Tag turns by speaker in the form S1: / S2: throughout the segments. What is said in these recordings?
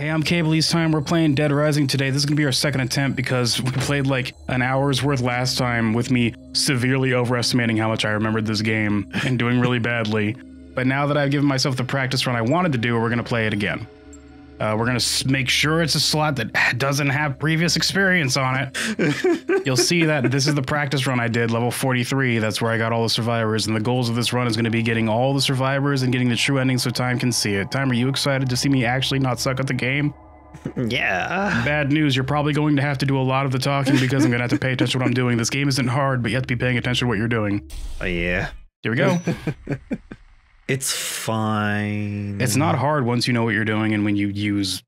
S1: Hey, I'm Kabyl East Time. We're playing Dead Rising today. This is going to be our second attempt because we played like an hour's worth last time with me severely overestimating how much I remembered this game and doing really badly. But now that I've given myself the practice run I wanted to do, we're going to play it again. Uh, we're going to make sure it's a slot that doesn't have previous experience on it. You'll see that this is the practice run I did, level 43. That's where I got all the survivors. And the goals of this run is going to be getting all the survivors and getting the true ending so Time can see it. Time, are you excited to see me actually not suck at the game? Yeah. Bad news. You're probably going to have to do a lot of the talking because I'm going to have to pay attention to what I'm doing. This game isn't hard, but you have to be paying attention to what you're doing. Oh, yeah. Here we go. It's fine. It's not hard once you know what you're doing and when you use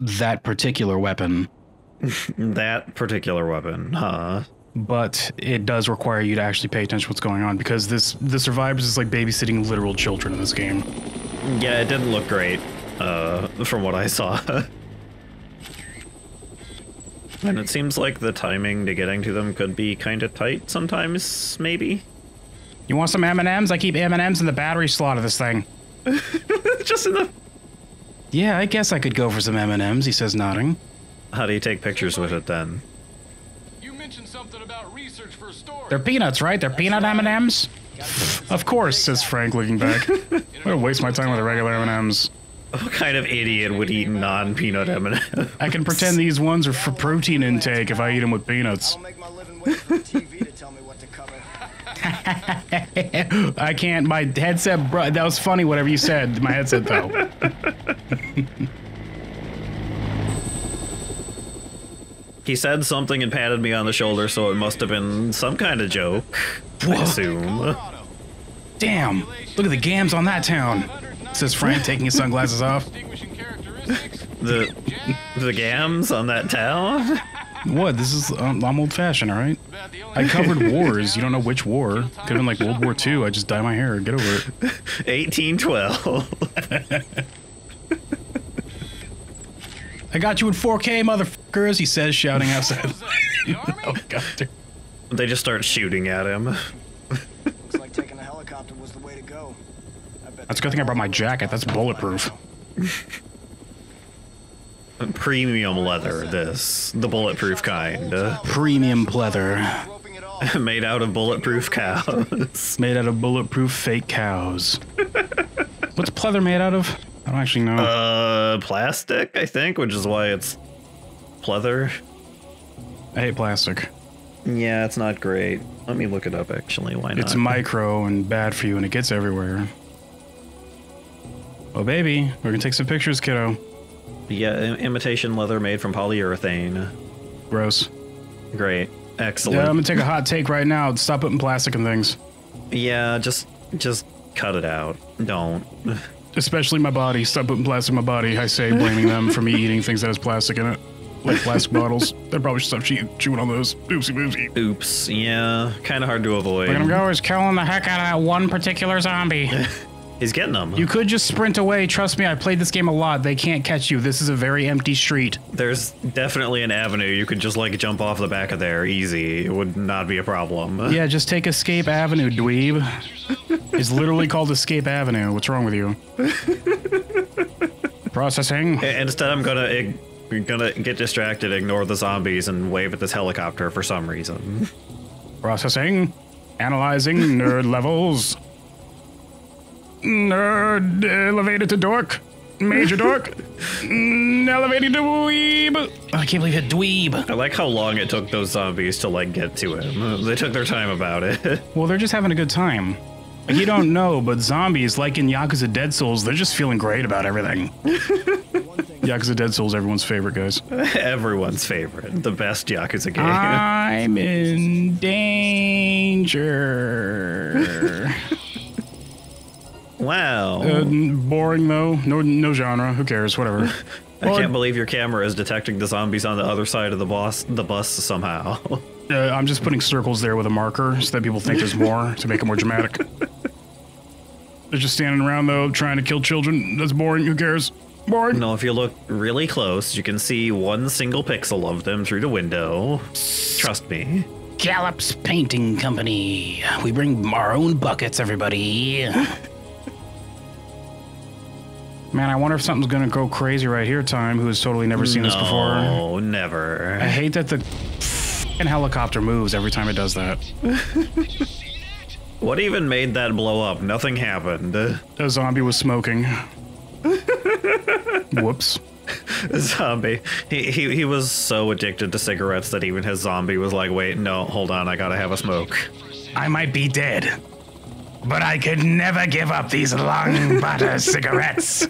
S1: that particular weapon. that particular weapon, huh? But it does require you to actually pay attention to what's going on because this the survivors is like babysitting literal children in this game.
S2: Yeah, it didn't look great, uh, from what I saw. and it seems like the timing to getting to
S1: them could be kind of tight sometimes, maybe. You want some M&Ms? I keep M&Ms in the battery slot of this thing. Just in the... Yeah, I guess I could go for some M&Ms, he says, nodding. How do you take pictures with it, then? You mentioned something about research for storage. They're peanuts, right? They're peanut M&Ms? of course, says Frank, looking back. I'm gonna waste my time with the regular M&Ms. What kind of idiot would eat non-peanut M&Ms? I can pretend these ones are for protein intake if I eat them with peanuts. I can't. My headset. Bro- that was funny. Whatever you said. My headset though.
S2: he said something and patted me on the shoulder,
S1: so it must have been some kind of joke. Whoa. I assume. Damn! Look at the gams on that town. Says Frank, taking his sunglasses off. the the gams on that town. What? This is um, I'm old fashioned, all right. I covered wars. You don't know which war. Could have been like World War II. I just dye my hair. Get over
S2: it. 1812.
S1: I got you in 4K, motherfuckers. He says, shouting outside. oh God!
S2: They just start shooting at him. Looks like taking a helicopter
S1: was the way to go. That's a good thing I brought my jacket. That's bulletproof
S2: premium leather, this. The bulletproof kind. Premium pleather. Made out of bulletproof cows.
S1: Made out of bulletproof fake
S2: cows. What's pleather made out of? I don't actually know. Uh, plastic, I think, which is why it's pleather. I hate
S1: plastic. Yeah, it's not great. Let me look it up, actually. Why not? It's micro and bad for you, and it gets everywhere. Oh, baby, we're gonna take some pictures, kiddo.
S2: Yeah, uh, imitation leather made from polyurethane. Gross. Great.
S1: Excellent. Yeah, I'm gonna take a hot take right now. Stop putting plastic in things. Yeah, just just cut it out. Don't. Especially my body. Stop putting plastic in my body. I say blaming them for me eating things that has plastic in it, like plastic bottles. They probably should stop chewing on those. Oopsie boopsie. Oops. Yeah, kind of hard to avoid. We're gonna go is killing the heck out of that one particular zombie. He's getting them. You could just sprint away. Trust me, I played this game a lot. They can't catch you. This is a very empty street.
S2: There's definitely an avenue. You could just like jump off the back of there easy. It would not be a problem. Yeah,
S1: just take Escape Avenue, dweeb. it's literally called Escape Avenue. What's wrong with you?
S2: Processing. Instead, I'm gonna gonna get distracted, ignore the zombies, and wave at this helicopter for some
S1: reason. Processing. Analyzing nerd levels. Nerd, mm, uh, elevated to dork. Major dork.
S3: Mm,
S1: elevated to dweeb.
S2: Oh, I can't believe it, dweeb. I like how long it took those zombies to like
S1: get to him. They took their time about it. well, they're just having a good time. You don't know, but zombies, like in Yakuza Dead Souls, they're just feeling great about everything. Yakuza Dead Souls, everyone's favorite, guys. everyone's favorite. The best Yakuza game. I'm in danger. Wow. Uh, boring though. No, no genre. Who cares? Whatever. I well, can't
S2: believe your camera is detecting the zombies on the other side of the boss, the bus somehow.
S1: uh, I'm just putting circles there with a marker so that people think there's more to make it more dramatic. They're just standing around though, trying to kill children. That's boring. Who cares? Boring. No, if you look really
S2: close, you can see one single pixel of them through the window. Trust me.
S1: Gallup's Painting Company. We bring our own buckets, everybody. Man, I wonder if something's gonna go crazy right here. Time, who has totally never seen no, this before. No,
S2: never. I hate
S1: that the f***ing helicopter moves every time it does that.
S2: what even made that blow up? Nothing happened. A
S1: zombie was smoking. Whoops.
S2: A zombie. He, he he was so addicted to cigarettes that even his zombie was like, "Wait, no, hold on, I gotta have a smoke." I might be dead but I could never
S1: give up these lung butter cigarettes.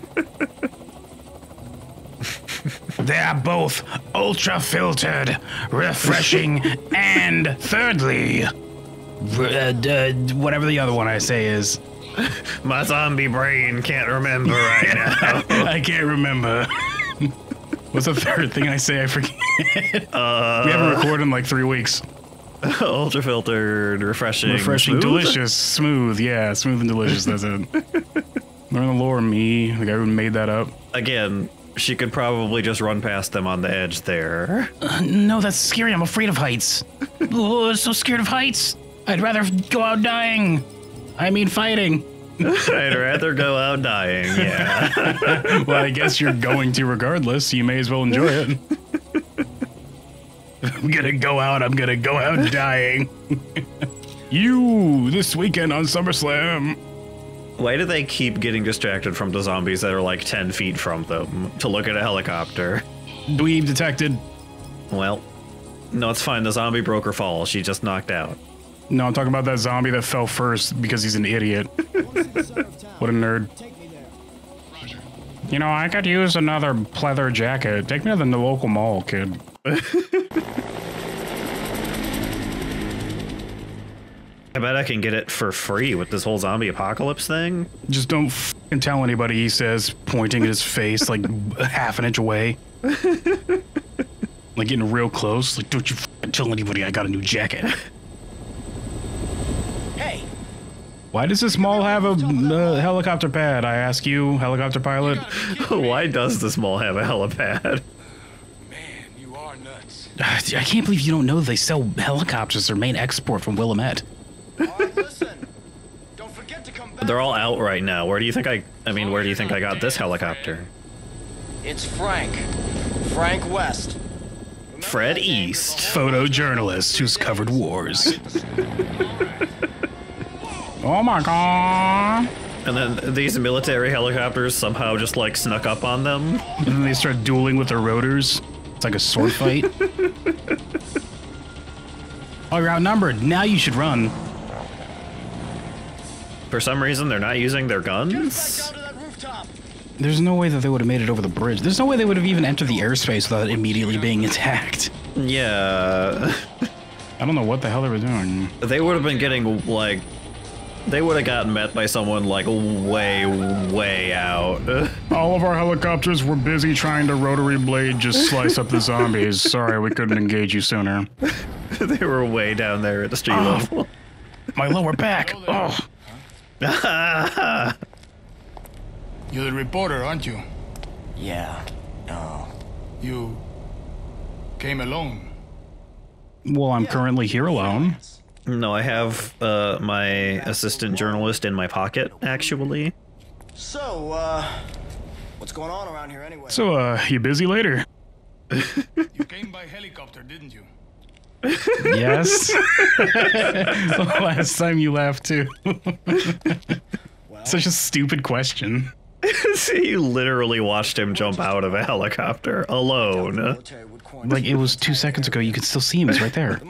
S1: they are both ultra filtered, refreshing, and thirdly, uh, whatever the other one I say is. My zombie brain can't remember right now. I can't remember. What's the third thing I say? I forget. Uh, we haven't recorded in like three weeks. ultra filtered, refreshing, refreshing, smooth? delicious, smooth. Yeah, smooth and delicious. That's
S2: it.
S1: Learn the lore, me. Like everyone made that up. Again, she could probably
S2: just run past them on the edge there.
S1: Uh, no, that's scary. I'm afraid of heights. oh, so scared of heights. I'd rather go out dying. I mean, fighting. I'd rather go out dying. Yeah. well, I guess you're going to regardless. You may as well enjoy it. I'm gonna go out. I'm gonna go out dying. you this weekend on SummerSlam.
S2: Why do they keep getting distracted from the zombies that are like ten feet from them to look at a helicopter? Dweeb detected. Well, no, it's fine. The zombie broke her fall.
S1: She just knocked out. No, I'm talking about that zombie that fell first because he's an idiot. what a nerd. You know, I could use another pleather jacket. Take me to the local mall, kid. I
S2: bet I can get it for free with this whole zombie apocalypse
S1: thing. Just don't tell anybody, he says, pointing at his face like half an inch away. like getting real close. Like, don't you tell anybody I got a new jacket. Why does this mall have a uh, helicopter pad? I ask you, helicopter pilot. Why does this mall have a helipad? Man, you are nuts. I can't believe you don't know they sell helicopters. Their main export from Willamette. They're all
S2: out right now. Where do you think I? I mean, where do you think I got this helicopter?
S4: It's Frank. Frank West.
S1: Fred East, photojournalist who's covered wars. Oh my god.
S2: And then these military helicopters somehow just like snuck up on them.
S1: And then they start dueling with their rotors. It's like a sword fight. oh, you're outnumbered. Now you should run.
S2: For some reason, they're not using their guns.
S1: There's no way that they would have made it over the bridge. There's no way they would have even entered the airspace without immediately being attacked.
S2: Yeah. I don't know what the hell they were doing. They would have been getting like they would have gotten met by someone like
S1: way, way out. All of our helicopters were busy trying to rotary blade just slice up the zombies. Sorry, we couldn't engage you sooner. they were way down
S2: there at the street oh, level.
S1: My lower back. oh. You're the reporter, aren't you? Yeah. Oh.
S5: You came alone.
S1: Well, I'm yeah. currently here
S2: alone. No, I have uh, my assistant journalist in my pocket,
S1: actually.
S4: So, uh, what's going on around here anyway?
S1: So, uh, you busy later? you came by
S3: helicopter, didn't you? yes. Last
S1: time you laughed too. well, Such a stupid question.
S2: You literally watched him jump out of a helicopter alone.
S1: Like it was two seconds ago. You could still see him. He's right there. The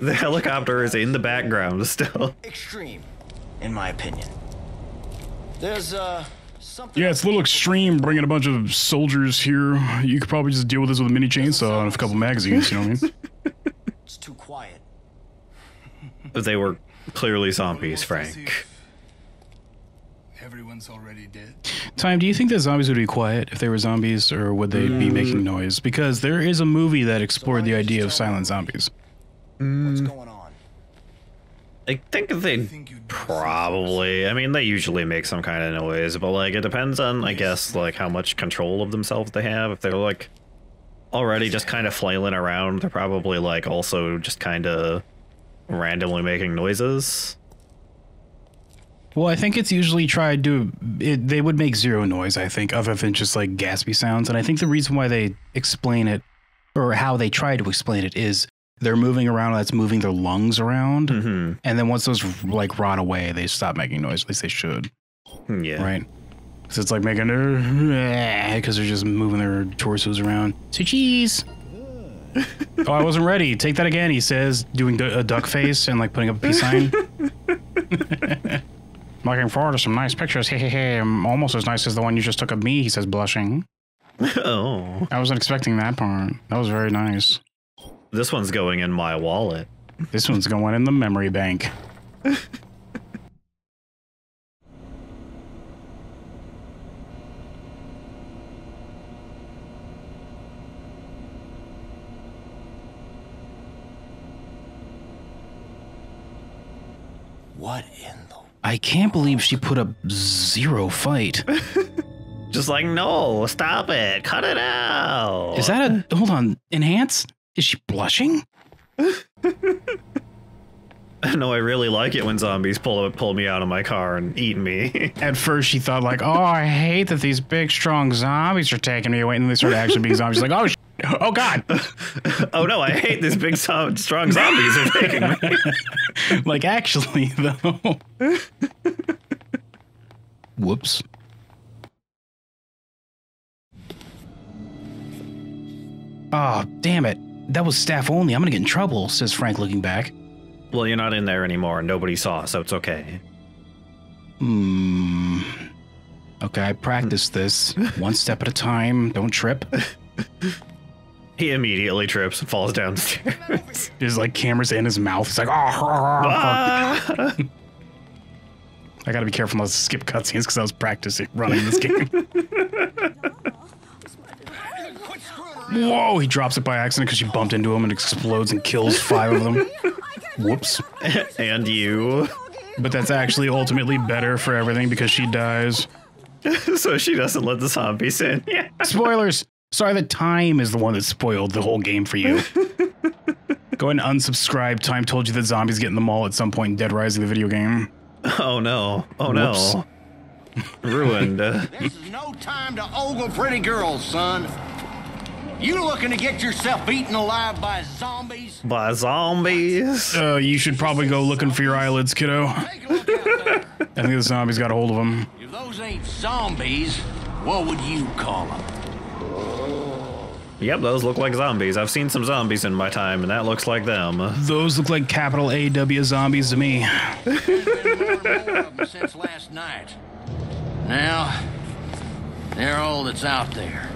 S2: the helicopter is in the background still. Extreme, in my opinion.
S4: There's uh
S1: something. Yeah, it's a little extreme bringing a bunch of soldiers here. You could probably just deal with this with a mini chainsaw and a couple magazines. You know what I mean? It's too quiet.
S2: they were clearly zombies, Frank. Everyone's already dead.
S1: Time, do you think that zombies would be quiet if they were zombies, or would they mm. be making mm. noise? Because there is a movie that explored the idea of silent zombies. What's mm. going on?
S2: I think they think probably. I mean, they usually make some kind of noise, but like it depends on, I guess, like how much control of themselves they have. If they're like already just kind of flailing around, they're probably like also just kind of randomly making
S1: noises. Well, I think it's usually tried to. It, they would make zero noise, I think, other than just like gaspy sounds. And I think the reason why they explain it, or how they try to explain it, is they're moving around that's moving their lungs around mm-hmm. and then once those like rot away they stop making noise at least they should hmm, yeah right because it's like making because they're just moving their torsos around so cheese oh i wasn't ready take that again he says doing a duck face and like putting up a peace sign looking forward to some nice pictures hey hey hey i'm almost as nice as the one you just took of me he says blushing
S3: oh i
S1: wasn't expecting that part that was very nice this one's going in my wallet. This one's going in the memory bank. What in the I can't believe she put up zero fight. Just like, no, stop it, cut it out. Is that a hold on, enhance? Is she blushing? no,
S2: I really like it when zombies pull pull me out of my car and eat me.
S1: At first, she thought like, "Oh, I hate that these big, strong zombies are taking me away." And they start actually being zombies. like, "Oh, sh- oh God, oh no, I hate these big, so- strong zombies are taking me."
S3: like, actually, though.
S1: Whoops. Oh, damn it. That was staff only. I'm gonna get in trouble, says Frank, looking back.
S2: Well, you're not in there anymore. Nobody saw, so it's okay.
S1: Hmm. Okay, I practiced this one step at a time. Don't trip. He immediately trips and falls downstairs. There's like cameras in his mouth. He's like, ah! ah. I gotta be careful not to skip cutscenes because I was practicing running this game. Whoa! He drops it by accident because she bumped into him and explodes and kills five of them. Whoops. and you. But that's actually ultimately better for everything because she dies. so she doesn't let the zombies in. Yeah. Spoilers. Sorry, the time is the one that spoiled the whole game for you. Go ahead and unsubscribe. Time told you that zombies get in the mall at some point in Dead Rising, the video game.
S2: Oh no. Oh no! Whoops. no. Ruined. this
S4: is no time to ogle pretty girls, son. You looking to get yourself eaten alive by
S1: zombies? By zombies? Uh, you should probably go looking for your eyelids, kiddo. I think the zombies got a hold of them. If
S4: those ain't zombies, what would you call them?
S2: Yep, those look like zombies. I've seen some zombies in my time, and that looks like them.
S1: Those look like capital AW zombies to me.
S3: since last night.
S1: Now, they're all that's out there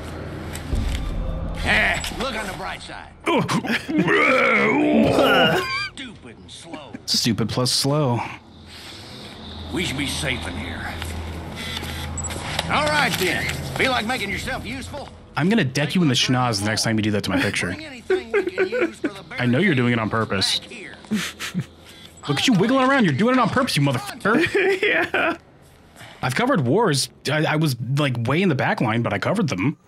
S3: look on the bright side. Stupid
S1: and slow. Stupid plus slow. We
S4: should be safe in here. All right, then. Feel like making yourself useful?
S1: I'm going to deck you in the schnoz the next time you do that to my picture. I know you're doing it on purpose. Look at you wiggling around. You're doing it on purpose, you motherfucker. yeah. I've covered wars. I, I was, like, way in the back line, but I covered them.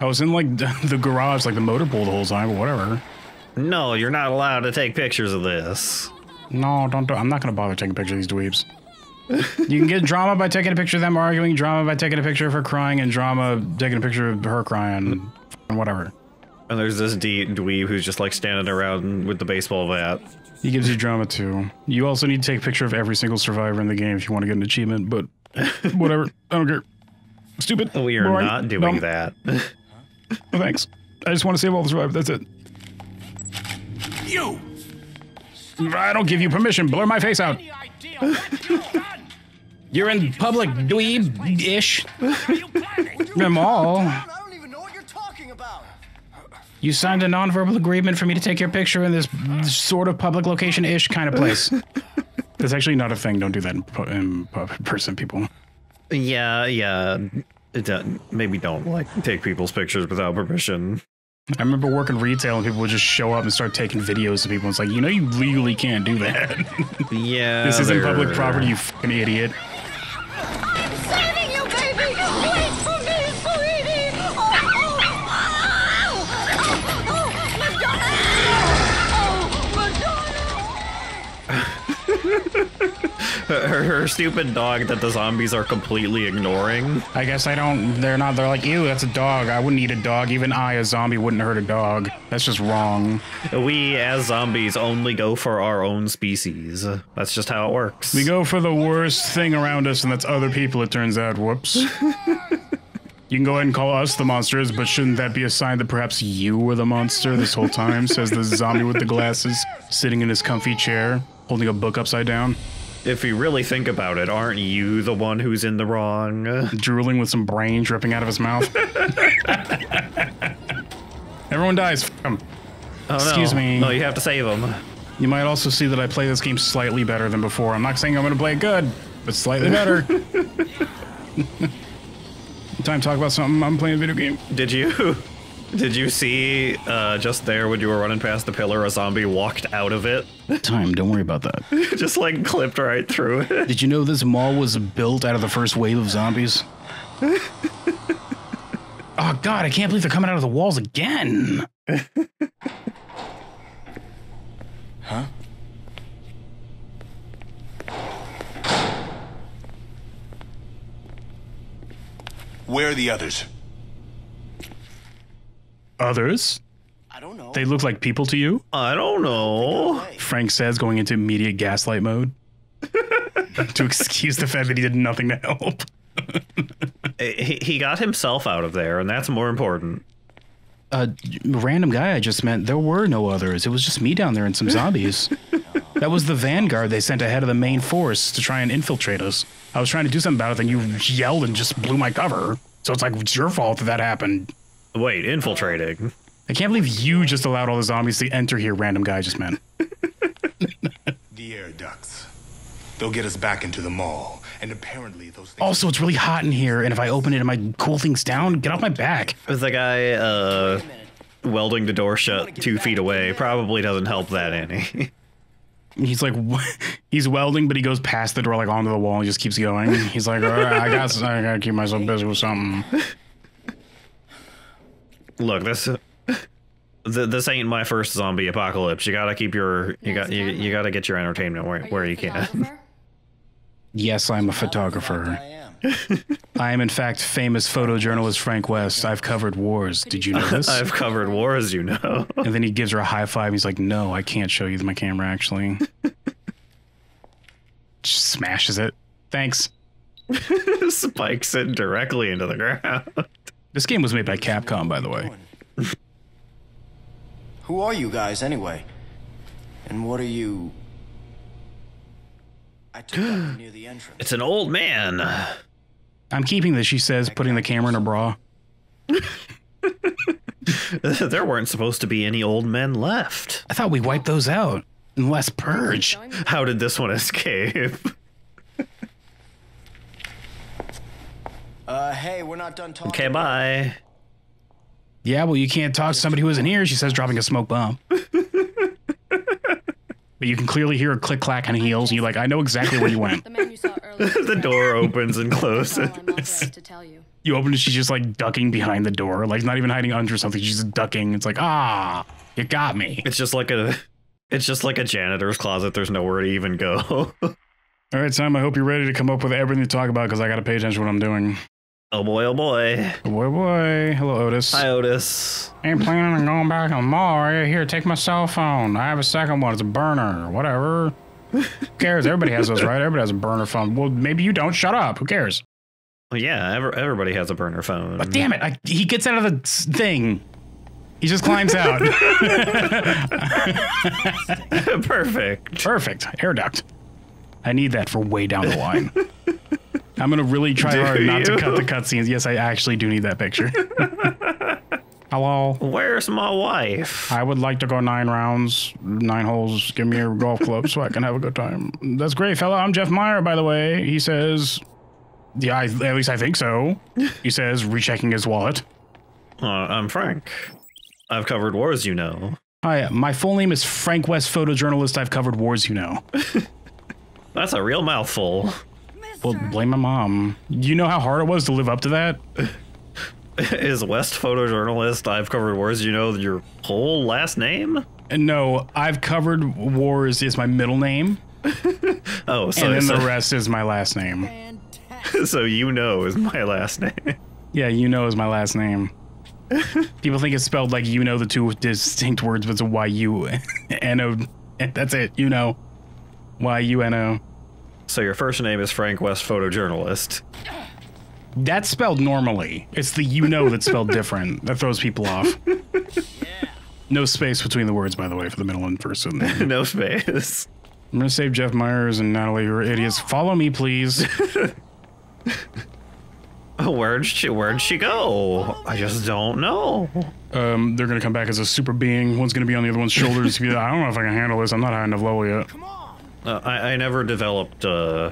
S1: I was in like the garage, like the motor pool the whole time, but whatever. No, you're not allowed to take pictures of this. No, don't do I'm not gonna bother taking pictures of these dweebs. you can get drama by taking a picture of them arguing, drama by taking a picture of her crying, and drama taking a picture of her crying, and whatever.
S2: And there's this de- dweeb who's just like standing around with the baseball
S1: bat. He gives you drama too. You also need to take a picture of every single survivor in the game if you want to get an achievement, but whatever. I don't care. Stupid. We are Boring. not doing that. Thanks. I just want to save all the survivors. That's it. You. I don't give you permission. Blur my face out. You're in public, dweeb ish. Them all. You signed a nonverbal agreement for me to take your picture in this sort of public location ish kind of place. That's actually not a thing. Don't do that in, in person, people.
S2: Yeah, yeah. Uh, maybe don't like take people's pictures without permission.
S1: I remember working retail and people would just show up and start taking videos of people. It's like, you know, you legally can't do that.
S2: yeah. this isn't public property, you
S1: fucking idiot.
S2: her, her stupid dog that the zombies are
S1: completely ignoring. I guess I don't. They're not. They're like, ew, that's a dog. I wouldn't eat a dog. Even I, a zombie, wouldn't hurt a dog. That's just wrong. We, as zombies,
S2: only go for our own species. That's just how it works.
S1: We go for the worst thing around us, and that's other people, it turns out. Whoops. You can go ahead and call us the monsters, but shouldn't that be a sign that perhaps you were the monster this whole time? says the zombie with the glasses, sitting in his comfy chair, holding a book upside down if you really think about it, aren't you the one who's in the wrong? Drooling with some brain dripping out of his mouth. Everyone dies. F him. Um, oh, Excuse no. me. No, you have to save him. You might also see that I play this game slightly better than before. I'm not saying I'm going to play it good, but slightly better. Time to talk about something. I'm playing a video game. Did
S2: you? Did you see uh, just there when you were running past the pillar, a zombie walked out
S1: of it? Time, don't worry about that. just like clipped right through it. Did you know this mall was built out of the first wave of zombies? oh god, I can't believe they're coming out of the walls again. huh?
S5: Where are the others?
S1: Others? I don't know. They look like people to you? I don't know. Frank says, going into immediate gaslight mode to excuse the fact that he did nothing to help.
S2: he, he got himself out of there, and that's more important.
S1: A random guy I just met, there were no others. It was just me down there and some zombies. that was the vanguard they sent ahead of the main force to try and infiltrate us. I was trying to do something about it, then you yelled and just blew my cover. So it's like, it's your fault that that happened. Wait, infiltrating. I can't believe you just allowed all the zombies to enter here, random guy just man.
S5: the air ducts. They'll get us back into the mall, and apparently those. Things
S1: also, it's really hot in here, and if I open it and I cool things down, get off my back.
S2: There's a guy uh, welding the door shut two feet away. Probably doesn't help that any.
S1: He's like, he's welding, but he goes past the door, like onto the wall, and just keeps going. He's like, I guess I gotta keep myself busy with something
S2: look, this this ain't my first zombie apocalypse. You gotta keep your you got you, you gotta get your entertainment where where you can.
S1: Yes, I'm a photographer. I am, in fact, famous photojournalist Frank West. I've covered wars. Did you know this? I've covered wars, you know. and then he gives her a high five. He's like, "No, I can't show you my camera. Actually, Just smashes it. Thanks." Spikes it directly into the ground. This game was made by Capcom, by the way.
S4: Who are you guys, anyway? And what are you... I took near the entrance. It's an old
S3: man.
S1: I'm keeping this, she says, putting the camera in her bra.
S2: there weren't supposed to be any old men left. I thought we wiped those out. Unless Purge. How did this one escape?
S4: Uh, hey, we're not done talking. Okay,
S1: bye. Yeah, well, you can't talk to somebody who isn't here, she says, dropping a smoke bomb. but you can clearly hear a click clack on heels. And you're like, I know exactly where you went. the door opens and closes. you. open it, she's just like ducking behind the door, like not even hiding under something. She's just ducking. It's like, ah, you got me. It's just like a, it's just
S2: like a janitor's closet. There's nowhere to even go.
S1: all right, Sam. I hope you're ready to come up with everything to talk about because I got to pay attention to what I'm doing. Oh boy, oh boy. Oh boy, oh boy. Hello, Otis. Hi, Otis. I ain't planning on going back on the mall right here. Take my cell phone. I have a second one. It's a burner. Whatever. Who cares? Everybody has those, right? Everybody has a burner phone. Well, maybe you don't. Shut up. Who cares?
S2: Well, yeah, ever, everybody has a burner phone. But damn it, I,
S1: he gets out of the thing. He just climbs out. Perfect. Perfect. Air duct. I need that for way down the line. I'm gonna really try do hard not to cut the cutscenes. Yes, I actually do need that picture. Hello. Where's my wife? I would like to go nine rounds, nine holes. Give me your golf club so I can have a good time. That's great, fella. I'm Jeff Meyer, by the way. He says, "Yeah, I, at least I think so." He says, rechecking his wallet. Uh,
S2: I'm Frank. I've covered wars, you know.
S1: Hi, my full name is Frank West, photojournalist. I've covered wars, you know.
S2: That's a real mouthful.
S1: Well, blame my mom. You know how hard it was to live up to that?
S2: Is West photojournalist? I've covered wars. You know your whole last name?
S1: No, I've covered wars is my middle name. oh, so and then so, the rest is my last name. So you know is my last name. Yeah, you know is my last name. People think it's spelled like you know the two distinct words, but it's a Y U N O. That's it. You know, Y U N O. So your first name is Frank West, photojournalist. That's spelled normally. It's the you know that's spelled different. That throws people off. Yeah. No space between the words, by the way, for the middle and first name. no space. I'm gonna save Jeff Meyers and Natalie, who are idiots. Follow me, please. Oh, where'd she Where'd she go? I just don't know. Um, they're gonna come back as a super being. One's gonna be on the other one's shoulders. I don't know if I can handle this. I'm not
S2: high enough level yet. Uh, I, I never developed uh,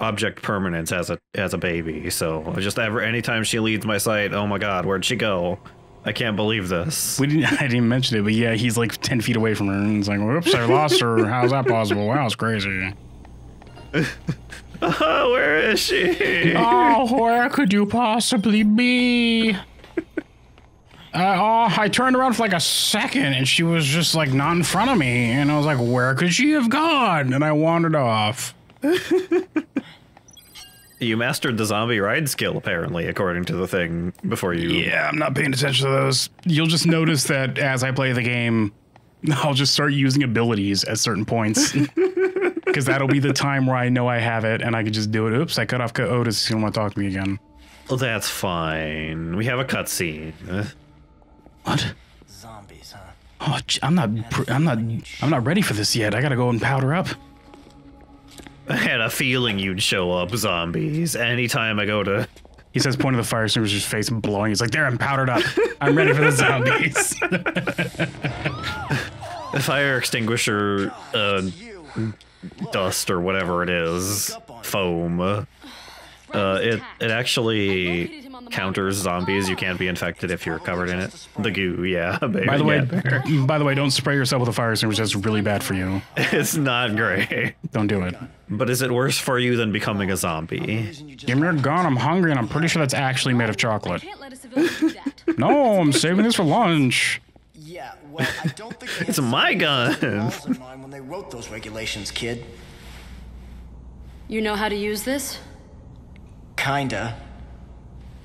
S2: object permanence as a as a baby, so just ever anytime she leaves my sight, oh my god, where'd she go? I can't believe
S1: this. We didn't. I didn't mention it, but yeah, he's like ten feet away from her, and it's like, "Whoops, I lost her. How's that possible? Wow, it's crazy." oh, where is
S3: she?
S1: Oh, where could you possibly be? Uh, oh, I turned around for like a second and she was just like not in front of me. And I was like, where could she have gone? And I wandered off.
S2: you mastered the zombie ride skill, apparently, according to the thing before you. Yeah, I'm not paying
S1: attention to those. You'll just notice that as I play the game, I'll just start using abilities at certain points. Because that'll be the time where I know I have it and I can just do it. Oops, I cut off Otis. He don't want to talk to me again.
S2: Well, that's fine. We have a cutscene.
S1: What? Zombies, huh? Oh, I'm not. I'm not. I'm not ready for this yet. I gotta go and powder up. I had a feeling you'd show up, zombies. Anytime I go to. He says, point of the fire extinguisher's face and blowing. He's like, "There, I'm powdered up.
S3: I'm ready for the zombies."
S2: the fire extinguisher uh, dust or whatever it is, foam uh, it it actually counters zombies. You can't be ah, infected if you're covered in it. The goo, yeah. by the way,
S1: yeah, by the way, don't spray yourself with a fire extinguisher. That's really bad for
S2: you. It's not great. Don't do it. But is it worse for you than becoming a zombie?
S1: You're a gun. I'm hungry, and I'm pretty sure that's actually made of chocolate. no, I'm saving this for lunch. Yeah, well, I don't think it's my gun. when
S4: they wrote those regulations, kid.
S6: You know how to use this?
S4: Kinda.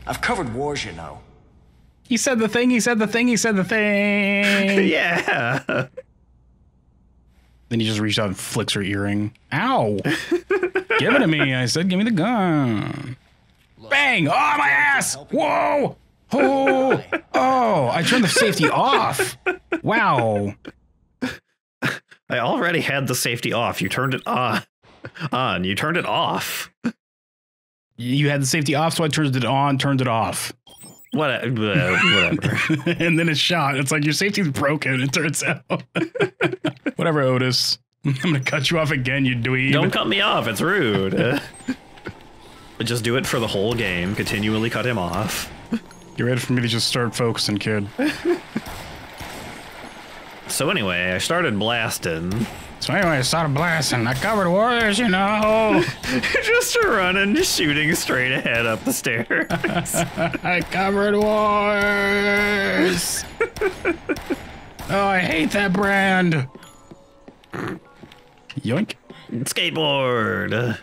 S4: I've covered wars, you know.
S1: He said the thing, he said the thing, he said the thing. yeah. Then he just reached out and flicks her earring. Ow! give it to me. I said, give me the gun. Look, Bang! Oh, my ass! Whoa! Oh!
S3: Oh! I turned the safety off.
S1: Wow. I
S2: already had the safety off. You turned it on. On. You turned it off
S1: you had the safety off, so I turned it on, turned it off. What, uh, whatever. and then it shot. It's like your safety's broken. It turns out. whatever, Otis. I'm gonna cut you off again, you dweeb. Don't cut me off. It's rude.
S2: just do it for the whole game. Continually cut him off.
S1: You're ready for me to just start focusing, kid.
S2: so anyway, I started blasting.
S1: So anyway, I started blasting. I covered warriors, you know. just running, shooting straight ahead up the stairs. I covered warriors. oh, I hate that brand. Yoink.
S3: Skateboard.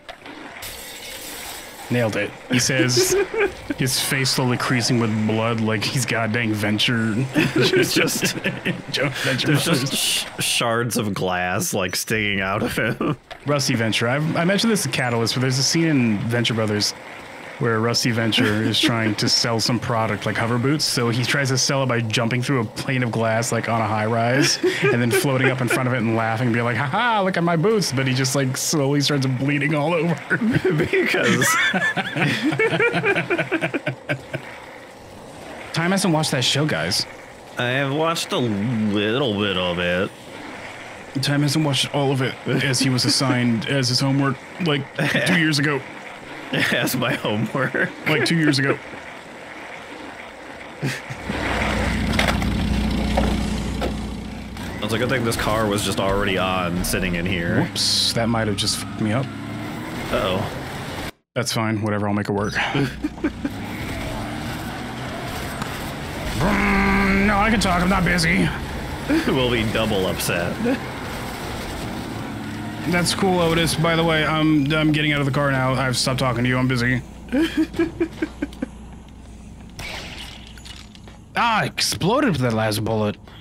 S1: Nailed it. He says, his face slowly creasing with blood, like he's goddamn venture. It's just, venture there's just sh shards of glass like sticking out of him. Rusty Venture. I've, i mentioned this in Catalyst, but there's a scene in Venture Brothers where Rusty Venture is trying to sell some product like hover boots. So he tries to sell it by jumping through a plane of glass like on a high rise and then floating up in front of it and laughing and be like, haha, look at my boots. But he just like slowly starts bleeding all over. because. Time hasn't watched that show, guys.
S2: I have watched a little bit of it.
S1: Time hasn't watched all of it as he was assigned as his homework like two years ago. That's my homework. like two years ago.
S2: It's a good thing this car was just already on,
S1: sitting in here. Whoops, that might have just fucked me up. Uh oh That's fine, whatever, I'll make it work. Mm, no, I can talk, I'm not busy. we'll be double upset. That's cool, Otis. By the way, I'm I'm getting out of the car now. I've stopped talking to you. I'm busy. ah, exploded with that last bullet.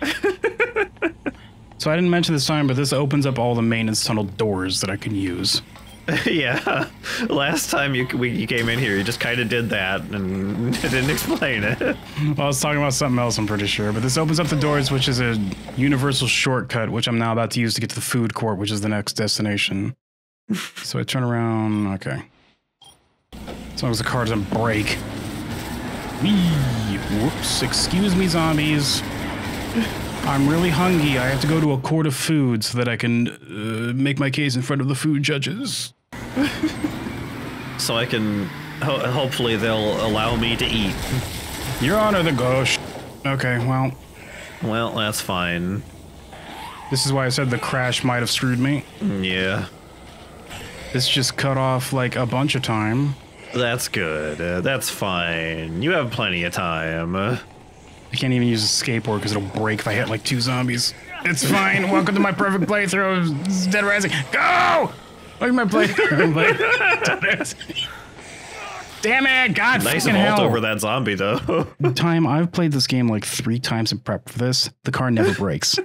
S1: so I didn't mention this time, but this opens up all the maintenance tunnel doors that I can use.
S2: yeah, last time you we, you came in here, you just kind of did that and didn't explain it. well,
S1: I was talking about something else, I'm pretty sure. But this opens up the doors, which is a universal shortcut, which I'm now about to use to get to the food court, which is the next destination. so I turn around. Okay. As long as the car doesn't break. Wee! Whoops! Excuse me, zombies. I'm really hungry. I have to go to a court of food so that I can uh, make my case in front of the food judges. so I can.
S2: Ho hopefully, they'll allow me to eat.
S1: Your Honor, the Ghost. Okay, well. Well, that's fine. This is why I said the crash might have screwed me. Yeah. This just cut off like a bunch of time.
S2: That's good. Uh, that's fine. You have plenty of time. I can't
S1: even use a skateboard because it'll break if I hit like two zombies. It's fine. Welcome to my perfect playthrough of Dead Rising. Go! Look at my playthrough. Damn it! God, nice fucking vault hell. over that zombie though. Time I've played this game like three times in prep for this. The car never breaks.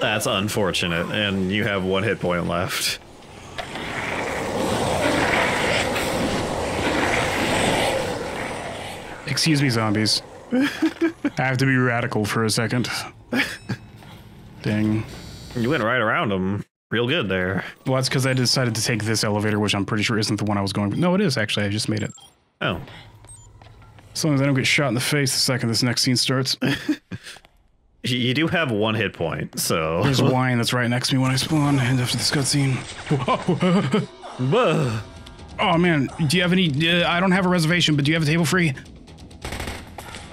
S2: That's unfortunate, and you have one hit point left.
S1: Excuse me, zombies. I have to be radical for a second. Dang. You went right around them real good there. Well, that's because I decided to take this elevator, which I'm pretty sure isn't the one I was going No, it is, actually. I just made it. Oh. As long as I don't get shot in the face the second this next scene starts.
S2: you do have one hit point, so... There's wine
S1: that's right next to me when I spawn, and after this cutscene... oh, man. Do you have any... Uh, I don't have a reservation, but do you have a table free?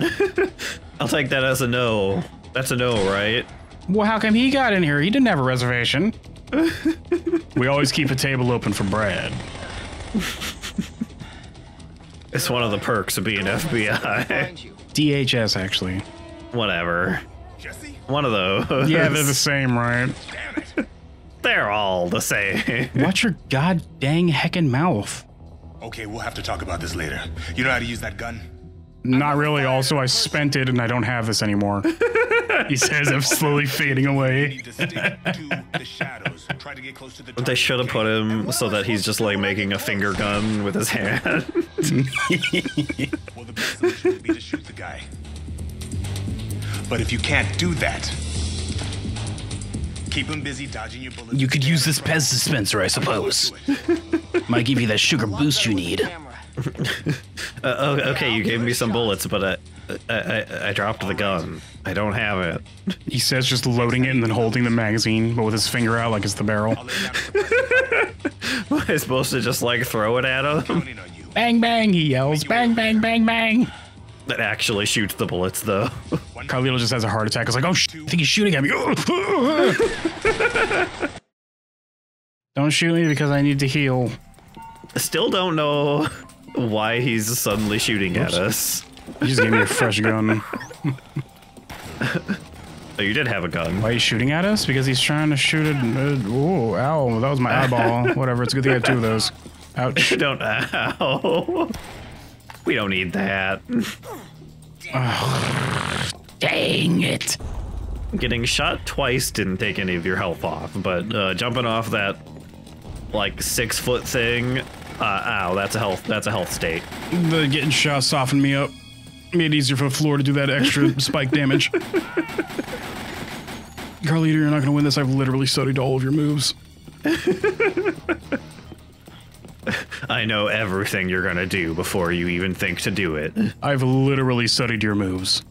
S2: I'll take that as a no. That's a no, right?
S1: Well, how come he got in here? He didn't have a reservation.
S2: we always keep a table open for Brad. it's one of the perks of being FBI. DHS, actually. Whatever. Jesse? One of those. Yeah, they're the
S1: same, right?
S2: They're all the same.
S1: Watch your god dang heckin' mouth.
S5: Okay, we'll have to talk about this later. You know how to use that gun?
S1: Not really. Also, I spent it and I don't have this anymore. he says, I'm slowly fading away. they should have put him so
S2: that he's just like making a finger gun with his hand. well,
S1: the best
S5: solution would be to shoot the guy.
S2: But if you can't do that,
S1: keep him busy dodging your bullets. You could use this Pez dispenser, I suppose. Might give you that sugar boost you need.
S2: uh, oh, okay, you gave me some bullets, but I, I, I, I dropped the gun. I don't have it.
S1: He says just loading it and then holding the magazine, but with his finger out like it's the barrel. Am I supposed to just like throw it at him? Bang bang! He yells. Bang bang bang bang.
S2: That actually shoots the bullets though. Carlito just has a heart attack. He's like, oh, sh- I think he's shooting at me.
S1: don't shoot me because I need to heal.
S2: Still don't know why he's suddenly shooting Oops. at us.
S1: He's just gave me a fresh gun. oh, you did have a gun. Why are you shooting at us? Because he's trying to shoot it. Uh, ooh, ow, that was my eyeball. Whatever, it's a good thing I have two of those.
S2: Ouch. don't, ow. We don't need that. dang it. Getting shot twice didn't take any of your health off, but uh, jumping off that, like, six foot thing uh, ow, that's a health. That's a health state.
S1: The getting shot softened me up. Made it easier for the floor to do that extra spike damage. Carlito, you're not going to win this. I've literally studied all of your moves. I know everything you're going to do before you even think to do it. I've literally studied your moves.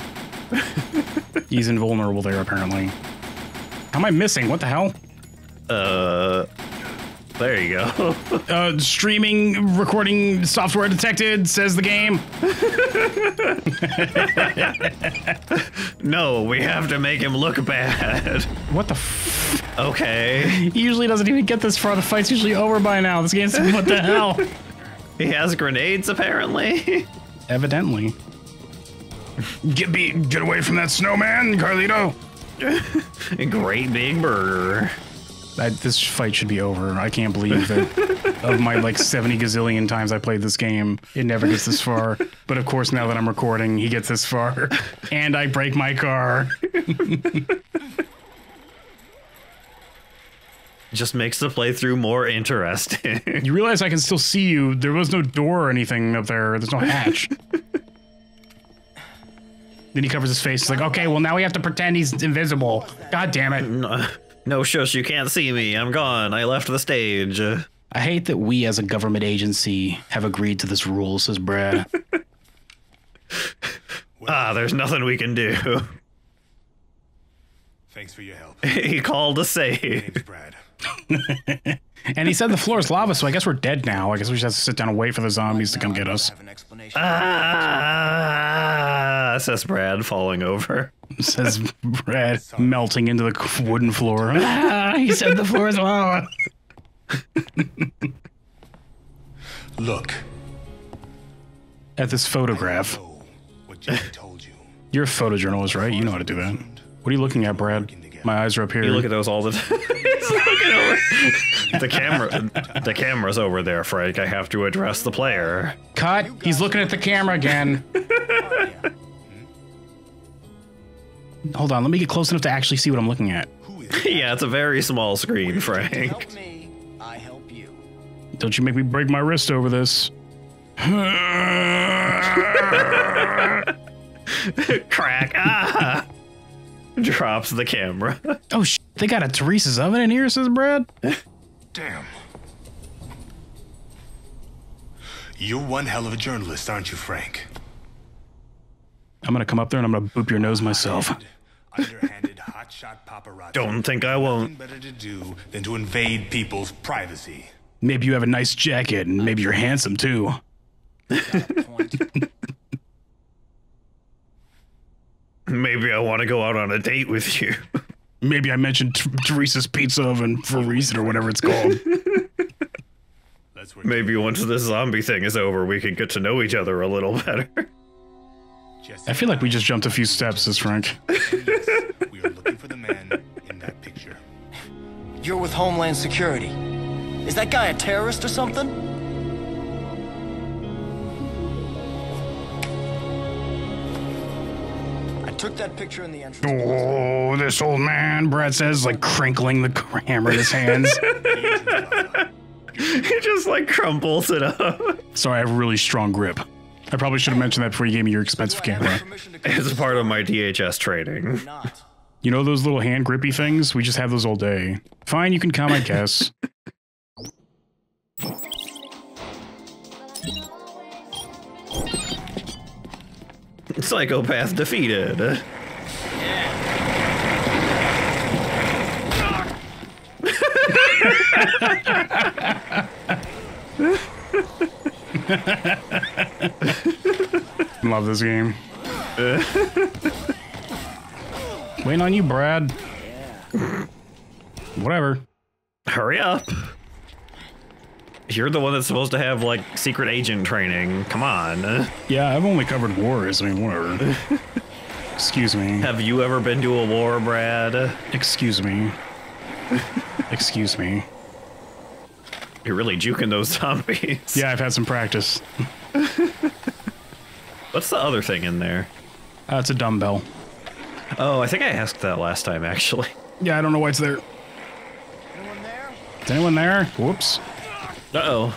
S1: He's invulnerable there, apparently. How am I missing? What the hell? Uh, there you go. uh, streaming recording software detected, says the game.
S2: no, we have to make him look bad.
S1: What the f? Okay. He usually doesn't even get this far. The fight's usually over by now. This game's what the hell? He has grenades, apparently. Evidently. Get be get away from that snowman, Carlito. Great big burger. I, this fight should be over. I can't believe that of my like 70 gazillion times I played this game, it never gets this far. But of course, now that I'm recording, he gets this far. And I break my car.
S2: Just makes the playthrough more interesting.
S1: you realize I can still see you. There was no door or anything up there, there's no hatch. then he covers his face. He's like, okay, well, now we have to pretend he's invisible. God damn it.
S2: No shush, you can't see me. I'm gone. I left the stage. I
S1: hate that we as a government agency have agreed to this rule, says Brad.
S2: ah, there's nothing we can do. Thanks for your help. he called to save. Name's Brad.
S1: And he said the floor is lava, so I guess we're dead now. I guess we just have to sit down and wait for the zombies to come get us.
S2: Ah,
S1: says Brad, falling over. Says Brad, melting into the wooden floor. Ah, he said the floor is lava. Look at this photograph. You're a photojournalist, right? You know how to do that. What are you looking at, Brad? My eyes are up here. You look at
S2: those all the time.
S1: the camera, the camera's
S2: over there, Frank. I have to address the player.
S1: Cut. He's looking at the camera again. Hold on. Let me get close enough to actually see what I'm looking at.
S2: yeah, it's a very small screen, Frank.
S1: Don't you make me break my wrist over this. Crack. Ah. drops the camera. oh, sh- they got a Teresa's oven in here, says Brad.
S2: Damn.
S5: You're one hell of a journalist, aren't you, Frank?
S1: I'm gonna come up there and I'm gonna boop your nose myself.
S5: Underhanded, hotshot paparazzi. Don't think I won't. Nothing better to do than to invade people's privacy.
S1: Maybe you have a nice jacket and maybe you're handsome too.
S2: maybe I want to go out on a date with you.
S1: Maybe I mentioned T Teresa's Pizza Oven for a reason or whatever it's called.
S2: maybe once this zombie thing is over, we can get to know each other a little better.
S1: I feel like we just jumped a few steps, as Frank. yes, we are looking for the man
S4: in that picture. You're with Homeland Security. Is that guy a terrorist or something? Took that picture in the
S3: entrance. Oh, this old man,
S1: Brad says, like crinkling the hammer in his hands. he just like crumples it up. Sorry, I have a really strong grip. I probably should have mentioned that before you gave me your expensive camera.
S2: It's part of my DHS training.
S1: You know those little hand grippy things? We just have those all day. Fine, you can come, I guess.
S2: Psychopath defeated. Uh.
S1: Love this game. Waiting on you, Brad. Whatever. Hurry up
S2: you're the one that's supposed to have like secret agent training. Come on.
S1: Yeah, I've only covered wars. I mean, whatever. Excuse me. Have you ever been to a war, Brad? Excuse me. Excuse me. You're really juking those zombies. Yeah, I've had some practice.
S2: What's the other thing in there? Uh, it's a dumbbell. Oh, I think I asked that last time, actually.
S1: Yeah, I don't know why it's there. Anyone there? Is anyone there? Whoops. Uh-oh.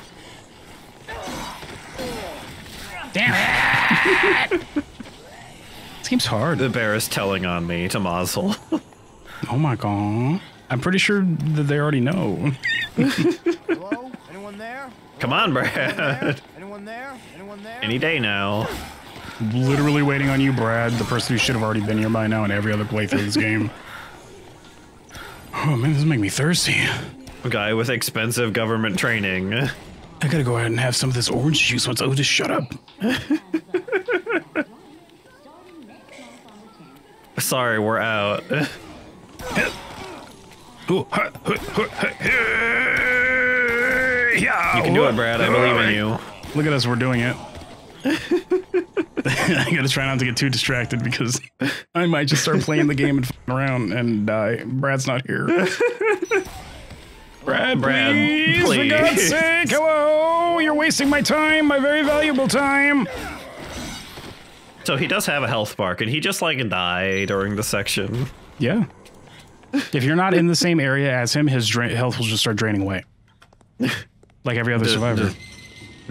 S1: Damn it!
S2: this game's hard. The bear is telling on me to muzzle.
S1: oh my god. I'm pretty sure that they already know. Hello? Anyone there? Come on, Brad. Anyone there? Anyone there? Any day now. Literally waiting on you, Brad, the person who should have already been here by now in every other playthrough of this game. Oh man, this is making me thirsty
S2: guy with expensive government training. I
S1: gotta go ahead and have some of this orange juice once Otis shut up. Sorry, we're out. You
S3: can do it, Brad. I believe in you.
S1: Look at us, we're doing it. I gotta try not to get too distracted because I might just start playing the game and around and die. Brad's not here. Brad, Brad, please, please. for God's sake, hello! You're wasting my time, my very valuable time.
S2: So he does have a health bar. Can he just like die during the section?
S1: Yeah. If you're not in the same area as him, his health will just start draining away,
S2: like every other survivor. Does,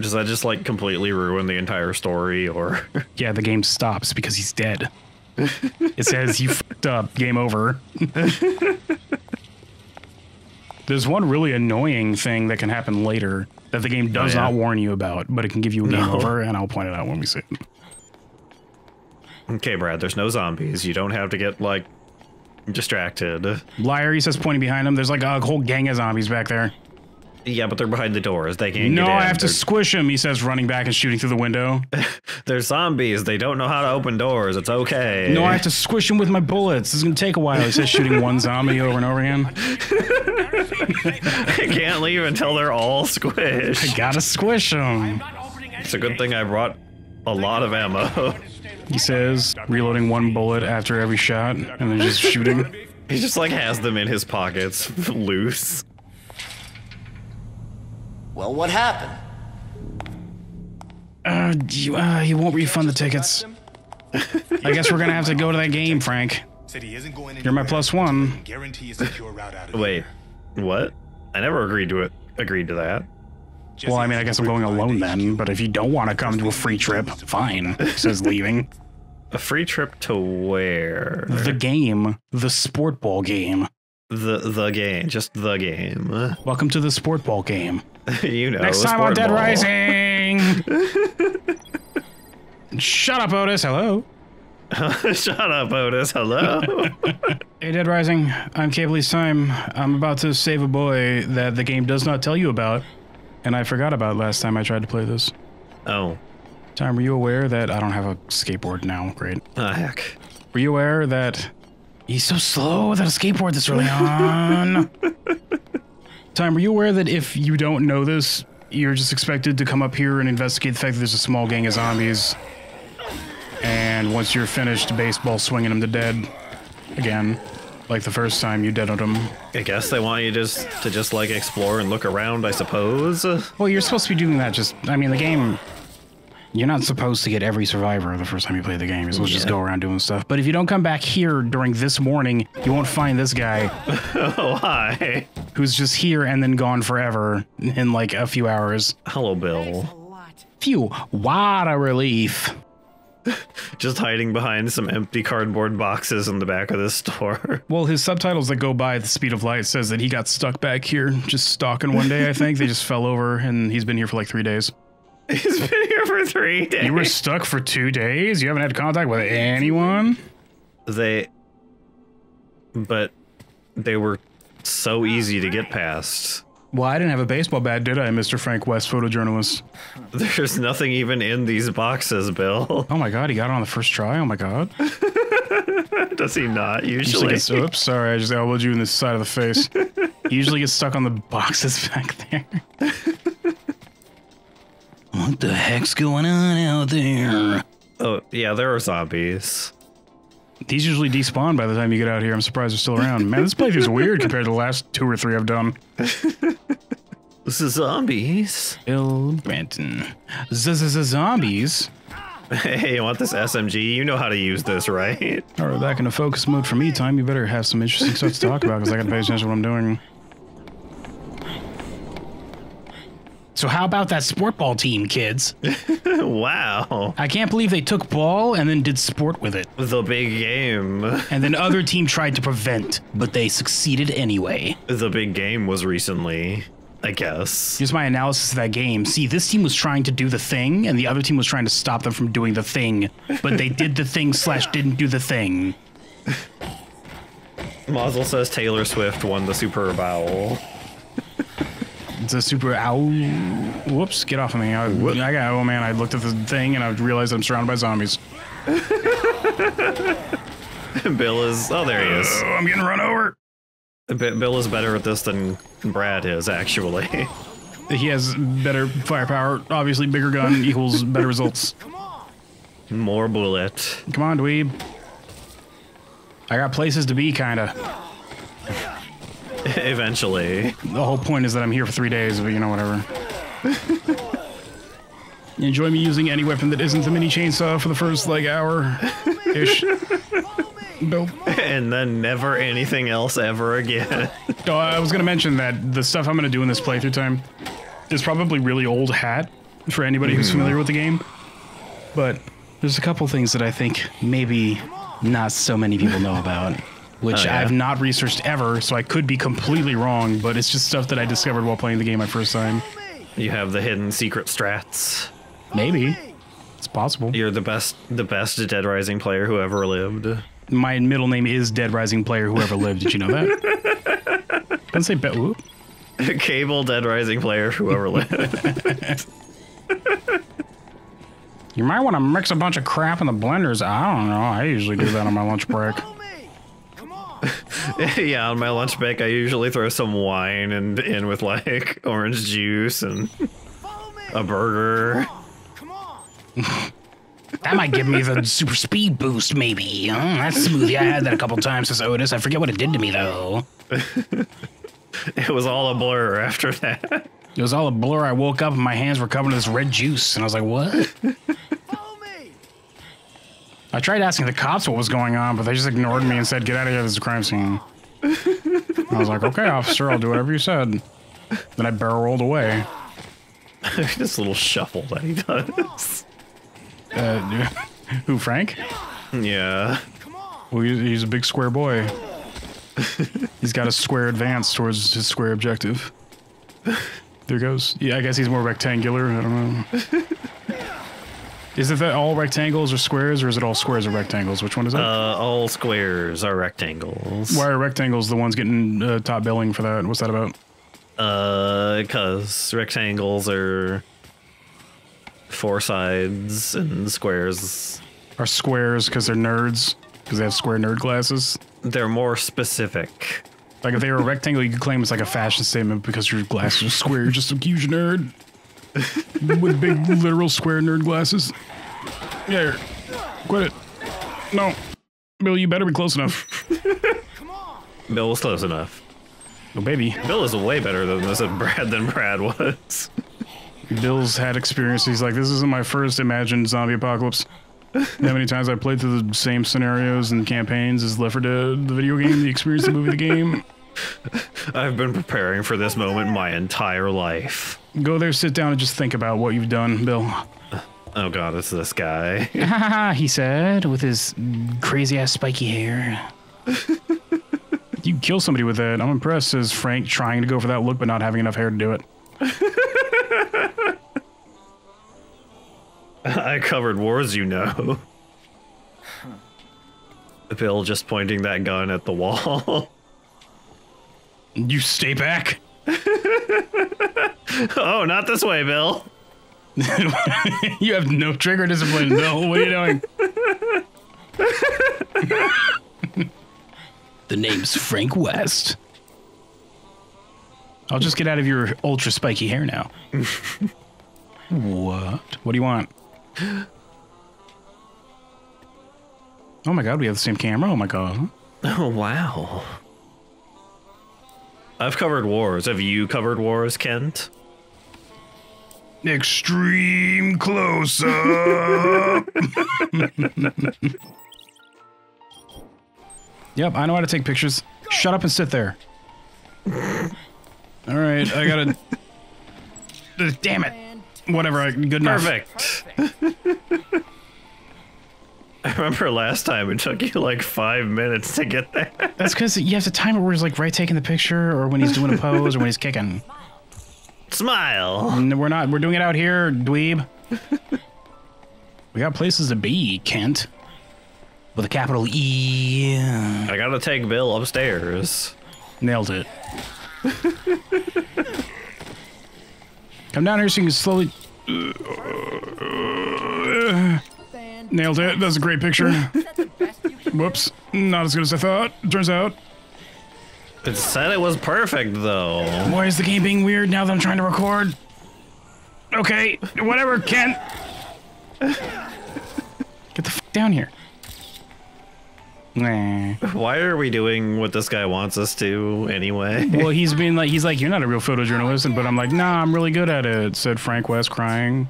S2: does that just like completely ruin the entire story, or? yeah, the game
S1: stops because he's dead. it says you fucked up. Game over. There's one really annoying thing that can happen later that the game does oh, yeah. not warn you about, but it can give you a game no. over, and I'll point it out when we see it.
S2: Okay, Brad, there's no zombies. You don't have to get, like, distracted.
S1: Liar, he says, pointing behind him. There's, like, a whole gang of zombies back there.
S2: Yeah, but they're behind the doors. They can't. No, I have they're... to
S1: squish them. He says, running back and shooting through the window.
S2: they're zombies. They don't know how to open doors. It's okay. No, I have to
S1: squish them with my bullets. It's gonna take a while. He says, shooting one zombie over and over again.
S2: I can't leave until they're all squished. I gotta
S1: squish them.
S2: It's a good thing I brought a lot of ammo.
S1: He says, reloading one bullet after every shot and then just shooting. he just like
S2: has them in his pockets loose. Well,
S1: what happened? Uh, you, uh, he won't refund the tickets.
S2: I guess we're gonna have to
S1: go to that game, Frank. You're my plus one. Wait, what? I never agreed to it. Agreed to that. Well, I mean, I guess I'm going alone then. But if you don't want to come to a free trip, fine. Says leaving. A free trip to where? The game, the sport ball game
S2: the the game, just the game. Welcome to the sport ball game. you
S1: know. Next time on Dead ball.
S3: Rising.
S1: Shut up, Otis. Hello. Shut up, Otis. Hello. hey, Dead Rising. I'm Cabley's time. I'm about to save a boy that the game does not tell you about, and I forgot about last time I tried to play this. Oh. Time, were you aware that I don't have a skateboard now? Great. Ah, heck. Were you aware that He's so slow without a skateboard this early on. Time, Are you aware that if you don't know this, you're just expected to come up here and investigate the fact that there's a small gang of zombies? And once you're finished, baseball swinging them to dead again, like the first time you deaded them.
S2: I guess they want you just to just like explore and look around, I suppose.
S1: Well, you're supposed to be doing that. Just, I mean, the game you're not supposed to get every survivor the first time you play the game. You're supposed yeah. to just go around doing stuff. But if you don't come back here during this morning, you won't find this guy. Why? Oh, who's just here and then gone forever in like a few hours. Hello, Bill. Phew, what a relief.
S2: just hiding behind some empty cardboard boxes in the back of this store.
S1: Well, his subtitles that go by the speed of light says that he got stuck back here just stalking one day, I think. they just fell over and he's been here for like three days.
S3: He's been here for three days. You were
S1: stuck for two days? You haven't had contact with anyone? They. But
S2: they were so easy to get past.
S1: Well, I didn't have a baseball bat, did I, Mr. Frank West, photojournalist? There's nothing even in these boxes, Bill. Oh my god, he got it on the first try? Oh my god. Does he not usually? usually gets, oops, sorry, I just elbowed you in the side of the face. usually gets stuck on the boxes back there. What the heck's going on out there? Oh, yeah, there are zombies. These usually despawn by the time you get out here. I'm surprised they're still around. Man, this is weird compared to the last two or three I've done. this is zombies. Bill Brenton. Z -z -z zombies. Hey, you want this SMG? You know how to use this, right? All right, back into focus mode for me time. You better have some interesting stuff to talk about because I got to pay attention to what I'm doing. So how about that sport ball team, kids? wow. I can't believe they took ball and then did sport with it. The big game. and then other team tried to prevent, but they succeeded anyway. The big game was recently. I guess. Here's my analysis of that game. See, this team was trying to do the thing, and the other team was trying to stop them from doing the thing, but they did the thing slash didn't do the thing.
S2: Mazel says Taylor Swift won the Super Bowl.
S1: It's a super ow. Whoops, get off of me. I, I got, oh man, I looked at the thing and I realized I'm surrounded by zombies. Bill
S2: is, oh, there he is. Oh,
S1: I'm getting run over.
S2: Bill is better at this than Brad is, actually.
S1: he has better firepower. Obviously, bigger gun equals better results. More bullet. Come on, dweeb. I got places to be, kinda. Eventually. The whole point is that I'm here for three days, but you know, whatever. Enjoy me using any weapon that isn't the mini chainsaw for the first, like, hour
S2: ish. And then never anything else ever again.
S1: oh, I was going to mention that the stuff I'm going to do in this playthrough time is probably really old hat for anybody mm. who's hmm. familiar with the game. But there's a couple things that I think maybe not so many people know about which oh, yeah. I've not researched ever, so I could be completely wrong, but it's just stuff that I discovered while playing the game my first time. You have the hidden secret
S2: strats. Maybe. It's possible. You're the best the best Dead Rising player who ever lived. My middle name is Dead Rising player who ever lived. Did you know that?
S1: did not say bet whoop.
S2: Kabyl Dead Rising player who ever lived.
S1: you might want to mix a bunch of crap in the blenders. I don't know. I usually do that on my lunch break.
S2: yeah, on my lunch break, I usually throw some wine and in with like orange juice and
S1: a burger. that might give me the super speed boost, maybe. Oh, that's smoothie. I had that a couple times since Otis. I forget what it did to me though. it was all a blur after that. It was all a blur. I woke up and my hands were covered in this red juice, and I was like, "What?" I tried asking the cops what was going on, but they just ignored me and said, "Get out of here! This is a crime scene." I was like, "Okay, officer, I'll do whatever you said." Then I barrel rolled away. this little shuffle that he does. Uh, who, Frank? Yeah. Well, he's a big square boy. he's got a square advance towards his square objective. There goes. Yeah, I guess he's more rectangular. I don't know. Is it that all rectangles are squares, or is it all squares are rectangles? Which one is that? Uh, all squares are rectangles. Why are rectangles the ones getting uh, top billing for that? What's that about? Uh, cause rectangles
S2: are four sides, and squares are
S1: squares because they're nerds because they have square nerd glasses. They're more specific. Like if they were a rectangle, you could claim it's like a fashion statement because your glasses are square. You're just a huge nerd with big literal square nerd glasses. Yeah, quit it. No, Bill, you better be close enough.
S2: Bill was close enough. Oh, baby. Bill is way better than this Brad than Brad was.
S1: Bill's had experience. He's like, this isn't my first imagined zombie apocalypse. How many times I played through the same scenarios and campaigns as Leffer did the video game, the experience, the movie, the game.
S2: I've been preparing for this moment my entire life.
S1: Go there, sit down, and just think about what you've done, Bill. Uh,
S2: oh god, it's this guy.
S1: he said, with his crazy ass spiky hair. you kill somebody with that. I'm impressed, says Frank, trying to go for that look but not having enough hair to do it.
S2: I covered wars, you know. Bill just pointing that gun at the wall.
S1: You stay back. oh, not this way, Bill. you have no trigger discipline, Bill. What are you doing? the name's Frank West. I'll just get out of your ultra spiky hair now. what? What do you want? Oh my god, we have the same camera. Oh my god. Oh wow.
S2: I've covered wars. Have you covered wars, Kent?
S3: Extreme close up.
S1: yep, I know how to take pictures. Shut up and sit there. All right, I gotta. Damn it. Whatever. Good enough.
S3: Perfect.
S2: I remember last time it took you like five minutes to get there.
S1: That's because you have to time it where he's like right taking the picture, or when he's doing a pose, or when he's kicking. Smile. No, we're not. We're doing it out here, dweeb. we got places to be, Kent. With a capital E. I gotta take Bill upstairs. Nailed it. Come down here so you can slowly. Nailed it. That's a great picture. Whoops. Not as good as I thought, turns out.
S2: It said it was perfect, though. Why
S1: is the game being weird now that I'm trying to record? Okay, whatever, Ken. Get the f down here. Why are we doing what this guy wants us to anyway? well, he's been like, he's like, you're not a real photojournalist, but I'm like, nah, I'm really good at it. Said Frank West, crying.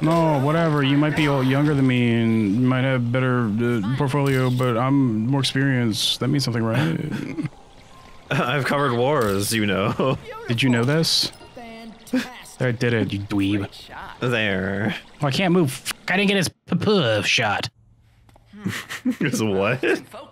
S1: no, whatever. You might be younger than me and might have better uh, portfolio, but I'm more experienced. That means something, right? I've covered wars, you know. Did you know this? There, I did it, you dweeb. There. I can't move. I didn't get his puff shot his what?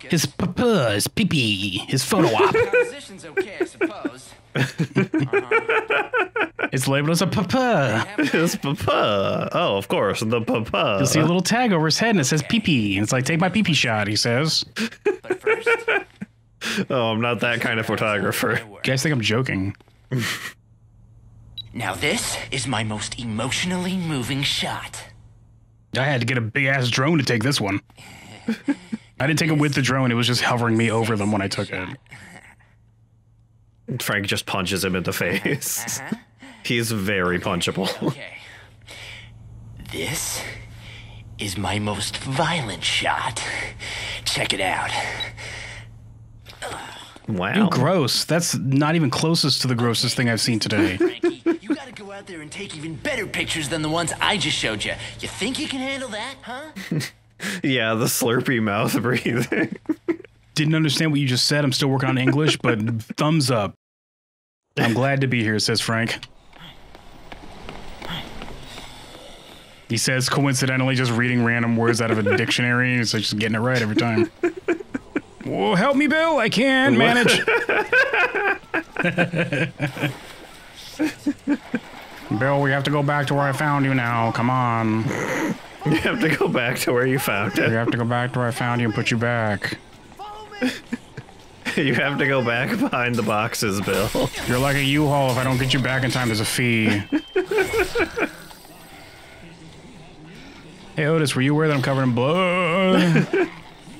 S1: His papa, his pee his photo op.
S3: okay, I suppose.
S1: It's
S2: labeled as a papa. His papa. Oh, of course, the papa. You'll see a little
S1: tag over his head and it says peepee. And it's like, take my peepee shot, he says. But first.
S2: oh, I'm not that kind of photographer. You
S1: guys think I'm joking? now, this is my most emotionally moving shot. I had to get a big ass drone to take this one. I didn't take it with the drone. It was just hovering me over them when I took it. Frank just punches him in the face. Uh-huh. He's
S4: very punchable. Okay. This is my most violent shot. Check it out.
S1: Wow. gross. That's not even closest to the grossest thing I've seen today. Frankie,
S4: you gotta go out there and take even better pictures than the ones I just showed you. You think you can handle that, huh?
S1: yeah, the slurpy mouth breathing. Didn't understand what you just said. I'm still working on English, but thumbs up. I'm glad to be here, says Frank. He says coincidentally just reading random words out of a dictionary, so just getting it right every time. Well, help me, Bill! I can manage. Bill, we have to go back to where I found you now. Come on. You have to go back to where you found it. You have to go back to where I found you and put you back. you have to go back behind the boxes, Bill. You're like a U-Haul. If I don't get you back in time, there's a fee. hey, Otis, were you aware that I'm covered in blood?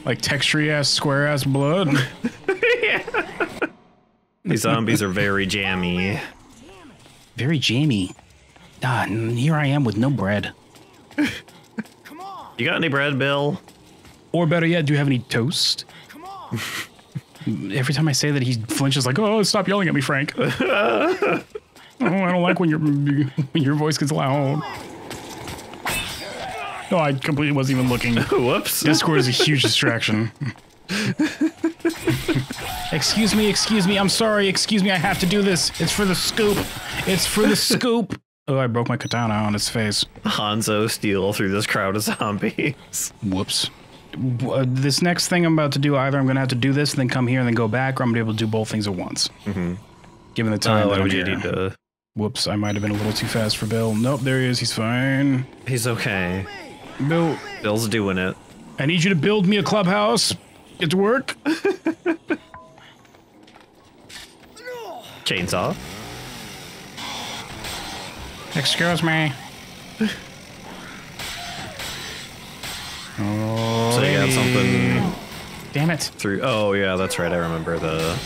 S1: like texture-ass, square-ass blood? yeah.
S2: These zombies are very jammy. Very jammy.
S1: Ah, here I am with no bread. You got any bread, Bill? Or better yet, do you have any toast? Come on. Every time I say that, he flinches like, "Oh, stop yelling at me, Frank."
S3: oh,
S1: I don't like when your when your voice gets loud. No, oh, I completely wasn't even looking. Whoops. Discord is a huge distraction. excuse me, excuse me. I'm sorry. Excuse me. I have to do this. It's for the scoop. It's for the scoop.
S2: Oh, I broke my katana on its face. Hanzo steel through this crowd of zombies.
S1: Whoops. Uh, this next thing I'm about to do, either I'm going to have to do this and then come here and then go back, or I'm going to be able to do both things at once. Mm-hmm. Given the time. Uh, that I'm here. Need to... Whoops, I might have been a little too fast for Bill. Nope, there he is. He's fine. He's okay. Bill. Bill's doing it. I need you to build me a clubhouse. Get to work. Chainsaw. Excuse me. oh,
S2: so you got something. Damn it. Through. Oh yeah, that's right. I remember the.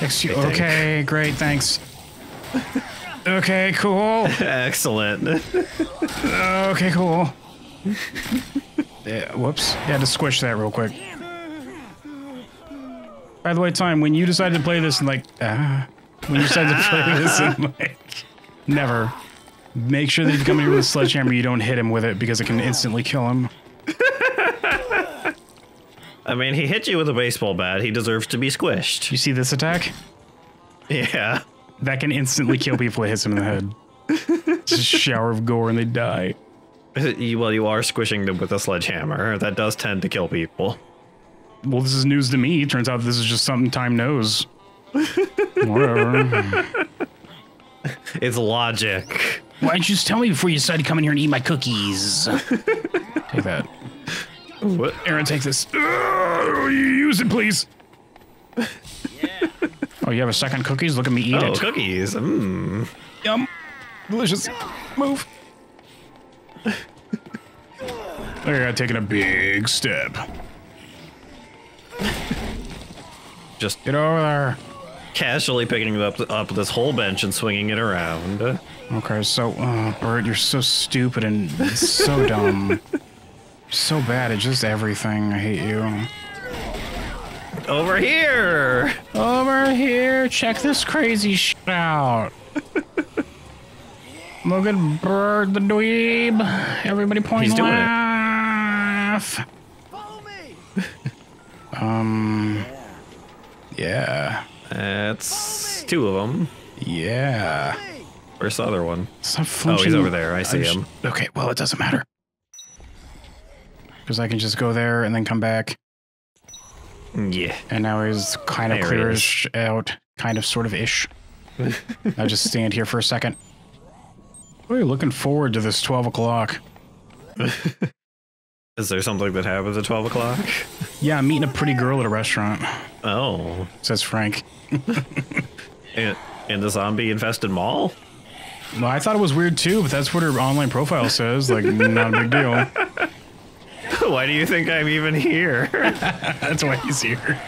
S1: Excuse. Okay, great. Thanks. okay, cool. Excellent. okay, cool. yeah, whoops. Had to squish that real quick. By the way, time when you decided to play this and like, ah, when you decided to play this and like, never. Make sure that you come in with a sledgehammer, you don't hit him with it because it can instantly kill him.
S2: I mean, he hit you with a baseball bat. He deserves to be squished.
S1: You see this attack? Yeah. That can instantly kill people that hits him in the head. It's a shower of gore and they die. Well, you are squishing them with a
S2: sledgehammer. That does tend to kill people.
S1: Well, this is news to me. Turns out this is just something time knows. Whatever. It's logic. Why didn't you just tell me before you decided to come in here and eat my cookies? take that. What? Aaron, take this. use it, please. Yeah. oh, you have a second cookies? Look at me eat oh, it. cookies. Mmm. Yum. Delicious. Move. There, taking a big step. Just
S2: get over there. Casually picking up up this whole bench and swinging it around.
S1: Okay, so, uh, Bert, you're so stupid and so dumb. so bad at just everything. I hate you. Over here! Over here! Check this crazy shit out! Look at Bird the dweeb! Everybody point He's it. um...
S2: Yeah. That's two of them. Yeah. Where's the other
S1: one? Oh, he's over there. I see him. Okay, well, it doesn't matter. Because I can just go there and then come back. Yeah. And now he's kind of clearish out, kind of sort of ish. I'll just stand here for a second. Are you looking forward to this 12 o'clock.
S2: Is there something that happens at 12 o'clock?
S1: yeah, I'm meeting a pretty girl at a restaurant.
S2: Oh.
S1: Says Frank.
S2: in the zombie infested mall?
S1: Well, I thought it was weird too, but that's what her online profile says. Like, not a big deal.
S2: Why do you think I'm even here? that's why he's here.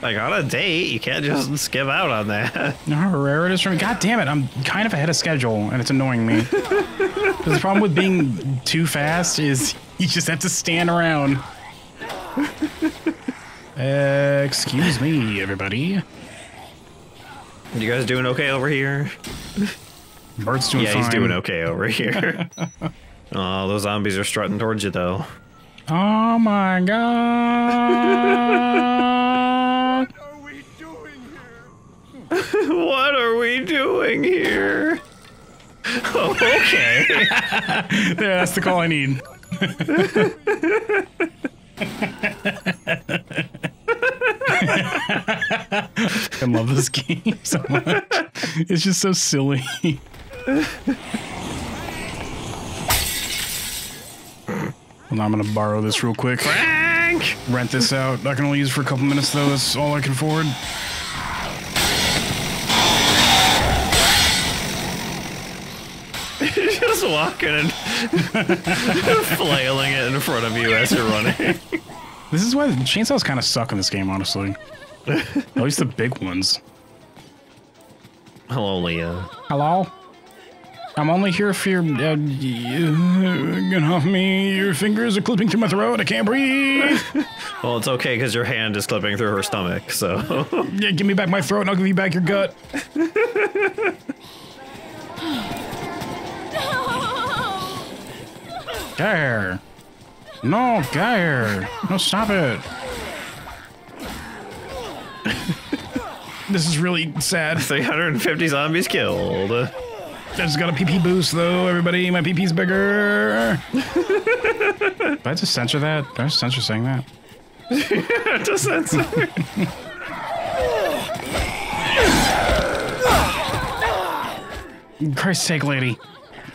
S2: Like on a date, you can't just skip out on that.
S1: No, rare it is from. God damn it, I'm kind of ahead of schedule, and it's annoying me. the problem with being too fast is you just have to stand around. excuse
S2: me, everybody. You guys doing okay over here? Bird's doing yeah, fine. he's doing okay over here. oh, those zombies are strutting towards you,
S1: though. Oh my god! what are we doing here? what are we doing here?
S3: Oh, okay. Yeah,
S1: that's the call I need. I love this game so much. It's just so silly. well, now I'm gonna borrow this real quick. Frank! Rent this out. I can only use it for a couple minutes though. That's all I can afford.
S2: just walking and flailing it in front of you as you're running.
S1: This is why the chainsaws kind of suck in this game, honestly. At least the big ones. Hello, Leah. Uh, Hello? I'm only here for your. Uh, get off me. Your fingers are clipping through my throat. I can't breathe.
S2: well, it's okay because your hand is clipping through her stomach,
S1: so. yeah, give me back my throat and I'll give you back your gut. There. No, Geyer! No, stop it! this is really sad. 350 zombies killed. I just got a PP boost, though, everybody. My PP's bigger. I just censor that? I just censor saying that?
S3: just censor.
S1: Christ's sake, lady.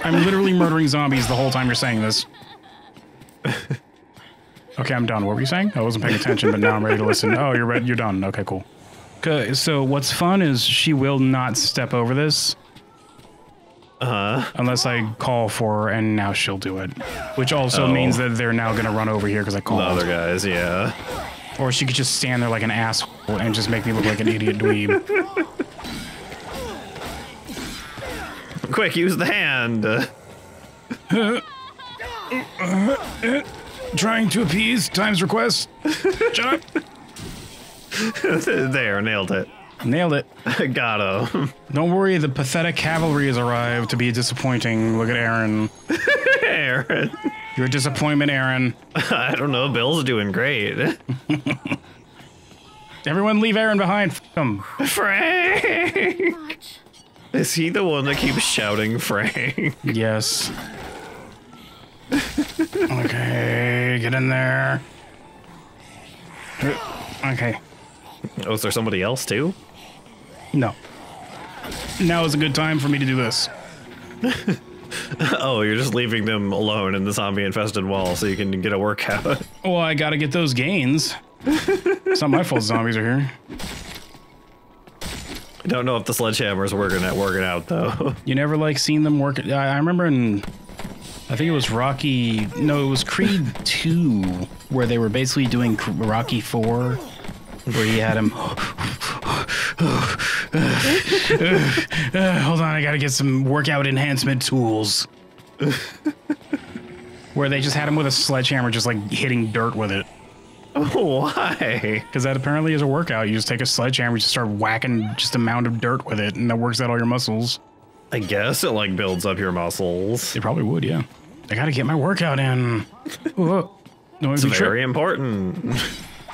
S1: I'm literally murdering zombies the whole time you're saying this. okay, I'm done. What were you saying? I wasn't paying attention, but now I'm ready to listen. Oh, you're ready. You're done. Okay, cool. So what's fun is she will not step over this. Uh -huh. Unless I call for her, and now she'll do it, which also oh. means that they're now gonna run over here because I called. The other guys, yeah. Or she could just stand there like an asshole and just make me look like an idiot dweeb. Quick, use the hand. Trying to appease Time's request. John, there, nailed it. Nailed it. Got him. Don't worry, the pathetic cavalry has arrived to be disappointing. Look at Aaron. Aaron. You're a disappointment, Aaron.
S2: I don't know. Bill's doing great. Everyone leave Aaron behind. F him.
S3: Frank!
S2: Is he the one that keeps shouting Frank? Yes
S1: okay, get in there. Okay.
S2: Oh, is there somebody else too?
S1: No. Now is a good time for me to do this.
S2: oh, you're just leaving them alone in the zombie infested wall so you can get a workout.
S1: well, I gotta get those gains. it's not my fault zombies are here.
S2: I don't know if the sledgehammer's working at working out
S1: though. You never like seen them work. I, I remember in I think it was Rocky. No, it was Creed Two, where they were basically doing Rocky Four, where he had him. hold on, I gotta get some workout enhancement tools. where they just had him with a sledgehammer, just like hitting dirt with it. Oh, why? Because that apparently is a workout. You just take a sledgehammer, you just start whacking just a mound of dirt with it, and that works out all your muscles. I guess it like builds
S2: up your muscles.
S1: It probably would, yeah. I gotta get my workout in. no, it's very important.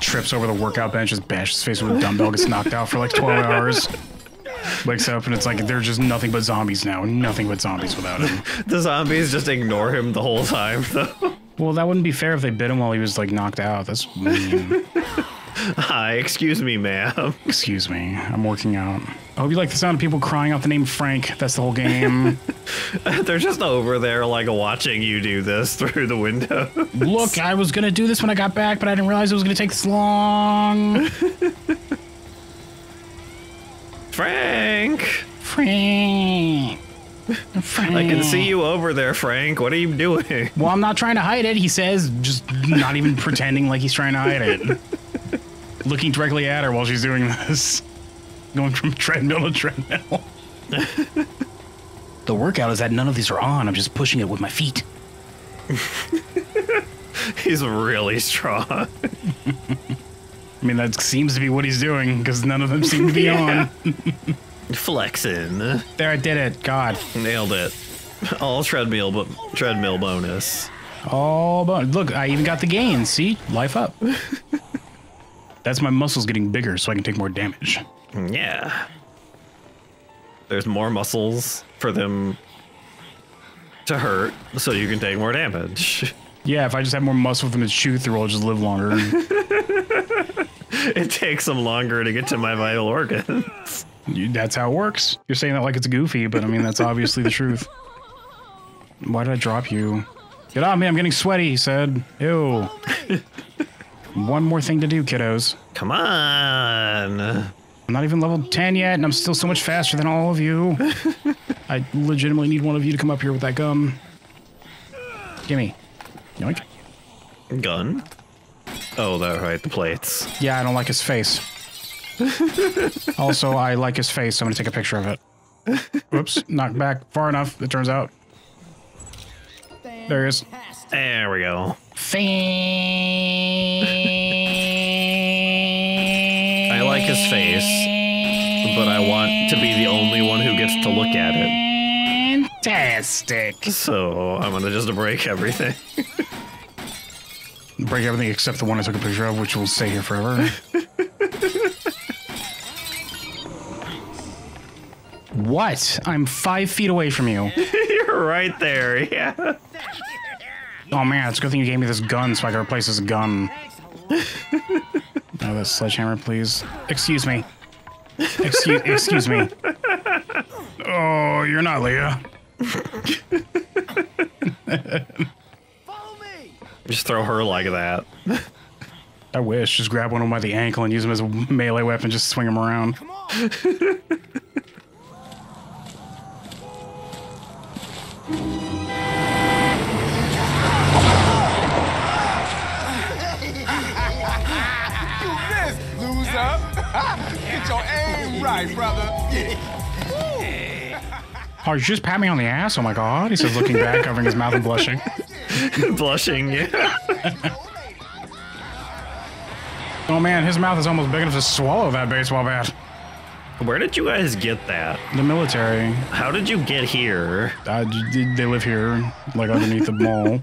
S1: Trips over the workout bench, just bashes his face with a dumbbell, gets knocked out for like 12 hours. Wakes up and it's like they're just nothing but zombies now. Nothing but zombies without him. the zombies just ignore him the whole time, though. Well, that wouldn't be fair if they bit him while he was like knocked out. That's mean. Hi, excuse me, ma'am. Excuse me, I'm working out. I hope you like the sound of people crying out the name Frank. That's the whole game.
S2: They're just over there, like watching you do this through the window.
S1: Look, I was gonna do this when I got back, but I didn't realize it was gonna take this long. Frank. Frank. Frank. I can see you
S2: over there, Frank. What are you doing?
S1: Well, I'm not trying to hide it. He says, just not even pretending like he's trying to hide it looking directly at her while she's doing this, going from treadmill to treadmill. the workout is that none of these are on. I'm just pushing it with my feet.
S2: he's really strong. I
S1: mean, that seems to be what he's doing because none of them seem to be on.
S2: Flexing. There, I did it. God, Nailed it. All treadmill, but treadmill bonus.
S1: all bonus. Look, I even got the gains. See, life up. That's my muscles getting bigger so I can take more damage. Yeah. There's more muscles for
S2: them to hurt so you can take more damage.
S1: Yeah, if I just have more muscle than the chew through, I'll just live longer.
S2: it takes them longer to get to my vital
S1: organs. You, that's how it works. You're saying that like it's goofy, but I mean, that's obviously the truth. Why did I drop you? Get off me, I'm getting sweaty, he said. Ew. One more thing to do, kiddos. Come on. I'm not even level 10 yet, and I'm still so much faster than all of you. I legitimately need one of you to come up here with that gum. Gimme. Yoink.
S2: Gun? Oh, that right, the plates.
S1: Yeah, I don't like his face. also, I like his face, so I'm gonna take a picture of it. Whoops, knocked back far enough, it turns out. There he is. There we go. I like
S2: his face, but I want to be the only one who gets to look at it.
S1: Fantastic. So I'm gonna just break everything. break everything except the one I took a picture of, which will stay here forever. what? I'm five feet away from you. You're right there, yeah. Oh man, it's a good thing you gave me this gun so I can replace this gun. no, that sledgehammer, please. Excuse me. Excuse, excuse me. Oh, you're not Leah. Just throw her like that. I wish. Just grab one of them by the ankle and use them as a melee weapon. Just swing them around.
S5: Oh,
S1: oh you just pat me on the ass? Oh my god. He says, looking back, covering his mouth and blushing.
S2: blushing, yeah.
S1: Oh man, his mouth is almost big enough to swallow that baseball bat. Where did you guys get that? The military. How did you get here? Uh, they live here, like underneath the mall.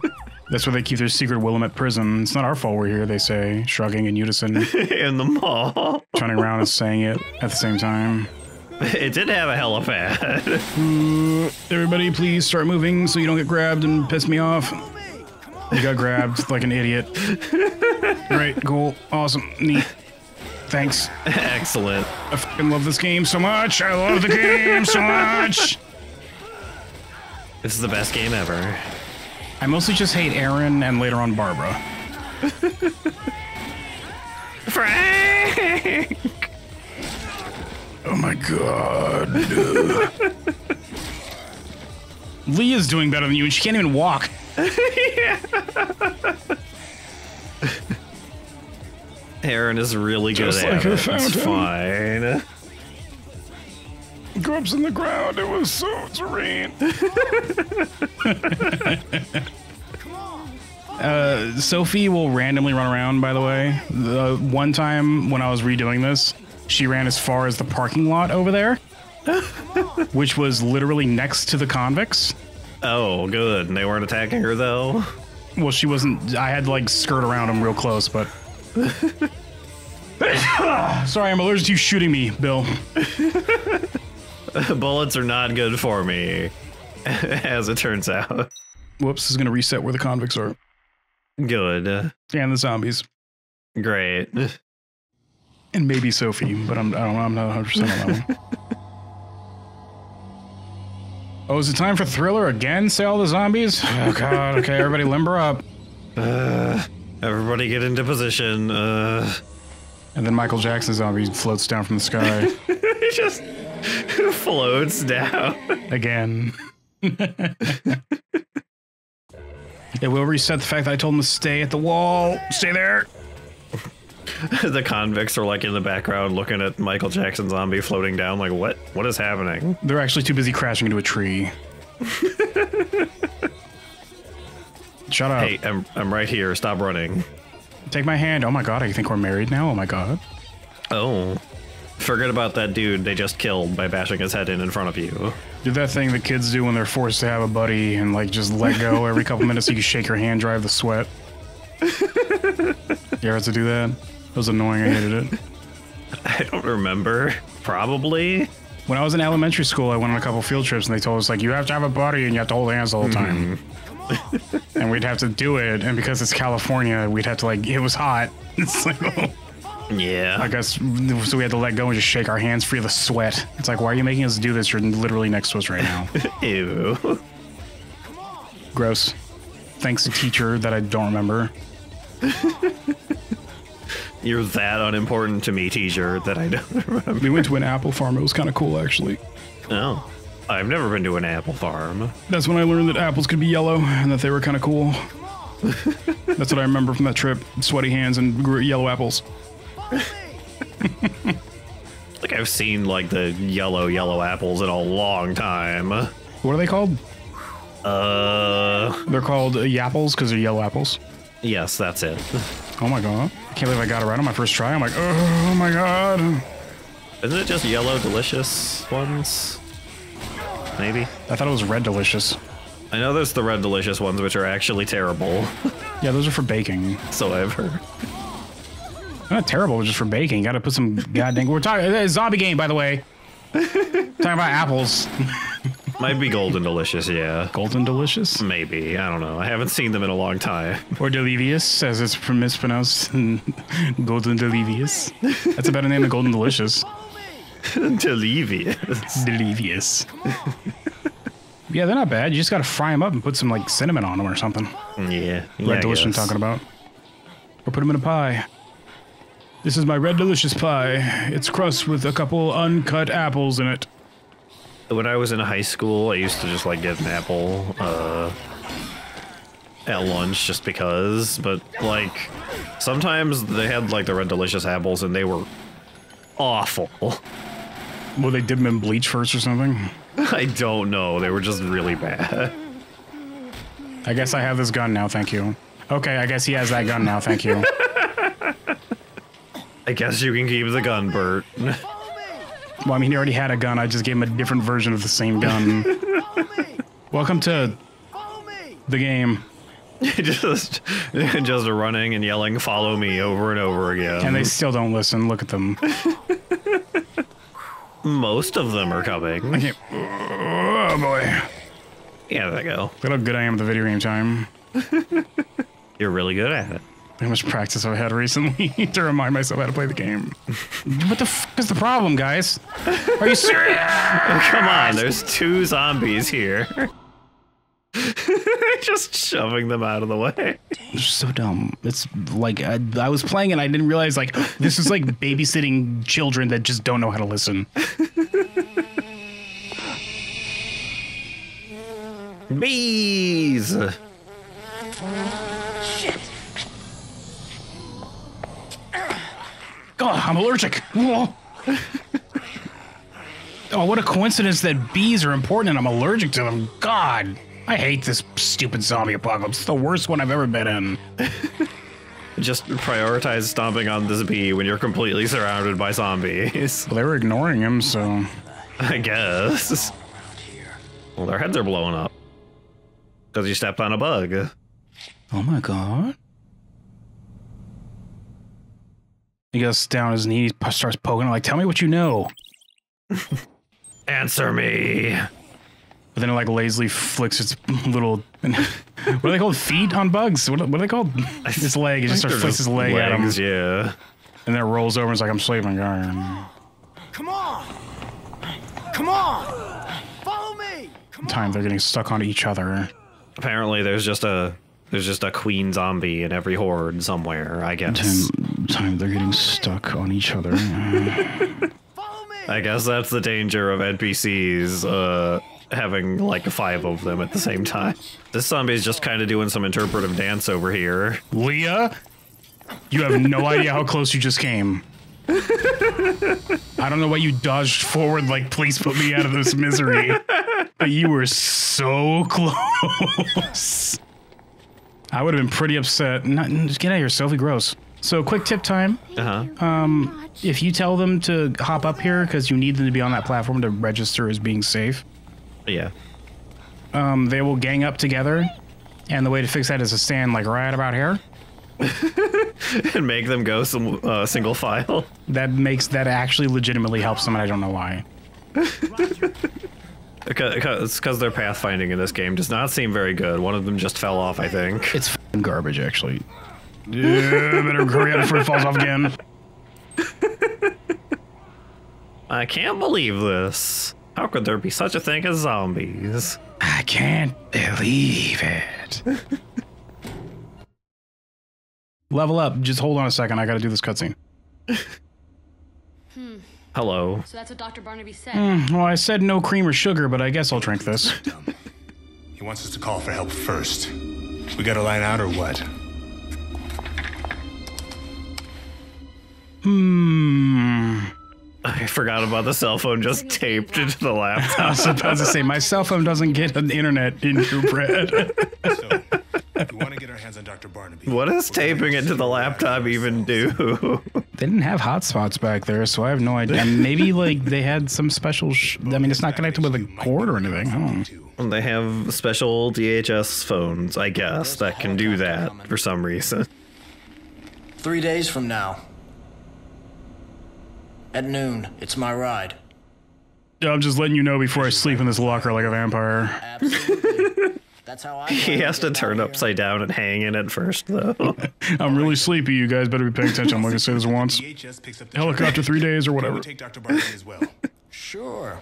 S1: That's where they keep their secret Willamette prison. It's not our fault we're here, they say, shrugging in unison,
S2: In the mall? turning around and
S1: saying it at the same time.
S2: It did have a helipad. fan.
S1: Mm, everybody, please start moving so you don't get grabbed and piss me off. You got grabbed like an idiot. Great, cool, awesome, neat. Thanks. Excellent. I fucking love this game so much. I love the game so much. This is
S2: the best game ever.
S1: I mostly just hate Aaron and later on Barbara.
S3: Frank!
S1: Oh my god. Lee is doing better than you, and she can't even walk.
S2: Aaron is really good Just at like it. It's fine.
S1: Grubs in the ground. It was so serene. uh, Sophie will randomly run around. By the way, the one time when I was redoing this, she ran as far as the parking lot over there, which was literally next to the convicts. Oh, good. And they weren't attacking her though. Well, she wasn't. I had to like skirt around them real close, but. Sorry, I'm allergic to you shooting me, Bill.
S2: Bullets are not good for me,
S1: as it turns out. Whoops, this is going to reset where the convicts are. Good. And the zombies. Great and maybe Sophie, but I'm I am i am not 100 percent on that one. oh, is it time for Thriller again? Say all the zombies. Oh God. Okay, everybody limber up. Uh,
S2: everybody get into position. Uh.
S1: And then Michael Jackson zombie floats down from the sky. he just
S2: floats down
S1: again. it will reset the fact that I told him to stay at the wall.
S2: Stay there. the convicts are like in the background looking at Michael Jackson zombie floating down. Like, what? What is happening?
S1: They're actually too busy crashing into a tree. Shut up. Hey,
S2: I'm I'm right here. Stop
S1: running. Take my hand. Oh my god, I think we're married now. Oh my god.
S2: Oh. Forget about that dude they just killed by bashing his head in in front of you.
S1: Do that thing the kids do when they're forced to have a buddy and like just let go every couple minutes so you can shake your hand, drive the sweat. you ever have to do that? It was annoying. I hated it. I don't
S2: remember.
S1: Probably. When I was in elementary school, I went on a couple field trips, and they told us like you have to have a body and you have to hold hands the whole time. Mm-hmm. and we'd have to do it, and because it's California, we'd have to like it was hot. It's like, oh. yeah. I guess so. We had to let go and just shake our hands free of the sweat. It's like, why are you making us do this? You're literally next to us right now. Ew. Gross. Thanks, teacher, that I don't remember.
S2: You're that unimportant to me, teacher, that I don't
S1: remember. We went to an apple farm. It was kind of cool, actually.
S2: Oh. I've never been to an apple
S1: farm. That's when I learned that apples could be yellow and that they were kind of cool. That's what I remember from that trip. Sweaty hands and yellow apples. like
S2: I've seen like the yellow yellow apples in a long time. What are they
S1: called? Uh, they're called uh, yapples because they're yellow apples. Yes, that's it. oh my god. I can't believe I got it right on my first try. I'm like,
S3: oh my god.
S1: Isn't it just yellow delicious ones? Maybe? I thought it was
S2: red delicious. I know there's the red delicious ones, which are actually terrible. yeah, those are for baking. So I've heard.
S1: They're not terrible, just for baking. You gotta put some goddamn. We're talking. Eh, zombie game, by the way. talking about apples.
S2: Might be Golden Delicious, yeah. Golden Delicious? Maybe. I don't know. I haven't seen them in a long time.
S1: Or delivious, as it's mispronounced. golden delivious. That's a better name than Golden Delicious. Delivious. Delivious. yeah, they're not bad. You just gotta fry them up and put some like cinnamon on them or something.
S2: Yeah. Red yeah, Delicious I'm talking about.
S1: Or put them in a pie. This is my Red Delicious pie. It's crust with a couple uncut apples in it
S2: when I was in high school, I used to just like get an apple uh, at lunch just because. But like sometimes they had like the red delicious apples and they were awful.
S1: Were they dip them in bleach first or something.
S2: I don't know. They were just really bad.
S1: I guess I have this gun now. Thank you. Okay, I guess he has that gun now. Thank you.
S2: I guess you can keep the gun, Bert.
S1: Well, I mean, he already had a gun. I just gave him a different version of the same gun. Welcome to the game. just, just
S2: running and yelling, "Follow me!" over and over again. And they
S1: still don't listen. Look at them.
S2: Most of them are coming. Okay. Oh boy.
S1: Yeah, there they go. Look how good I am at the video game time. You're really good at it how much practice I had recently to remind myself how to play the game. what the fuck is the problem, guys? Are you serious?
S2: oh, come on, there's two zombies here. just shoving them out of the way.
S1: They're so dumb. It's like I, I was playing and I didn't realize like this is like babysitting children that just don't know how to listen. Bees. Oh, I'm allergic. oh, what a coincidence that bees are important and I'm allergic to them. God, I hate this stupid zombie apocalypse. It's the worst one I've ever been in.
S2: Just prioritize stomping on this bee when you're completely surrounded by zombies.
S1: Well, they were ignoring him, so.
S2: I guess. Well, their heads are blowing up. Because you stepped on a bug.
S1: Oh my god. He goes down on his knees, starts poking. I'm like, tell me what you know.
S2: Answer me.
S1: But then it like lazily flicks its little what are they called? Feet on bugs? What, what are they called? Its leg. It just starts flicks its leg legs, at him. Yeah. And then it rolls over and it's like, I'm sleeping. Come on.
S4: Come on.
S1: Follow me. Come Time they're getting stuck on each other.
S2: Apparently there's just a there's just a queen zombie in every horde somewhere, I guess.
S1: Time, time they're getting stuck on each other.
S2: I guess that's the danger of NPCs uh, having like five of them at the same time. This zombie's just kind of doing some interpretive dance over here. Leah,
S1: you have no idea how close you just came. I don't know why you dodged forward like, please put me out of this misery. But you were so close. I would have been pretty upset. Not, just get out of here, Sophie. Gross. So quick tip time. Uh-huh. Um, if you tell them to hop up here because you need them to be on that platform to register as being safe. Yeah. Um, they will gang up together, and the way to fix that is to stand like right about here.
S2: and make them go some uh, single file.
S1: That makes that actually legitimately helps them, and I don't know why.
S2: It's because their pathfinding in this game does not seem very good. One of them just fell off, I think. It's garbage, actually.
S1: Yeah, better hurry up before it falls off again.
S2: I can't believe this. How could there be such a thing as zombies? I
S1: can't believe it. Level up. Just hold on a second. I got to do this cutscene. Hello.
S3: So that's what Dr. Barnaby said. Mm,
S1: well, I said no cream or sugar, but I guess I'll drink this.
S5: he wants us to call for help first. We gotta line out or what?
S3: Hmm.
S2: I forgot about the cell phone just taped into the laptop. I was about to say,
S1: my cell phone doesn't get an internet into bread. so,
S2: we want to get our hands on Dr. Barnaby. What does taping it to the laptop even do? they
S1: didn't have hotspots back there, so I have no idea. Maybe like they had some special. Sh- I mean, it's not connected with a cord or anything.
S2: Oh. They have special DHS phones, I guess, that can do that for some reason.
S4: Three days from now. At noon, it's my ride.
S1: I'm just letting you know before I sleep in this locker like a vampire. Absolutely. That's how I. He
S2: has to turn upside down and hang in at first, though.
S1: I'm really sleepy. You guys better be paying attention. I'm going to say this once. Helicopter three days or whatever. Take
S4: Dr. as well. Sure,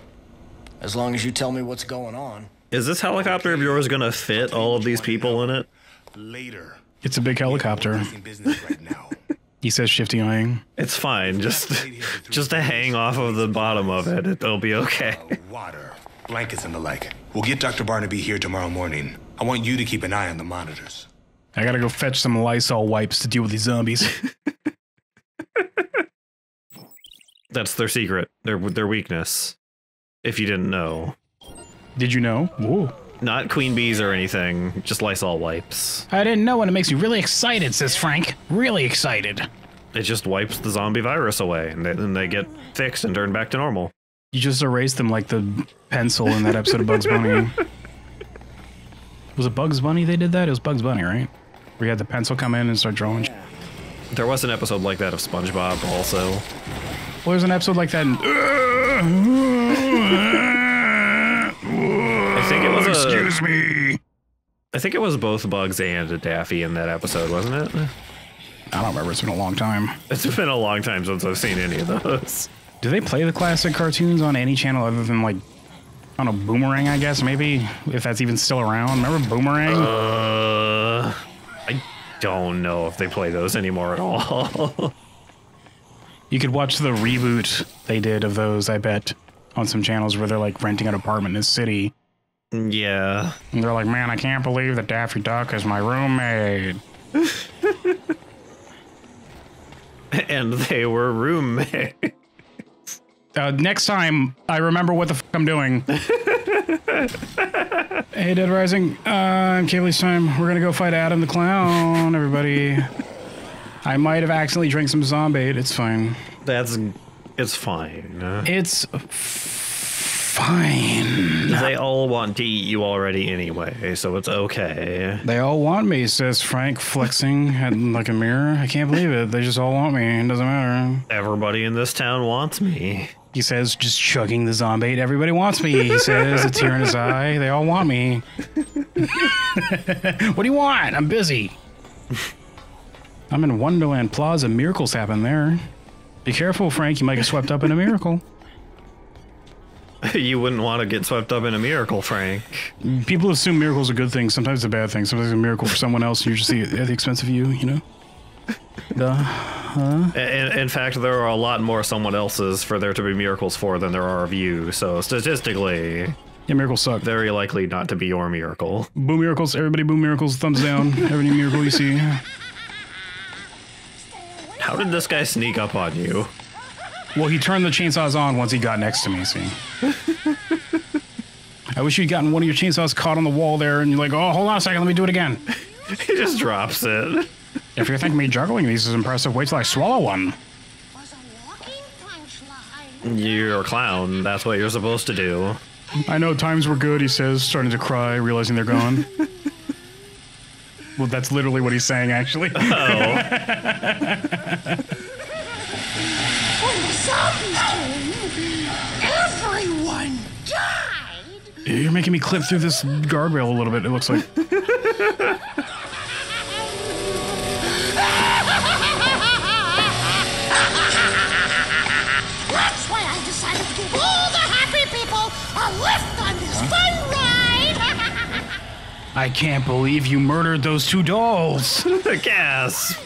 S4: as long as you tell me what's going on. Is this
S2: helicopter of yours going to fit all of these people in it?
S1: Later. It's a big helicopter. He says shifty eyeing.
S2: It's fine. Just just to hang off of the bottom of it. It'll be okay. Water blankets and the like. We'll get Dr. Barnaby
S5: here tomorrow morning. I want you to keep an eye on the monitors.
S1: I gotta go fetch some Lysol wipes to deal with these zombies.
S2: That's their secret, their their weakness. If you didn't know.
S1: Did you know? Ooh.
S2: Not queen bees or anything, just Lysol wipes.
S1: I didn't know, and it makes me really excited, says
S2: Frank. Really excited. It just wipes the zombie virus away, and they, and they get fixed and
S1: turned back to normal. You just erased them like the pencil in that episode of Bugs Bunny. was it Bugs Bunny they did that? It was Bugs Bunny, right? Where you had the pencil come in and start drawing.
S2: There was an episode like that of SpongeBob also. Well,
S1: there's an episode like that in...
S3: I think it was a, Excuse
S2: me. I think it was both Bugs and Daffy in that episode, wasn't it? I don't remember. It's been a long time. It's been a long time since I've seen any of
S1: those. Do they play the classic cartoons on any channel other than like on a boomerang? I guess maybe if that's even still around. Remember boomerang?
S2: Uh, I don't know if they play those anymore at all.
S1: you could watch the reboot they did of those. I bet on some channels where they're like renting an apartment in the city. Yeah. And they're like, man, I can't believe that Daffy Duck is my roommate. and they were roommates. Uh, next time, I remember what the fuck I'm doing. hey, Dead Rising. Uh, I'm Kaylee's time. We're gonna go fight Adam the Clown, everybody. I might have accidentally drank some zombie. It's fine. That's it's fine. It's fine.
S2: They all want to eat you already anyway, so it's okay.
S1: They all want me, says Frank, flexing at, like a mirror. I can't believe it. They just all want me. It doesn't matter. Everybody in this
S2: town wants me.
S1: He says, just chugging the zombie. Everybody wants me. He says, a tear in his eye. They all want me. what do you want? I'm busy. I'm in Wonderland Plaza. Miracles happen there. Be careful, Frank. You might get swept up in a miracle.
S2: you wouldn't want to get swept up in a miracle, Frank.
S1: People assume miracles are good things. Sometimes it's a bad thing. Sometimes a miracle for someone else, and you're just at the expense of you, you know?
S3: Uh,
S2: in, in, fact, there are a lot more someone else's for there to be miracles for than there are of you. So statistically, yeah, miracles suck. Very likely not to be your miracle.
S1: Boom miracles! Everybody, Boom miracles! Thumbs down! Every miracle you see. How did this guy sneak up on you? Well, he turned the chainsaws on once he got next to me. See. I wish you'd gotten one of your chainsaws caught on the wall there, and you're like, "Oh, hold on a second, let me do it again." he just drops it. If you think me juggling these is impressive, wait till I swallow one.
S2: You're a clown. That's what you're supposed to do.
S1: I know times were good, he says, starting to cry, realizing they're gone. well, that's literally what he's saying, actually.
S3: Oh. Everyone died!
S1: You're making me clip through this guardrail a little bit, it looks like. I can't believe you murdered those two dolls. the gas.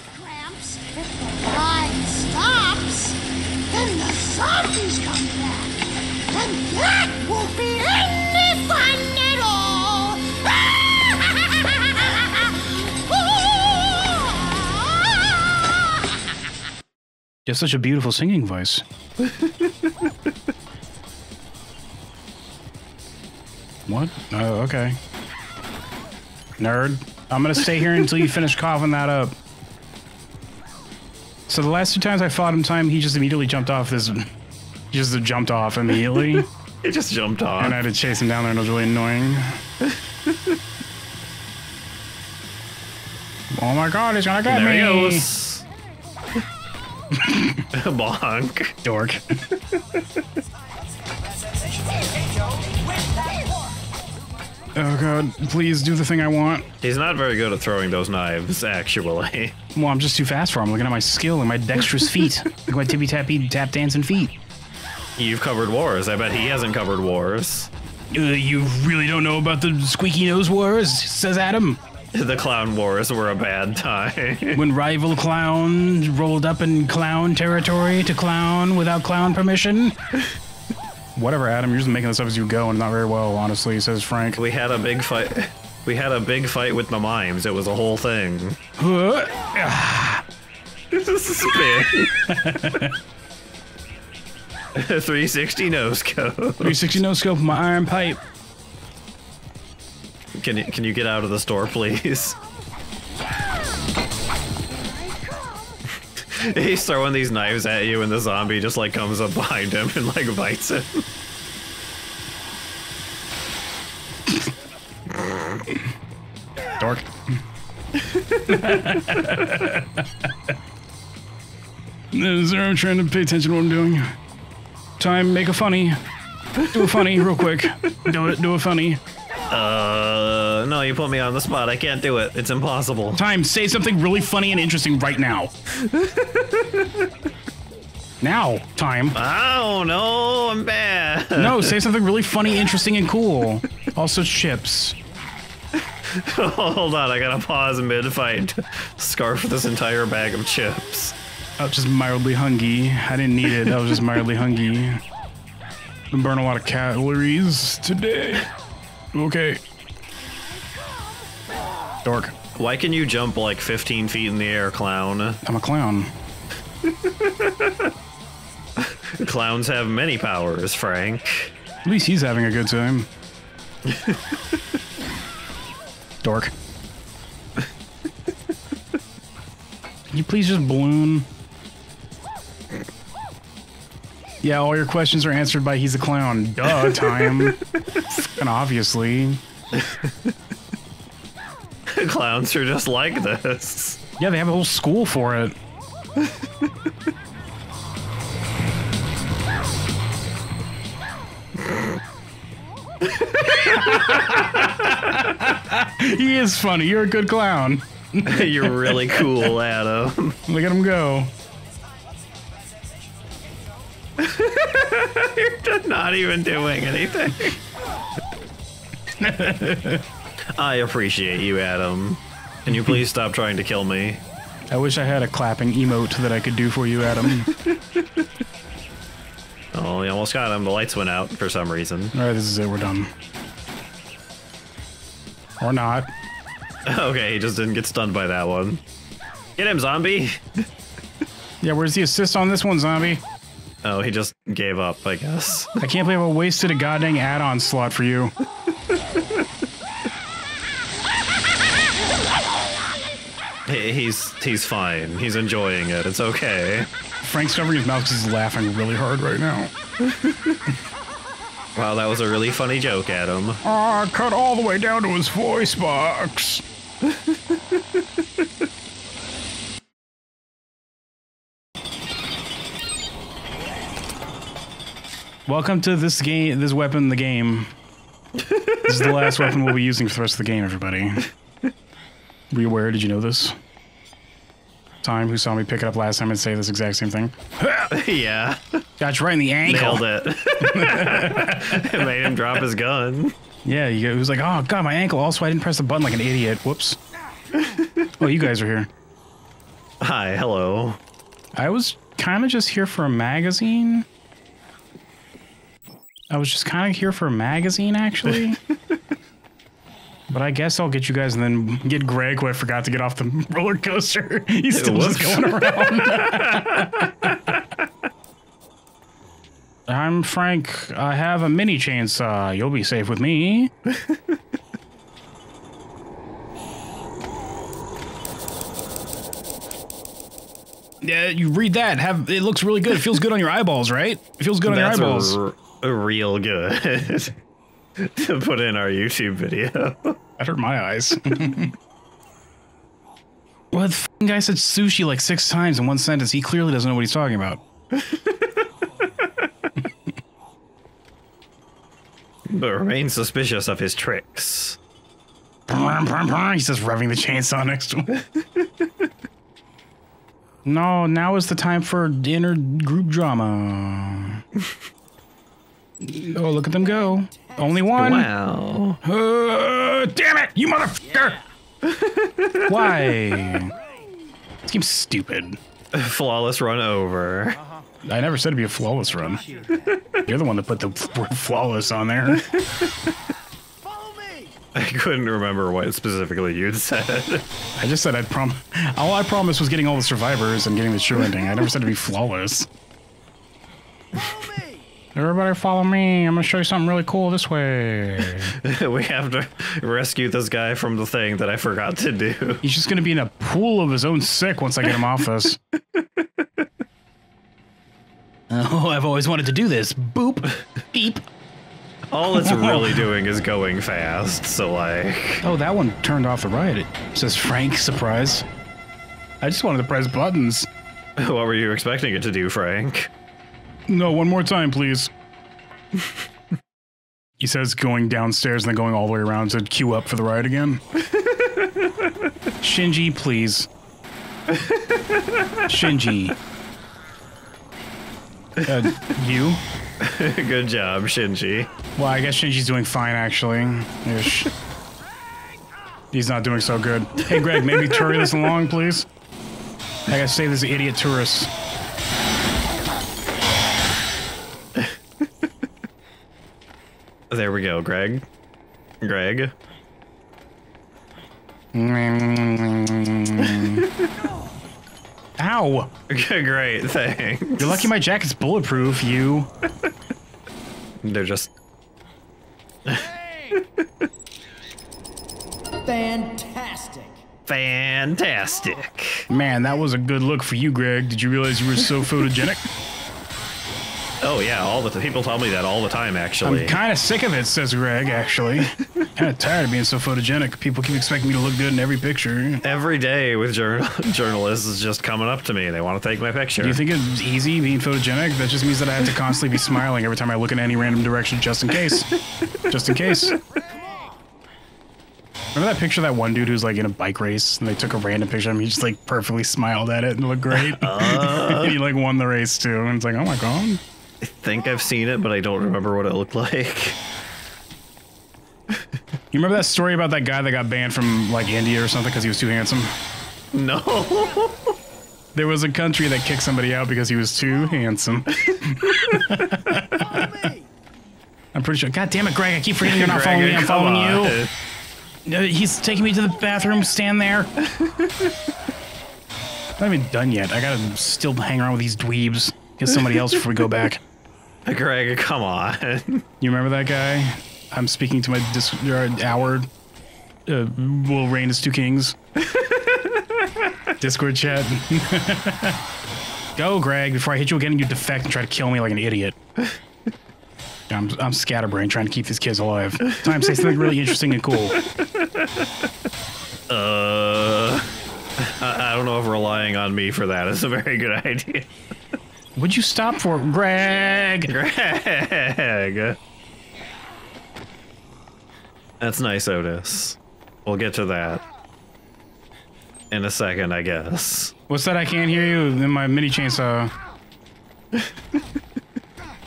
S1: You have such a beautiful singing voice. what? Oh, okay. Nerd. I'm gonna stay here until you finish coughing that up. So the last two times I fought him, time he just immediately jumped off this. just jumped off immediately.
S2: he just jumped
S1: off. And I had to chase him down there, and it was really annoying. oh my god, he's gonna get there me! There he goes. Bonk. Dork. Oh god, please do the thing I want. He's not very good at throwing those knives, actually. Well, I'm just too fast for him. Looking at my skill and my dexterous feet. Look my tippy tappy tap dancing feet.
S2: You've covered wars. I bet he hasn't covered wars. Uh,
S1: you really
S2: don't know about the squeaky nose wars, says Adam. The clown wars were a bad time.
S1: when rival clowns rolled up in clown territory to clown without clown permission whatever, Adam. You're just making this up as you go, and not very well, honestly. Says Frank. We had a big
S2: fight. We had a big fight with the mimes. It was a whole thing.
S3: this is big.
S2: 360 no scope.
S1: 360 no scope. My iron pipe.
S2: Can you can you get out of the store, please? He's throwing these knives at you, and the zombie just like comes up behind him and like bites him.
S3: Dork.
S1: Zero, I'm trying to pay attention to what I'm doing. Time, make a funny. Do a funny real quick. Do it, do a funny.
S2: Uh, no, you put me on the spot. I can't do it. It's impossible. Time, say something really funny and interesting
S1: right now. now, time. Oh no, I'm bad. no, say something really funny, interesting, and cool. Also, chips.
S2: Hold on, I gotta pause mid-fight. Scarf this entire bag of chips.
S1: I was just mildly hungry. I didn't need it. I was just mildly hungry. Burn a lot of calories today. Okay.
S2: Dork. Why can you jump like 15 feet in the air, clown?
S1: I'm a clown.
S2: Clowns have many
S1: powers, Frank. At least he's having a good time. Dork. Can you please just balloon? Yeah, all your questions are answered by he's a clown. Duh, time. and obviously.
S2: Clowns are just like this.
S1: Yeah, they have a whole school for it. he is funny. You're a good clown. You're really cool, Adam. Look at him go. You're not even doing anything.
S2: I appreciate you, Adam. Can you please stop trying to kill me?
S1: I wish I had a clapping emote that I could do for you, Adam.
S2: oh, we almost got him. The lights went out for some reason. All right,
S1: this is it. We're done. Or not.
S2: Okay, he just didn't get stunned by that one. Get him, zombie!
S1: yeah, where's the assist on this one, zombie?
S2: Oh, he just gave up,
S1: I guess. I can't believe I wasted a goddamn add-on slot for you.
S2: he, he's he's fine. He's enjoying it. It's okay. Frank's covering his mouth because he's laughing really hard right now. wow, that was a really funny joke, Adam. Ah, uh, cut all the way down
S5: to his voice box.
S1: Welcome to this game, this weapon, the game. this is the last weapon we'll be using for the rest of the game, everybody. Were you aware? Did you know this? Time, who saw me pick it up last time and say this exact same thing? yeah. Got you right in the ankle. Nailed it. it made him drop his gun. Yeah, he was like, oh, God, my ankle. Also, I didn't press the button like an idiot. Whoops. oh, you guys are here. Hi, hello. I was kind of just here for a magazine. I was just kind of here for a magazine, actually. but I guess I'll get you guys and then get Greg, who I forgot to get off the
S3: roller coaster. He's still just going around.
S1: I'm Frank. I have a mini chainsaw. You'll be safe with me. Yeah, you read that. Have it looks really good. It feels good on your eyeballs, right? It feels good on That's your eyeballs
S2: real good to put in our YouTube video.
S1: That hurt my eyes. well, the guy said sushi like six times in one sentence. He clearly doesn't know what he's talking about.
S2: but remain suspicious of his tricks.
S1: He's just revving the chainsaw next to him. no, now is the time for dinner group drama. Oh, look at them go. Only one. Wow. Uh, damn it, you motherfucker! Yeah. Why? This game's stupid. Flawless run over. I never said it'd be a flawless run. You're the one that put the word flawless on there. I couldn't remember what specifically you'd said. I just said I'd prom. All I promised was getting all the survivors and getting the true ending. I never said to be flawless. Everybody follow me. I'm going to show you something really cool this way. we have to rescue this guy from the thing that I forgot to do. He's just going to be in a pool of his own sick once I get him off this. oh, I've always wanted to do this. Boop. Beep. All it's really
S2: doing is going fast, so
S1: like... Oh, that one turned off the riot. It says Frank, surprise. I just wanted to press buttons. what were you expecting it to do, Frank? No, one more time, please. he says, going downstairs and then going all the way around to queue up for the ride again. Shinji, please. Shinji. Uh, you?
S2: Good job, Shinji.
S1: Well, I guess Shinji's doing fine, actually. Ish. He's not doing so good. Hey, Greg, maybe hurry this along, please. I gotta save this idiot tourist.
S2: There we go, Greg. Greg.
S1: Ow!
S2: Great, thanks. You're lucky
S1: my jacket's bulletproof, you.
S2: They're just...
S4: Fantastic.
S2: Fantastic.
S1: Man, that was a good look for you, Greg. Did you realize you were so photogenic?
S2: Oh yeah, all the people tell me that all the time. Actually, I'm
S1: kind of sick of it," says Greg. Actually, kind of tired of being so photogenic. People keep expecting me to look good in every picture. Every day with
S2: journalists is just coming up to me. They want to take my picture. Do you think
S1: it's easy being photogenic? That just means that I have to constantly be smiling every time I look in any random direction, just in case. just in case. Remember that picture of that one dude who's like in a bike race and they took a random picture of him? He just like perfectly smiled at it and looked great. Uh. and he like won the race too. And it's like, oh my God. I think I've seen it, but I don't remember what it looked like. you remember that story about that guy that got banned from like India or something because he was too handsome? No. there was a country that kicked somebody out because he was too handsome. I'm pretty sure. God damn it, Greg! I keep forgetting you're not Greg, following me. I'm following on. you. Uh, he's taking me to the bathroom. Stand there. I'm not even done yet. I gotta still hang around with these dweebs. Get somebody else before we go back. Greg, come on. You remember that guy? I'm speaking to my dis- uh, our uh, will reign as two kings. Discord chat. Go, Greg, before I hit you again and you defect and try to kill me like an idiot. I'm, I'm scatterbrained trying to keep these kids alive. Time to say something really interesting and cool.
S2: Uh, I, I don't know if relying on me for that is a very good idea.
S1: Would you stop for Greg?
S2: Greg. That's nice, Otis. We'll get to that in a second, I guess.
S1: What's that? I can't hear you in my mini chainsaw.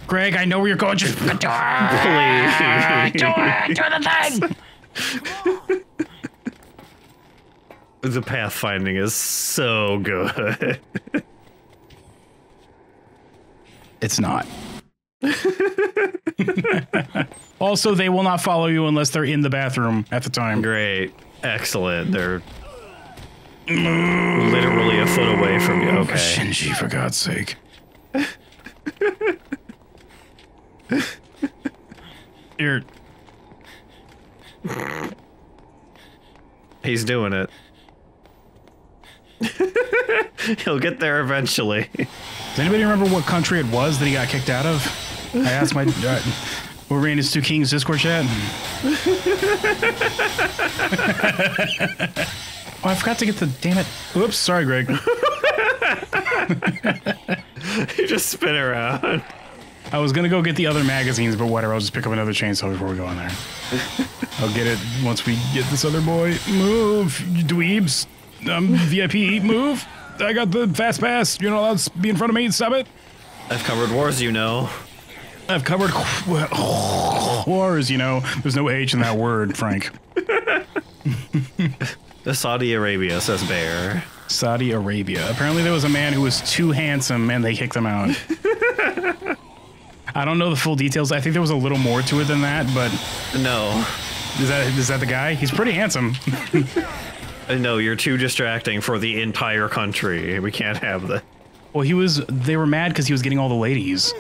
S1: Greg, I know where you're going. Just do it. Do it.
S3: Do
S1: the thing.
S2: the pathfinding is so good.
S1: It's not. also, they will not follow you unless they're in the bathroom at the time. Great. Excellent. They're literally a foot away
S3: from you. Okay. Shinji, for God's
S1: sake.
S2: You're. He's doing it.
S1: He'll get there eventually. Does anybody remember what country it was that he got kicked out of? I asked my. Uh, we're reading his two kings Discord chat.
S3: oh,
S1: I forgot to get the damn it. Oops, sorry, Greg. you just spin around. I was gonna go get the other magazines, but whatever. I'll just pick up another chainsaw before we go in there. I'll get it once we get this other boy. Move, dweebs um, VIP move. I got the fast pass. You're not allowed to be in front of me. Stop it. I've covered wars, you know. I've covered wars, you know. There's no H in that word, Frank.
S2: Saudi Arabia says bear.
S1: Saudi Arabia. Apparently, there was a man who was too handsome, and they kicked him out. I don't know the full details. I think there was a little more to it than that, but no. Is that is that the guy? He's pretty handsome.
S2: No, you're too distracting for the entire country. We
S1: can't have the. Well, he was. They were mad because he was getting all the ladies.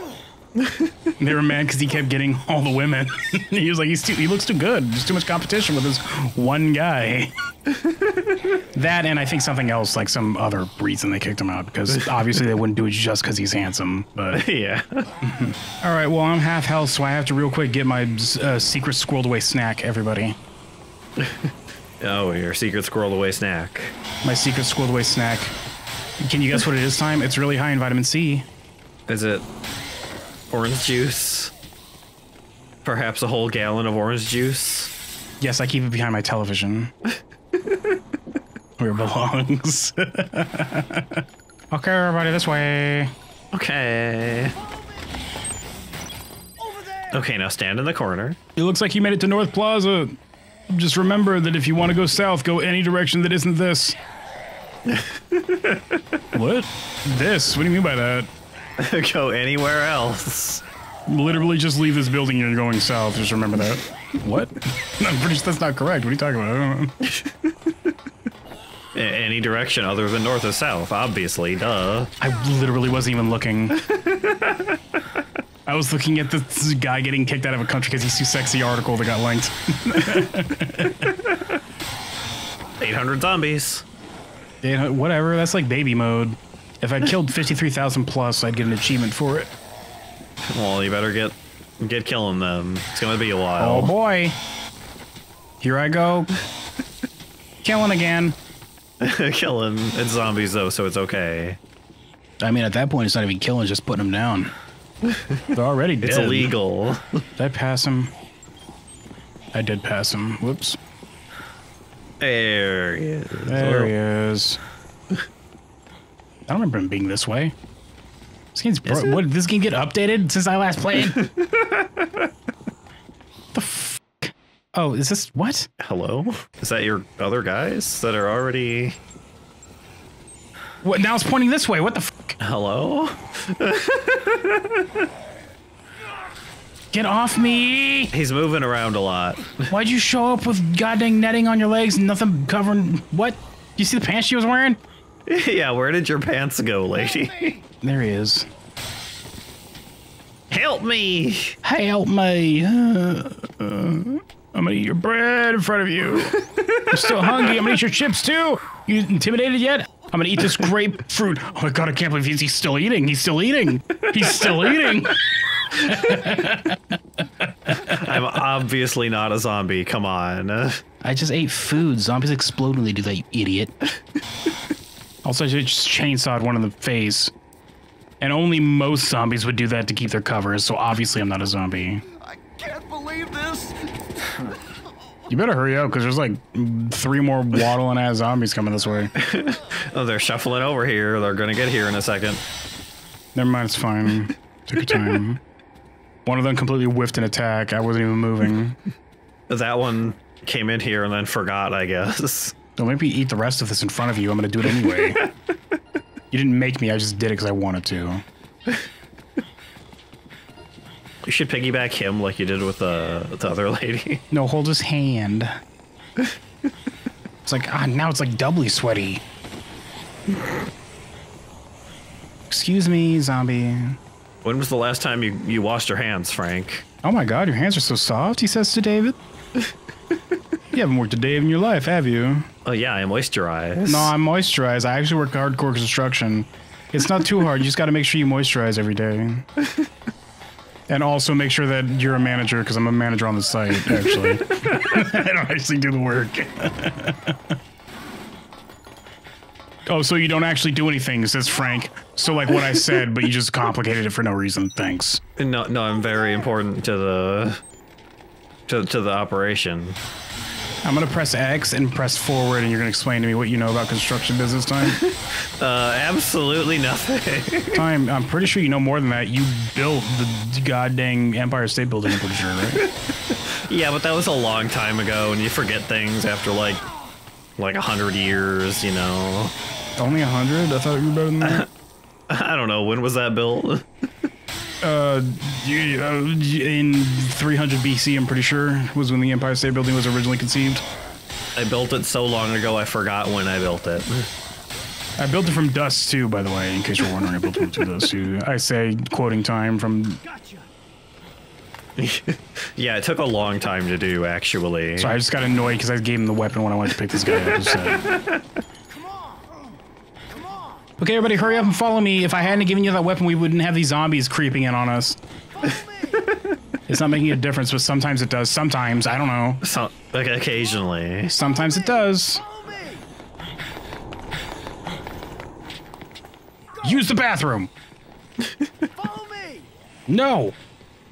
S1: they were mad because he kept getting all the women. he was like, he's too, he looks too good. There's too much competition with this one guy. that and I think something else, like some other reason they kicked him out because obviously they wouldn't do it just because he's handsome. But yeah. all right. Well, I'm half health, so I have to real quick get my uh, secret squirreled away snack. Everybody.
S2: Oh, your secret squirrel away snack. My secret
S1: squirrel away snack. Can you guess what it is, time? It's really high in vitamin C. Is it orange juice? Perhaps a whole gallon of orange juice? Yes, I keep it behind my television. Where it belongs. okay, everybody, this way. Okay.
S2: Okay, now stand in the corner.
S1: It looks like you made it to North Plaza. Just remember that if you want to go south, go any direction that isn't this.
S2: what?
S1: This? What do you mean by that? go anywhere else. Literally just leave this building and you're going south. Just remember that. what? I'm pretty sure that's not correct. What are you talking about? any direction other than north or south, obviously. Duh. I literally wasn't even looking. I was looking at this guy getting kicked out of a country because he's too sexy article that got linked. 800 zombies. 800, whatever, that's like baby mode. If I killed 53,000 plus, I'd get an achievement for it.
S2: Well, you better get get killing them. It's going to be a while. Oh
S1: boy. Here I go. killing again.
S2: killing. It's zombies though, so it's okay.
S1: I mean, at that point, it's not even killing, just putting them down. They're already dead. It's illegal. Did I pass him? I did pass him. Whoops. There he is. There he is. I don't remember him being this way. This game's bro- What, this game get updated since I last played? the f- Oh, is this what? Hello?
S2: Is that your other guys that are already what, now it's pointing
S1: this way. What the fuck? Hello? Get off me! He's moving around a lot. Why'd you show up with goddamn netting on your legs and nothing covering. What? You see the pants she was wearing? yeah, where did your pants go, lady? There he is. Help me! Help me! Uh, uh, I'm gonna eat your bread in front of you. I'm still hungry. I'm gonna eat your chips too. You intimidated yet? I'm gonna eat this grapefruit. Oh my god, I can't believe he's, he's still eating. He's still eating. He's still eating.
S2: I'm obviously not a zombie. Come on.
S1: I just ate food. Zombies explode when they do that, you idiot. also, I just chainsawed one in the face. And only most zombies would do that to keep their covers, so obviously I'm not a zombie. I can't believe this. You better hurry up because there's like three more waddling ass zombies coming this way.
S2: oh, they're shuffling over here. They're gonna get here in a second.
S1: Never mind, it's fine. Take your time. One of them completely whiffed an attack. I wasn't even moving.
S2: that one came in here and then
S1: forgot, I guess. Don't eat the rest of this in front of you. I'm gonna do it anyway. you didn't make me. I just did it because I wanted to. You
S2: should piggyback him like you did with uh, the, the other lady.
S1: No, hold his hand. it's like, ah, now it's like doubly sweaty. Excuse me, zombie.
S2: When was the last time you, you washed your hands,
S1: Frank? Oh my god, your hands are so soft, he says to David. you haven't worked a day in your life, have you?
S2: Oh, yeah, I moisturize.
S1: No, I moisturize. I actually work hardcore construction. It's not too hard. you just got to make sure you moisturize every day. And also make sure that you're a manager because I'm a manager on the site, actually. I don't actually do the work. oh, so you don't actually do anything, says Frank. So like what I said, but you just complicated it for no reason. Thanks. No, no, I'm very
S2: important to the to, to the operation.
S1: I'm gonna press X and press forward, and you're gonna explain to me what you know about construction business time. uh, absolutely nothing. time. I'm pretty sure you know more than that. You built the goddamn Empire State Building. I'm pretty sure, right?
S2: yeah, but that was a long time ago, and you forget things after like like a hundred years. You know.
S1: Only a hundred? I thought you were better
S2: than that. I don't know. When was that built?
S3: Uh,
S1: uh, in 300 BC, I'm pretty sure, was when the Empire State Building was originally conceived.
S2: I built it so long ago, I forgot when I built it.
S1: I built it from dust too, by the way, in case you're wondering. I built it from dust too. I say quoting time from.
S2: yeah, it took a long time to do actually. So I just got
S1: annoyed because I gave him the weapon when I wanted to pick this guy up. Okay, everybody, hurry up and follow me. If I hadn't given you that weapon, we wouldn't have these zombies creeping in on us. it's not making a difference, but sometimes it does. Sometimes I don't know. So, like occasionally. Sometimes it does. Use the bathroom. No.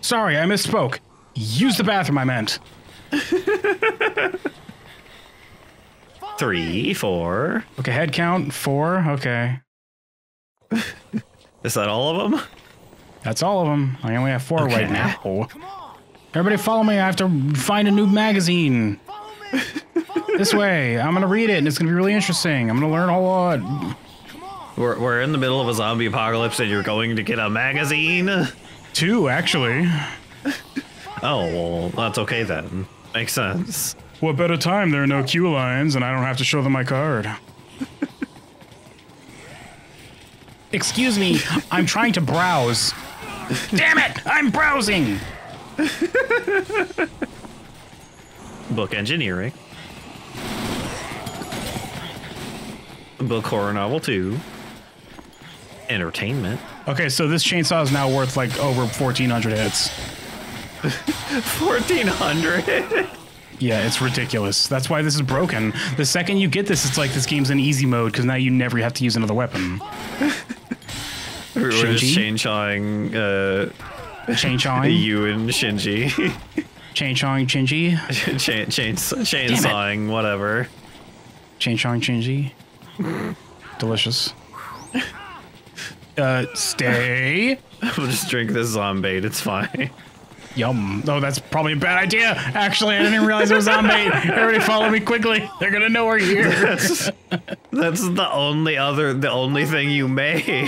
S1: Sorry, I misspoke. Use the bathroom. I meant. Three, four. Okay, head count four. Okay. Is that all of them? That's all of them. I only have four okay. right now. Everybody follow me. I have to find a new magazine. this way. I'm going to read it, and it's going to be really interesting. I'm going to learn a lot. We're, we're
S2: in the middle of a zombie apocalypse, and you're going to get a magazine? Two, actually. oh, well, that's okay then. Makes sense.
S1: What better time? There are no queue lines, and I don't have to show them my card. Excuse me, I'm trying to browse. Damn it, I'm browsing.
S2: Book engineering. Book horror novel two.
S1: Entertainment. Okay, so this chainsaw is now worth like over fourteen hundred hits.
S2: Fourteen hundred.
S1: Yeah, it's ridiculous. That's why this is broken. The second you get this, it's like this game's in easy mode because now you never have to use another weapon.
S2: Shinji? chain-chawing uh, chain you and Shinji. chain Shinji? chain chain chain whatever. chain Shinji. Delicious. Uh, stay. we'll just drink this zombie. It's fine.
S1: Yum. Oh, that's probably a bad idea. Actually, I didn't realize it was on bait. Everybody follow me quickly. They're gonna know we're
S2: here. That's, that's the only other, the only thing you made.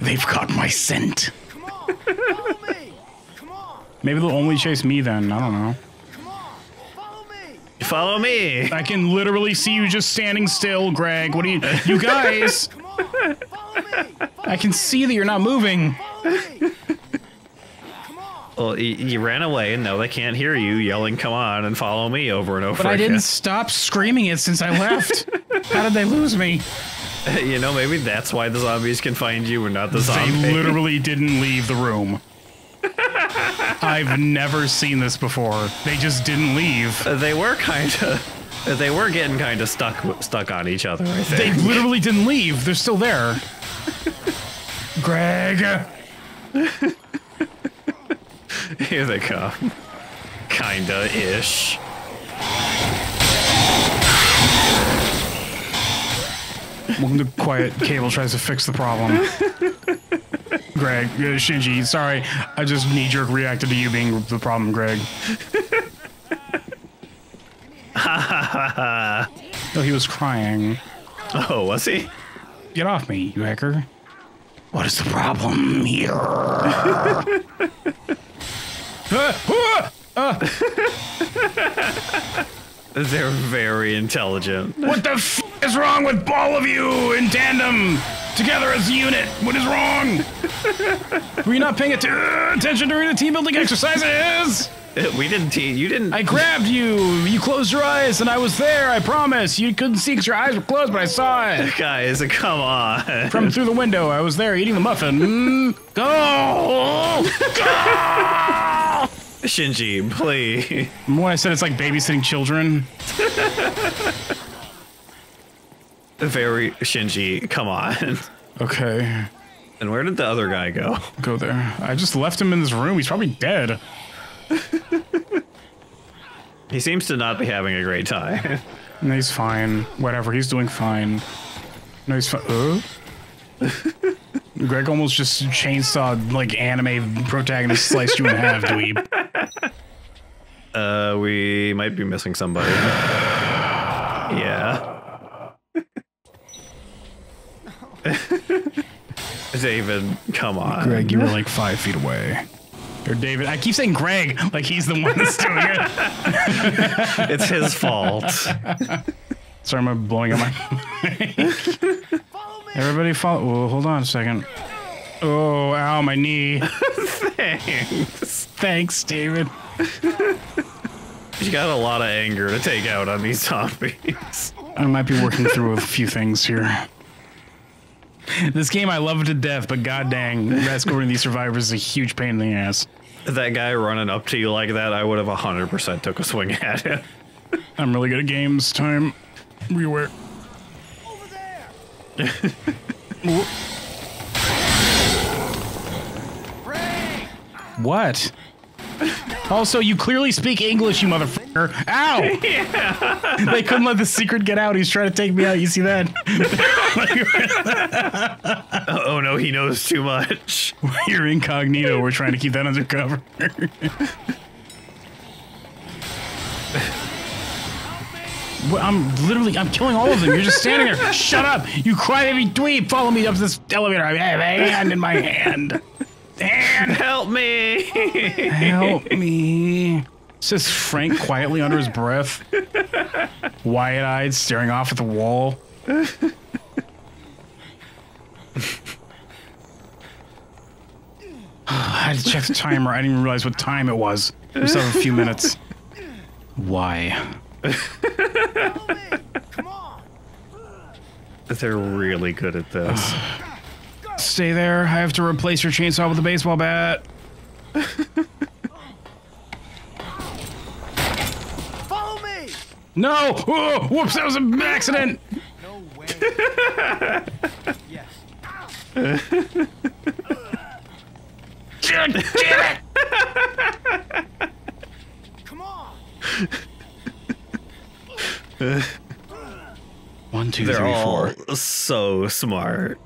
S1: They've got my scent. Come on, follow me. Come on. Maybe they'll only chase me then. I don't know. Come on, follow me. Follow me. I can literally see you just standing still, Greg. What are you, you guys? Come on, follow me. Follow I can see that you're not moving. Follow me.
S2: Well, you, ran away, and now they can't hear you yelling, "Come on!" and "Follow me!" over and over. But I didn't
S1: stop screaming it since I left. How did they lose me?
S2: You know, maybe that's why the zombies can
S1: find you, and not the zombies. They literally didn't leave the room. I've never seen this before. They just didn't leave. Uh, they were kind of. Uh, they were
S2: getting kind of stuck stuck on each other. I think. They literally
S1: didn't leave. They're still there.
S3: Greg.
S2: Here they come. Kinda ish.
S1: When the quiet cable tries to fix the problem. Greg, uh, Shinji, sorry. I just knee jerk reacted to you being the problem, Greg. no, oh, he was crying. Oh, was he? Get off me, you hacker. What is the problem here?
S2: They're very
S1: intelligent. What the f is wrong with all of you in tandem? Together as a unit, what is wrong? Were you not paying att attention during the team building exercises?
S2: We didn't tease.
S1: You didn't. I grabbed you. You closed your eyes, and I was there. I promise. You couldn't see because your eyes were closed, but I saw it. Guys, come on. From through the window, I was there eating the muffin. Mm, go!
S3: Go!
S1: Shinji, please. when I said it's like babysitting children?
S2: Very Shinji, come on.
S1: Okay.
S2: And where did the other guy go?
S1: Go there. I just left him in this room. He's probably dead.
S2: he seems to not be having a great time.
S1: no, he's fine. Whatever. He's doing fine. No, he's fine. Uh? Greg almost just chainsaw like anime protagonist sliced you in half,
S3: dweeb.
S2: Uh, we might be missing somebody. yeah.
S1: David, come on. Greg, you were like five feet away or David. I keep saying Greg like he's the one that's doing it. it's his fault. Sorry, I'm blowing up my. follow Everybody follow. Oh, hold on a second. Oh, ow, my knee. Thanks. Thanks, David.
S2: you got a lot of anger to take out on these zombies.
S1: I might be working through a few things here this game I love to death, but god dang, escorting these survivors is a huge pain in the ass. That guy running
S2: up to you like that, I would have 100% took a swing at him.
S1: I'm really good at games. Time. Reware. Over there! what? also, you clearly speak English, you motherfucker. Ow!
S3: Yeah. they couldn't let the
S1: secret get out. He's trying to take me out. You see that? oh no, he knows too much. You're incognito. We're trying to keep that undercover. I'm literally, I'm killing all of them. You're just standing there. Shut up. You cry every dweeb. Follow me up this elevator. I have a hand in my hand. Help me! Help me! Says Frank quietly under his breath, wide eyed, staring off at the wall. I had to check the timer. I didn't even realize what time it was. We still have a few minutes. Why? They're really good at this. Stay there. I have to replace your chainsaw with a baseball bat.
S3: Follow me!
S1: No! Oh, whoops, that was an accident! No way. yes.
S3: damn it! Come on!
S2: one, two, They're three, four. so smart.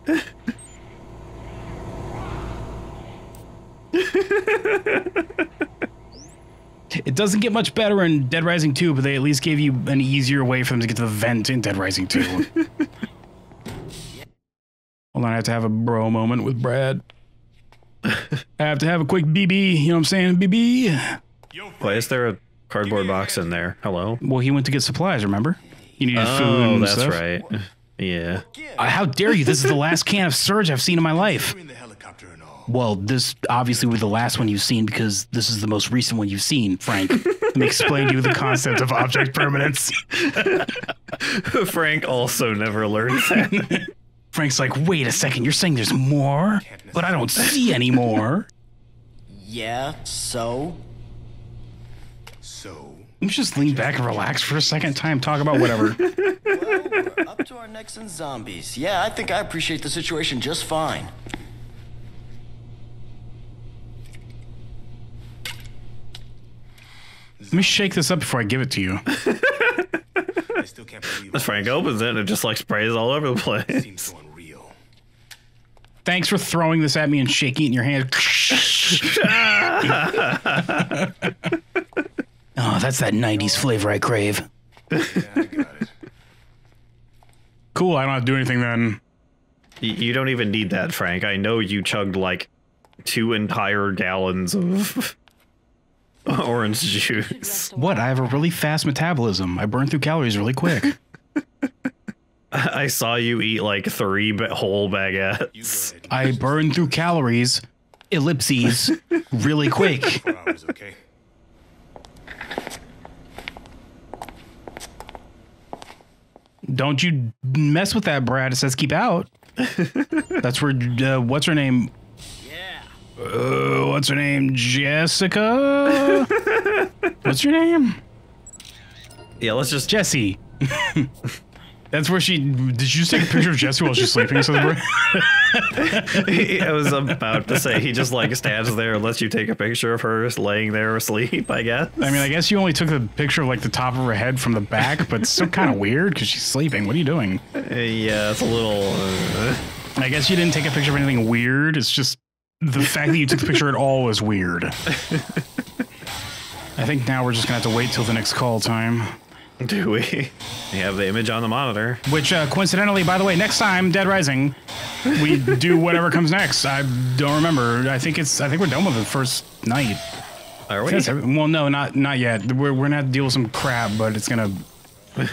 S1: it doesn't get much better in Dead Rising 2, but they at least gave you an easier way for them to get to the vent in Dead Rising 2. Hold on, I have to have a bro moment with Brad. I have to have a quick BB, you know what I'm saying? BB. Why is there a cardboard box in there? Hello? Well, he went to get supplies, remember?
S2: You needed oh, food and that's stuff. right. Yeah.
S1: Uh, how dare you? This is the last can of Surge I've seen in my life well, this obviously was the last one you've seen because this is the most recent one you've seen, Frank. Let me explain to you the concept of object permanence. Frank also never learns that. Frank's like, wait a second, you're saying there's more? But I don't see any more.
S4: Yeah, so? So?
S1: Let's just lean back and relax for a second time, talk about whatever.
S4: well, up to our necks in zombies. Yeah, I think I appreciate the situation just fine.
S1: Let me shake this up before I give it to you. I
S5: still can't
S2: believe Frank opens it, and it just like sprays all over the place. Seems so unreal.
S1: Thanks for throwing this at me and shaking it in your hand. oh, that's that 90s flavor I crave. Yeah, I got it.
S2: Cool, I don't have to do anything then. You don't even need that, Frank. I know you chugged like two entire gallons of orange juice.
S1: What? I have a really fast metabolism. I burn through calories really quick.
S2: I saw you eat like three whole baguettes.
S1: I burn through calories, ellipses, really quick. Don't you mess with that, Brad. It says keep out. That's where, uh, what's her name? Uh, what's her name? Jessica? what's your name? Yeah, let's just. Jessie. That's where she. Did you just take a picture of Jessie while she's sleeping I
S2: was about to say he just like stands there and lets you take a picture of her laying there asleep. I guess.
S1: I mean, I guess you only took the picture of like the top of her head from the back, but still kind of weird because she's sleeping. What are you doing? Uh, yeah, it's a little. Uh... I guess you didn't take a picture of anything weird. It's just the fact that you took the picture at all was weird. I think now we're just gonna have to wait till the next call time. Do we? We have the image on the monitor. Which, uh, coincidentally, by the way, next time Dead Rising, we do whatever comes next. I don't remember. I think it's. I think we're done with the first night. Are we? Well, no, not not yet. We're we're gonna have to deal with some crap, but it's gonna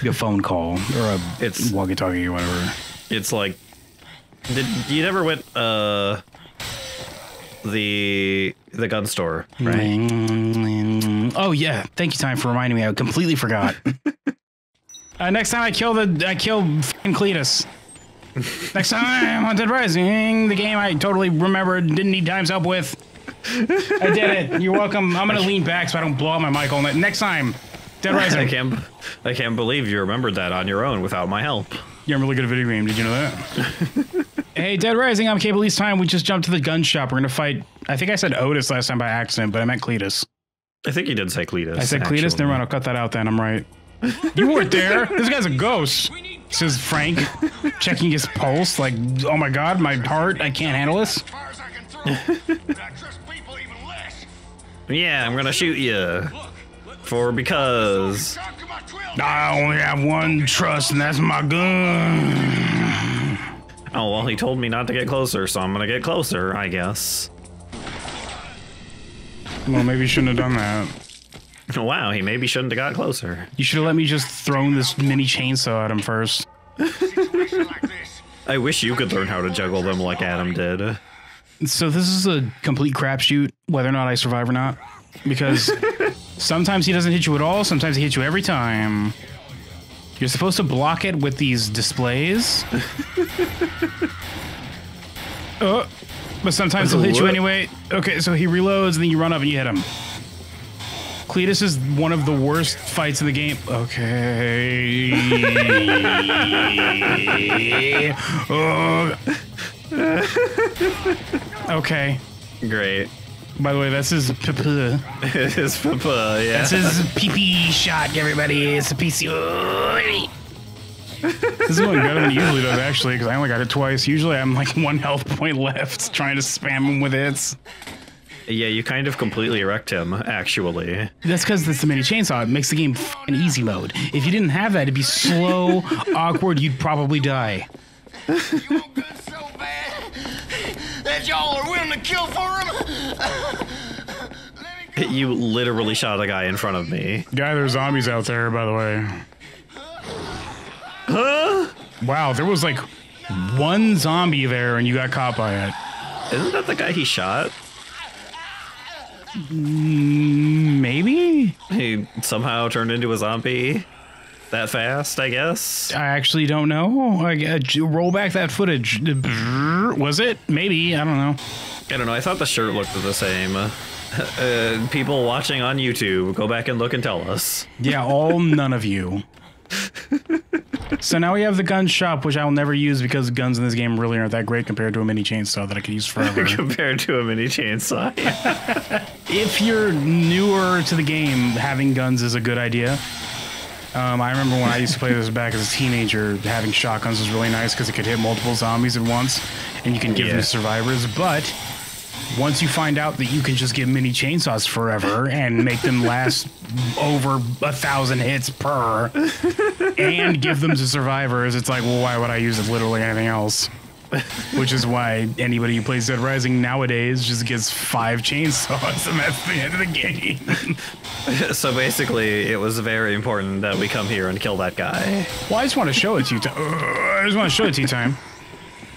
S1: be a phone call or a it's
S2: walkie-talkie or whatever. It's like, did you never went? Uh, the the gun store,
S3: right?
S1: Oh yeah, thank you, time for reminding me. I completely forgot. uh, next time I kill the I kill Cletus. next time on Dead Rising, the game I totally remembered, didn't need time's help with. I did it. You're welcome. I'm gonna lean back so I don't blow up my mic on it. Next time, Dead Rising. I can't, I can't believe you remembered that on your own without my help. You're am really good at video game. Did you know that? hey, Dead Rising, I'm Kabyl East Time. We just jumped to the gun shop. We're going to fight. I think I said Otis last time by accident, but I meant Cletus. I think you did say Cletus. I said actually. Cletus. Never mind. I'll cut that out then. I'm right. you weren't there. This guy's a ghost. Says Frank, checking his pulse. Like, oh my God, my heart. I can't handle this.
S2: yeah, I'm going to shoot you. For because. I only have one trust, and that's my gun. Oh, well, he told me not to get closer, so I'm gonna get closer, I guess.
S1: Well, maybe you shouldn't have done
S2: that. Wow, he maybe shouldn't have got closer. You should have let
S1: me just thrown this mini chainsaw at him first.
S2: I wish you could learn how to juggle them like Adam
S1: did. So this is a complete crapshoot, whether or not I survive or not, because Sometimes he doesn't hit you at all, sometimes he hits you every time. You're supposed to block it with these displays. oh, but sometimes he'll hit you anyway. Okay, so he reloads and then you run up and you hit him. Cletus is one of the worst fights in the game. Okay. Uh, okay. Great. By the way, that's his papa. His papa, yeah. That's his pee-pee shot, everybody. It's a PC. this is one better than it usually does, actually, because I only got it twice. Usually I'm like one health point left trying to spam him with it.
S2: Yeah, you kind of completely wrecked him,
S1: actually. That's because that's the mini chainsaw. It makes the game an easy mode. If you didn't have that, it'd be slow, awkward, you'd probably die
S4: that y'all are willing to kill for
S1: him? you literally shot a guy in front of me. Guy, there's zombies out there, by the way. Huh? Wow, there was like one zombie there and you got caught by it. Isn't that the guy he shot? Mm,
S2: maybe? He somehow turned into a zombie that fast, I guess.
S1: I actually don't know. I, uh, roll back that footage. Was it? Maybe. I don't know.
S2: I don't know. I thought the shirt looked the same. Uh, people watching on YouTube, go back and look and tell us.
S1: Yeah, all none of you. so now we have the gun shop, which I will never use because guns in this game really aren't that great compared to a mini chainsaw that I could use forever.
S2: compared to a mini chainsaw.
S1: if you're newer to the game, having guns is a good idea. Um, I remember when I used to play this back as a teenager, having shotguns was really nice because it could hit multiple zombies at once, and you can give yeah. them survivors. But once you find out that you can just give mini chainsaws forever and make them last over a thousand hits per, and give them to survivors, it's like, well, why would I use it literally anything else? which is why anybody who plays Dead Rising nowadays just gets five chainsaws, and
S5: that's the end of the
S1: game.
S2: so basically, it was very important that we come here and kill that guy.
S1: Well, I just want to show it to you. To- I just want to show it to you, time.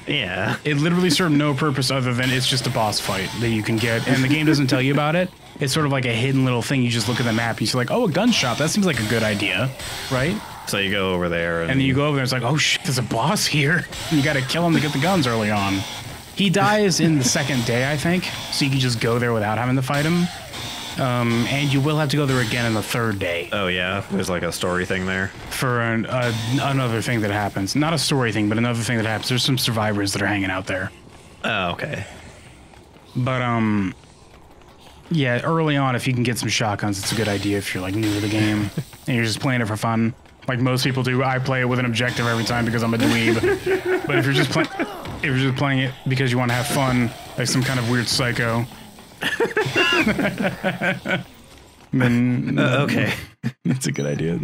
S1: Yeah. It literally served no purpose other than it's just a boss fight that you can get, and the game doesn't tell you about it. It's sort of like a hidden little thing. You just look at the map, you see like, oh, a gun shop. That seems like a good idea,
S2: right? So you go over there, and, and you
S1: go over there. It's like, oh shit, there's a boss here. You got to kill him to get the guns early on. He dies in the second day, I think. So you can just go there without having to fight him. Um, and you will have to go there again on the third day. Oh yeah, there's like a story thing there for an, uh, another thing that happens. Not a story thing, but another thing that happens. There's some survivors that are hanging out there. Oh okay. But um, yeah, early on, if you can get some shotguns, it's a good idea if you're like new to the game and you're just playing it for fun like most people do. I play it with an objective every time because I'm a
S3: dweeb. but if you're just playing,
S1: if you're just playing it because you want to have fun, like some kind of weird psycho, then uh, okay, that's a good idea.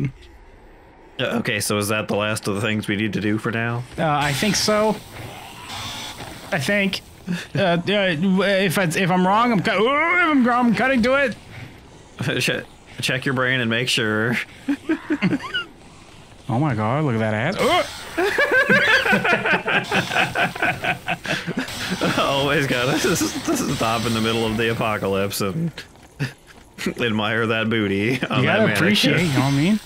S1: Uh, okay, so is that the
S2: last of the things we need to do for now?
S1: Uh, I think so. I think. Uh, if I, if I'm wrong, I'm, cu- I'm, I'm cutting to it.
S2: Check your brain and make sure.
S1: Oh my god, look
S2: at that
S3: ass. Oh!
S2: Always gotta stop in the middle of the apocalypse and admire that booty. On you gotta appreciate, you know what I
S1: mean?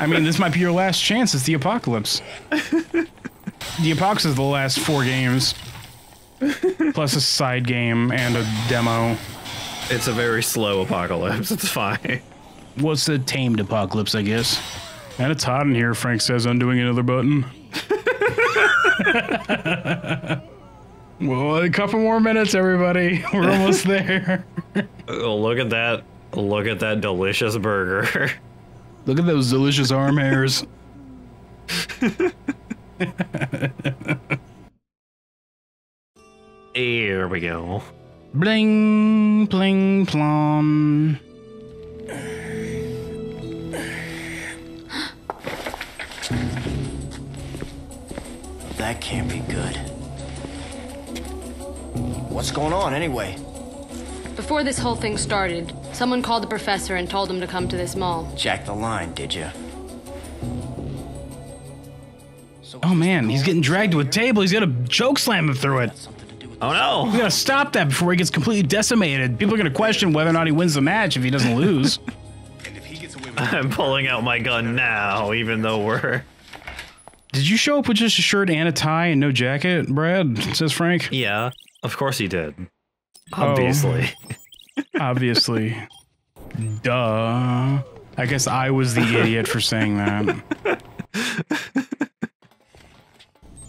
S1: I mean, this might be your last chance. It's the apocalypse. the apocalypse is the last four games, plus a side game and a demo. It's a very slow apocalypse. It's fine. What's the tamed apocalypse, I guess? And it's hot in here, Frank says, undoing another button. well, a couple more minutes, everybody. We're almost there. Oh, look at that.
S2: Look at that delicious burger.
S1: Look at those delicious arm hairs.
S2: Here we go.
S1: Bling, bling, plum.
S4: that can't be good. What's going on anyway?
S6: Before this whole thing started, someone called the professor and told him to come to this mall.
S4: Jack the line, did you?
S1: Oh man, he's getting dragged to a table. He's got a choke slam him through it. Oh no! We gotta stop that before he gets completely decimated. People are gonna question whether or not he wins the match if he doesn't lose.
S2: I'm pulling out my gun now, even though we're
S1: did you show up with just a shirt and a tie and no jacket, Brad? Says Frank. Yeah, of course he did.
S3: Oh. Obviously.
S1: Oh, obviously. Duh. I guess I was the idiot for saying that.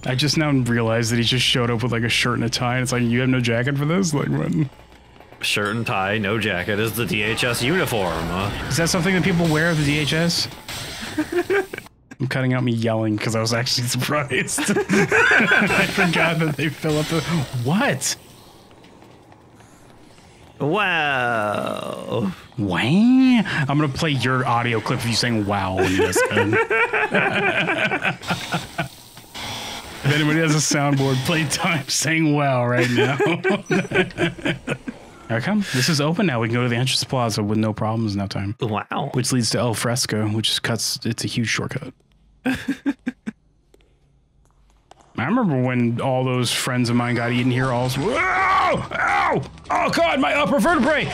S1: I just now realized that he just showed up with like a shirt and a tie, and it's like you have no jacket for this. Like what?
S2: Shirt and tie, no jacket is the DHS uniform. Huh?
S1: Is that something that people wear at the DHS? I'm cutting out me yelling because I was actually surprised. I forgot that they fill up the. What? Wow. Wow. I'm going to play your audio clip of you saying wow in this if anybody has a soundboard, play time saying wow right now. Here I come. This is open now. We can go to the entrance plaza with no problems now time. Wow. Which leads to Al Fresca, which cuts, it's a huge shortcut. I remember when all those friends of mine got eaten here. All ow, ow, oh god, my upper vertebrae.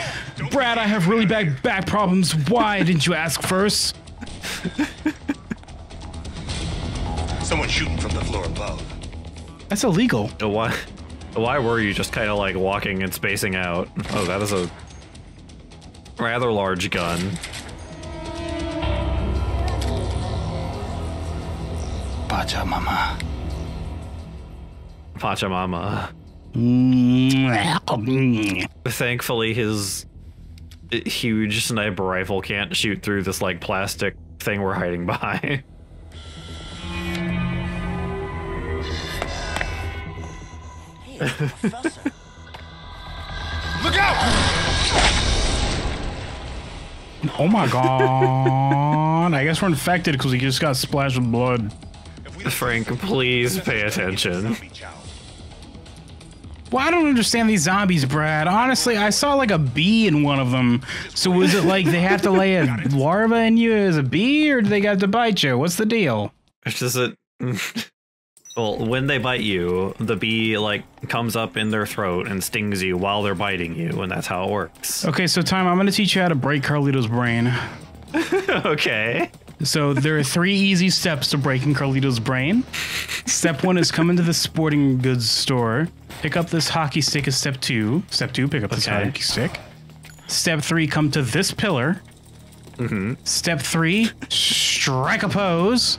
S1: Brad, I have really bad back problems. Why didn't you ask first?
S2: Someone shooting from the floor above.
S1: That's illegal.
S2: Uh, why? Why were you just kind of like walking and spacing out? Oh, that is a rather large gun.
S4: Pachamama.
S2: Pachamama. Thankfully, his huge sniper rifle can't shoot through this like plastic thing we're hiding behind.
S3: Hey, professor. Look out!
S1: Oh my god! I guess we're infected because we just got splashed with blood. Frank, please pay attention. Well, I don't understand these zombies, Brad. Honestly, I saw like a bee in one of them. So was it like they have to lay a larva in you as a bee, or do they got to bite you? What's the deal?
S2: It's just Well, when they bite you, the bee like comes up in their throat and stings you while they're biting you, and that's how it works.
S1: Okay, so time I'm gonna teach you how to break Carlito's brain.
S2: okay.
S1: So there are three easy steps to breaking Carlito's brain. Step one is come into the sporting goods store, pick up this hockey stick. Is step two. Step two, pick up this hockey stick. Step three, come to this pillar. Mm-hmm. Step three, strike a pose.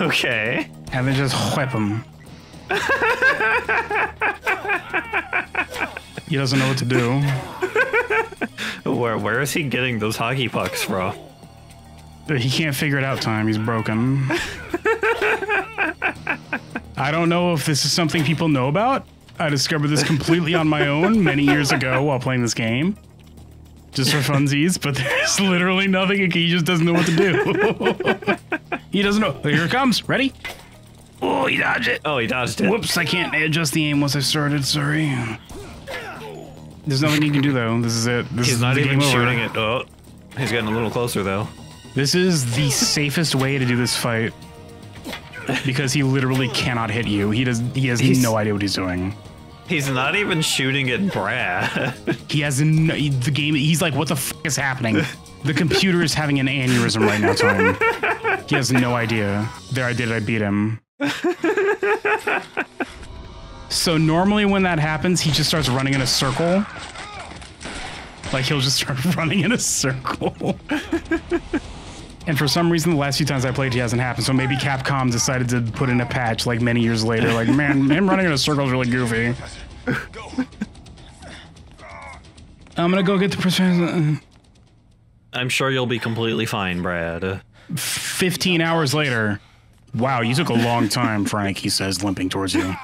S1: Okay. And then just whip him. he doesn't know what to do. where where is he
S2: getting those hockey pucks from?
S1: He can't figure it out time. He's broken. I don't know if this is something people know about. I discovered this completely on my own many years ago while playing this game. Just for funsies, but there's literally nothing. He just doesn't know what to do. he doesn't know. Oh, here it comes. Ready?
S2: Oh, he dodged it. Oh, he dodged it. Whoops,
S1: I can't adjust the aim once I started. Sorry. There's nothing you can do, though. This is it. This he's is not even shooting it. Oh, he's
S2: getting a little closer, though.
S1: This is the safest way to do this fight because he literally cannot hit you. He does. He has he's, no idea what he's doing. He's not even shooting at Brad. he has no, the game. He's like, what the fuck is happening? The computer is having an aneurysm right now to him. He has no idea. There, I did. I beat him. so normally when that happens, he just starts running in a circle. Like he'll just start running in a circle. And for some reason, the last few times I played, he hasn't happened. So maybe Capcom decided to put in a patch like many years later. Like, man, him running in a circle is really goofy. I'm gonna go get the person.
S2: I'm sure you'll be completely fine, Brad.
S1: 15 hours later. Wow, you took a long time, Frank, he says, limping towards you.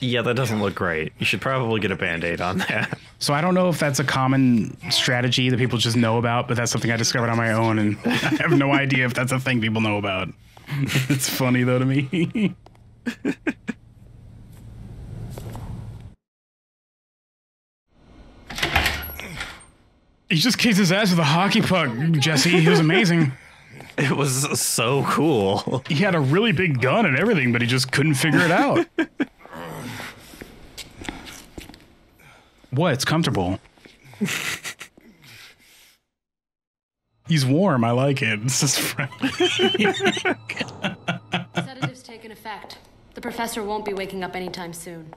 S2: Yeah, that doesn't look great. You should probably get a band aid on that.
S1: So I don't know if that's a common strategy that people just know about, but that's something I discovered on my own, and I have no idea if that's a thing people know about. it's funny though to me. he just kicked his ass with a hockey puck, Jessie. He was amazing. It was so cool. He had a really big gun and everything, but he just couldn't figure it out. What? It's comfortable. He's warm. I like it. This
S3: is friendly. Sedative's
S6: taken effect. The professor won't be waking up anytime soon.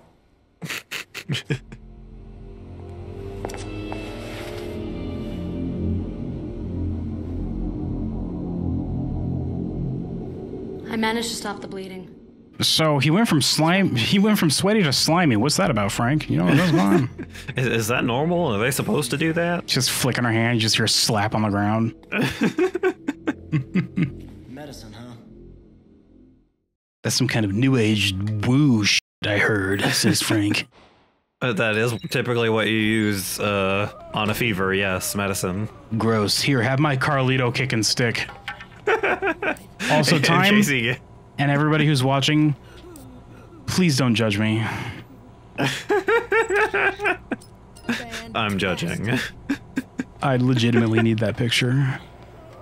S6: I managed to stop the bleeding.
S1: So he went from slime. He went from sweaty to slimy. What's that about, Frank? You know what goes on?
S2: is, is, that normal?
S1: Are they supposed to do that? Just flicking her hand. You just hear a slap on the ground.
S4: Medicine, huh?
S1: That's some kind of new age woo shit I heard. Says Frank.
S2: Uh, that is typically what you use uh, on a fever. Yes, medicine.
S1: Gross. Here, have my Carlito kicking stick. also, time and everybody who's watching, please don't judge me.
S2: I'm judging.
S1: I legitimately need that picture.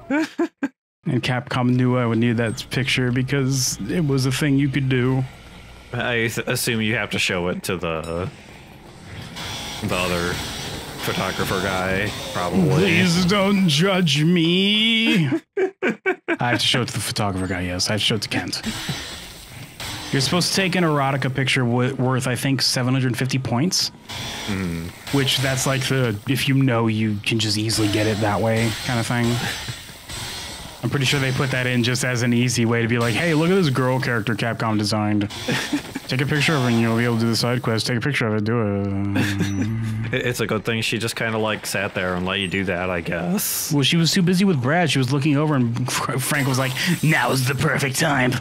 S1: And Capcom knew I would need that picture because it was a thing you could do.
S2: I assume you have to show it to the the other photographer guy, probably. Please
S1: don't judge me. I have to show it to the photographer guy, yes. I have to show it to Kent. You're supposed to take an erotica picture worth, I think, 750 points. Mm. Which that's like the if you know you can just easily get it that way kind of thing. I'm pretty sure they put that in just as an easy way to be like, hey, look at this girl character Capcom designed. Take a picture of her and you'll be able to do the side quest. Take a picture of it. Do it. it's a good thing
S2: she just kind of like sat there and let you do that, I guess.
S1: Well, she was too busy with Brad. She was looking over and Frank was like, now's the perfect time.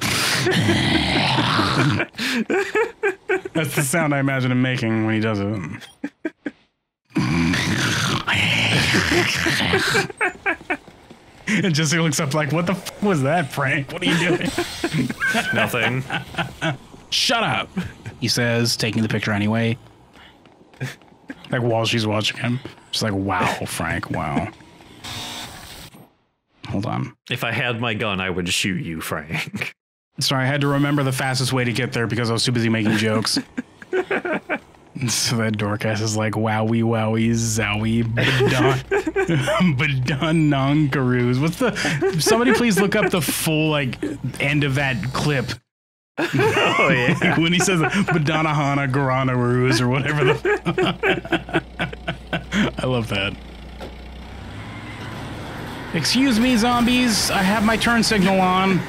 S1: That's the sound I imagine him making when he does it. and Jessie looks up like, "What the f- was that, Frank? What are you doing?" Nothing. Shut up, he says, taking the picture anyway. Like while she's watching him, she's like, "Wow, Frank, wow." Hold on.
S2: If I had my gun, I would shoot you, Frank.
S1: Sorry, I had to remember the fastest way to get there because I was too busy making jokes. So that dorkass is like, wowie, wowie, zowie, badon, badon non What's the. Somebody please look up the full, like, end of that clip.
S3: oh, yeah. when he
S1: says Badonahana Garanaroos or whatever the. I love that. Excuse me, zombies. I have my turn signal on.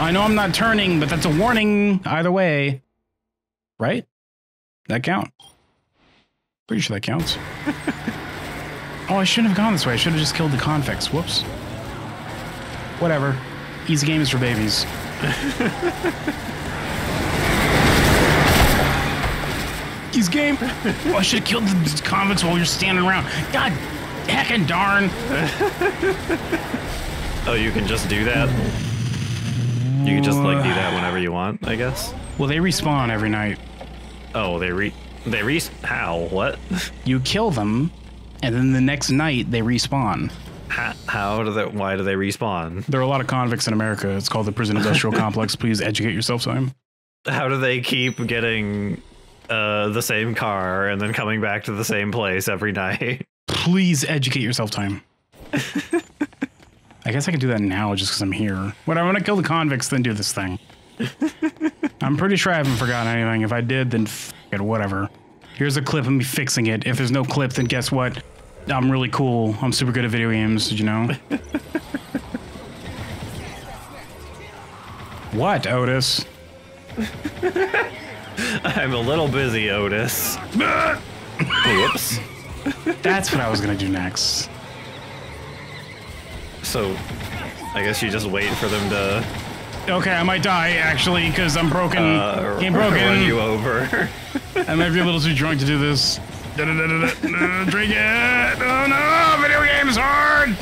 S1: I know I'm not turning, but that's a warning either way. Right? That count? Pretty sure that counts. oh, I shouldn't have gone this way. I should have just killed the convicts. Whoops. Whatever. Easy games for babies. Easy game. Well, oh, I should have killed the convicts while you're standing around. God heck and darn.
S2: oh, you can just do that?
S1: You can just, like, do that
S2: whenever you want, I guess?
S1: Well, they respawn every night. Oh, they re they re how what? You kill them, and then the next night they respawn. How, how do they? Why do they respawn? There are a lot of convicts in America. It's called the prison industrial complex. Please educate yourself, time.
S2: How do they keep getting uh, the same car and then coming back to the same
S1: place every night? Please educate yourself, time. I guess I can do that now just because I'm here. When I want to kill the convicts, then do this thing. I'm pretty sure I haven't forgotten anything. If I did, then it, whatever. Here's a clip of me fixing it. If there's no clip, then guess what? I'm really cool. I'm super good at video games, you know? what, Otis?
S2: I'm a little busy, Otis. Whoops. That's what I was gonna do next. So, I guess you just wait for them to
S1: Okay, I might die actually because I'm broken. Uh, Game broken. Run you over. I might be a little too drunk to do this. Da, drink it. Oh no! Video games hard.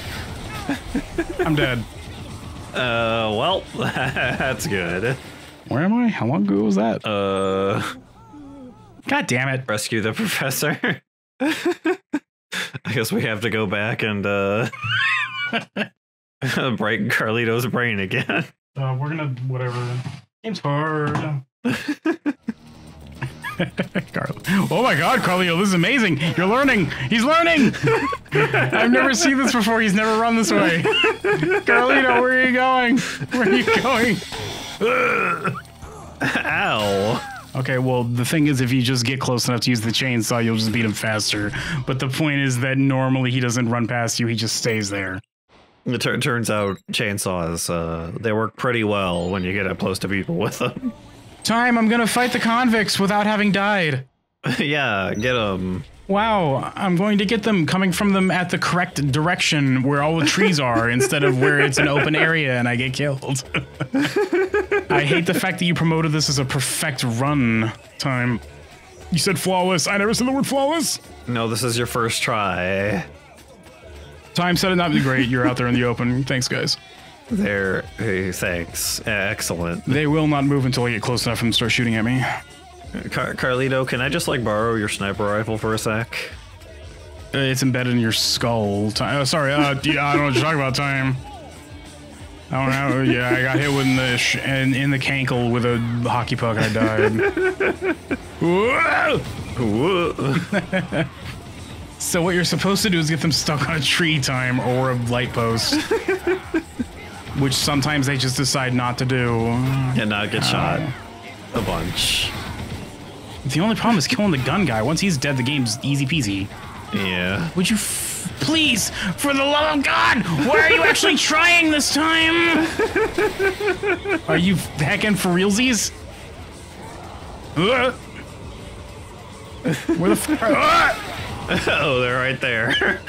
S1: I'm dead.
S2: Uh, well, that's good.
S1: Where am I? How long
S2: ago was that? Uh. God damn it! Rescue the professor. I guess we have to go back and uh break Carlito's brain again.
S1: Uh, we're gonna whatever. Game's hard. Carl. Oh my God, Carlio, this is amazing. You're learning. He's learning. I've never seen this before. He's never run this way. Carlito, where are you going? Where are you going? Ow. Okay, well, the thing is, if you just get close enough to use the chainsaw, you'll just beat him faster. But the point is that normally he doesn't run past you, he just stays there. It t- turns
S2: out chainsaws uh, they work pretty well when you get up close to people with them.
S1: Time, I'm gonna fight the convicts without having died. yeah, get them. Wow, I'm going to get them coming from them at the correct direction where all the trees are instead of where it's an open area and I get killed. I hate the fact that you promoted this as a perfect run time. You said flawless. I never said the word flawless. No, this is your first try. Time set it not great. You're out there in the open. Thanks, guys. There, hey, thanks. Eh, excellent. They will not move until I get close enough
S2: and start shooting at me. Car Carlito, can I just like borrow your sniper rifle for a sec?
S1: Uh, it's embedded in your skull. Time. Oh, uh, sorry. Uh, yeah, I don't know what you're talking about. Time. I don't know. Yeah, I got hit with the and in the cankle with a hockey
S3: puck. I died. Whoa! Whoa!
S1: So what you're supposed to do is get them stuck on a tree time or a light post, which sometimes they just decide not to do. and not get uh, shot. A bunch. The only problem is killing the gun guy. Once he's dead, the game's easy peasy. Yeah. Would you please, for the love of God, why are you actually trying this time? are you hacking for realsies? Uh. Where the fuck?
S2: oh, they're right there.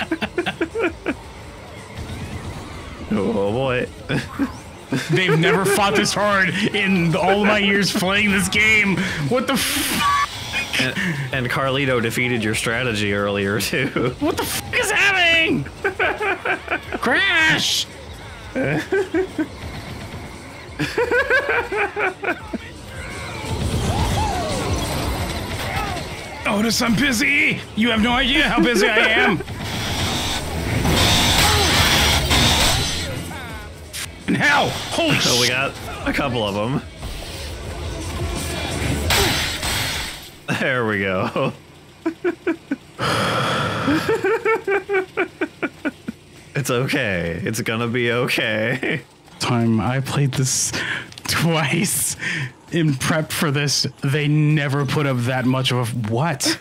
S2: oh boy.
S1: They've never fought this hard in all my years playing this game. What the
S2: And, and, Carlito defeated your strategy earlier too.
S1: What the fuck is happening? Crash! Otis, I'm busy. You have no idea how busy I am.
S2: Now, holy So we got a couple of them. There we go. it's okay. It's gonna be
S1: okay. Time I played this twice in prep for this. They never put up that much of a what?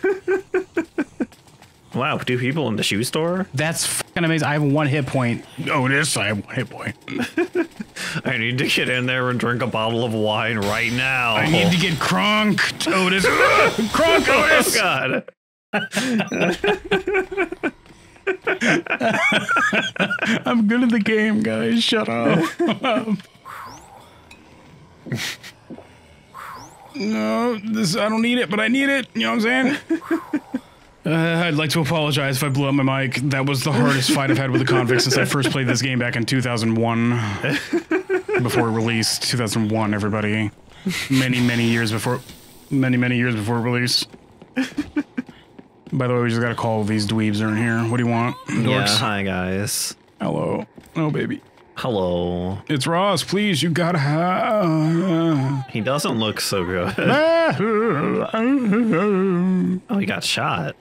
S1: wow, two people in the shoe store? That's fucking amazing. I have one hit point. Oh, I have one hit point.
S2: I need to get in there and drink a bottle of wine right now. I need to
S1: get Kronk Otis. Kronk oh, Otis. Oh, God. I'm good at the game, guys. Shut up no, this I don't need it, but I need it. You know what I'm saying? Uh, I'd like to apologize if I blew up my mic. That was the hardest fight I've had with a convict since I first played this game back in 2001. before release, 2001, everybody. Many, many years before, many, many years before release. By the way, we just got a call these dweebs are in here. What do you want? Dorks? Yeah, hi guys. Hello. Oh, baby. Hello. It's Ross. Please, you gotta. have. he doesn't look so
S2: good. oh, he got shot.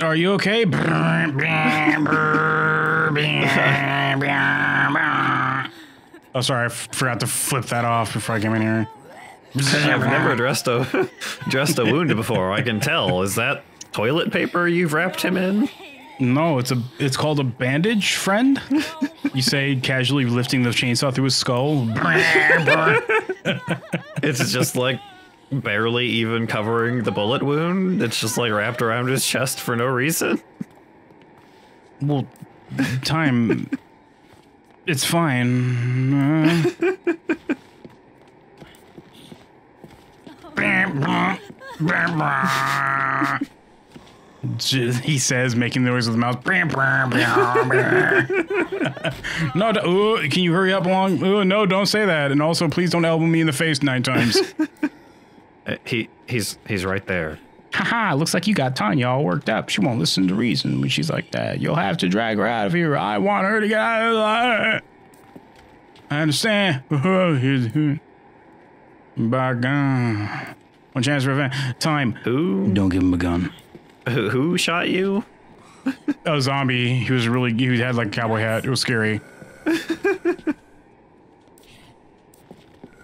S1: Are you okay? oh, sorry. I forgot to flip that off before I came in here. I've
S2: never addressed a dressed a wound before. I can tell. Is that toilet paper you've
S1: wrapped him in? No, it's a it's called a bandage, friend. you say casually lifting the chainsaw through his skull. it's just
S2: like barely even covering the bullet wound. It's just like wrapped around his chest for no
S1: reason. Well, time. it's fine. Uh... he says, making the noise with the mouth. no, ooh, can you hurry up along? Ooh, no, don't say that. And also, please don't elbow me in the face nine times. Uh, he
S2: he's he's right there.
S1: Haha, looks like you got Tonya all worked up. She won't listen to reason when she's like that. You'll have to drag her out of here. I want her to get out of here. I understand. By gun. One chance for revenge. Time. Who? Don't give him a gun. Who shot you? a zombie. He was really. He had like a cowboy hat. It was scary.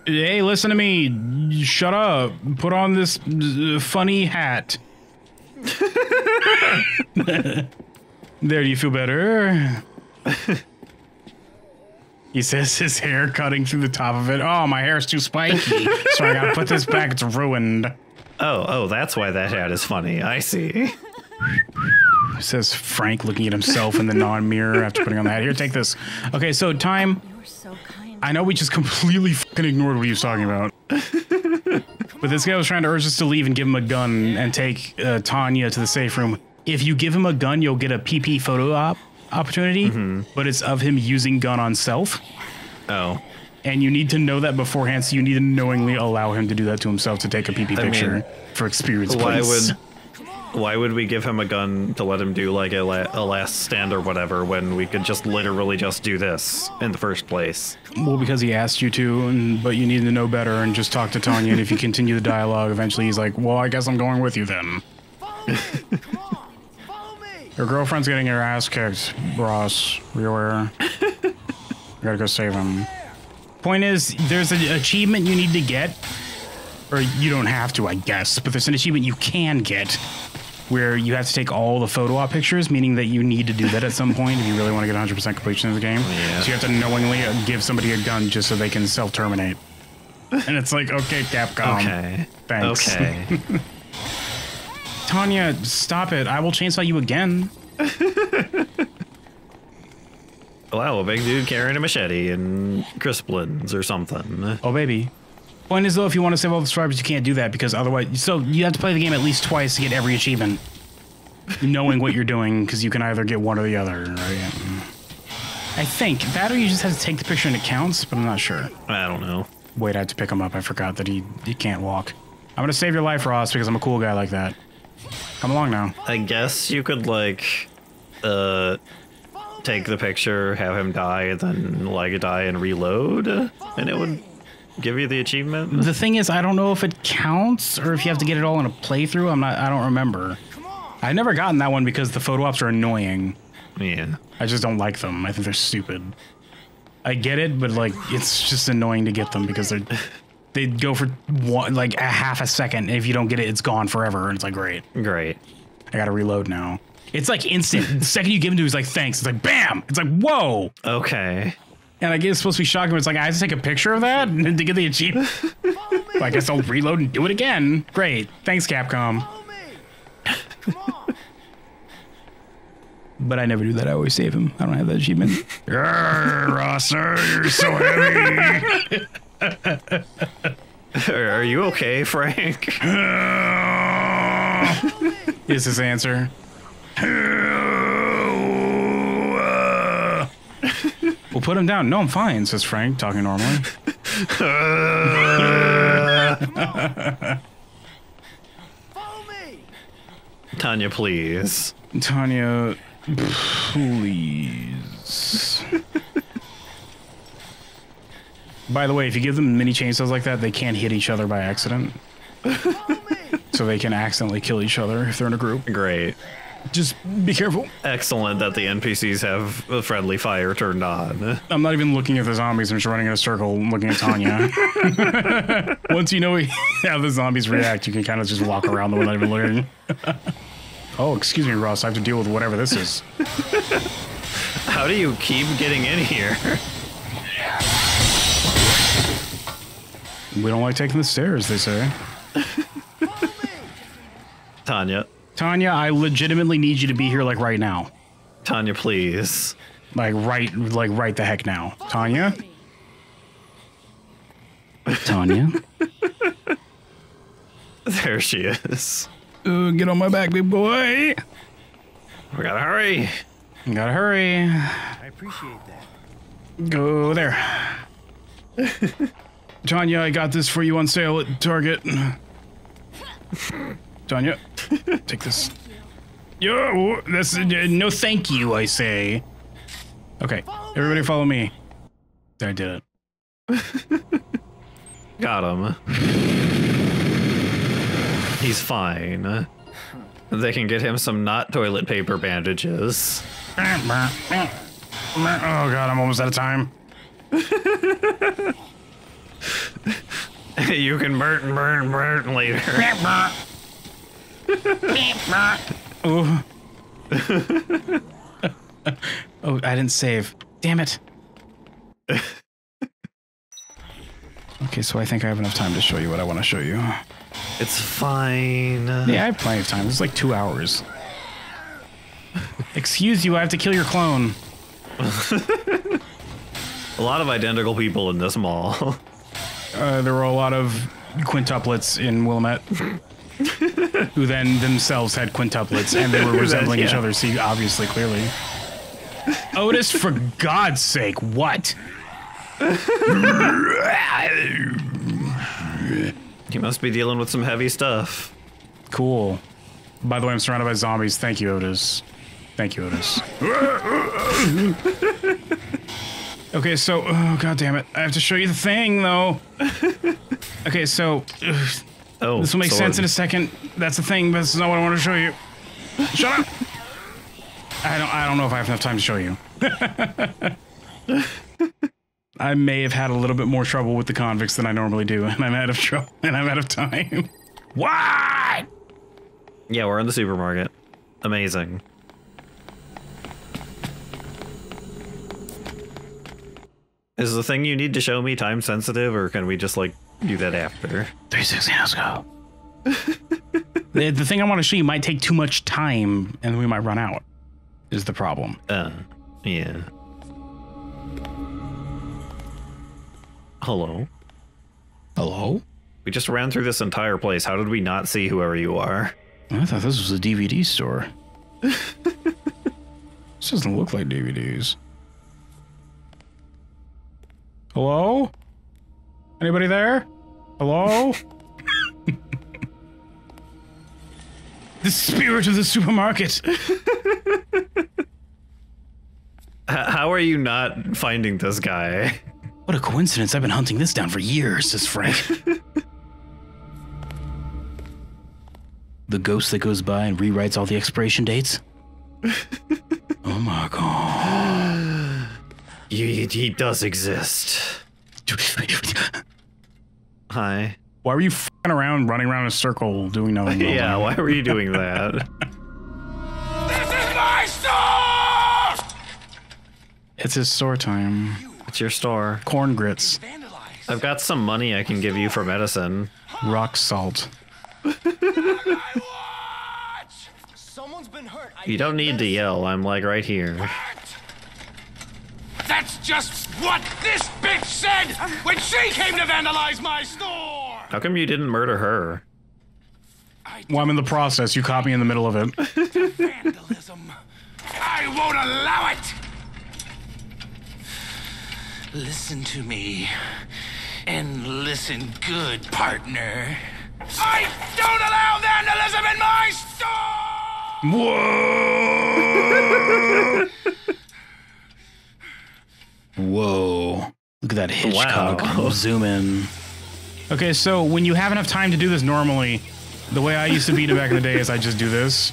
S1: hey, listen to me. Shut up. Put on this uh, funny hat. there, you feel better? he says his hair cutting through the top of it. Oh, my hair is too spiky. so I gotta put this back. It's ruined. Oh, oh, that's why that hat is funny. I see. Says Frank, looking at himself in the non-mirror after putting on the hat. Here, take this. Okay, so time. You so kind. I know we just completely fucking ignored what he was talking about. but this guy was trying to urge us to leave and give him a gun and take uh, Tonya to the safe room. If you give him a gun, you'll get a PP photo op opportunity, mm -hmm. but it's of him using gun on self. Oh and you need to know that beforehand. So you need to knowingly allow him to do that to himself to take a PP picture mean, for experience. Why would
S2: why would we give him a gun to let him do like a, la a, last stand or whatever when we could just literally just do this in the first place?
S1: Well, because he asked you to, and, but you need to know better and just talk to Tonya. and if you continue the dialogue, eventually he's like, "Well, I guess I'm going with you then." Your girlfriend's getting her ass kicked, Ross. Be aware. you gotta go save him. Point is, there's an achievement you need to get, or you don't have to, I guess, but there's an achievement you can get where you have to take all the photo op pictures, meaning that you need to do that at some point if you really want to get 100% completion of the game. Oh, yeah. So you have to knowingly give somebody a gun just so they can self terminate. And it's like, okay, Capcom. Okay. Thanks. Okay. Tonya, stop it. I will chainsaw you again.
S2: wow, a big dude carrying a
S1: machete and crisplins or something. Oh, baby. Point is, though, if you want to save all the stripes, you can't do that because otherwise, so you have to play the game at least twice to get every achievement, knowing what you're doing because you can either get one or the other, right? I think that or you just have to take the picture and it counts, but I'm not sure. I don't know. Wait, I had to pick him up. I forgot that he, he can't walk. I'm gonna save your life, Ross, because I'm a cool guy like that. Come along now. I guess you
S2: could like, uh, take the picture, have him die, then like die and reload, and it would give you the achievement. The
S1: thing is, I don't know if it counts or if you have to get it all in a playthrough. I'm not. I don't remember. I've never gotten that one because the photo ops are annoying. Yeah. I just don't like them. I think they're stupid. I get it, but like it's just annoying to get them because they're they go for one like a half a second. If you don't get it, it's gone forever, and it's like great. Great. I gotta reload now. It's like instant. the second you give him to, he's like, thanks. It's like, bam. It's like, whoa. Okay. And I guess it's supposed to be shocking, but it's like, I have to take a picture of that and to get the achievement. I guess I'll reload and do it again. Great. Thanks, Capcom. but I never do that. I always save him. I don't have that achievement. Rosser, you're so heavy. Are you okay, Frank? is his answer we'll put him down. No, I'm fine, says Frank, talking normally. Tonya, please. Tonya, please. by the way, if you give them mini chainsaws like that, they can't hit each other by accident. so they can accidentally kill each other if they're in a group. Great.
S2: Just be careful. Excellent that the NPCs have a friendly fire turned on. I'm not
S1: even looking at the zombies. I'm just running in a circle looking at Tonya. Once you know how the zombies react, you can kind of just walk around them without even looking. oh, excuse me, Ross. I have to deal with whatever this is. How do you keep getting in here? We don't like taking the stairs, they say. Tonya, Tonya, I legitimately need you to be here like right now. Tonya, please. Like right like right the heck now. Tonya? Tonya? there she is. Ooh, get on my back, big boy. We gotta hurry. We gotta hurry. I appreciate that. Go there. Tonya, I got this for you on sale at Target. Tonya, take this. Yo, that's uh, no thank you, I say. Okay, everybody follow me. I did it. Got him.
S2: He's fine. They can get him some not toilet paper bandages. Oh god, I'm almost out of time. you can burn, burn,
S1: burn later. oh. oh, I didn't save. Damn it. okay, so I think I have enough time to show you what I want to show you. It's fine. Yeah, I have plenty of time. It's like two hours. Excuse you, I have to kill your clone. a lot of
S2: identical people in this
S1: mall. Uh, there were a lot of quintuplets in Willamette. who then themselves had quintuplets and they were resembling yeah. each other, see, obviously, clearly. Otis, for God's sake, what? you must be dealing with some heavy stuff. Cool. By the way, I'm surrounded by zombies. Thank you, Otis. Thank you, Otis. okay, so, oh, god damn it. I have to show you the thing, though. okay, so, ugh,
S3: Oh, this will make sense in a
S1: second. That's the thing. it's not what I want to show you. Shut up. I don't. I don't know if I have enough time to show you. I may have had a little bit more trouble with the convicts than I normally do, and I'm out of trouble, and I'm out of
S3: time. what?
S2: Yeah, we're in the supermarket. Amazing. Is the thing you need to show me time sensitive, or can we just like do that after.
S1: 360,
S3: let's go.
S1: the, the, thing I want to show you might take too much time and we might run out, is the problem. Uh, yeah.
S2: Hello? Hello? We just ran through this entire place. How did we not see whoever you are? I thought this was a DVD store. this
S1: doesn't look like DVDs. Hello? Anybody there? Hello? the spirit of the supermarket.
S2: How are you not finding this
S1: guy? What a coincidence. I've been hunting this down for years, says Frank. the ghost that goes by and rewrites all the expiration dates? oh my
S3: god.
S1: he, he
S2: does exist.
S1: Hi. Why were you f***ing around, running around in a circle, doing no? yeah, why were you doing that?
S3: this is my store.
S1: It's his store time. It's
S2: your store. Corn grits. I've got some money I can give you for medicine. Rock salt.
S4: you don't need to
S2: yell. I'm like right here.
S4: That's just what
S5: this bitch said when she came to vandalize my store!
S1: How come you didn't murder her? Well, I'm in the process. You caught me in the middle of it.
S3: vandalism. I won't allow it!
S5: Listen to me. And listen good, partner. I don't allow vandalism
S3: in my store! Whoa! Whoa.
S1: Look at that Hitchcock wow. zoom in. Okay, so when you have enough time to do this normally, the way I used to beat it back in the day is I just do this,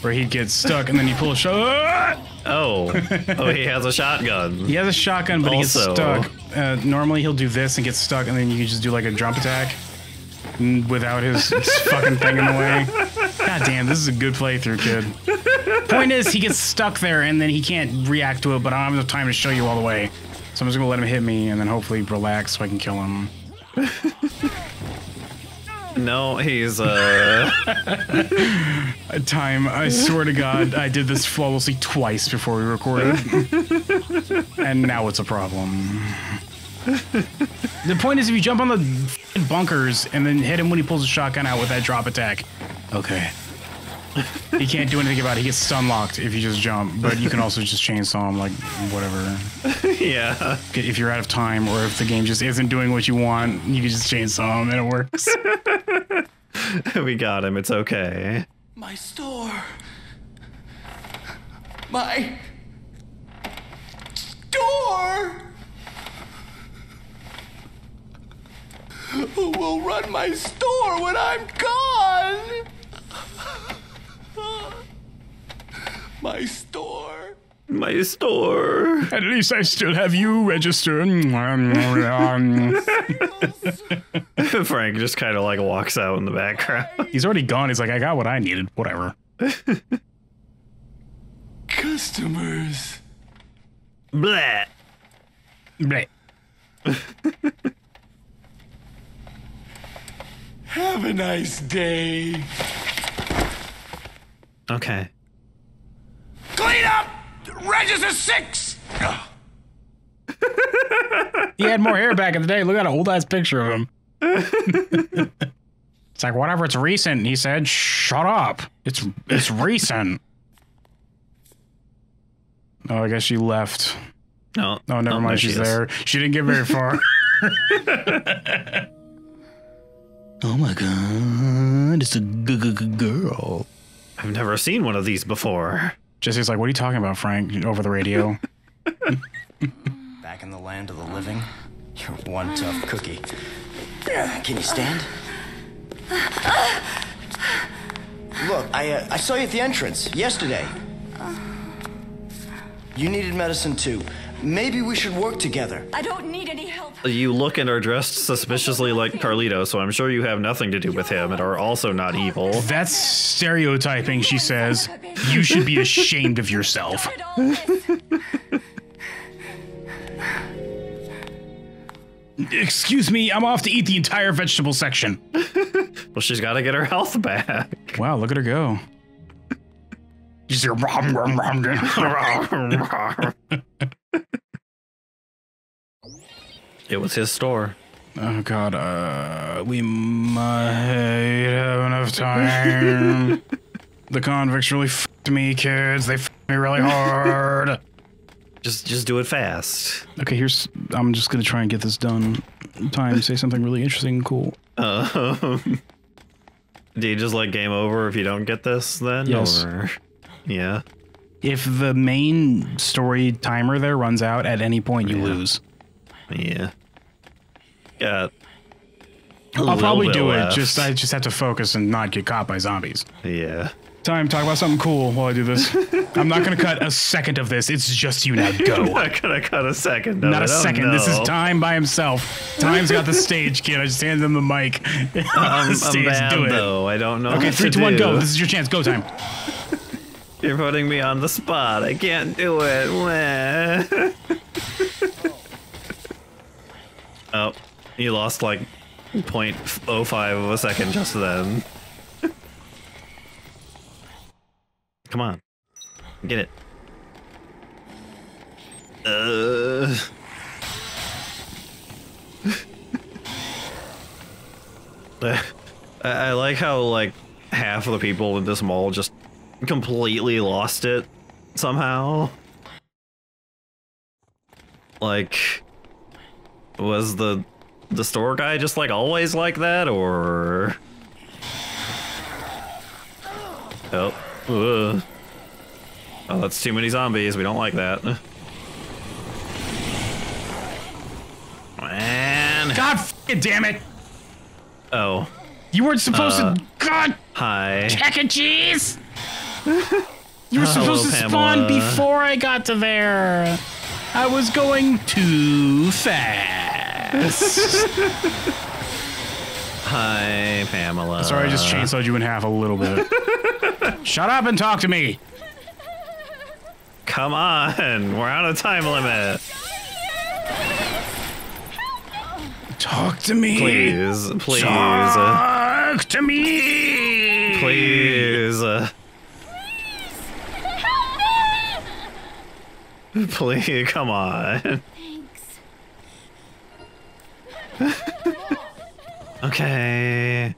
S1: where he gets stuck and then you pull a shot. Oh, oh, he has a shotgun. He has a shotgun, but also. he gets stuck. Uh, normally he'll do this and get stuck, and then you just do like a jump attack mm, without his fucking thing in the way. God damn, this is a good playthrough, kid. Point is, he gets stuck there and then he can't react to it, but I don't have enough time to show you all the way. So I'm just gonna let him hit me and then hopefully relax so I can kill him.
S2: No, he's uh
S1: a time. I swear to God, I did this flawlessly twice before we recorded, and now it's a problem. the point is, if you jump on the bunkers and then hit him when he pulls a shotgun out with that drop attack, okay, he can't do anything about it. He gets stun locked if you just jump, but you can also just chainsaw him, like whatever. yeah. If you're out of time or if the game just isn't doing what you want, you can just chainsaw him and it works. we got him. It's okay.
S5: My store. My store. Who will run my store when I'm gone?
S1: My
S2: store.
S1: My store. At least I still have you registered. Frank just kind of like walks out in the background. He's already gone. He's like, I got what I needed. Whatever.
S5: Customers. Blah.
S2: Blah. have
S5: a nice day.
S2: Okay.
S4: Clean up! Register six!
S1: he had more hair back in the day. Look at an old ass picture of him. it's like whatever it's recent, he said, shut up. It's it's recent. Oh, I guess she left.
S3: No. Oh, never oh, mind. She's she there. She didn't get very far.
S1: oh my god, it's a g- g- girl. I've never seen one of these before. Jessie's like, What are you talking about, Frank? Over the radio. Back in the land of the living, you're one tough cookie.
S4: Can you stand? Look, I, uh, I saw you at the entrance yesterday. You needed medicine too. Maybe we should work together. I
S6: don't need any
S2: help. You look and are dressed suspiciously like Carlito, so I'm sure you have nothing to
S1: do with him and are also not evil. That's stereotyping, she says. You should be ashamed of yourself. Excuse me, I'm off to eat the entire vegetable section. well, she's got to get her health back. Wow, look at her go. She's here. It was his store. Oh God, uh, we might have enough time. the convicts really f***ed me, kids. They f***ed me really hard. Just, just
S2: do it fast.
S1: Okay, here's. I'm just gonna try and get this done. Time. Say something really interesting and cool.
S2: Um, do you just like game over if you don't get this? Then yes. Or, yeah.
S1: If the main story timer there runs out at any point, you yeah. lose. Yeah. Yeah. I'll probably do left. it. Just I just have to focus and not get caught by zombies. Yeah. Time talk about something cool while I do this. I'm not gonna cut a second of this. It's just you now. Go. You're not gonna cut a second. not it. a oh, second. Oh, no. This is time by himself. Time's got the stage, kid. I just hand him the mic. I'm, stage, I'm do it. though. I don't know. Okay, three, two, one, go. This is your chance. Go time.
S2: You're putting me on the spot. I can't do it. Oh, you lost like 0.05 of a second just then. Come on. Get it.
S3: Uh... I,
S2: I like how like half of the people in this mall just completely lost it somehow. Like was the the store guy just like always like that or oh Ugh. oh that's too many zombies we don't like that man
S1: god damn it
S2: oh you
S1: weren't supposed uh, to god
S2: hi check
S1: and cheese you were Hello, supposed to spawn Pamela. before i got to there I was going too fast.
S2: Hi, Pamela.
S1: Sorry, I just chainsawed you in half a little bit. Shut up and talk to me.
S2: Come on, we're out of time limit. Talk to me. Please, please. Talk
S1: to
S3: me. Please.
S2: Uh, Please, come on. Thanks. okay.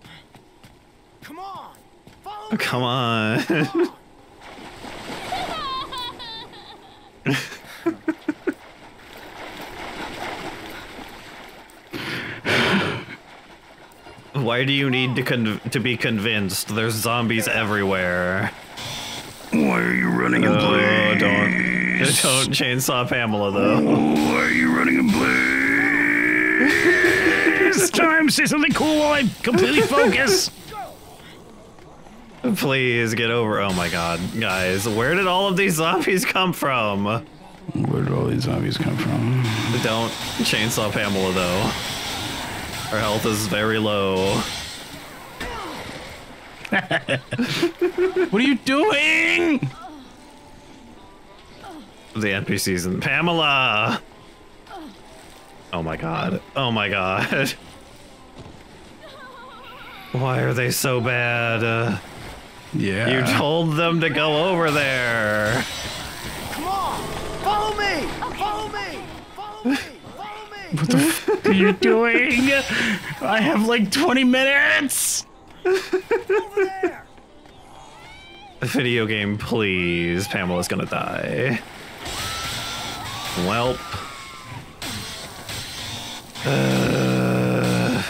S2: Come on. Oh, come on. Why do you need to to be convinced? There's zombies everywhere. Why are you running oh, in place? please. Don't chainsaw Pamela, though. Oh, are you running in
S1: place? time, say something cool while I completely focus.
S2: Please get over. Oh my god, guys, where did all of these zombies come from? Where did all these zombies come from? Don't chainsaw Pamela, though. Her health is very low. what are you doing? the NPCs and Pamela. Oh my god. Oh my god. Why are they so bad?
S3: yeah. You
S2: told them to go over there.
S3: Come on. Follow me. Follow me. Follow
S1: me. Follow me. what the f are you doing? I have like 20 minutes.
S3: over there.
S2: Video game, please. Pamela's gonna die. Welp. Uh...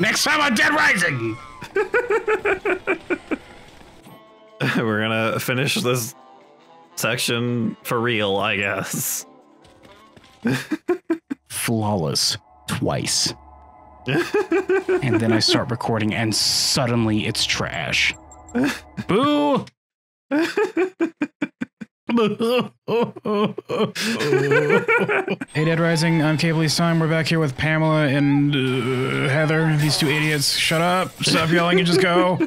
S5: Next time on Dead Rising!
S2: We're gonna finish this section for real, I guess.
S1: Flawless twice. and then I start recording, and suddenly it's trash. Boo! hey, Dead Rising. I'm Kabyl Time. We're back here with Pamela and uh, Heather. These two idiots. Shut up. Stop yelling and just go.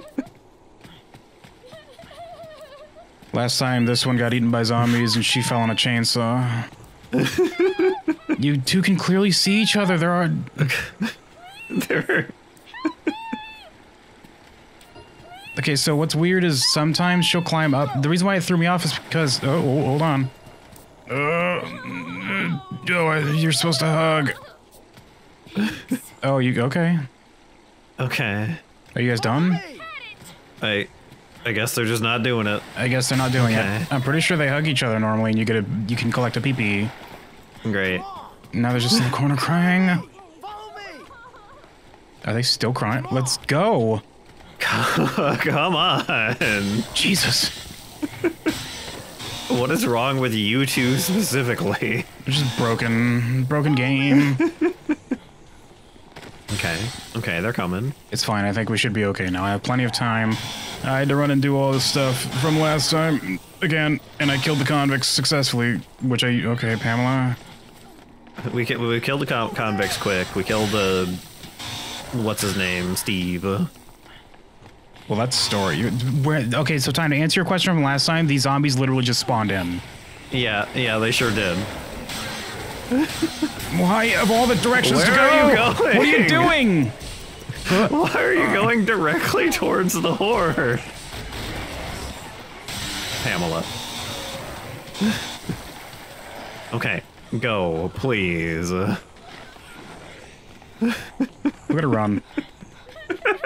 S1: Last time, this one got eaten by zombies and she fell on a chainsaw. you two can clearly see each other. There are.
S3: There. Are...
S1: Okay, so what's weird is sometimes she'll climb up. The reason why it threw me off is because... Oh, oh hold on. Uh, oh, you're supposed to hug. oh, you... Okay. Okay. Are you guys done?
S2: I... I guess they're just not doing it. I guess they're not doing okay. it.
S1: I'm pretty sure they hug each other normally and you get a... You can collect a PP. Great. Now they're just in the corner crying. Are they still crying? Let's go!
S2: Come on. Jesus. what is wrong with you two specifically?
S1: Just broken, broken game. okay, okay, they're coming. It's fine. I think we should be okay now. I have plenty of time. I had to run and do all this stuff from last time again, and I killed the convicts successfully. Which I okay, Pamela.
S2: We we killed the convicts quick. We killed the what's
S1: his name, Steve. Well, that's story. Where, okay, so time to answer your question from last time. These zombies literally just spawned in.
S2: Yeah, yeah, they sure did.
S1: Why, of all the directions Where to go, are you going? what are you doing? Why are you going directly towards the horde?
S2: Pamela. okay, go, please. We're gonna run.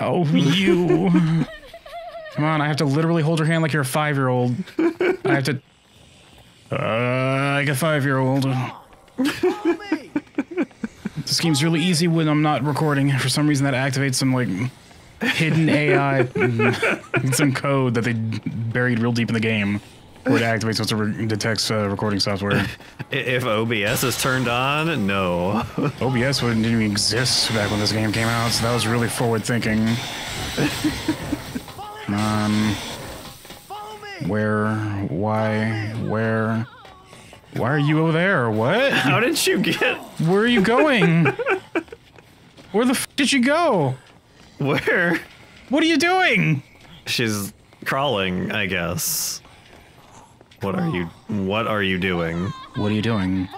S3: oh, you.
S1: Come on, I have to literally hold your hand like you're a five year old. I have to. Uh, like a five year old. This game's really easy when I'm not recording. For some reason, that activates some like hidden AI, some code that they buried real deep in the game it activates once it re- detects uh, recording software. if OBS is turned on, no. OBS wouldn't even exist back when this game came out, so that was really forward thinking. um, where? Why? Where? Why are you over there? What? How did you get? Where are you going? Where the f did you go? Where?
S2: What are you doing? She's crawling, I guess. What are you? What are you doing? What are you doing?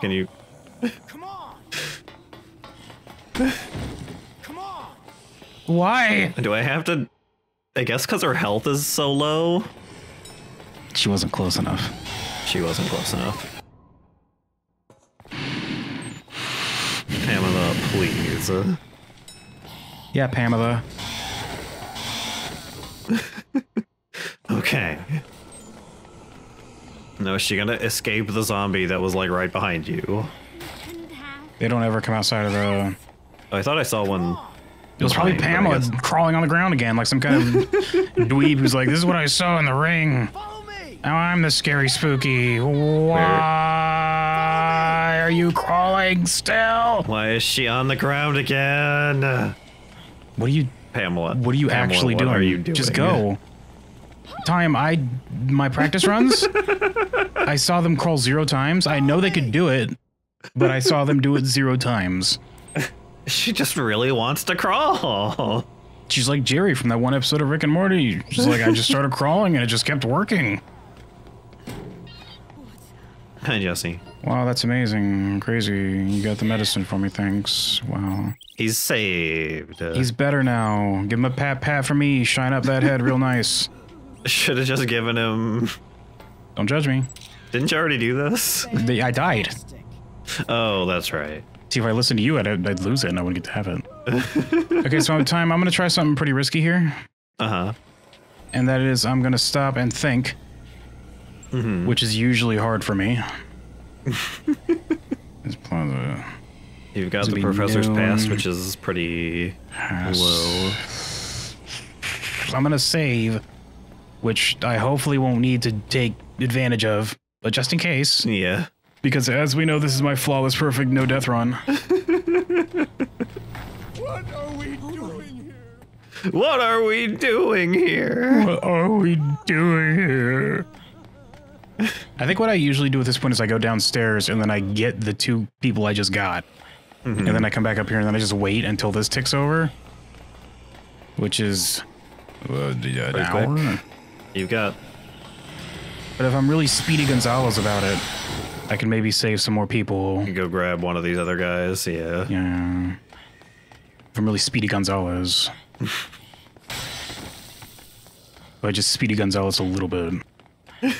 S2: Can you? Come on. Come on. Why? Do I have to? I guess because her health is so low. She
S1: wasn't close enough. She wasn't close enough.
S2: Pamela, please.
S1: Yeah, Pamela. okay.
S2: No, she gonna escape the zombie that was like right behind you.
S1: They don't ever come outside of the. Oh, I thought I saw one.
S2: It was probably Pamela
S1: crawling on the ground again, like some kind of dweeb who's like, "This is what I saw in the ring. Now I'm the scary spooky. Why are you crawling still?
S2: Why is she on the ground again? What are you,
S1: Pamela? What are you Pamela, actually doing? Are you doing? Just go time I my practice runs, I saw them crawl zero times. I know they could do it, but I saw them do it zero times. She just really wants to crawl. She's like Jerry from that one episode of Rick and Morty. She's like, I just started crawling and it just kept working. Hi, Jessie. Wow, that's amazing. Crazy. You got the medicine for me, thanks. Wow. He's saved. He's better now. Give him a pat pat for me. Shine up that head real nice. Should have just given him. Don't judge me. Didn't you already do this? I died. Oh, that's right. See, if I listened to you, I'd, I'd lose it and I wouldn't get to have it. okay, so I'm time. I'm going to try something pretty risky here. Uh huh. And that is, I'm going to stop and think, mm -hmm. which is usually hard for me. It's plaza.
S2: You've got the professor's pass, which is pretty pass. low.
S1: I'm going to save which I hopefully won't need to take advantage of, but just in case. Yeah. Because as we know, this is my flawless, perfect, no death run. what are we doing here? What are we doing here? What are we doing here? I think what I usually do at this point is I go downstairs and then I get the two people I just got. Mm -hmm. And then I come back up here and then I just wait until this ticks over. Which is uh, an hour. You've got. But if I'm really Speedy Gonzales about it, I can maybe save some more people. You go grab one of these other guys. Yeah. Yeah. If I'm really Speedy Gonzales. I just Speedy Gonzales a little bit.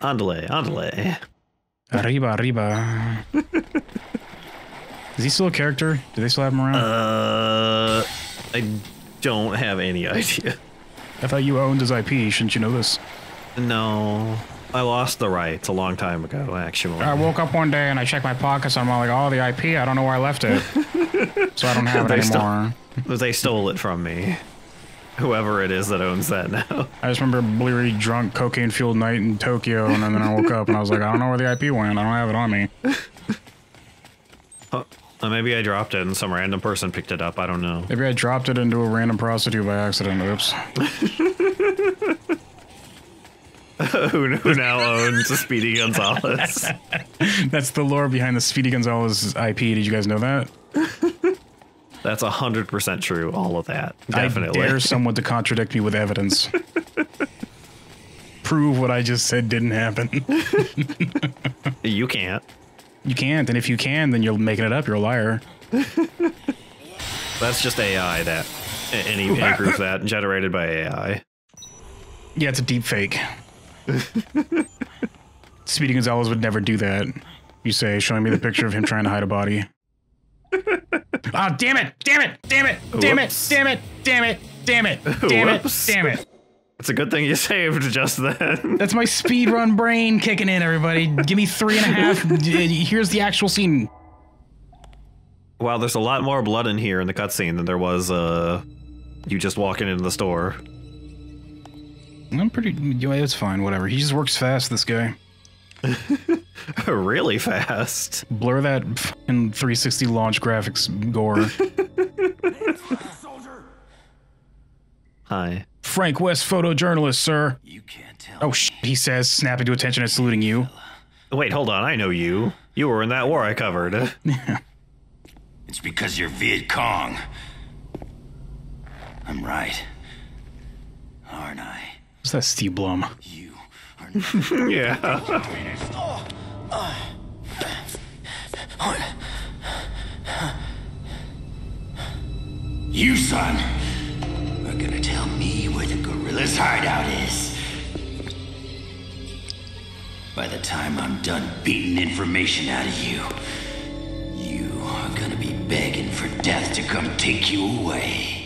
S1: andale, andale. Arriba, arriba. Is he still a character? Do they still have him around? Uh, I don't have any idea. I thought you owned his IP. Shouldn't you know this?
S2: No. I lost the rights a long time ago, actually. I
S1: woke up one day and I checked my pockets. I'm like, oh, the IP, I don't know where I left it.
S2: so I don't have it they anymore. Stole, they stole it from me. Whoever it is that owns that now.
S1: I just remember a bleary, drunk, cocaine fueled night in Tokyo, and then I woke up and I was like, I don't know where the IP went. I don't have it on me.
S2: Huh. Uh, maybe I dropped it and some random person picked it up. I don't know.
S1: Maybe I dropped it into a random prostitute by accident. Oops. who, who now owns Speedy Gonzales? That's the lore behind the Speedy Gonzales IP. Did you guys know that?
S2: That's 100% true. All of
S1: that. Definitely. I dare someone to contradict me with evidence. Prove what I just said didn't happen. you can't. You can't, and if you can, then you're making it up. You're a liar.
S2: That's just AI. That any, any group that generated by AI.
S1: Yeah, it's a deep fake. Speedy Gonzales would never do that. You say, showing me the picture of him trying to hide a body. Ah, oh, damn it! Damn it! Damn it! Damn Whoops. it! Damn it! Damn it! Damn it! Damn it! Damn it! Damn it! It's a good thing you saved just then. That's my speedrun brain kicking in, everybody. Give me three and a half. Uh, here's the actual scene.
S2: Wow, there's a lot more blood in here in the cutscene than there was uh, you just walking into the store.
S1: I'm pretty. It's fine, whatever. He just works fast, this guy. really fast. Blur that in 360 launch graphics gore. Hi. Frank West, photojournalist, sir. You can't tell. Oh, sh- he says, snapping to attention and saluting you. Wait, hold on. I know you. You were in that war I covered. it's because you're Viet Cong. I'm right. Aren't I? What's that Steve Blum? You
S5: are not. yeah.
S4: you, son never gonna tell me where the guerrilla's hideout is. By the time I'm done beating information out of you, you
S3: are gonna be begging for death to come take you away.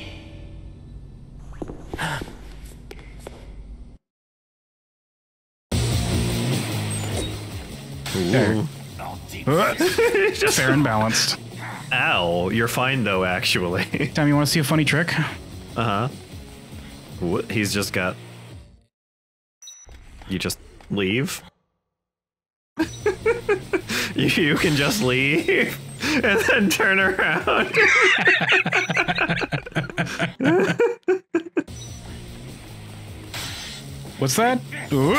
S3: There.
S2: fair and balanced. Ow, you're fine though, actually.
S1: Time you want to see a funny trick?
S2: Uh huh. What? He's just got. You just leave? you can just leave and then turn around.
S1: What's that? Ooh.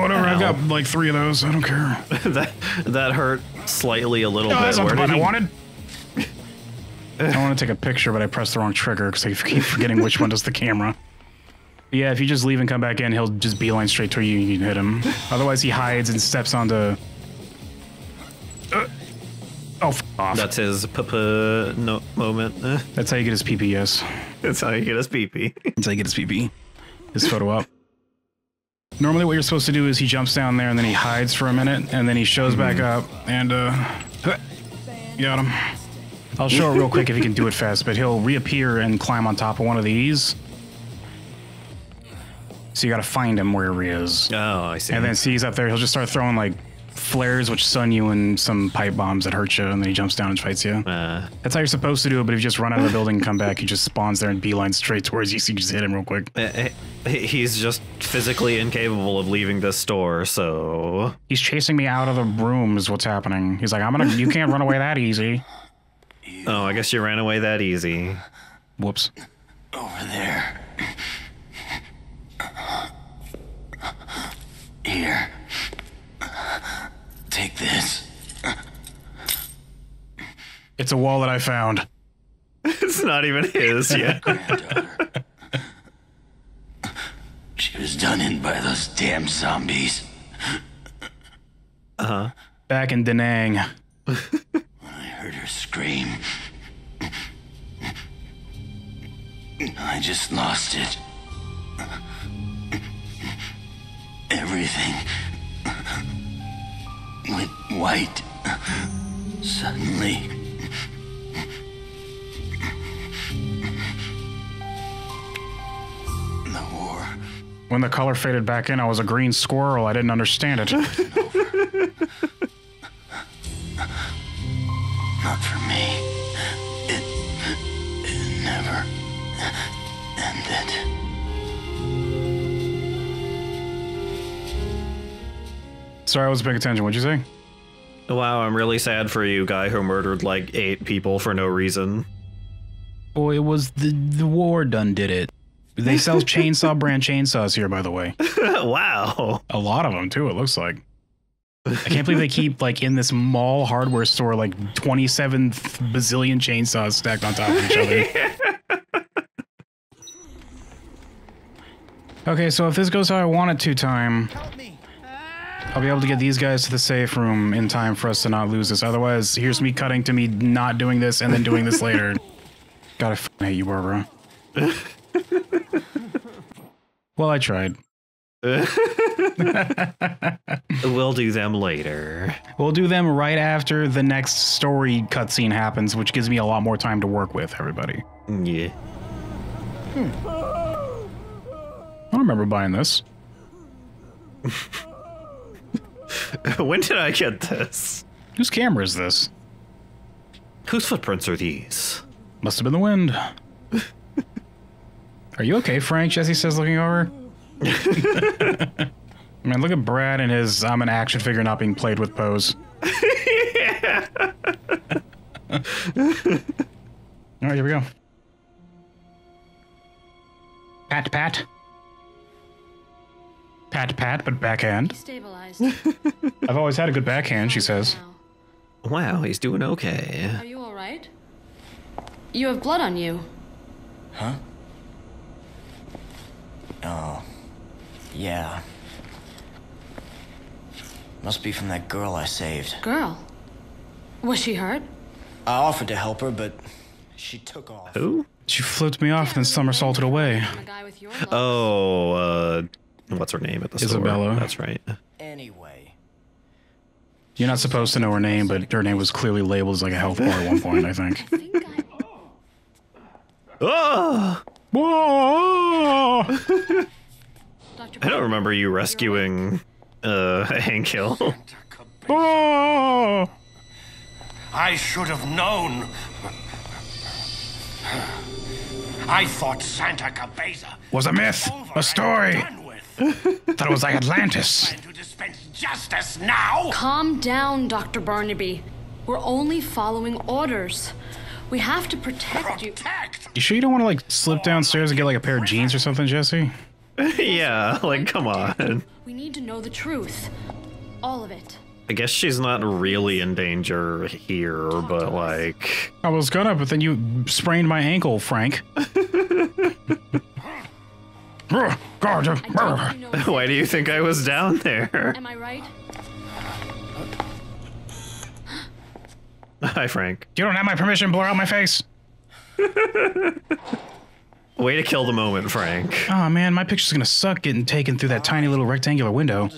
S1: Whatever, I've got like three of those. I don't care. that that hurt
S2: slightly a little no, bit. That's Where did I wanted.
S1: I want to take a picture, but I pressed the wrong trigger because I keep forgetting which one does the camera. yeah, if you just leave and come back in, he'll just beeline straight to you and you can hit him. Otherwise, he hides and steps onto.
S2: Uh, oh, off. That's his papa no moment. Uh. That's how you get his
S1: PP, yes. That's how you get his PP. That's how you get his PP. His photo up. Normally, what you're supposed to do is he jumps down there and then he hides for a minute and then he shows mm -hmm. back mm-hmm. up and uh, got him. I'll show it real quick if he can do it fast, but he'll reappear and climb on top of one of these. So you got to find him where he is. Oh, I see. And then see he's up there. He'll just start throwing like flares, which stun you, and some pipe bombs that hurt you, and then he jumps down and fights you. Uh, That's how you're supposed to do it. But if you just run out of the building and come back, he just spawns there and beeline straight towards you. So you just hit him real quick.
S2: Eh, eh, he's just physically incapable of leaving this store, so
S1: he's chasing me out of the room. Is what's happening. He's like, I'm gonna. You can't run away that easy
S2: you. Oh, I guess you ran away that easy.
S1: Whoops. Over there. Here. Take this. It's a wallet I found. it's not even his yet. Granddaughter.
S4: She was done in by those damn zombies.
S1: Uh huh. Back in Da Nang.
S4: heard her scream. I just lost it. Everything went white
S1: suddenly. The war. When the color faded back in, I was a green squirrel. I didn't understand it. Not for me. It, it never ended. Sorry, I wasn't paying attention. What'd you say? Wow,
S2: I'm really sad for you, guy who murdered like eight people for no reason.
S1: Boy, it was the the war done did it. They sell chainsaw brand chainsaws here, by the way. wow. A lot of them too. It looks like. I can't believe they keep like in this mall hardware store like 27 bazillion chainsaws stacked on top of each other. okay, so if this goes how I want it to time, I'll be able to get these guys to the safe room in time for us to not lose this. Otherwise, here's me cutting to me not doing this and then doing this later. Gotta f hate you, Barbara. well, I tried. we'll do them later. We'll do them right after the next story cutscene happens, which gives me a lot more time to work with everybody. Yeah. Hmm. I don't remember buying this. when did I get this? Whose camera is this? Whose footprints are these? Must have been the wind. are you okay, Frank? Jessie says, looking over. Man, look at Brad and his I'm an action figure not being played with pose. All right, here we go. Pat, pat. Pat, pat, but backhand.
S6: Stabilized.
S1: I've always had a good backhand, she says. Wow, he's doing okay. Are
S6: you all right? You have blood on you.
S4: Huh? Oh. Yeah. Must be from that girl I saved.
S3: Girl? Was she hurt?
S4: I offered to help her, but she took off.
S1: Who? She flipped me off and then somersaulted away. Oh, uh, what's her name at the Isabella. Store? That's right. Anyway. You're not supposed to know her name, but her name was clearly labeled as like a health bar at one point, I think.
S3: oh! Whoa!
S1: I don't
S2: remember you rescuing uh, Hank Hill.
S3: oh!
S5: I should have known. I thought Santa Cabeza
S1: was a myth, a story. thought it was like Atlantis. To dispense justice now.
S6: Calm down, Dr. Barnaby. We're only following orders. We have to protect, protect. you.
S1: You sure you don't want to like slip downstairs and get like a pair of jeans or something, Jessie?
S2: yeah, like come on.
S6: We need to know the truth. All of it.
S2: I guess she's not really in danger here, Talk but like
S1: I was gonna, but then you sprained my ankle, Frank. God. Why do you think I was down there? Am I right? Hi, Frank. You don't have my permission, blur out my face.
S2: Way to kill the moment, Frank.
S1: Oh man, my picture's gonna suck getting taken through that tiny little rectangular window.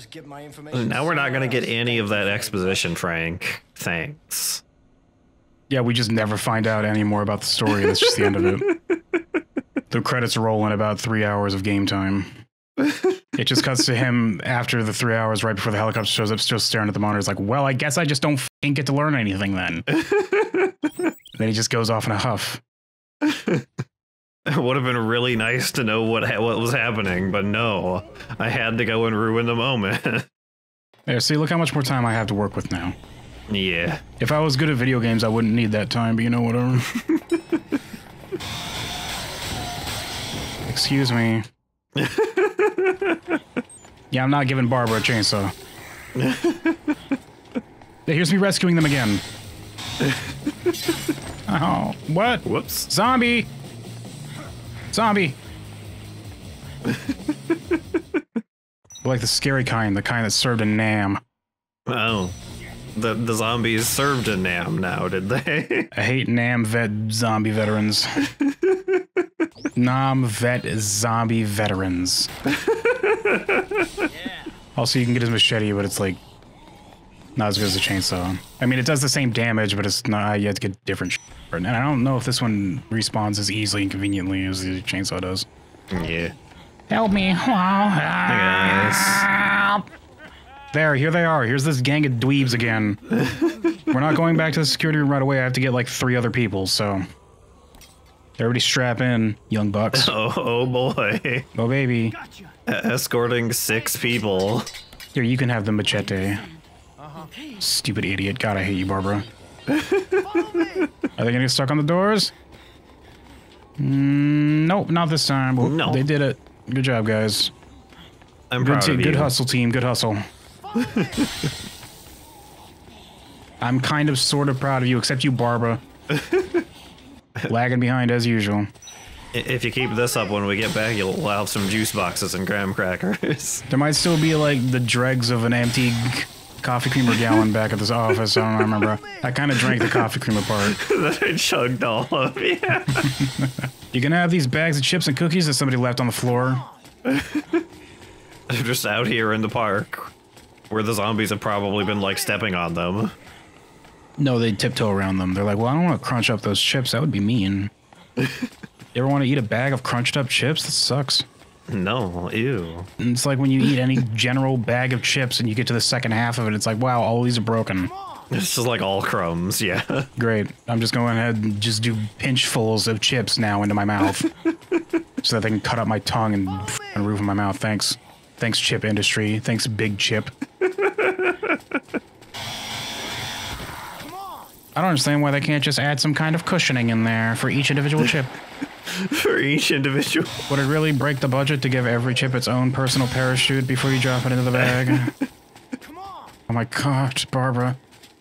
S1: Now we're not gonna get any of that exposition, Frank. Thanks. Yeah, we just never find out any more about the story. That's just the end of it. The credits roll in about three hours of game time. It just cuts to him after the three hours, right before the helicopter shows up, still staring at the monitor. like, well, I guess I just don't get to learn anything then. then he just goes off in a huff.
S2: It would have been really nice to know what what was happening, but no, I had to go and ruin the moment.
S1: yeah, see, look how much more time I have to work with now. Yeah. If I was good at video games, I wouldn't need that time, but you know, whatever. Excuse me. yeah, I'm not giving Barbara a chainsaw. Here's me rescuing them again. oh, what? Whoops. Zombie! Zombie! like the scary kind, the kind that served in Nam. Oh. The, the zombies served in Nam now, did they? I hate Nam vet zombie veterans. Nam vet zombie veterans. yeah. Also, you can get his machete, but it's like not as good as a chainsaw. I mean, it does the same damage, but it's not. You have to get different. Sh- and I don't know if this one respawns as easily and conveniently as the chainsaw does. Yeah. Help me! Help! There, here they are. Here's this gang of dweebs again. We're not going back to the security room right away. I have to get like three other people, so. Everybody strap in, young bucks. Oh, oh boy. Oh, baby. Gotcha. Escorting six people. Here, you can have the machete. Stupid idiot. God, I hate you, Barbara. Are they gonna get stuck on the doors? Mm, nope, not this time. no. They did it. Good job, guys. I'm good proud of you. Good hustle, team. Good hustle. I'm kind of sort of proud of you, except you, Barbara. Lagging behind as usual.
S2: If you keep this up when we get back, you'll have some juice boxes and graham crackers.
S1: There might still be like the dregs of an empty coffee creamer gallon back at this office. I don't remember. I kind of drank the coffee creamer part.
S2: that I chugged all of. Yeah.
S1: you gonna have these bags of chips and cookies that somebody left on the floor?
S2: They're just out here in the park, where the zombies have probably been like stepping on them.
S1: No, they tiptoe around them. They're like, well, I don't want to crunch up those chips. That would be mean. you ever want to eat a bag of crunched up chips? That sucks. No, ew. It's like when you eat any general bag of chips and you get to the second half of it, it's like, wow, all these are broken. This is like all crumbs, yeah. Great. I'm just going ahead and just do pinchfuls of chips now into my mouth so that they can cut up my tongue and roof of my mouth. Thanks. Thanks, chip industry. Thanks, big chip. I don't understand why they can't just add some kind of cushioning in there for each individual chip. for each individual. Would it really break the budget to give every chip its own personal parachute before you drop it into the bag? Come on! oh my god, Barbara.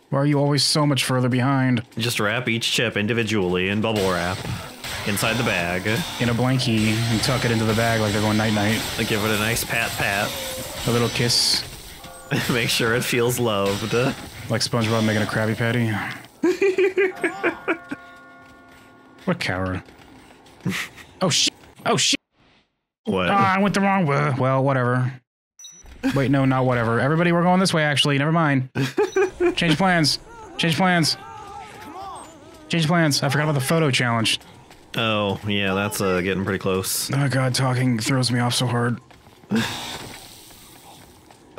S1: Why are you always so much further behind?
S2: Just wrap each chip individually in bubble wrap inside the
S1: bag. In a blankie and tuck it into the bag like they're going night night.
S2: give it a nice pat pat. A little kiss. Make sure it feels loved. Like
S1: SpongeBob making a Krabby Patty. what coward. oh shit! Oh shit! What? Oh, I went the wrong way. Well, whatever. Wait, no, not whatever. Everybody, we're going this way. Actually, never mind. Change plans. Change plans. Change plans. I forgot about the photo challenge. Oh
S2: yeah, that's uh, getting pretty close.
S1: Oh god, talking throws me off so hard. that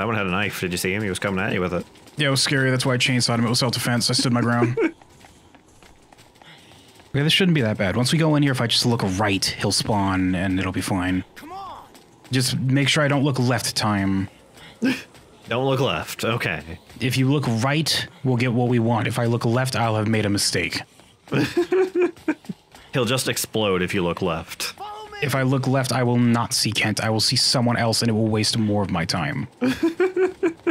S2: one had a knife. Did you see him? He was coming at you with it.
S1: Yeah, it was scary. That's why I chainsawed him. It was self defense. I stood my ground. Okay, this shouldn't be that bad. Once we go in here, if I just look right, he'll spawn and it'll be fine. Come on. Just make sure I don't look left time.
S2: don't look left. Okay.
S1: If you look right, we'll get what we want. If I look left, I'll have made a mistake.
S2: he'll just explode if you
S1: look left. If I look left, I will not see Kent. I will see someone else and it will waste more of my time.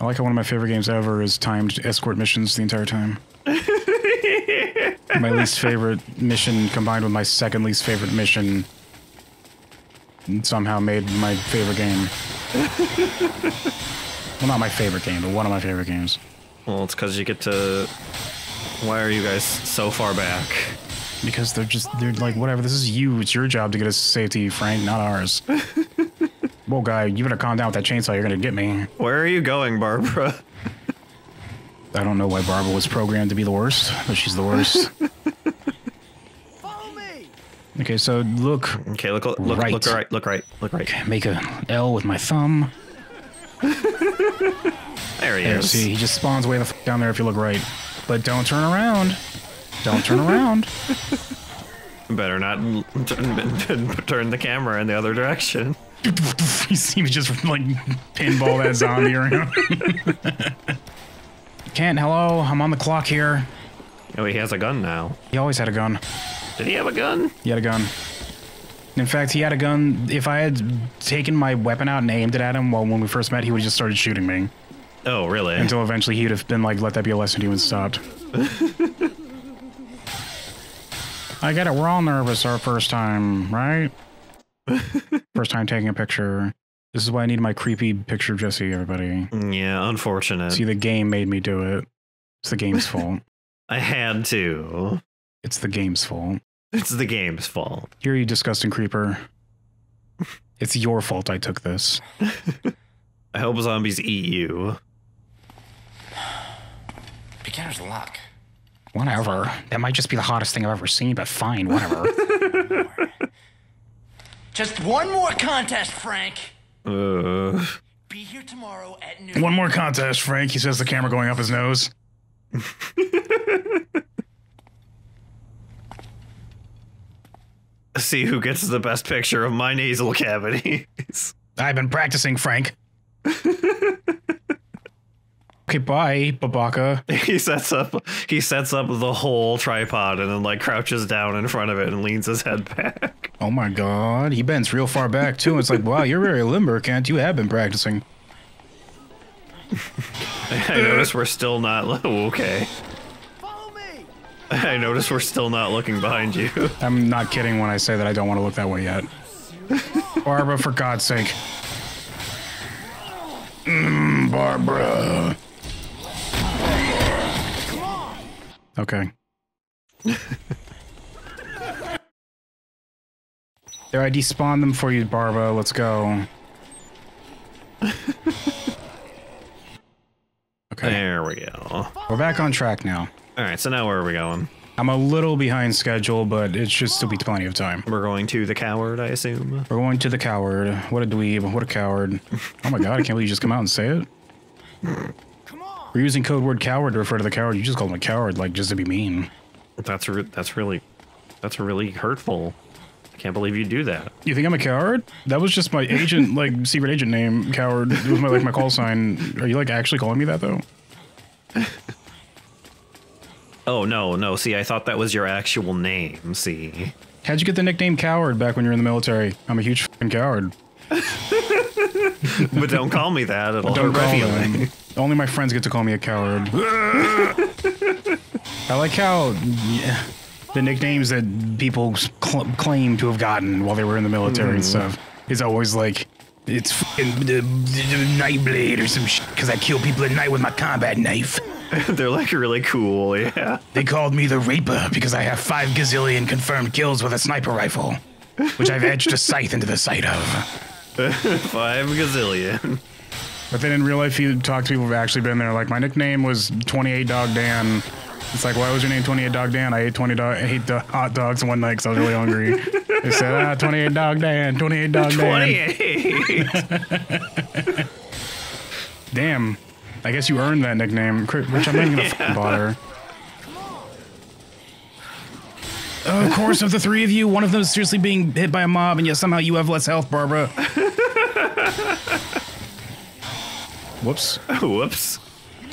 S1: I like how one of my favorite games ever is timed escort missions the entire time. my least favorite mission combined with my second least favorite mission somehow made my favorite game. well, not my favorite game, but one of my favorite games.
S2: Well, it's because you get to. Why are you guys so far back?
S1: Because they're just they're like whatever. This is you. It's your job to get us safety, Frank, not ours. Boy, guy, you better calm down with that chainsaw. You're going to get me.
S2: Where are you going, Barbara?
S1: I don't know why Barbara was programmed to be the worst, but she's the worst. Follow me. Okay, so look. Okay, look, look, right, look right, look right, look right. Okay, make a L with my thumb.
S3: there he is. See,
S1: he just spawns way the f down there if you look right. But don't turn around. Don't turn around.
S2: Better not turn the camera in the other
S1: direction. you see me just like pinball that zombie around. Kent, hello. I'm on the clock here. Oh, he has a gun now. He always had a gun. Did he have a gun? He had a gun. In fact, he had a gun. If I had taken my weapon out and aimed it at him, well, when we first met, he would have just started shooting me.
S2: Oh,
S3: really?
S1: Until eventually he would have been like, let that be a lesson to you and stopped. I get it. We're all nervous our first time, right? First time taking a picture. This is why I need my creepy picture Jesse, everybody. Yeah, unfortunate. See, the game made me do it. It's the game's fault. I had to. It's the game's fault. It's the game's fault. Here, you disgusting creeper. it's your fault I took this. I hope zombies eat you. Beginner's luck. Whatever. That might just be the hottest thing I've ever seen, but fine, whatever.
S4: Just one more contest, Frank.
S1: Uh. Be here tomorrow at noon. One more contest, Frank. He says the camera going up his nose.
S2: See who gets the best picture of my nasal
S1: cavities. I've been practicing, Frank. okay, bye, Babaka.
S2: he sets up he sets up the whole tripod and then like crouches down in front of it and leans his head back.
S1: Oh my god, he bends real far back too. It's like, wow, you're very limber, Kent. You have been practicing.
S2: I notice we're still not okay. I notice we're still not looking behind you.
S1: I'm not kidding when I say that I don't want to look that way yet. Barbara, for God's sake. Mm, Barbara. Okay. there, I despawned them for you, Barba. Let's go. okay. There we go. We're back on track now. All right, so now where are we going? I'm a little behind schedule, but it should still be plenty of time. We're going to the coward, I assume. We're going to the coward. What a dweeb. What a coward. Oh my god, I can't believe you just come out and say it. We're using code word coward to refer to the coward. You just called him a coward, like just to be mean. That's re- that's really that's really hurtful. I can't believe you do that. You think I'm a coward? That was just my agent, like secret agent name, coward. It was my like my call sign. Are you like actually calling me that though?
S2: oh no, no. See, I thought that was your actual name. See,
S1: how'd you get the nickname coward back when you were in the military? I'm a huge coward.
S2: but don't call me that. It'll don't hurt my
S1: Only my friends get to call me a coward. I like how yeah, the nicknames that people cl claim to have gotten while they were in the military mm. and mm-hmm. stuff is always like it's fucking uh, Nightblade or some shit because I kill people at night with my combat knife. They're like really cool, yeah. They called me the Reaper because I have five gazillion confirmed kills with a sniper rifle, which I've edged a scythe into the sight of. Five gazillion. But then in real life, you talk to people who've actually been there. Like my nickname was 28 Dog Dan. It's like, why was your name 28 Dog Dan? I ate 20 dog, ate hot dogs one night because I was really hungry. they said, ah, 28 Dog Dan, 28 Dog 28. Dan. 28. Damn. I guess you earned that nickname, which I'm not even gonna yeah. bother. Uh, of course, of the three of you, one of them is seriously being hit by a mob, and yet somehow you have less health, Barbara. Whoops. Whoops.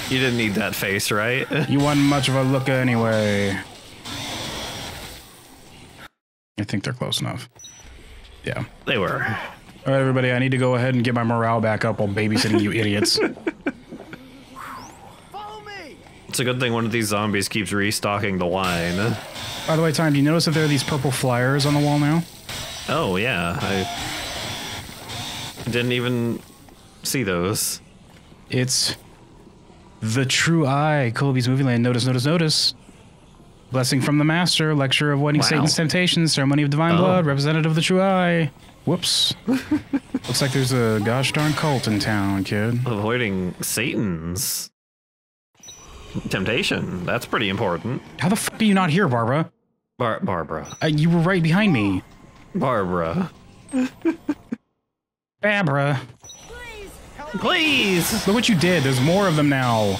S2: You didn't need that face, right?
S1: you weren't much of a looker anyway. I think they're close enough. Yeah. They were. All right, everybody, I need to go ahead and get my morale back up while babysitting you idiots.
S2: It's a good thing one of these zombies keeps restocking the wine.
S1: By the way, Tom, do you notice that there are these purple flyers on the wall now?
S2: Oh, yeah. I didn't even see those.
S1: It's the true eye, Colby's Movie Land. Notice, notice, notice. Blessing from the Master, Lecture of Wedding wow. Satan's Temptations, Ceremony of Divine oh. Blood, Representative of the True Eye. Whoops. Looks like there's a gosh darn cult in town, kid. Avoiding Satan's temptation. That's pretty important. How the fuck are you not here, Barbara? Bar Barbara. Uh, you were right behind me. Barbara. Barbara. Please, Please! Look what you did. There's more of them now.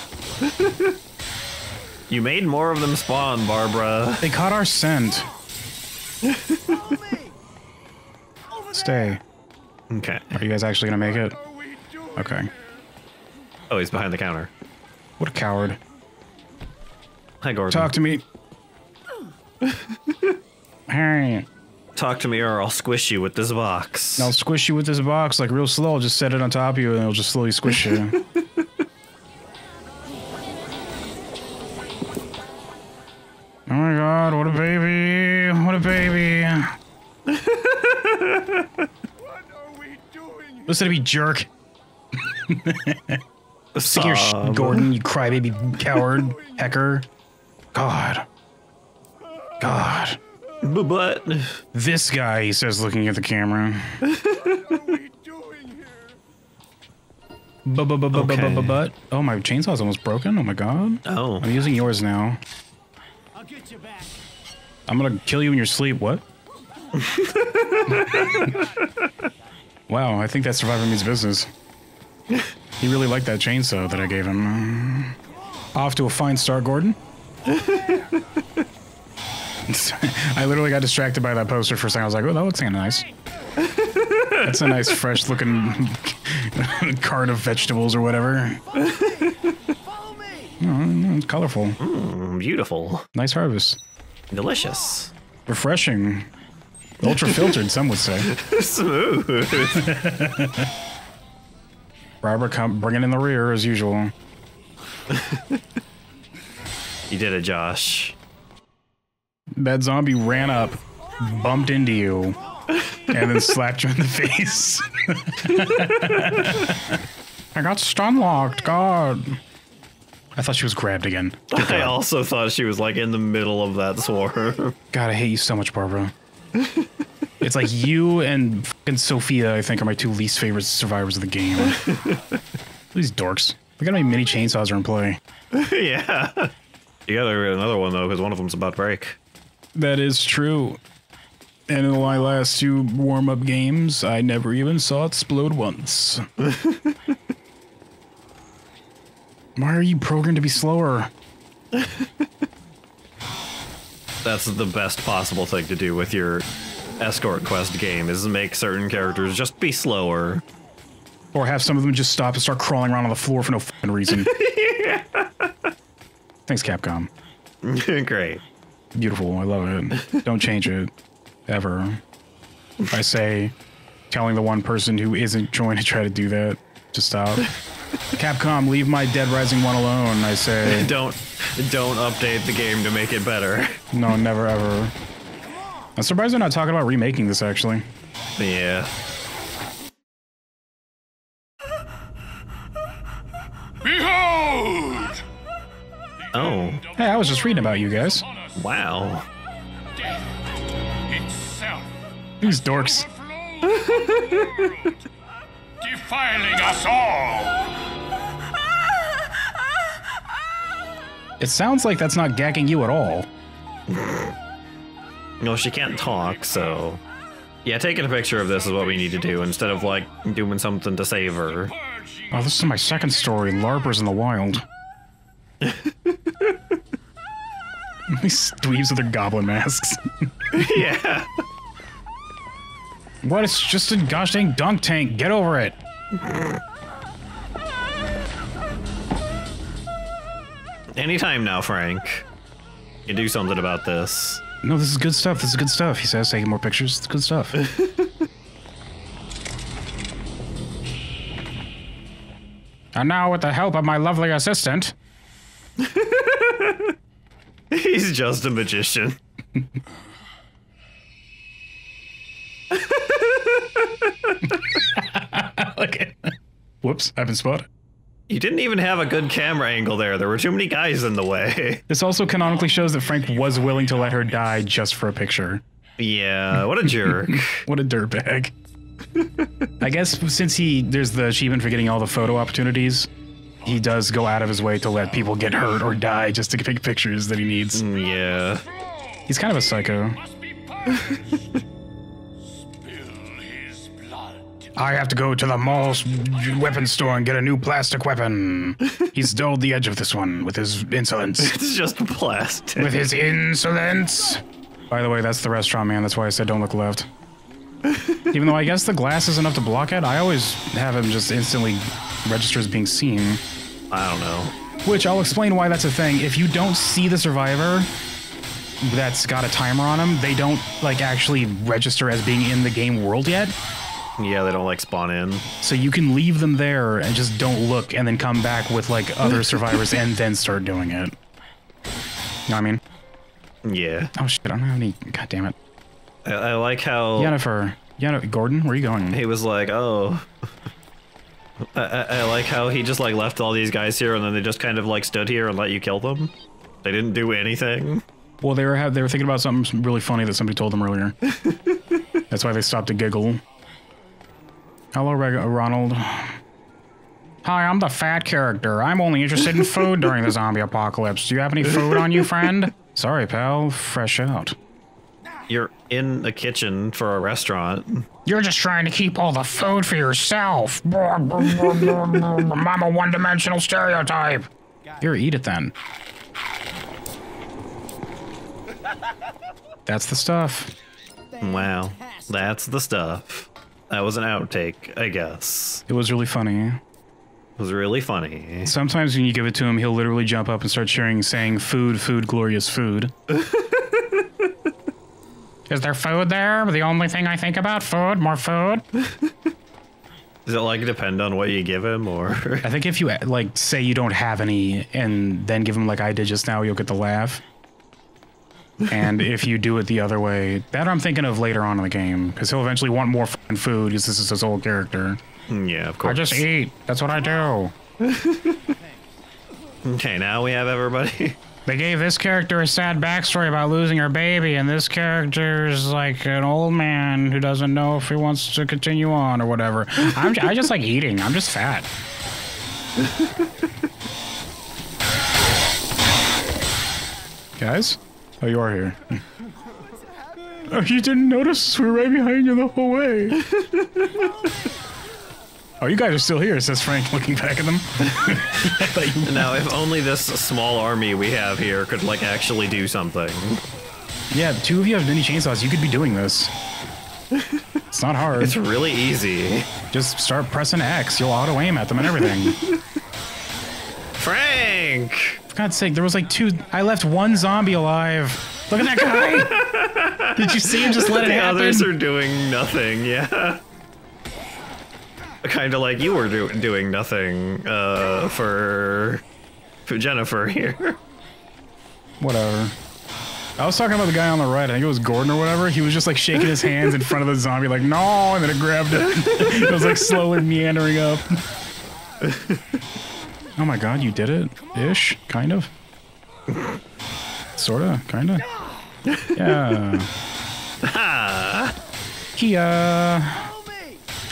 S1: you made more of them spawn, Barbara. They caught our scent. Stay. Okay. Are you guys actually gonna make it? Okay.
S2: Oh, he's behind the counter.
S1: What a coward. Hi, Gordon. Talk to me.
S2: Talk to me or I'll squish you with this box.
S1: I'll squish you with this box like real slow. I'll just set it on top of you and it'll just slowly squish you. Oh my god, what a baby! What a baby! what are we doing? Listen to me, jerk! Stick your sh Gordon, you crybaby coward, hecker. God. God. But this guy, he says, looking at the camera. But but but but but but but. Oh, my chainsaw's almost broken. Oh my god. Oh. I'm using yours now.
S3: I'll get you back.
S1: I'm gonna kill you in your sleep. What? wow, I think that survivor means business. He really liked that chainsaw that I gave him. Off to a fine start, Gordon. I literally got distracted by that poster for a second. I was like, oh, that looks kind of nice. That's a nice, fresh looking cart of vegetables or whatever. Mm, colorful. Mm, beautiful. Nice harvest. Delicious. Refreshing.
S3: Ultra filtered, some would say. Smooth.
S1: Robert come bringing in the rear as usual. you did it, Josh. That zombie ran up, bumped into you, and then slapped you in the face. I got stun locked. God. I thought she was grabbed again.
S2: I also thought she was like in the middle of that swarm.
S1: God, I hate you so much, Barbara. it's like you and fucking Sophia, I think, are my two least favorite survivors of the game. These dorks. Look at how many mini chainsaws are in play.
S2: yeah. You gotta get another one, though, because one of them's about to break.
S1: That is true. And in my last two warm up games, I never even saw it explode once. Why are you programmed to be slower?
S2: That's the best possible thing to do with your escort quest game is make certain characters just
S1: be slower. Or have some of them just stop and start crawling around on the floor for no reason. yeah. Thanks, Capcom. Great beautiful. I love it. Don't change it ever. I say, telling the one person who isn't trying to try to do that to stop. Capcom, leave my Dead Rising one alone. I say,
S2: don't, don't update the game to make it better.
S1: No, never ever. I'm surprised they're not talking about remaking this actually. Yeah.
S3: Behold!
S1: Oh. Hey, I was just reading about you guys. Wow. These dorks.
S5: defiling us all.
S1: It sounds like that's not gagging you at all.
S2: No, she can't talk, so. Yeah, taking a picture of this is what we need to do instead of, like, doing something to save her.
S1: Oh, this is my second story Larpers in the Wild. These dweebs with their goblin masks.
S3: yeah.
S1: What? It's just a gosh dang dunk tank. Get over it.
S2: Anytime now, Frank. You do something about this.
S1: No, this is good stuff. This is good stuff. He says, taking more pictures. It's good stuff. and now, with the help of my lovely assistant.
S2: He's just a magician. okay. Whoops, I've been spotted. You didn't even have a good camera angle there. There were too many guys in the way.
S1: This also canonically shows that Frank was willing to let her die just for a picture.
S2: Yeah, what a jerk.
S1: what a dirtbag. I guess since he there's the achievement for getting all the photo opportunities, he does go out of his way to let people get hurt or die just to take pictures that he needs. Mm, yeah. He's kind of a psycho. I have to go to the mall's weapon store and get a new plastic weapon. He's dulled the edge of this one with his insolence. It's just plastic. With his insolence. By the way, that's the restaurant, man. That's why I said don't look left. Even though I guess the glass is enough to block it, I always have him just instantly register as being seen. I don't know. Which I'll explain why that's a thing. If you don't see the survivor that's got a timer on them, they don't like actually register as being in the game world yet. Yeah, they don't like spawn in. So you can leave them there and just don't look and then come back with like other survivors and then start doing it. You know what I mean? Yeah. Oh shit, I don't have any god damn it.
S2: I, I like how
S1: Jennifer, Jennifer, Gordon, where are you going?
S2: He was like, oh. I, I, I like how he just like left all these guys here, and then they just kind of like stood here and let you kill them. They didn't do anything.
S1: Well, they were they were thinking about something really funny that somebody told them earlier. That's why they stopped to giggle. Hello, uh, Ronald. Hi, I'm the fat character. I'm only interested in food during the zombie apocalypse. Do you have any food on you, friend? Sorry, pal. Fresh out
S2: you're in the kitchen for a restaurant.
S1: You're just trying to keep all the food for yourself. Mama, one-dimensional stereotype. Here, eat it then. That's the stuff. Wow, that's
S2: the stuff. That was an
S1: outtake, I guess. It was really funny. It
S2: was really funny.
S1: Sometimes when you give it to him, he'll literally jump up and start cheering, saying, "Food, food, glorious food." Is there food there? The only thing I think about food, more food.
S2: Does it like depend on what you give him, or?
S1: I think if you like say you don't have any, and then give him like I did just now, you'll get the laugh. And if you do it the other way, that I'm thinking of later on in the game, because he'll eventually want more food, because this is his old character. Mm, yeah, of course. I just eat. That's what I do. okay, now we have everybody. They gave this character a sad backstory about losing her baby, and this character's like an old man who doesn't know if he wants to continue on or whatever. I'm I just like eating. I'm just fat. Guys? Oh, you are here. oh, you didn't notice? We were right behind you the whole way. Oh, you guys are still here, says Frank, looking back at them. now,
S2: if only this small army we have here could, like, actually do something.
S1: Yeah, two of you have mini chainsaws. You could be doing this. It's not hard. It's really easy. Just start pressing X. You'll auto aim at them and everything. Frank! For God's sake, there was like two. I left one zombie alive. Look at that
S3: guy! Did you see him just let it happen? The others are
S2: doing nothing, yeah kind of like you were do doing nothing uh, for, for Jennifer here.
S1: Whatever. I was talking about the guy on the right. I think it was Gordon or whatever. He was just like shaking his hands in front of the zombie, like no, and then it grabbed it. it was like slowly meandering up. oh my god, you did it, ish, kind of, sorta, kind of. Yeah. Kia.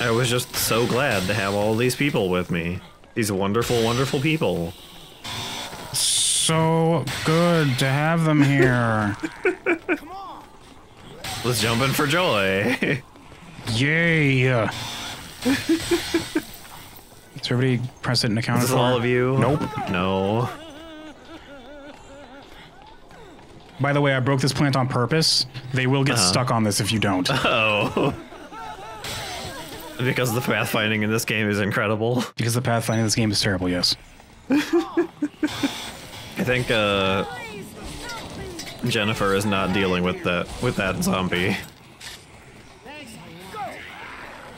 S1: I was
S2: just so glad to have all these people with me. These wonderful, wonderful people.
S1: So good to have them here. Come on.
S2: Let's jump in for joy.
S1: Yay! Is everybody present and accounted Is for? all of you? Nope. No. By the way, I broke this plant on purpose. They will get uh -huh. stuck on this if you don't. Uh
S2: oh. Because the pathfinding in this game is incredible.
S1: Because the pathfinding in this game is terrible, yes.
S2: I think uh, Jennifer is not dealing with that with that zombie.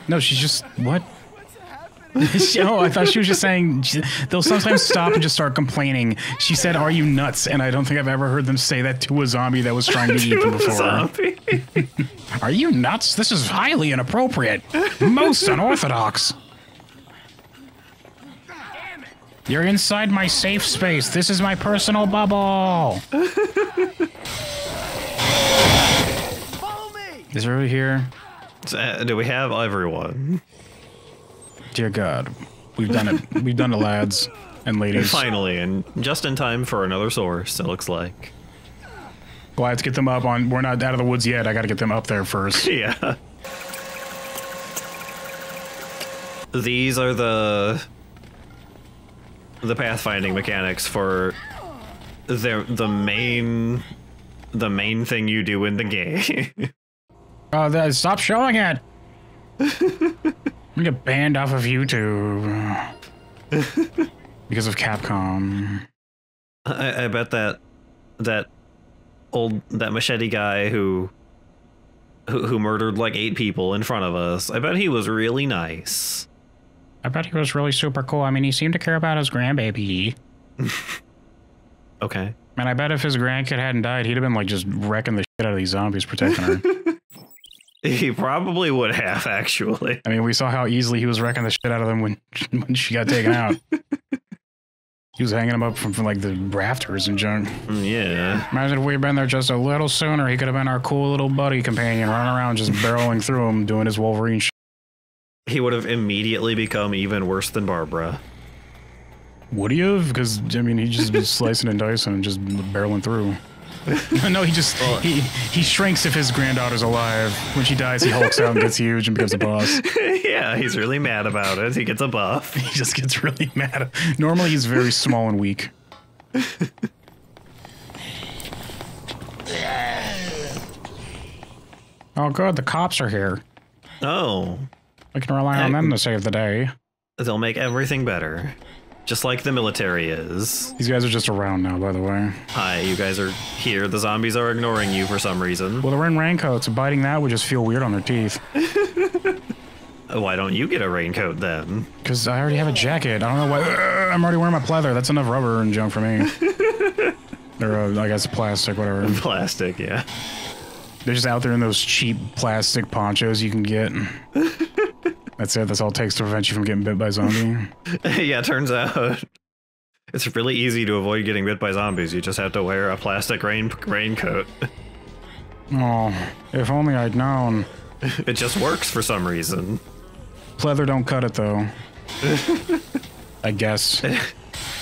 S1: No, she's just what? oh, I thought she was just saying they'll sometimes stop and just start complaining. She said, "Are you nuts?" And I don't think I've ever heard them say that to a zombie that was trying to eat them before. Are you nuts? This is highly inappropriate, most unorthodox. You're inside my safe space. This is my personal bubble. Is everybody here?
S2: Uh, do we have everyone?
S1: dear God, we've done it. we've done it, lads and ladies. Finally,
S2: and just in time for another source. It looks like.
S1: Well, to get them up on. We're not out of the woods yet. I got to get them up there first. yeah.
S2: These are the the pathfinding mechanics for the the main the main thing you do in the game.
S1: oh, uh, stop showing it. I'm gonna get banned off of YouTube because of Capcom.
S2: I, I bet that that old that machete guy who, who who murdered like eight people in front of us. I bet he was really
S1: nice. I bet he was really super cool. I mean, he seemed to care about his grandbaby. okay. And I bet if his grandkid hadn't died, he'd have been like just wrecking the shit out of these zombies protecting her. He probably would have, actually. I mean, we saw how easily he was wrecking the shit out of them when, when she got taken out. he was hanging them up from, from like the rafters and junk. Mm, yeah. Imagine if we'd been there just a little sooner. He could have been our cool little buddy companion running around just barreling through him doing his Wolverine shit. He
S2: would have immediately become even worse than Barbara.
S1: Would he have? Because, I mean, he just was slicing and dicing and just barreling through. no, no, he just oh. he he shrinks if his granddaughter's alive. When she dies, he hulks out and gets huge and becomes a boss. yeah, he's really mad about it. He gets a buff. He just gets really mad. Normally, he's very small and weak. oh, good. The cops are here. Oh. We can rely on them to save the day.
S2: They'll make everything better just like the military is.
S1: These guys are just around now, by the way. Hi, you guys are here. The zombies are ignoring you for some reason. Well, they're in raincoats. biting that would just feel weird on their teeth. why don't you get a
S2: raincoat then?
S1: Because I already have a jacket. I don't know why. I'm already wearing my pleather. That's enough rubber and junk for me. or uh, I guess plastic, whatever. Plastic, yeah. They're just out there in those cheap plastic ponchos you can get. That's it. That's all it takes to prevent you from getting bit by a zombie.
S2: yeah, turns out it's really easy to avoid getting bit by zombies. You just have to wear a plastic rain raincoat.
S1: Oh, if only I'd known.
S2: it just works for some reason.
S1: Pleather don't cut it though. I guess. It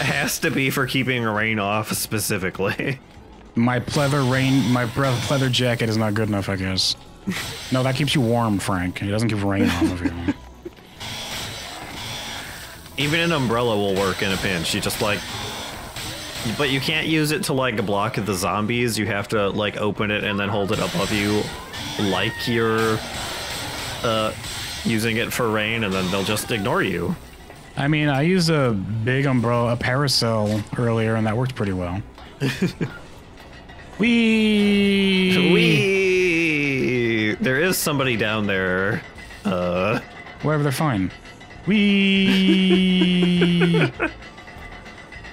S2: has to be for
S1: keeping rain off specifically. My pleather rain, my pleather jacket is not good enough, I guess no, that keeps you warm, Frank. It doesn't give rain off of you.
S2: Even an umbrella will work in a pinch. You just like but you can't use it to like block the zombies. You have to like open it and then hold it above you like you're uh using it for rain and then they'll just ignore you.
S1: I mean, I used a big umbrella, a parasol earlier and that worked pretty well. Wee
S2: wee. There is somebody down there. Uh, wherever they're
S1: fine. We.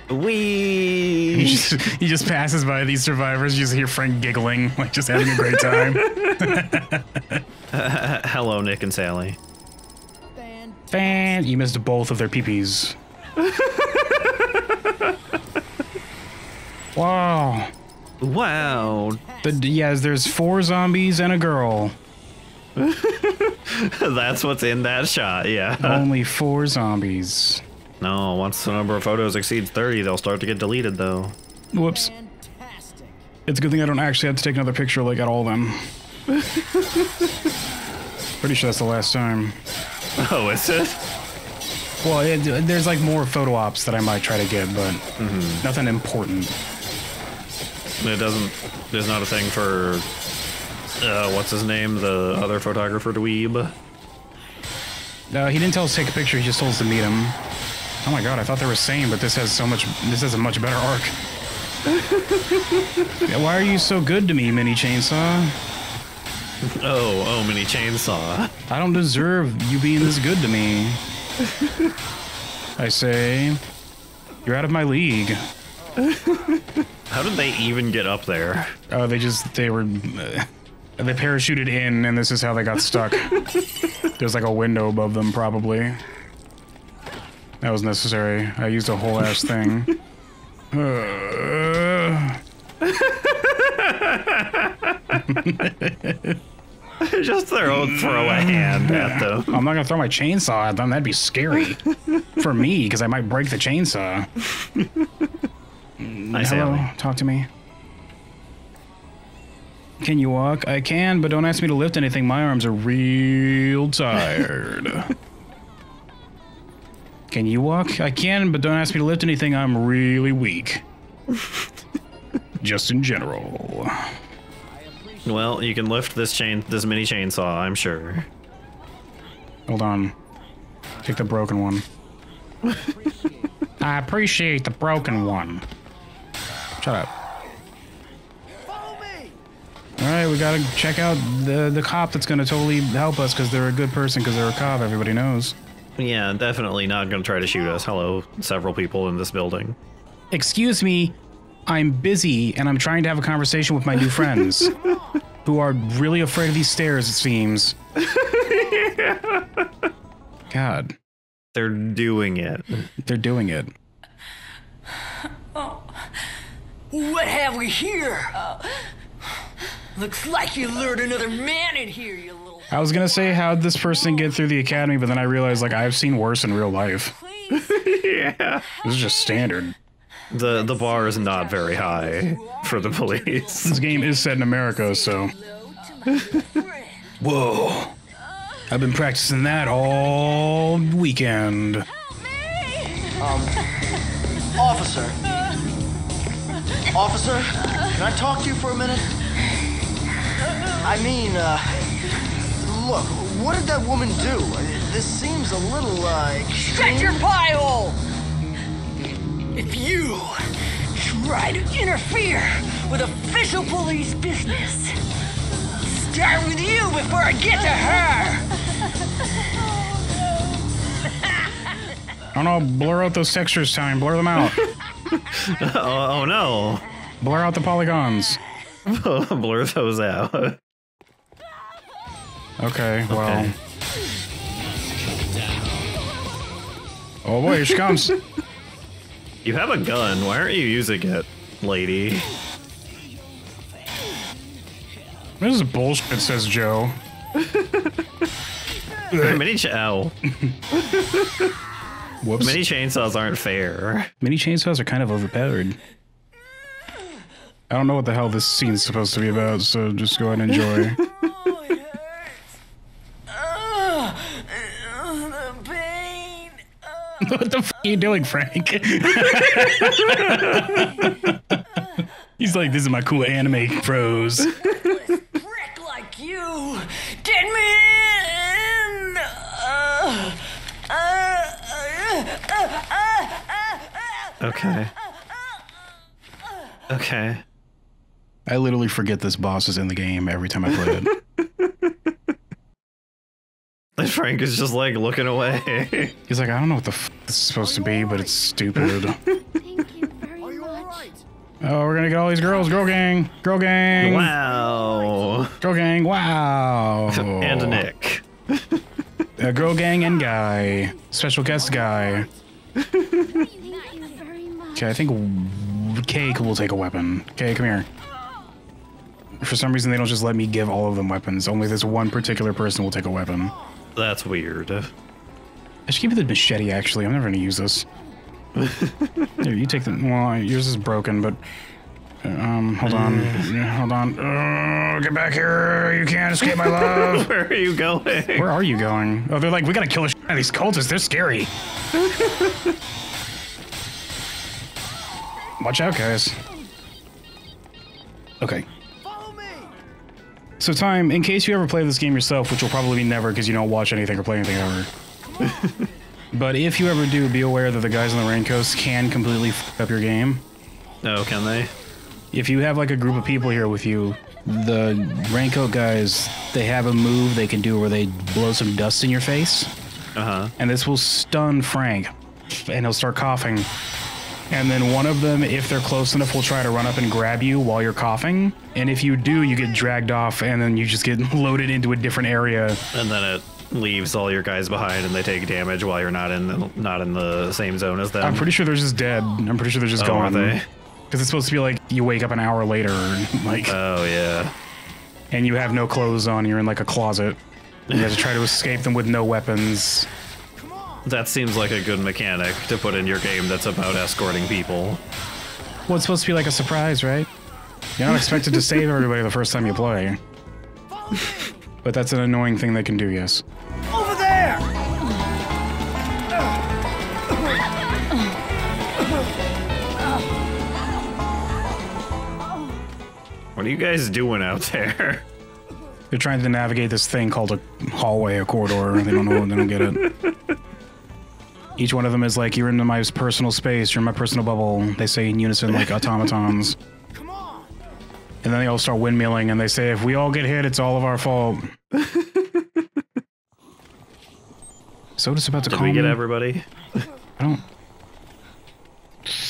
S1: We. He just, he just passes by these survivors. You just hear Frank giggling, like just having a great
S3: time.
S2: uh, hello, Nick and Sally.
S1: Fan. You missed both of their peepees. wow. Wow. The, yes, there's four zombies and a girl.
S2: That's what's in that shot, yeah. Only four zombies. No, once the number of photos exceeds 30, they'll start to get
S1: deleted, though. Whoops. Fantastic. It's a good thing I don't actually have to take another picture, like, at all of them. Pretty sure that's the last time. Oh, is it? Well, it, there's, like, more photo ops that I might try to get, but mm -hmm. nothing important
S2: it doesn't. There's not a thing for uh, what's his name, the other photographer dweeb.
S1: No, he didn't tell us to take a picture. He just told us to meet him. Oh my god, I thought they were same, but this has so much. This has a much better arc. Why are you so good to me, Mini Chainsaw? Oh, oh, Mini Chainsaw. I don't deserve you being this good to me. I say, you're out of my league.
S2: How did they even get up there?
S1: Oh, they just they were uh, they parachuted in, and this is how they got stuck. There's like a window above them, probably. That was necessary. I used a whole ass thing. Uh. Just their own throw a hand at them. I'm not gonna throw my chainsaw at them. That'd be scary for me because I might break the chainsaw. I hello, say talk to me. Can you walk? I can, but don't ask me to lift anything. My arms are real tired. can you walk? I can, but don't ask me to lift anything. I'm really weak. Just in general. Well,
S2: you can lift this chain, this mini chainsaw, I'm sure.
S1: Hold on. Take the broken one. I appreciate the broken one. Shut up. All right, we gotta check out the the cop that's gonna totally help us because they're a good person because they're a cop. Everybody knows.
S2: Yeah, definitely not gonna try to shoot us. Hello, several people in this building.
S1: Excuse me, I'm busy and I'm trying to have a conversation with my new friends, who are really afraid of these stairs. It seems. God. They're doing it. They're doing it.
S4: Oh. What have we here? Oh. Looks like you lured another man in here, you
S1: little. I was gonna say how'd this person get through the academy, but then I realized like I've seen worse in real life. yeah, this is just standard. The the bar is not very high for the police. This game is set in America, so. Whoa. I've been practicing that all weekend. Um,
S4: officer, oh. Officer, can I talk to you for a minute? I mean, uh, look, what did that woman do? This seems a little, like. Uh, Shut your pie hole! If you try to interfere with official police business, start with you before I get to her!
S1: I don't know, blur out those textures, Tommy. Blur them out. oh, oh, no. Blur out the polygons. Blur those out. okay,
S2: well. Okay. Oh boy, here she comes. you have a gun. Why aren't you using it, lady? This
S1: is bullshit, says Jo.
S2: Miniature Chow. Whoops. Mini chainsaws aren't fair.
S1: Mini chainsaws are kind of overpowered. I don't know what the hell this scene's supposed to be about, so just go ahead and enjoy.
S3: oh, it hurts.
S1: Oh, what the f are you doing, Frank? He's like, this is my cool anime prose.
S4: prick like you. Get me
S3: Okay.
S2: Okay.
S1: I literally forget this boss is in the game every time I play it.
S2: and Frank is just like looking
S1: away. He's like, I don't know what the f this is supposed to be, right? but it's stupid. Thank you very much. Oh, we're gonna get all these girls. Girl gang. Girl gang. Wow. Girl gang. Wow. and Nick. A girl gang and guy. Special guest guy. okay, I think Cake will take a weapon. Okay, come here. For some reason, they don't just let me give all of them weapons. Only this one particular person will take a weapon.
S2: That's weird. I
S1: should give you the machete, actually. I'm never going to use this. here, you take the... Well, yours is broken, but um, hold on. Uh. hold on. Oh, get back here. You can't escape my love. Where
S2: are you going? Where are
S1: you going? Oh, they're like, we gotta kill these cultists. They're scary. Watch out, guys. Okay. So, time, in case you ever play this game yourself, which will probably be never because you don't watch anything or play anything ever. but if you ever do, be aware that the guys on the raincoats can completely f up your game. Oh, can they? if you have like a group of people here with you, the raincoat guys, they have a move they can do where they blow some dust in your face. Uh-huh. And this will stun Frank, and he'll start coughing. And then one of them, if they're close enough, will try to run up and grab you while you're coughing. And if you do, you get dragged off, and then you just get loaded into a different area. And then it leaves all your guys behind, and they take
S2: damage while you're not in the, not in the same zone as them. I'm pretty sure
S1: they're just dead. I'm pretty sure they're just oh, gone. Are they? because it's supposed to be like you wake up an hour later, and, like oh yeah, and you have no clothes on. You're in like a closet. You have to try to escape them with no weapons.
S2: That seems like a good mechanic to put in your game that's about escorting people.
S1: Well, it's supposed to be like a surprise, right? You're not expected to save everybody the first time you play. But that's an annoying thing they can do, yes. Oh,
S2: What are you guys doing out there?
S1: They're trying to navigate this thing called a hallway, a corridor. They don't know. they don't get it. Each one of them is like, "You're in my personal space. You're in my personal bubble." They say in unison like automatons. Come on. And then they all start windmilling, and they say, "If we all get hit, it's all of our fault." So it's about to Did call we get me.
S2: everybody? I don't.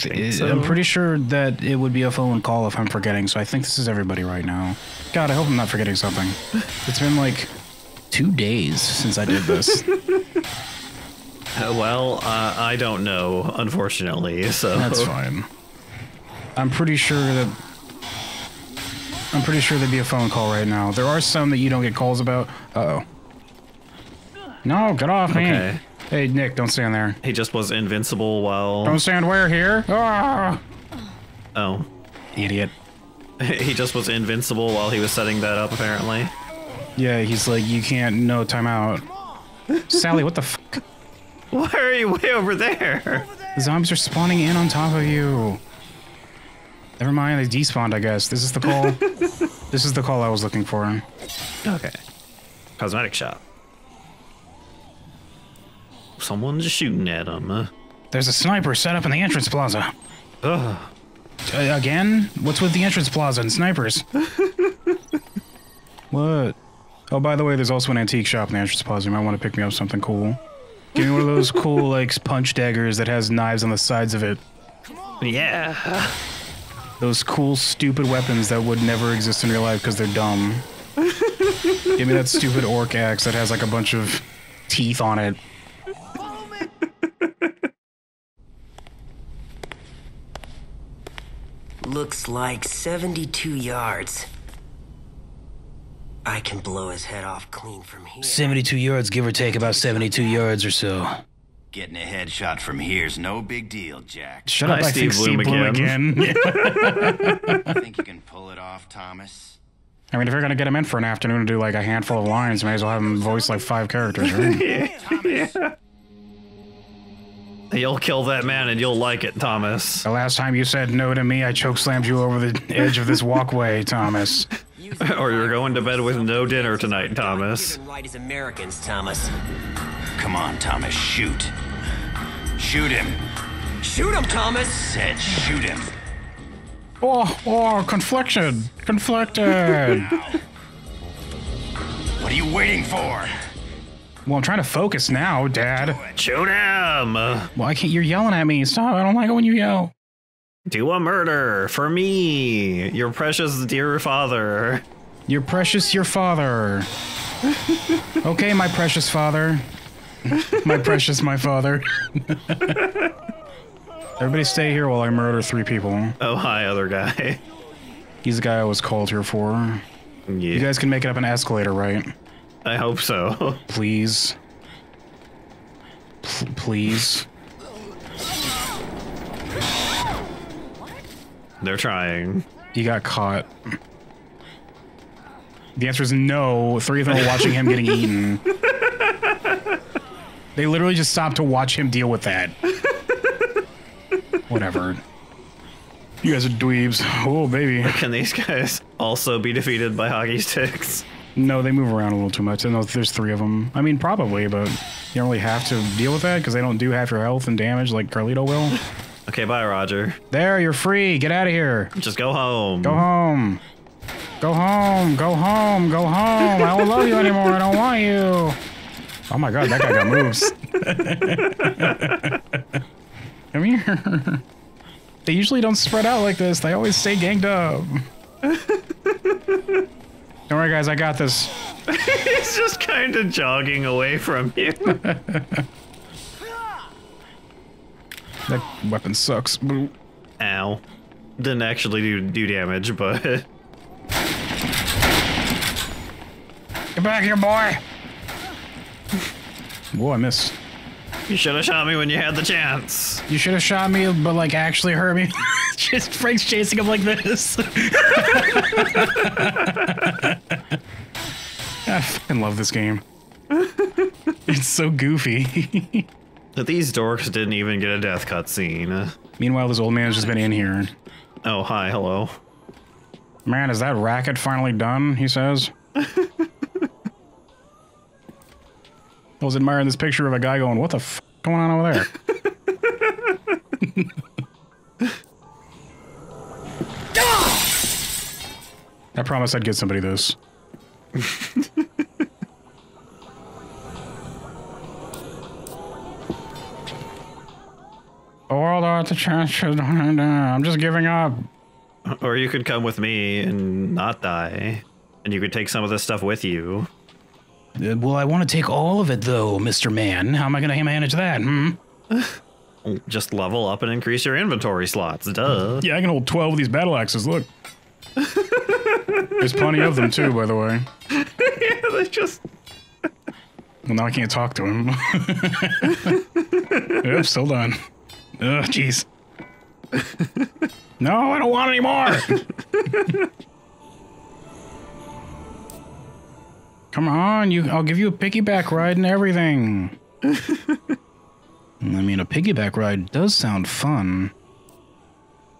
S1: It, so. I'm pretty sure that it would be a phone call if I'm forgetting. So I think this is everybody right now. God, I hope I'm not forgetting something. It's been like two days since I did this.
S2: Uh, well, uh, I don't know, unfortunately. So that's fine.
S1: I'm pretty sure that I'm pretty sure there'd be a phone call right now. There are some that you don't get calls about. Uh oh. No, get off me. Okay.
S2: Hey, Nick, don't stand there. He just was invincible while... Don't
S1: stand where? Here? Ah!
S2: Oh. Idiot. he just was invincible while he was setting that up, apparently.
S1: Yeah, he's like, you can't, no, timeout. Sally, what the fuck? Why are you way over there? The zombies are spawning in on top of you. Never mind, they despawned, I guess. This is the call. this is the call I was looking for.
S2: Okay. Cosmetic shop.
S1: Someone's shooting at them. There's a sniper set up in the entrance plaza. Ugh. Uh, again? What's with the entrance plaza and snipers? what? Oh, by the way, there's also an antique shop in the entrance plaza. You might want to pick me up something cool. Give me one of those cool, like, punch daggers that has knives on the sides of it.
S3: Yeah.
S1: Those cool, stupid weapons that would never exist in real life because they're dumb.
S3: Give
S1: me that stupid orc axe that has, like, a bunch of teeth on it.
S4: looks like 72 yards. I can blow his head off clean
S1: from here. 72 yards, give or take about 72 yards or so.
S4: Getting a headshot from here's no big deal, Jack. Shut
S1: up, I Steve Bloom again. again. I think you can pull
S4: it off, Thomas?
S1: I mean, if you're gonna get him in for an afternoon to do like a handful of lines, you may as well have him voice like five characters, right? yeah.
S3: yeah.
S2: You'll kill that man and you'll like it, Thomas.
S1: The last time you said no to me, I chokeslammed you over the edge of this walkway, Thomas.
S2: or you're going to bed with no dinner tonight, Thomas.
S4: Right as Americans, Thomas. Come on, Thomas, shoot. Shoot him. Shoot him, Thomas! Said shoot him.
S1: Oh, oh, conflection. Conflected.
S4: what are you waiting for?
S1: Well, I'm trying to focus now, Dad. Shoot him! Why can't you're yelling at me? Stop! I don't like it when you yell.
S2: Do a murder for me, your precious dear father. Your precious your
S1: father. okay, my precious father. my precious my father. Everybody stay here while I murder three people. Oh, hi, other guy. He's the guy I was called here for. Yeah. You guys can make it up an escalator, right? I hope so. Please. P please.
S2: They're trying. He got caught.
S1: The answer is no. Three of them are watching him getting eaten. They literally just stopped to watch him deal with that. Whatever.
S2: You guys are dweebs. Oh, baby. Can these guys also be defeated by hockey sticks?
S1: No, they move around a little too much. I know there's three of them. I mean, probably, but you don't really have to deal with that because they don't do half your health and damage like Carlito will.
S2: okay, bye, Roger.
S1: There, you're free. Get out of here. Just go home. Go home. Go home. Go home. Go home. I don't love you anymore. I don't want you. Oh my god, that guy got moves. Come here. They usually don't spread out like this. They always stay ganged up. Don't worry, guys, I got this.
S2: He's just kind of jogging away from you. that
S1: weapon sucks. Ow.
S2: Didn't actually do, do damage, but...
S1: Get back here, boy! Whoa, I missed. You should have shot me when you had the chance. You should have shot me, but like actually hurt me. Just Frank's chasing him like this. I fucking love this game. it's so goofy.
S2: But these dorks didn't even get a death cutscene.
S1: Meanwhile, this old man's just been in here.
S2: Oh, hi, hello.
S1: Man, is that racket finally done? He says. I was admiring this picture of a guy going, "What the f going on over there?" I promise I'd get somebody this. the world ought to change. I'm just giving up.
S2: Or you could come with me and not die. And you could take some of this stuff with you. Uh, well,
S1: I want to take all of it, though, Mr. Man. How am I going to manage
S2: that, hmm? Just level up and increase your inventory slots, duh.
S3: Yeah, I
S1: can hold 12 of these battle axes, look.
S3: There's plenty of them too, by the way. yeah, they just.
S1: Well, now I can't talk to him. Oops, still done. Ugh, jeez. no, I don't want any more. Come on, you. I'll give you a piggyback ride and everything. I mean, a piggyback ride does sound fun.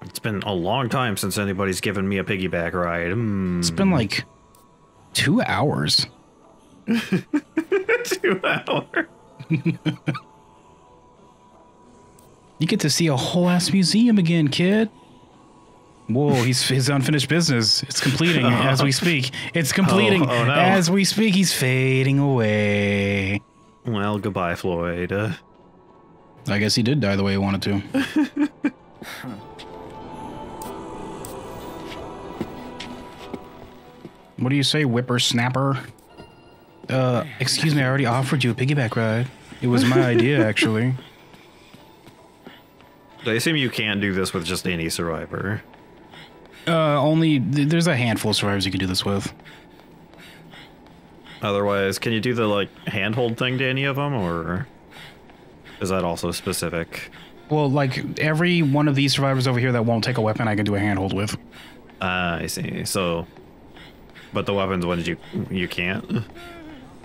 S1: It's been
S2: a long time since anybody's given me a piggyback ride. Mm. It's been like two
S1: hours. two hours. you get to see a whole ass museum again, kid. Whoa, he's his unfinished business. It's completing oh. as we speak. It's completing oh, oh, no. as we speak. He's fading away. Well, goodbye, Floyd. Uh, I guess he did die the way he wanted to. What do you say, whippersnapper? Uh, excuse me, I already offered you a piggyback ride. It was my idea, actually.
S2: I assume you can not do this with just any survivor.
S1: Uh, only there's a handful of survivors you can do this with.
S2: Otherwise, can you do the like handhold thing to any of them, or is that also specific?
S1: Well, like every one of these survivors over here that won't take a weapon, I can do a handhold with. Uh, I see. So but the weapons ones you
S2: you can't.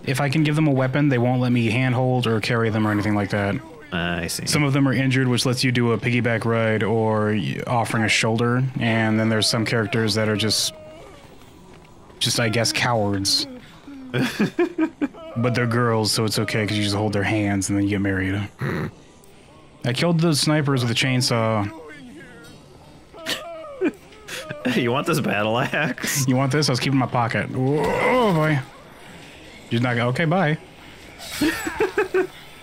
S1: If I can give them a weapon, they won't let me handhold or carry them or anything like that. Uh, I see. Some of them are injured, which lets you do a piggyback ride or offering a shoulder. And then there's some characters that are just, just I guess cowards. but they're girls, so it's okay because you just hold their hands and then you get married. I killed those snipers with a chainsaw you want this battle axe? You want this? I was keeping my pocket. oh boy. You're not gonna. Okay, bye. you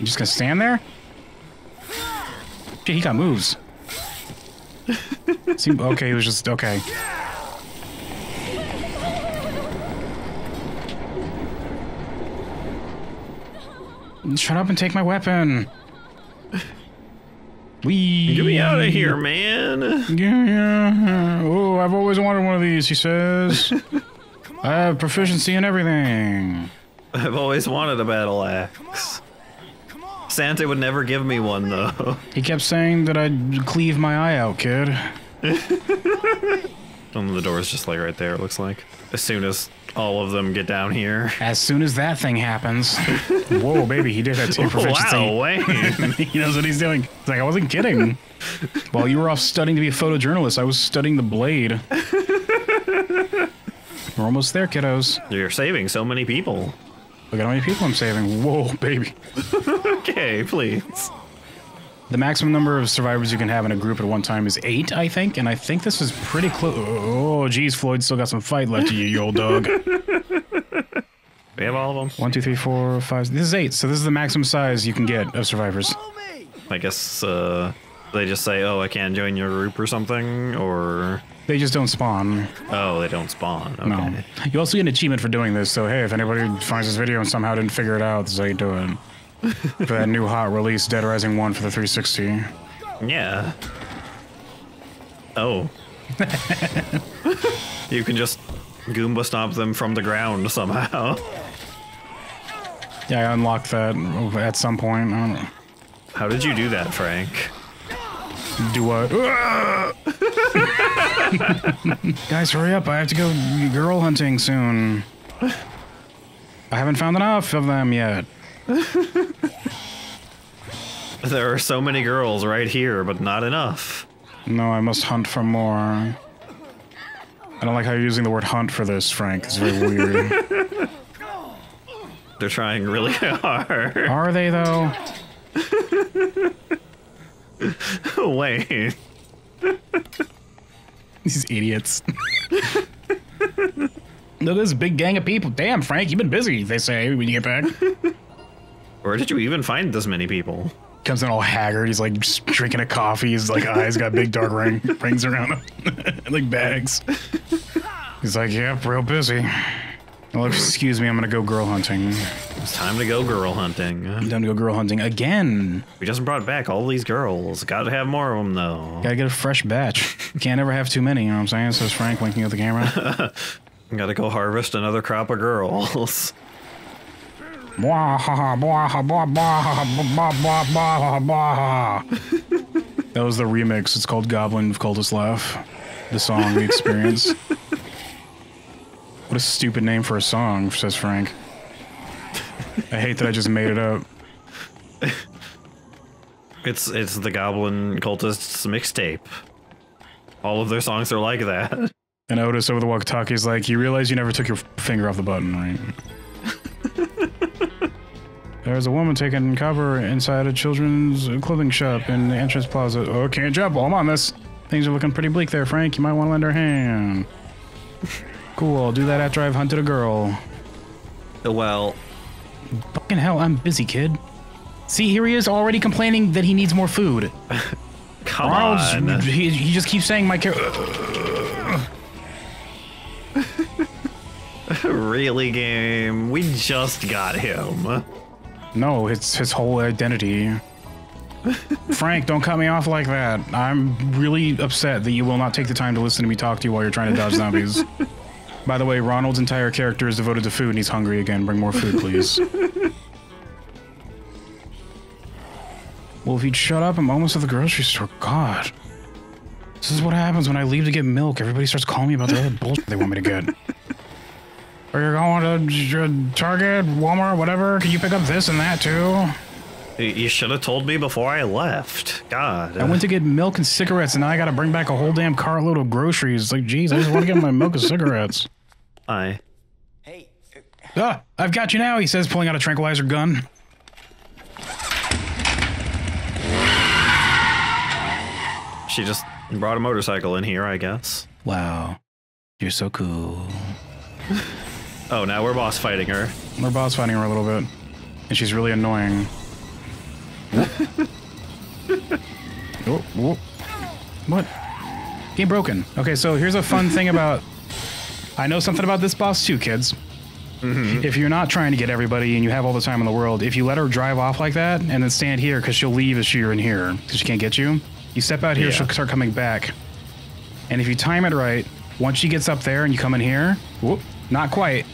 S1: just gonna stand there? Dude, he got moves. Seemed, okay, he was just okay. Shut up and take my weapon. Get me out of here, man. Yeah, yeah. Oh, I've always wanted one of these, he says. I have proficiency in
S2: everything. I've always wanted a battle axe. Santa would never give me one, though.
S1: He kept saying that I'd cleave my eye out, kid. and
S2: the door is just like right there, it looks like. As soon as all of them get
S1: down here. As soon as that thing happens, whoa, baby, he did that too. proficiency. Wow, Wayne. he knows what he's doing. It's like I wasn't kidding. While you were off studying to be a photojournalist, I was studying the blade. we're almost there, kiddos. You're saving so many people. Look at how many people I'm saving. Whoa, baby. okay, please. The maximum number of survivors you can have in a group at one time is eight, I think, and I think this is pretty close. Oh, geez, Floyd, still got some fight left in you, you old dog. We have all of them. One, two, three, four, five. This is eight, so this is the maximum size you can get of survivors.
S2: I guess uh, they just say, "Oh, I can't join your group" or something,
S1: or they just don't spawn. Oh, they don't spawn. Okay. No. You also get an achievement for doing this. So hey, if anybody finds this video and somehow didn't figure it out, this is how you do it for that new hot release, Dead Rising 1 for the 360. Yeah. Oh.
S2: you can just Goomba stomp them from the ground
S1: somehow. Yeah, I unlocked that at some point. How did you do that, Frank? Do what? Guys, hurry up. I have to go girl hunting soon. I haven't found enough of them yet.
S2: there are so many girls right here, but not enough.
S1: No, I must hunt for more. I don't like how you're using the word hunt for this, Frank. It's very
S3: weird.
S2: They're trying really hard.
S1: Are they, though?
S2: Wait.
S1: These idiots. Look at this big gang of people. Damn, Frank, you've been busy, they say when you get back.
S2: Where did you even find this many people?
S1: Comes in all haggard. He's like drinking a coffee. His like eyes got big dark ring, rings around him, like bags. He's like, yep, real busy. Well, excuse me, I'm gonna go girl hunting. It's time to go girl hunting. Time to go girl hunting again.
S2: We just brought back all these girls. Gotta have more of them though.
S1: Gotta get a fresh batch. Can't ever have too
S2: many. You know what I'm saying? Says Frank, winking at the camera. Gotta go
S1: harvest another crop of girls that was the remix. It's called Goblin of Cultist Laugh. The song, the experience. what a stupid name for a song, says Frank. I hate that I just made it up.
S2: It's it's the Goblin Cultists mixtape. All of their
S1: songs are like that. And Otis over the walkie-talkie is like, "You realize you never took your finger off the button, right?" There's a woman taking cover inside a children's clothing shop in the entrance plaza. Oh, can't jump while I'm on this. Things are looking pretty bleak there, Frank. You might want to lend her a hand. cool, I'll do that after I've hunted a girl. Well... Fucking hell, I'm busy, kid. See, here he is already complaining that he needs more food. Come Ronald's, on. He, he just keeps saying my character... really, game? We just got him. No, it's his whole identity. Frank, don't cut me off like that. I'm really upset that you will not take the time to listen to me talk to you while you're trying to dodge zombies. By the way, Ronald's entire character is devoted to food and he's hungry again. Bring more food, please. well, if you'd shut up, I'm almost at the grocery store. God. This is what happens when I leave to get milk. Everybody starts calling me about the other bullshit they want me to get. Are you're going to Target, Walmart, whatever. Can you pick up this and that too?
S2: You should have told me before I left. God. I went to
S1: get milk and cigarettes, and now I got to bring back a whole damn carload of groceries. like, geez, I just want to get my milk and cigarettes.
S2: I. Hey.
S1: Uh, ah, I've got you now, he says, pulling out a tranquilizer gun.
S2: She just brought a motorcycle in here, I
S1: guess. Wow. You're so cool.
S2: Oh, now we're boss fighting her.
S1: We're boss fighting her a little bit. And she's really annoying. oh, oh. What? Game broken. Okay, so here's a fun thing about. I know something about this boss too, kids. Mm -hmm. If you're not trying to get everybody and you have all the time in the world, if you let her drive off like that and then stand here because she'll leave if you're in here because she can't get you, you step out here, yeah. she'll start coming back. And if you time it right, once she gets up there and you come in here, whoop, not quite,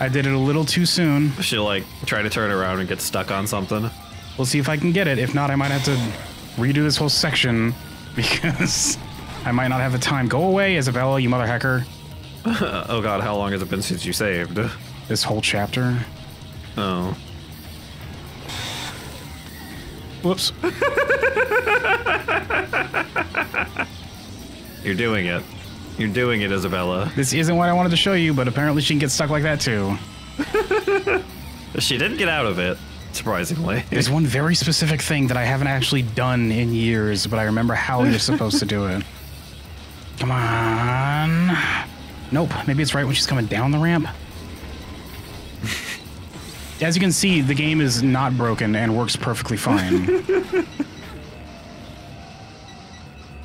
S1: I did it a little too soon. She'll like try to turn around and get stuck on something. We'll see if I can get it. If not, I might have to redo this whole section because I might not have the time. Go away, Isabella, you mother hacker.
S2: oh god, how long has it been since you saved?
S1: This whole chapter.
S2: Oh. Whoops. You're doing it.
S1: You're doing it, Isabella. This isn't what I wanted to show you, but apparently she can get stuck like that too. she didn't get out of it, surprisingly. There's one very specific thing that I haven't actually done in years, but I remember how you're supposed to do it. Come on. Nope. Maybe it's right when she's coming down the ramp. As you can see, the game is not broken and works perfectly fine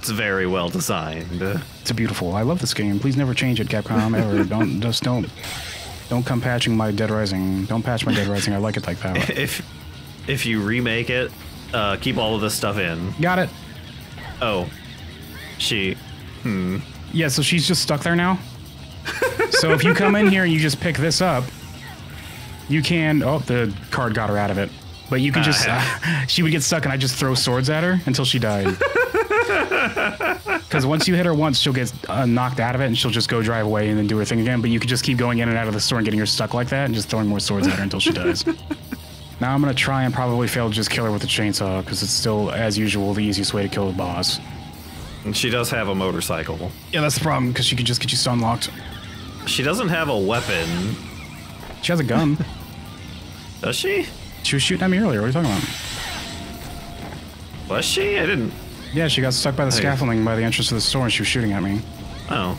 S2: it's very well designed.
S1: It's beautiful. I love this game. Please never change it, Capcom. Ever. don't just don't don't come patching my Dead Rising. Don't patch my Dead Rising. I like it like that.
S2: if if you remake it, uh, keep all of this stuff in. Got it. Oh, she. Hmm.
S1: Yeah. So she's just stuck there now. so if you come in here and you just pick this up, you can. Oh, the card got her out of it. But you can uh, just. Uh, she would get stuck, and I just throw swords at her until she died. Because once you hit her once, she'll get uh, knocked out of it and she'll just go drive away and then do her thing again. But you could just keep going in and out of the store and getting her stuck like that and just throwing more swords at her until she dies. Now I'm going to try and probably fail to just kill her with a chainsaw because it's still, as usual, the easiest way to kill the boss.
S2: And she does have a motorcycle.
S1: Yeah, that's the problem because she could just get you stun locked.
S2: She doesn't have a weapon.
S1: She has a gun. does she? She was shooting at me earlier. What are you talking about? Was she? I didn't. Yeah, she got stuck by the scaffolding by the entrance to the store and she was shooting at me. Oh.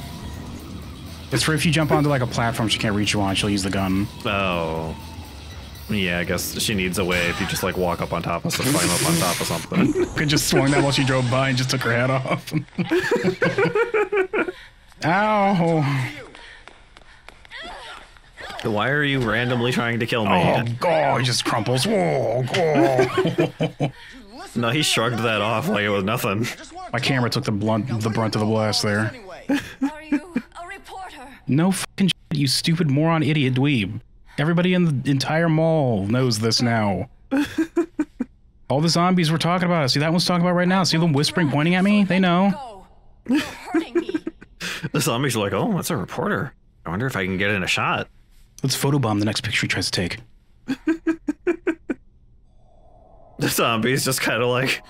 S1: It's for if you jump onto like a platform she can't reach you on, she'll use the gun.
S2: Oh. Yeah, I guess she needs a way if you just like walk up on top of something, climb up on top of something. Could just swung that while
S1: she drove by and just took her hat off. Ow. Why are you
S2: randomly trying to kill me? Oh,
S1: God, he just crumples. Whoa, God.
S2: No, he shrugged that off like it was nothing.
S1: My camera took the blunt, the brunt of the blast there. no fucking shit, you stupid moron, idiot, dweeb. Everybody in the entire mall knows this now. All the zombies we're talking about. See that one's talking about right now. See them whispering, pointing at me. They know. the
S2: zombies are like, oh, that's a reporter. I wonder if I can get in a shot. Let's photobomb the
S1: next picture he tries to take.
S2: The zombie's just kind of like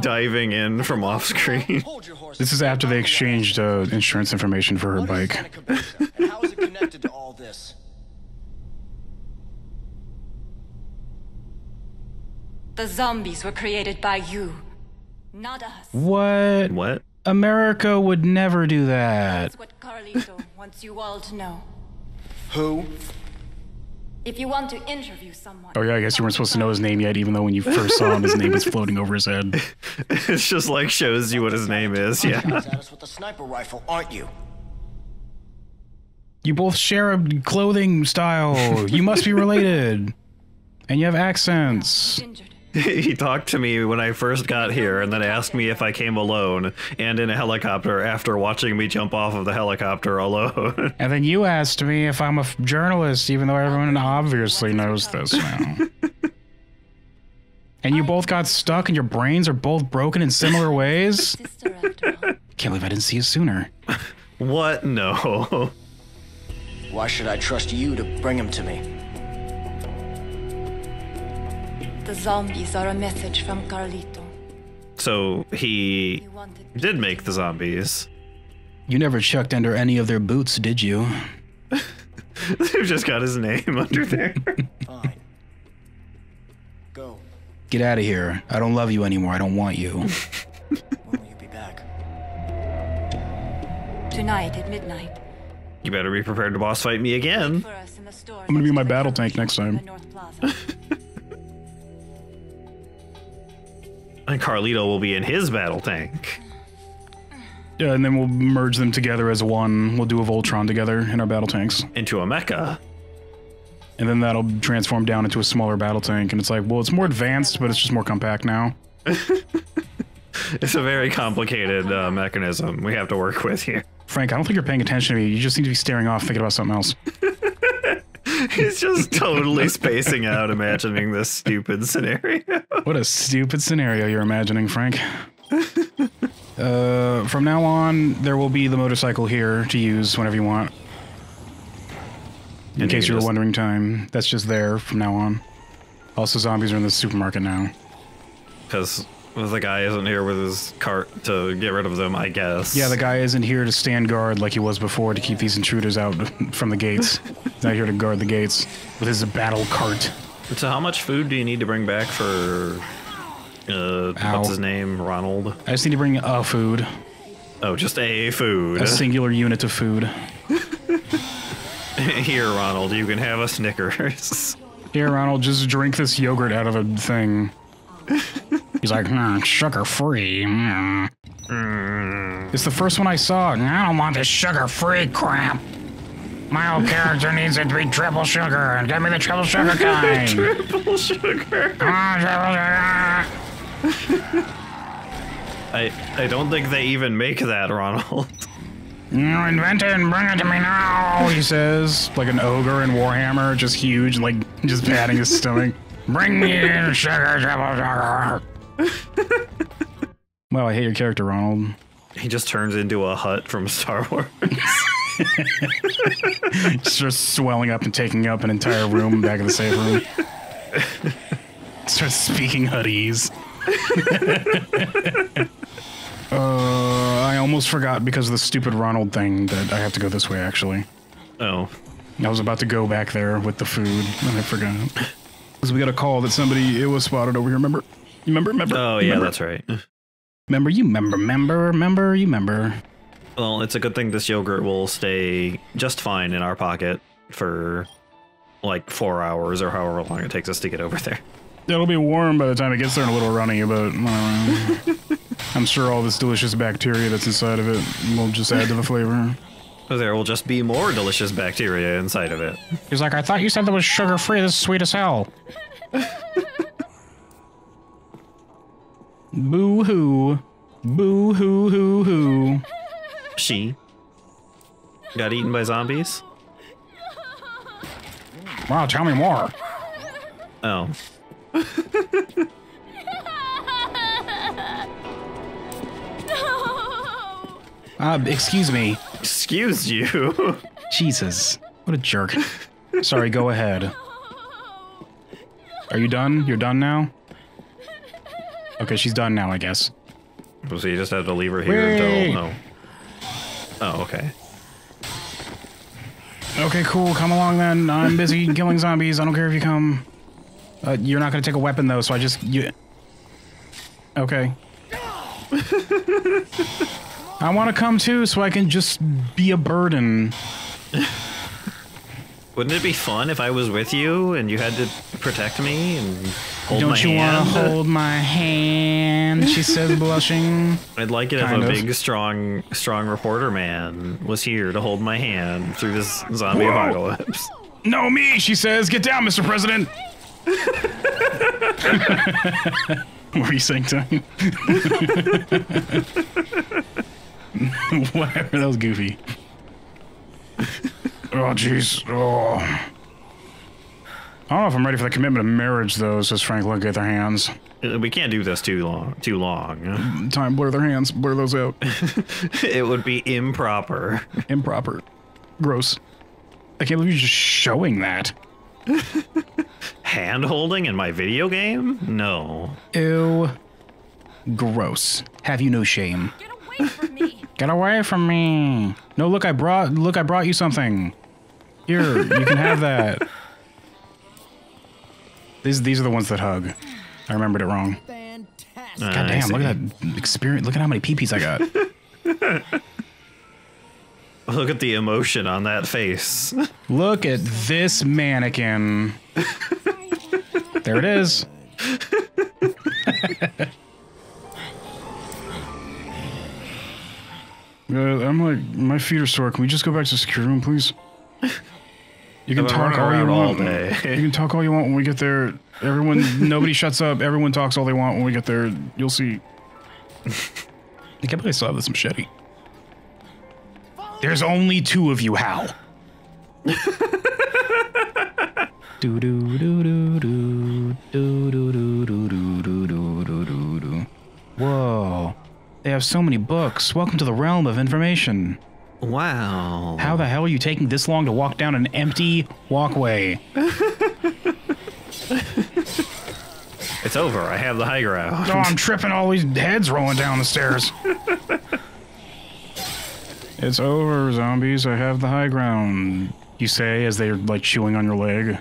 S2: diving in from off screen.
S1: This is after they exchanged uh, insurance information for her bike.
S4: how is it connected to all this?
S6: The zombies were created by you, not us.
S1: What? What? America would never do that. That's what
S6: Carlito wants you all to know. Who? If you want to interview someone.
S1: Oh yeah, I guess you weren't supposed to know his name yet, even though when you first saw him, his name was floating over his head. it just like shows you what his name is. Yeah. At
S4: us with a sniper rifle, aren't you?
S1: You both share a clothing style. you must be related, and you have accents. Ginger
S4: he talked
S2: to me when I first got here and then asked me if I came alone and in a helicopter after watching me jump off of the helicopter alone.
S1: and then you asked me if I'm a journalist, even though everyone obviously knows this now. and you both got stuck and your brains are both broken in similar ways? Can't believe I didn't see you sooner.
S4: What? No. Why should I trust you to bring him to me?
S6: the zombies are a message from Carlito.
S2: So he did make the zombies.
S1: You never chucked under any of their boots, did you?
S2: They've just got his
S1: name under there. Fine. Go. Get out of here. I don't love you anymore. I don't want you. when will you be back?
S6: Tonight at midnight.
S2: You better be prepared to boss fight me again.
S1: I'm gonna be my battle tank next time.
S2: And Carlito will be in his battle tank.
S1: Yeah, and then we'll merge them together as one. We'll do a Voltron together in our battle tanks. Into a mecha. And then that'll transform down into a smaller battle tank. And it's like, well, it's more advanced, but it's just more compact now.
S2: it's a very complicated uh, mechanism we have to work
S1: with here. Frank, I don't think you're paying attention to me. You just seem to be staring off thinking about something else.
S2: He's just totally spacing out, imagining this stupid scenario.
S1: What a stupid scenario you're imagining, Frank. Uh, from now on, there will be the motorcycle here to use whenever you want. In and case you were wondering, time that's just there from now on. Also, zombies are in the supermarket now.
S2: Because the guy isn't here with his cart to get rid of them, I guess. Yeah, the guy
S1: isn't here to stand guard like he was before to keep these intruders out from the gates. He's not here to guard the gates with his battle cart.
S2: So, how much food do you need to bring back for. Uh, Ow. what's his name? Ronald?
S1: I just need to bring a food.
S2: Oh, just a food. A singular
S1: unit of food.
S2: here, Ronald, you can have a
S1: Snickers. Here, Ronald, just drink this yogurt out of a thing. He's like, mm, sugar free. Mm. Mm. It's the first one I saw. I don't want this sugar free crap. My old character needs it to be triple sugar. and Give me the triple sugar kind.
S3: triple sugar. triple sugar.
S2: I I don't think they even make that, Ronald.
S1: You invent it and bring it to me now, he says, like an ogre in Warhammer, just huge, like just patting his stomach. Bring me in sugar, triple sugar. Well, I hate your character, Ronald. He just turns into a Hutt
S2: from Star Wars.
S1: just swelling up and taking up an entire room back in the safe room. Starts speaking hoodies. uh, I almost forgot because of the stupid Ronald thing that I have to go this way, actually. Oh. I was about to go back there with the food, and I forgot. Because we got a call that somebody it was spotted over here, remember? Remember, remember. Oh yeah, that's right. Remember, you remember, remember, remember, you remember.
S2: Well, it's a good thing this yogurt will stay just fine in our pocket for like four hours or however long it takes us to get over there.
S1: It'll be warm by the time it gets there and a little runny, but uh, I'm sure all this delicious bacteria that's inside of it will just add to the flavor.
S2: There will just be more delicious bacteria inside of it.
S1: He's like, I thought you said that was sugar free. This is sweet as hell. Boo hoo. Boo hoo hoo hoo.
S2: She got eaten by zombies?
S1: Wow, tell me more. Oh. Uh, excuse me. Excuse you? Jesus. What a jerk. Sorry, go ahead. Are you done? You're done now? Okay, she's done now, I guess. So you just have to leave her here Whee! until... No. Oh, okay. Okay, cool. Come along then. I'm busy killing zombies. I don't care if you come. Uh, you're not going to take a weapon, though, so I just... You... Okay. I want to come, too, so I can just be a burden.
S2: Wouldn't it be fun if I was with you and you had to protect me and hold Don't my you want to hold
S1: my hand? She says, blushing.
S2: I'd like it kind if a of. big, strong, strong reporter man was here to hold my hand through this zombie Whoa. apocalypse.
S1: No, me, she says. Get down, Mr. President. what were you saying, me? Whatever, that was goofy. Oh, jeez. Oh. I don't know if I'm ready for the commitment of marriage, though, says Frank Look at their hands. Uh, we can't do this too long. Too long. Mm, time blur their hands. Blur those out. it would be improper. Improper. Gross. I can't believe you're just showing that.
S2: Hand holding in my video game? No.
S1: Ew. Gross. Have you no shame? Get away from me. Get away from me. No, look, I brought look, I brought you something. Here, you can have that. These these are the ones that hug. I remembered it wrong. Fantastic. God damn, look at that experience. Look at how many peepees I got.
S2: look at the emotion on that face.
S1: Look at this mannequin. there it is. uh, I'm like, my feet are sore. Can we just go back to the secure room, please?
S3: You can talk all you want. All
S1: you can talk all you want when we get there. Everyone, nobody shuts up. Everyone talks all they want when we get there. You'll see. I can't believe I still have this machete. There's only two of you, Hal. do do do do do do do do do do do do do do. Whoa! They have so many books. Welcome to the realm of information. Wow. How the hell are you taking this long to walk down an empty walkway? it's over. I
S2: have the high ground. Oh, I'm
S1: tripping all these heads rolling down the stairs. it's over, zombies. I have the high ground, you say as they're like chewing on your leg.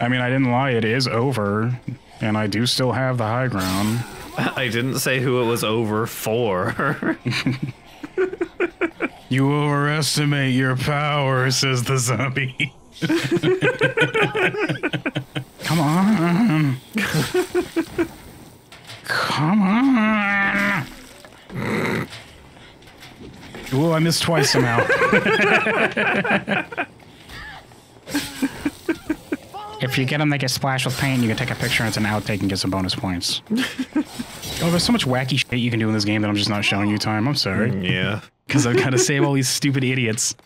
S1: I mean, I didn't lie. It is over, and I do still have the high ground.
S2: I didn't say who it was over for.
S1: You overestimate your power, says the zombie.
S3: Come on. Come on.
S1: Oh, I missed twice somehow. if you get them, they get splashed with paint. You can take a picture, and it's an outtake, and get some bonus points. oh, there's so much wacky shit you can do in this game that I'm just not showing you time. I'm sorry. Yeah because I've got to save all these stupid idiots.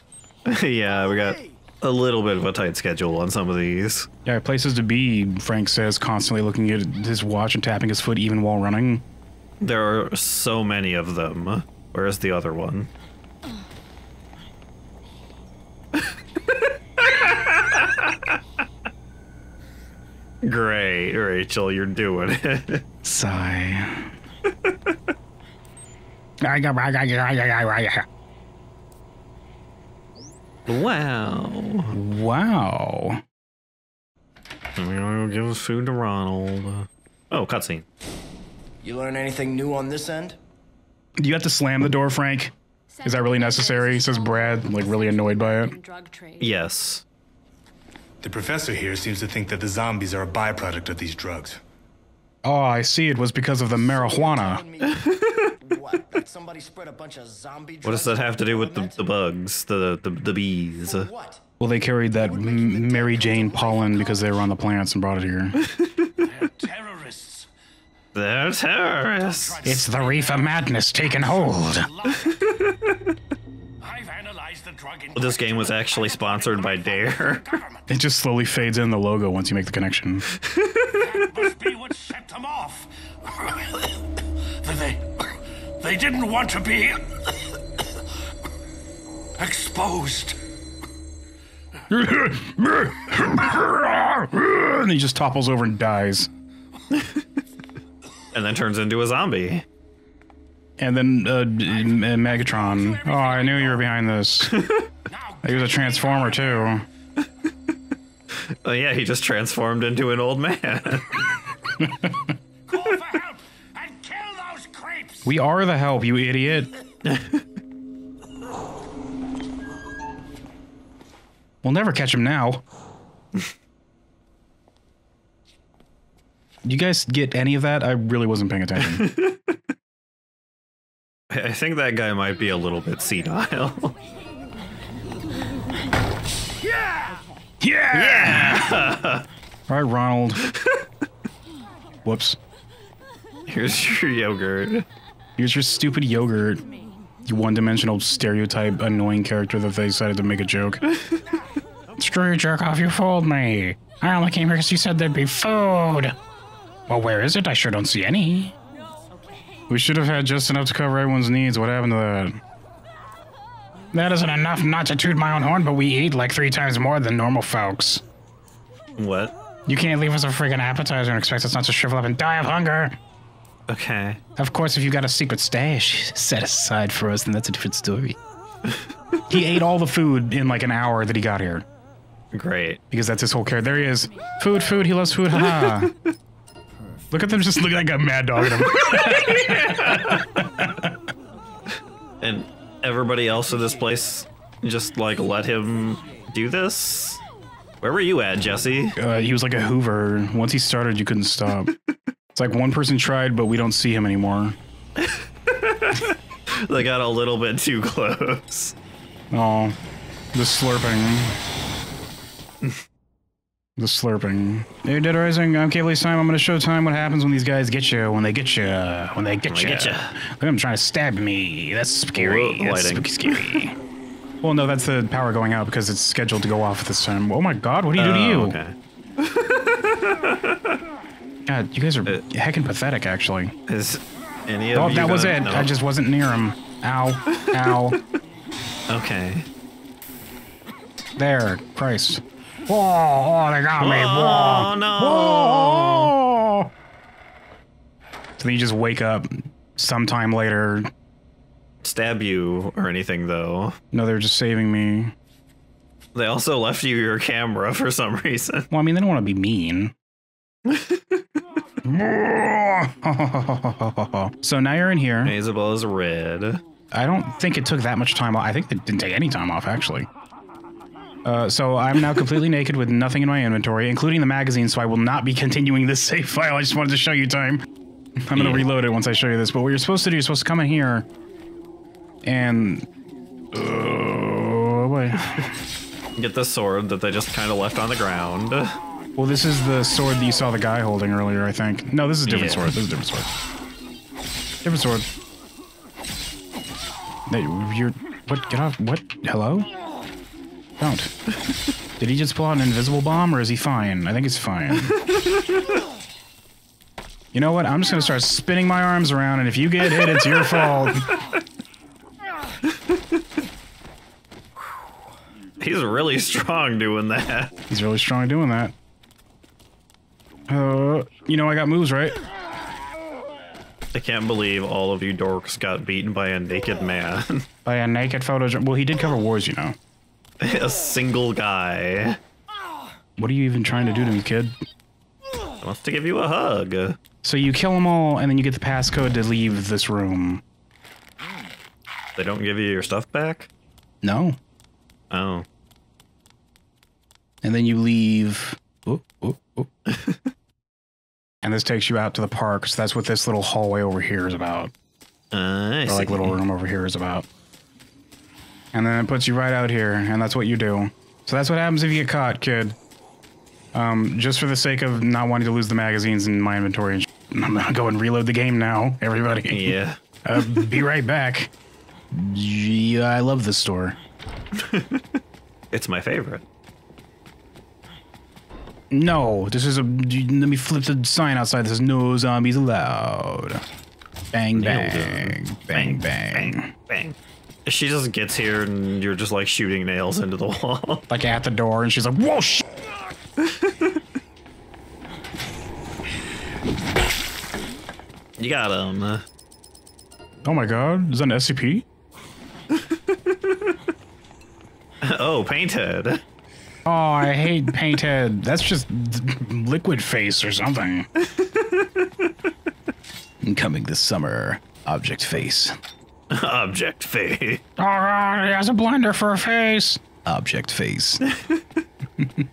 S1: yeah, we got a little bit of a tight schedule on some of these. Yeah, places to be, Frank says, constantly looking at his watch and tapping his foot even while running.
S2: There are so many of them. Where is the other one? Great, Rachel, you're doing it. Sigh. Wow. Wow. We'll give food to Ronald. Oh, cutscene.
S4: You learn anything new on this end?
S1: Do you have to slam the door, Frank? Is that really necessary? Says Brad, like really annoyed by it.
S2: Yes.
S5: The professor here seems to think that the zombies are a byproduct of these drugs.
S1: Oh, I see. It was because of the marijuana.
S4: What? Like somebody spread a
S3: bunch of zombie.
S2: What does that have to do with the, the bugs, the the, the bees? What?
S1: Well, they carried that Mary Jane pollen because they were on the plants and brought it here. They're
S3: terrorists. They're terrorists. It's
S1: the Reefer Madness taking hold. Well,
S2: this game was actually sponsored by Dare.
S1: It just slowly fades in the logo once you make the connection. that must be what set them
S5: off. they, they didn't want to be
S3: exposed.
S1: and he just topples over and dies.
S3: and
S2: then turns into a zombie.
S1: And then uh, Megatron. Oh, I knew you were behind this. he was a transformer too.
S2: Oh yeah, he just transformed into an old man.
S1: We are the help, you idiot. we'll never catch him now. you guys get any of that? I really wasn't paying attention.
S2: I think that guy might be a little bit senile.
S3: yeah! Yeah!
S1: Yeah! All right, Ronald. Whoops. Here's your yogurt. Here's your stupid yogurt. You one-dimensional stereotype annoying character that they decided to make a joke. Screw you, jerk off, you fooled me. I only came here because you said there'd be food. Well, where is it? I sure don't see any. We should have had just enough to cover everyone's needs. What happened to that? That isn't enough not to toot my own horn, but we eat like three times more than normal folks. What? You can't leave us a frigging appetizer and expect us not to shrivel up and die of hunger. Okay. Of course, if you got a secret stash set aside for us, then that's a different story. he ate all the food in like an hour that he got here. Great. Because that's his whole character. There he is. Food, food. He loves food. Ha. Look at them just look like a mad dog at
S2: him. and everybody else in this place just like let him do this?
S1: Where were you at, Jessie? Uh, he was like a Hoover. Once he started, you couldn't stop. It's like one person tried, but we don't see him anymore. they
S2: got a little bit too close.
S1: Oh, the slurping. the slurping. Hey, Dead Rising, I'm Kabyl Time. I'm going to show time what happens when these guys get you, when they get you, when they get you. Get you. Look at them trying to stab me. That's
S3: scary. Whoa, That's spooky scary.
S1: well, no, that's the power going out because it's scheduled to go off this time. Oh my god, what do you do to oh, you? Okay. God, you guys are uh, heckin' pathetic, actually. Is
S2: any of oh, you that was it. Know? I just
S1: wasn't near him. Ow. Ow.
S2: okay.
S1: There. Christ.
S3: Whoa, oh, they got me. Whoa. no.
S1: Whoa. So then you just wake up sometime later. Stab you or anything, though. No, they're just saving me. They also left you
S2: your camera for some reason.
S1: Well, I mean, they don't want to be mean. so now you're in here. Isabel is red. I don't think it took that much time off. I think it didn't take any time off, actually. Uh, so I'm now completely naked with nothing in my inventory, including the magazine, so I will not be continuing this save file. I just wanted to show you time. I'm going to yeah. reload it once I show you this. But what you're supposed to do, you're supposed to come in here and. Oh, uh, boy.
S2: Get the sword that they just kind of left on the ground.
S1: Well, this is the sword that you saw the guy holding earlier, I think. No, this is a different yeah. sword. This is a different sword. Different sword. Hey, you're... What? Get off. What? Hello? Don't. Did he just pull out an invisible bomb, or is he fine? I think he's fine. you know what? I'm just going to start spinning my arms around, and if you get hit, it's your fault.
S2: He's really strong doing that.
S1: He's really strong doing that. Uh, you know I got moves, right?
S2: I can't believe all of you dorks got beaten by a naked
S1: man. By a naked photo. Well, he did cover wars, you know. a single guy. What are you even trying to do to me, kid? I wants to give you a hug. So you kill them all, and then you get the passcode to leave this room.
S2: They don't give you your stuff back? No. Oh.
S1: And then you leave. Ooh, ooh, oh, ooh and this takes you out to the park. So that's what this little hallway over here is about.
S3: Uh, or like little
S1: room over here is about. And then it puts you right out here, and that's what you do. So that's what happens if you get caught, kid. Um, just for the sake of not wanting to lose the magazines in my inventory, I'm gonna go and reload the game now, everybody. Yeah. uh, be right back. Yeah, I love this store.
S2: it's my favorite.
S1: No, this is a. Let me flip the sign outside This is no zombies allowed. Bang bang,
S2: bang, bang, bang, bang, She just gets here and you're just like shooting nails into the wall. Like at the door, and she's
S1: like, "Whoa!" Sh you got him. Uh. Oh my god, is that an SCP?
S2: oh, painted.
S1: Oh, I hate painted. That's just liquid face or something. Coming this summer, object face. Object face. Oh, God, he has a blender for a face. Object face.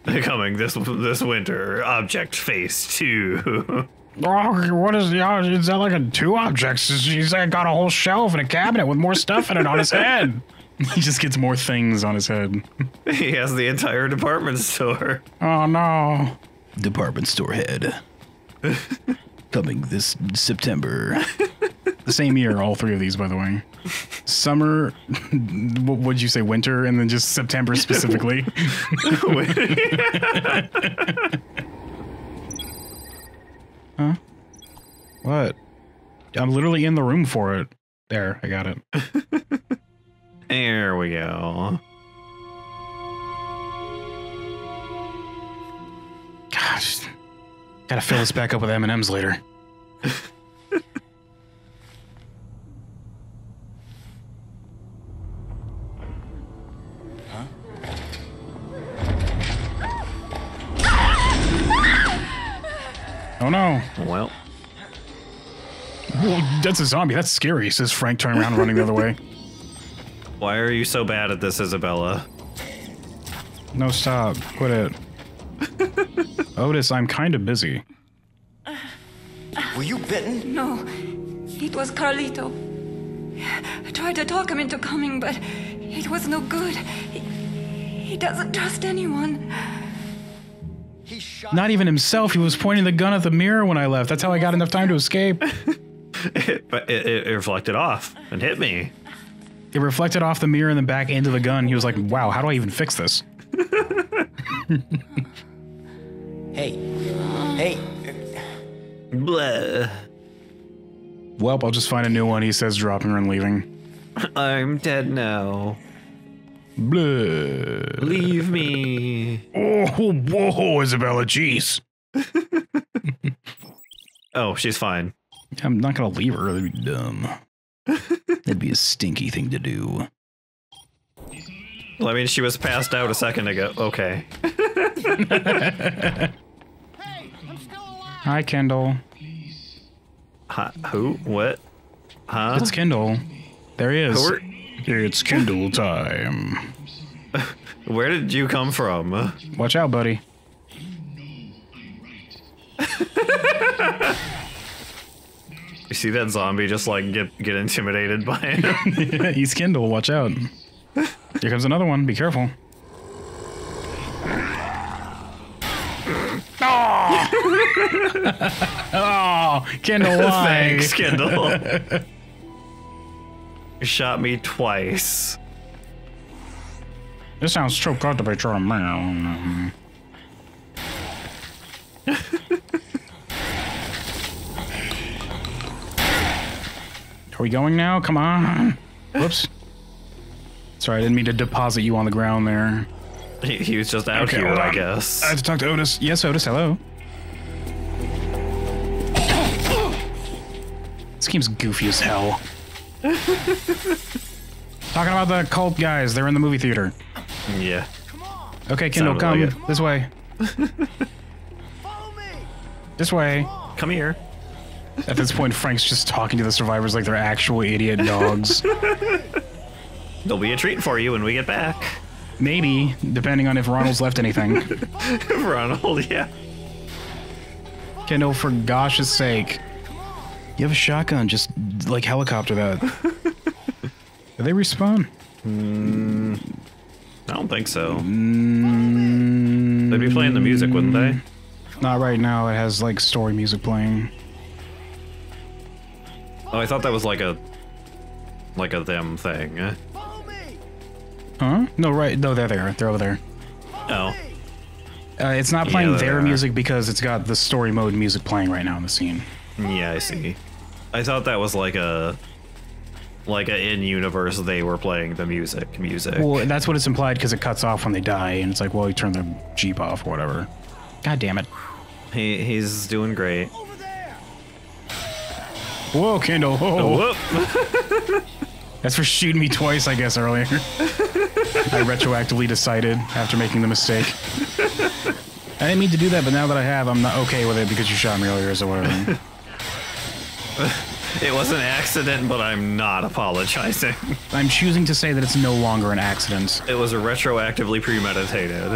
S2: Coming this this winter, object face too.
S1: Oh, what is the? Is that like a two objects? He's like got a whole shelf and a cabinet with more stuff in it on his head. He just gets more things on his head.
S2: he has the entire department store.
S1: Oh no. Department store head. Coming this September. the same year, all three of these, by the way. Summer, what would you say, winter, and then just September specifically? huh? What? I'm literally in the room for it. There, I got it. There we go. Gosh, gotta fill this back up with M and M's later. Oh no. Well. well. that's a zombie. That's scary, says Frank turning around and running the other way.
S2: Why are you so bad at this, Isabella?
S1: No, stop. Quit it. Otis, I'm kind of busy.
S6: Were you bitten? No. It was Carlito. I tried to talk him into coming, but it was no good. He, he doesn't trust anyone.
S1: He shot. Not even himself. He was pointing the gun at the mirror when I left. That's how I got enough time to escape.
S2: it, but it, it reflected off and hit me.
S1: It reflected off the mirror in the back end of the gun. He was like, wow, how do I even fix this? hey. Hey. Blah. Welp, I'll just find a new one. He says, dropping her and leaving.
S2: I'm dead now. Blah. Leave me.
S1: Oh, whoa, Isabella, jeez. oh, she's fine. I'm not gonna leave her. That'd be dumb. That'd be a stinky thing
S2: to do. Well, I mean, she was passed out a second ago. Okay.
S1: Hi, Kindell.
S2: Hi, who? What? Huh? It's Kindell. There he is. Are... It's Kindell time. Where did you come from?
S1: Watch out, buddy.
S2: You see that zombie just like get get intimidated by
S1: it. He's Kindell, watch out. Here comes another one, be careful.
S3: Oh, oh
S2: Kindell, why? Thanks, Kindell. you shot me
S1: twice. This sounds too good to be true. Are we going now? Come on. Whoops. Sorry, I didn't mean to deposit you on the ground there.
S2: He, he was just out okay, here, I guess. I have
S1: to talk to Otis. Yes, Otis, hello. This game's goofy as hell. Talking about the cult guys, they're in the movie theater. Yeah. Okay, Kindell, Sounded come like this way. Follow me. This way. Come here. At this point, Frank's just talking to the survivors like they're actual idiot dogs.
S2: There'll be a treat for you when we get back.
S1: Maybe, depending on if Ronald's left anything.
S2: Ronald, yeah.
S1: Kindell, for gosh's sake, you have a shotgun. Just like helicopter that. Do they respawn? Mm, I don't think so. Mm, They'd be playing the music, wouldn't they? Not right now. It has like story music playing.
S2: Oh, I thought that was like a like a them thing.
S1: Eh? Huh? No, right? No, they're there. They're over there. Oh. Uh, it's not playing yeah, their music because it's got the story mode music playing right now in the scene.
S2: Yeah, I see. I thought that was like a like a in universe they were playing the music music. Well, that's
S1: what it's implied because it cuts off when they die, and it's like, well, you turn the jeep off or whatever. God damn it.
S2: He he's doing great.
S1: Whoa, Kindell. Whoa.
S3: whoa.
S1: That's for shooting me twice, I guess, earlier. I retroactively decided after making the mistake. I didn't mean to do that, but now that I have, I'm not okay with it because you shot me earlier, so whatever.
S2: it was an accident, but I'm not apologizing. I'm
S1: choosing to say that it's no longer an accident.
S2: It was a retroactively premeditated.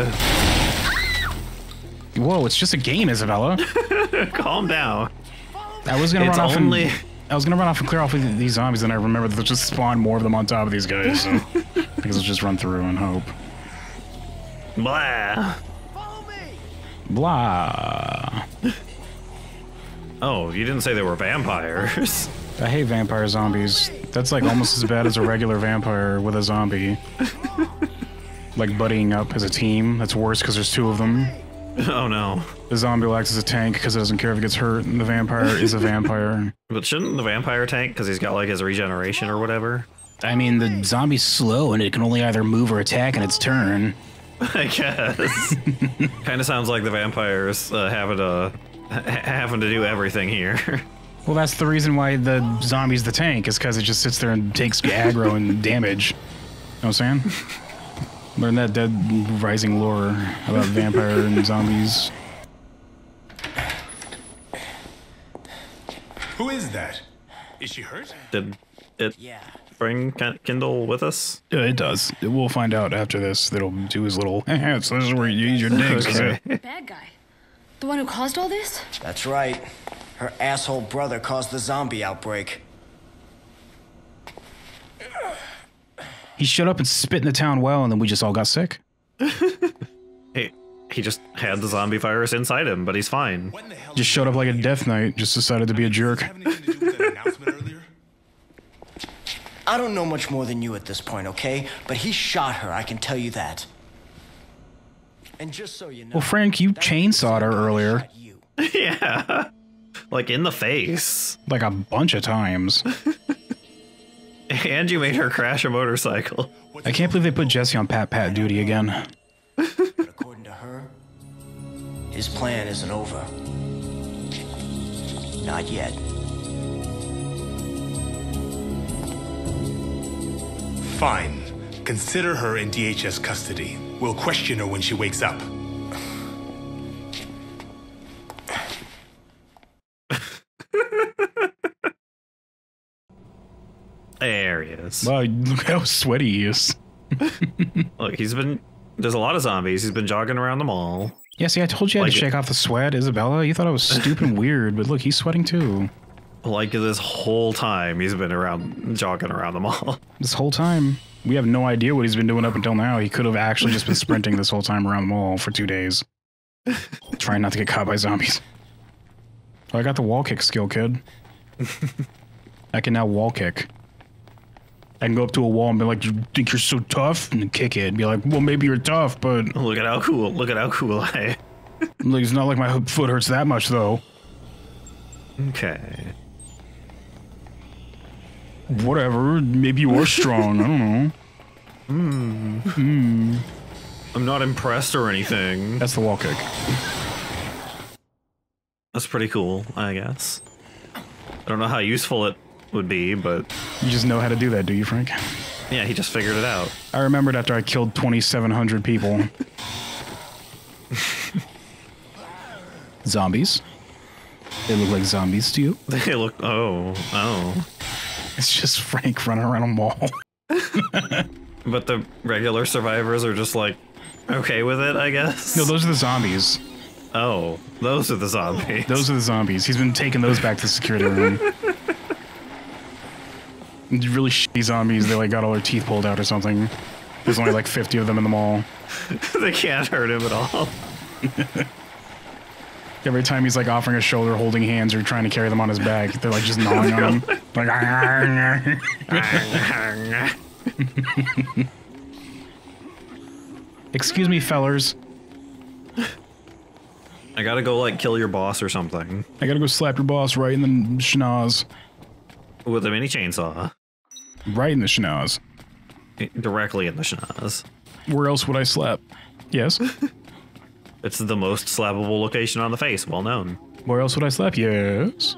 S1: Whoa, it's just a game, Isabella. Calm down. I was gonna it's run off only, and I was gonna run off and clear off these zombies, and I remember they will just spawn more of them on top of these guys. So I I'll just run through and hope. Blah. Blah. Oh, you didn't say they were
S2: vampires.
S1: I hate vampire zombies. That's like almost as bad as a regular vampire with a zombie. like buddying up as a team. That's worse because there's two of them. Oh no the zombie acts as a tank because it doesn't care if it gets hurt, and the vampire is a vampire.
S2: But shouldn't the vampire tank because he's got like his regeneration or whatever? I
S1: mean, the zombie's slow and it can only either move or attack in its turn. I guess.
S2: kind of sounds like the vampires uh, having to ha having to do everything here.
S1: Well, that's the reason why the zombie's the tank is because it just sits there and takes aggro and damage. You know what I'm saying? Learn that dead rising lore about vampire and zombies.
S5: Who is that? Is she hurt? Did it yeah.
S1: bring Kindell with us? Yeah, it does. We'll find out after this. That'll do his little. so this is where you use your dicks. okay.
S4: Bad guy, the one who caused all this. That's right. Her asshole brother caused the zombie outbreak.
S1: He showed up and spit in the town well, and then we just all got sick.
S4: he just
S2: had the zombie virus inside him, but he's fine.
S1: Just showed up like a death knight, just decided to be a jerk.
S4: I don't know much more than you at this point, okay? But he shot her, I can tell you that. And just
S1: so you know. Well, Frank, you chainsawed her earlier. yeah. Like in the face. Like a bunch of times. and you made her crash a motorcycle. I can't believe they put Jessie on Pat Pat duty again.
S4: His plan isn't over. Not yet.
S5: Fine. Consider her in DHS custody. We'll question her when she wakes up.
S2: there he is. Wow, look how sweaty he is. look, he's been. There's a lot of zombies. He's been jogging around the mall.
S1: Yeah, see, I told you I had to shake off the sweat, Isabella. You thought I was stupid and weird, but look, he's sweating too.
S2: Like this whole time, he's been around, jogging around the mall.
S1: This whole time, we have no idea what he's been doing up until now. He could have actually just been sprinting this whole time around the mall for two days, trying not to get caught by zombies. Oh, I got the wall kick skill, kid. I can now wall kick. I can go up to a wall and be like, "You think you're so tough?" and kick it, and be like, "Well, maybe you're tough, but look at how cool! Look at how cool I." like, it's not like my foot hurts that much, though. Okay. Whatever. Maybe you are strong. I
S3: don't know. Hmm. Hmm.
S2: I'm not impressed or anything. That's the wall kick. That's pretty cool, I guess. I don't know how useful it would be, but
S1: you just know how to do that, do you, Frank? Yeah, he just figured it out. I remembered after I killed 2,700 people. zombies. They look like zombies to you. They look. Oh, oh. It's just Frank running around a mall.
S2: but the regular survivors are just like okay with it, I guess. No,
S1: those are the zombies. Oh, those are the zombies. Those are the zombies. He's been taking those back to the security room really shitty zombies. They like got all their teeth pulled out or something. There's only like 50 of them in the mall.
S2: they can't hurt him at all.
S1: Every time he's like offering a shoulder, holding hands, or trying to carry them on his back, they're like just gnawing on him. Like, argh,
S3: argh,
S1: argh. excuse me, fellers.
S2: I gotta go like kill your boss or something.
S1: I gotta go slap your boss right in the schnoz. With a mini chainsaw. Right in the schnoz. Directly in the schnoz. Where else would I slap? Yes.
S2: it's the most slappable location on the face, well known.
S1: Where else would I slap? Yes.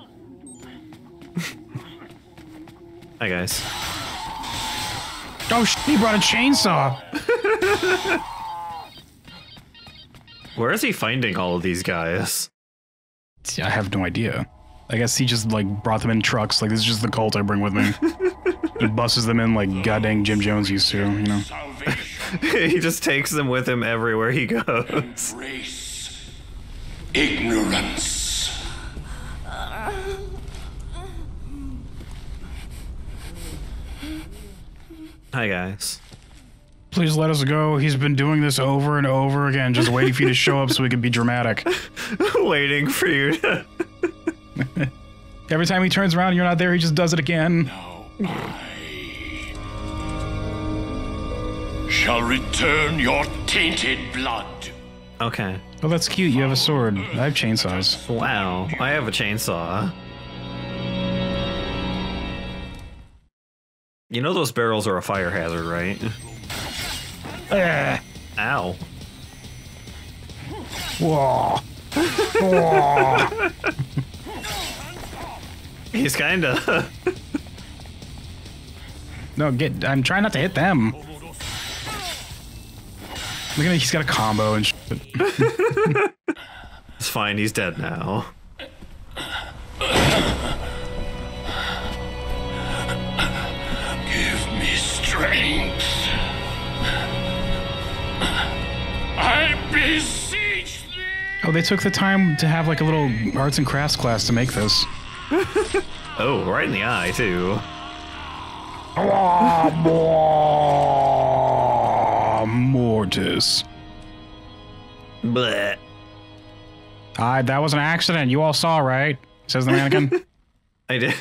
S1: Hi, guys. Oh, sh- he brought a chainsaw. Where is he finding all of these guys? I have no idea. I guess he just like brought them in trucks. Like this is just the cult I bring with me. He buses them in like goddamn Jim Jones used to, you know.
S2: he just takes them with him everywhere he goes.
S4: Embrace ignorance.
S2: Hi guys.
S1: Please let us go. He's been doing this over and over again, just waiting for you to show up so we can be dramatic. waiting for you to Every time he turns around, you're not there. He just does it again. No, I
S5: shall return your tainted blood.
S1: Okay. Oh, that's cute. You have a sword. I have chainsaws.
S2: Wow. I have a chainsaw. You know those barrels are a fire hazard, right? Uh. Ow.
S3: Whoa.
S1: He's kinda. no, get. I'm trying not to hit them. Look at him, he's got a combo and shit.
S2: it's fine, he's dead now. Give
S5: me strength.
S3: I beseech
S1: thee. Oh, they took the time to have like a little arts and crafts class to make this.
S3: oh,
S2: right in the eye, too.
S1: Mortis. Bleh. Uh, that was an accident. You all saw, right? Says the mannequin.
S2: I did.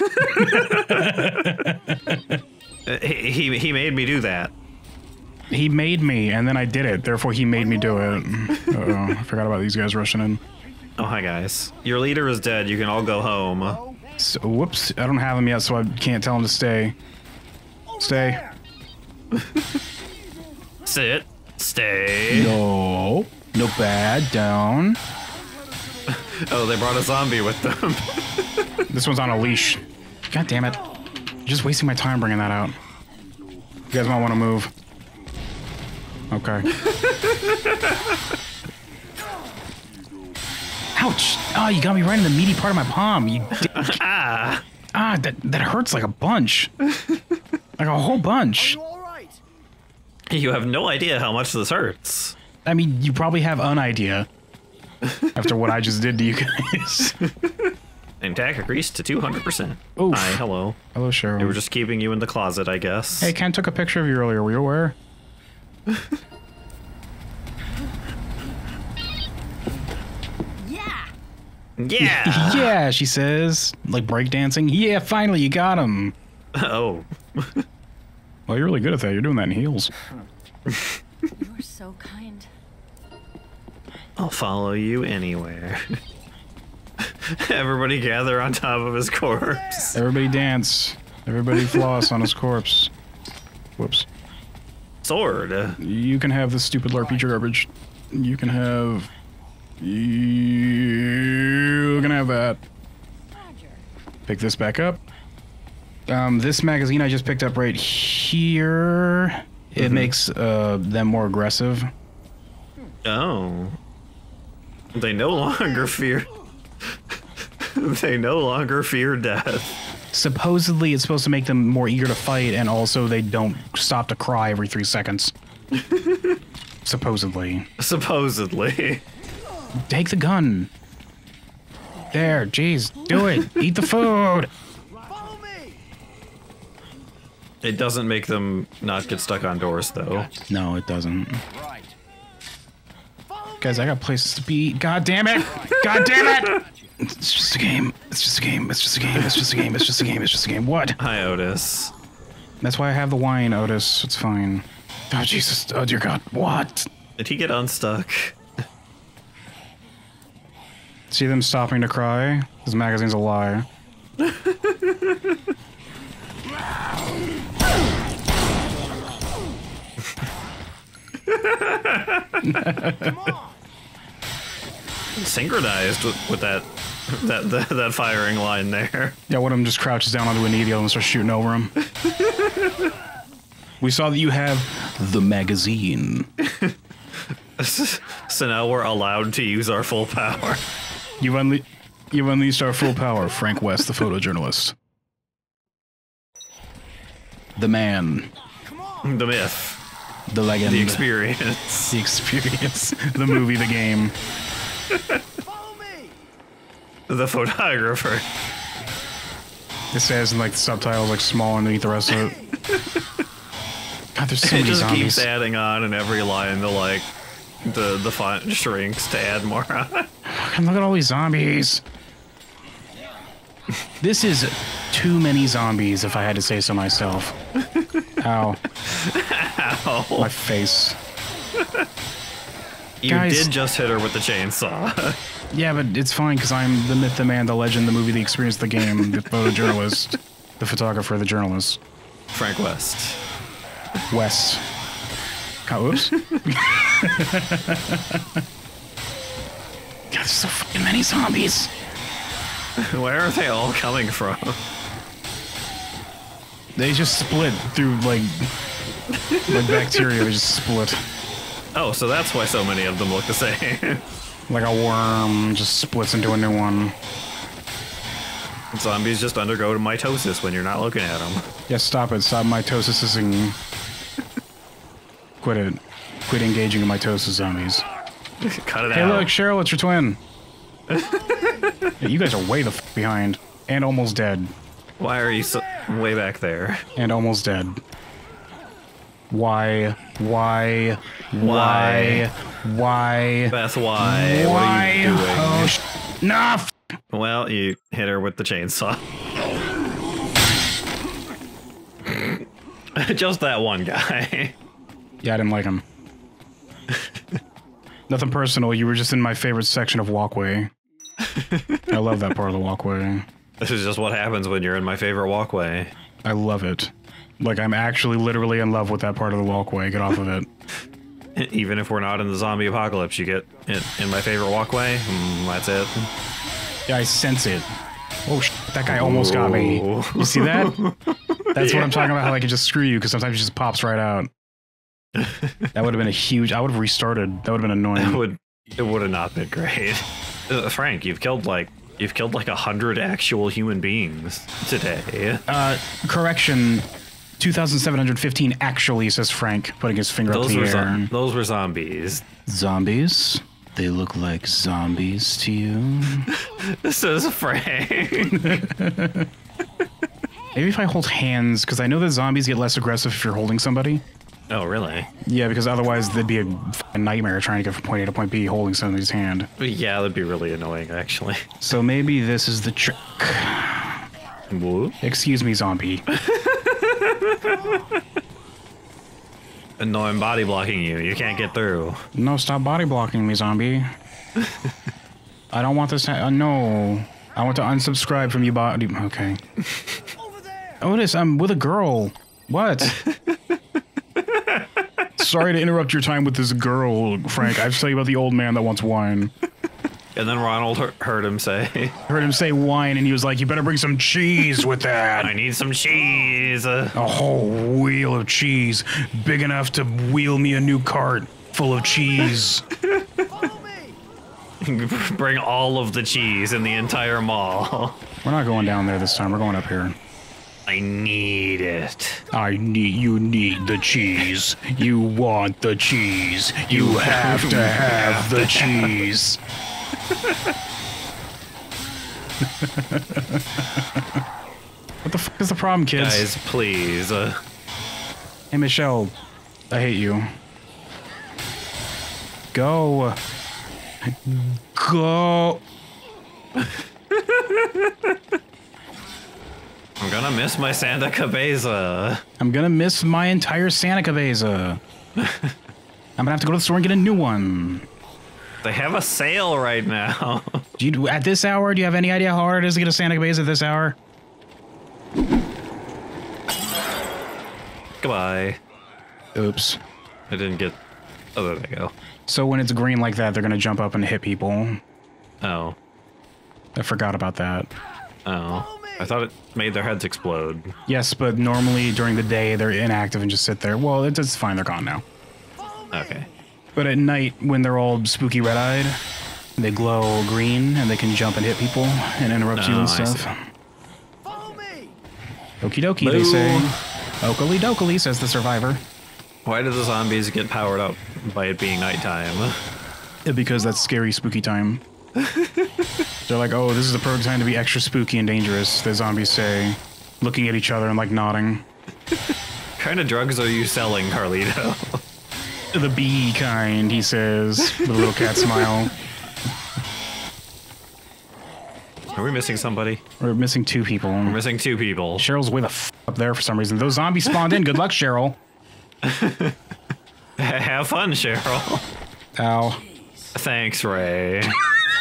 S2: uh, he, he, made me
S1: do that. He made me, and then I did it. Therefore, he made me do it. oh, I forgot about these guys rushing in.
S2: Oh, hi, guys. Your leader is dead. You can all go home.
S1: So, whoops. I don't have him yet, so I can't tell him to stay. Stay.
S2: Sit. Stay.
S1: No. No bad. Down.
S2: oh, they brought a zombie with them.
S1: this one's on a leash. God damn it. You're just wasting my time bringing that out. You guys might want to move. Okay. Ouch! Oh, you got me right in the meaty part of my palm, you dick. ah. Ah, that that hurts like a bunch, like a whole bunch. You, all right? you have no idea how much this hurts. I mean, you probably have an idea after what I just did to you guys.
S2: Intact increased to 200%. Oh, Hi, hello. Hello, Cheryl. They were just keeping you in the closet, I guess. Hey,
S1: Ken took a picture of you earlier. Were you aware? Yeah. yeah, she says, like breakdancing. Yeah, finally you got him. Oh. well, you're really good at that. You're doing that in heels.
S6: You're so kind.
S2: I'll follow you anywhere. Everybody gather on top of his
S1: corpse. Everybody dance. Everybody floss on his corpse. Whoops. Sword. You can have the stupid LARP garbage. You can have you gonna have that. Pick this back up. Um, this magazine I just picked up right here. It mm -hmm. makes uh, them more aggressive.
S2: Oh. They no longer fear. they no longer fear death.
S1: Supposedly, it's supposed to make them more eager to fight, and also they don't stop to cry every three seconds. Supposedly. Supposedly. Take the gun. There, jeez, do it. Eat the food.
S2: It doesn't make them not
S1: get stuck on doors, though. No, it doesn't. Guys, I got places to be. God damn it! God damn it! It's just a game. It's just a game. It's just a game. It's just a game. It's just a game. It's just a game. What? Hi, Otis. That's why I have the wine, Otis. It's fine. Oh Jesus!
S2: Oh dear God! What? Did he get unstuck?
S1: See them stopping to cry? This magazine's a lie.
S2: Synchronized with, with that, that, that that firing line there.
S1: Yeah, one of them just crouches down onto an Edio and starts shooting over him. we saw that you have the magazine.
S2: so now we're allowed to use our full power.
S1: You've, unle- you've unleashed our full power, Frank West, the photojournalist. The man.
S2: The myth. The legend. The experience.
S1: The experience. the movie, the game.
S2: the photographer.
S1: It says in like the subtitles, like small underneath the rest of it. God, there's so it many just zombies. keeps
S2: adding on in every line. The like the the font shrinks
S1: to add more. look at all these zombies. This is too many zombies, if I had to say so myself. Ow. Ow. My face. you Guys, did just hit her with
S2: the chainsaw.
S1: yeah, but it's fine because I'm the myth, the man, the legend, the movie, the experience, the game, the photojournalist, the photographer, the journalist. Frank West. West cows. God, so fucking many zombies. Where are they all coming from? They just split through like like bacteria. They just split.
S2: Oh, so that's why so many of them look the same.
S1: like a worm just splits into a new one.
S2: Zombies just undergo mitosis when you're not looking at them.
S1: Yeah, stop it. Stop mitosising Quit it. Quit engaging in mitosis zombies.
S2: Cut it hey, out. Hey, look,
S1: Cheryl, it's your twin. you guys are way the f behind and almost dead.
S2: Why are you so way back there?
S1: And almost dead.
S2: Why? Why? Why? Why? Beth, why? Why? Oh, sh- nah, well, you hit her with the chainsaw. Just that one
S1: guy. Yeah, I didn't like him. Nothing personal. You were just in my favorite section of walkway. I love that part of the walkway. This
S2: is just what happens when you're in my favorite walkway.
S1: I love it. Like I'm actually literally in love with
S2: that part of the walkway. Get off of it. Even if we're not in the zombie apocalypse, you get in, in
S1: my favorite walkway. Mm, that's it. Yeah, I sense it. Oh, that guy almost got me. You see that? That's yeah. what I'm talking about. How I can just screw you because sometimes it just pops right out that would have been a huge. I would have restarted. That would have been annoying. It would. It would have
S2: not been great. Uh, Frank, you've killed like you've killed like a hundred actual human beings today.
S1: Uh, correction. 2,715 actually, says Frank, putting his finger those up the were air.
S2: those were zombies.
S1: Zombies? They look like zombies to you? this is Frank. Maybe if I hold hands, because I know that zombies get less aggressive if you're holding somebody. Oh, really? Yeah, because otherwise there'd be a nightmare trying to get from point A to point B holding somebody's hand.
S2: Yeah, that'd be really annoying, actually.
S1: So maybe this is the trick. Excuse me, zombie.
S2: no, I'm body blocking you. You can't get through.
S1: No, stop body blocking me, zombie. I don't want this to. Uh, no. I want to unsubscribe from you, body. Okay. Otis, oh, I'm with a girl. What? sorry to interrupt your time with this girl, Frank. I have to tell you about the old man that wants wine. And then Ronald heard him say, heard him say wine, and he was like, "You better bring some cheese with that. I need some cheese. A whole wheel of cheese, big enough to wheel me a new cart full of cheese.
S2: Bring all of the cheese in the entire mall."
S1: We're not going down there this time. We're going up here. I need it. I need you need the cheese. You want the cheese. You, have, to have, have the cheese. what the fuck is the problem, kids? Guys, please. Uh... Hey, Michelle, I hate you. Go. Go.
S2: I'm gonna miss my Santa Cabeza.
S1: I'm gonna miss my entire Santa Cabeza. I'm gonna have to go to the store and get a new one.
S2: They have a sale right now.
S1: do you, at this hour, do you have any idea how hard it is to get a Santa Cabeza at this hour?
S2: Goodbye. Oops. I didn't get... Oh, there they go.
S1: So when it's green like that, they're gonna jump up and hit people. Oh. I forgot about that. Oh. I
S2: thought it made their heads explode.
S1: Yes, but normally during the day they're inactive and just sit there. Well, it's, does fine. They're gone now. Okay. But at night, when they're all spooky red eyed, they glow green and they can jump and hit people and interrupt oh, you and oh, stuff. Okie dokie, they say. Okily dokily, says the survivor.
S2: Why do the zombies get powered up by it being nighttime?
S1: Because that's scary, spooky time. They're like, oh, this is the perfect time to be extra spooky and dangerous, the zombies say, looking at each other and like nodding.
S2: What kind of drugs are you selling, Carlito?
S1: the bee kind, he says, with a little cat smile. Are we missing somebody? We're missing two people. We're missing two people. Cheryl's way the f up there for some reason. Those zombies spawned in. Good luck, Cheryl.
S2: Have fun, Cheryl. Ow. Thanks, Ray.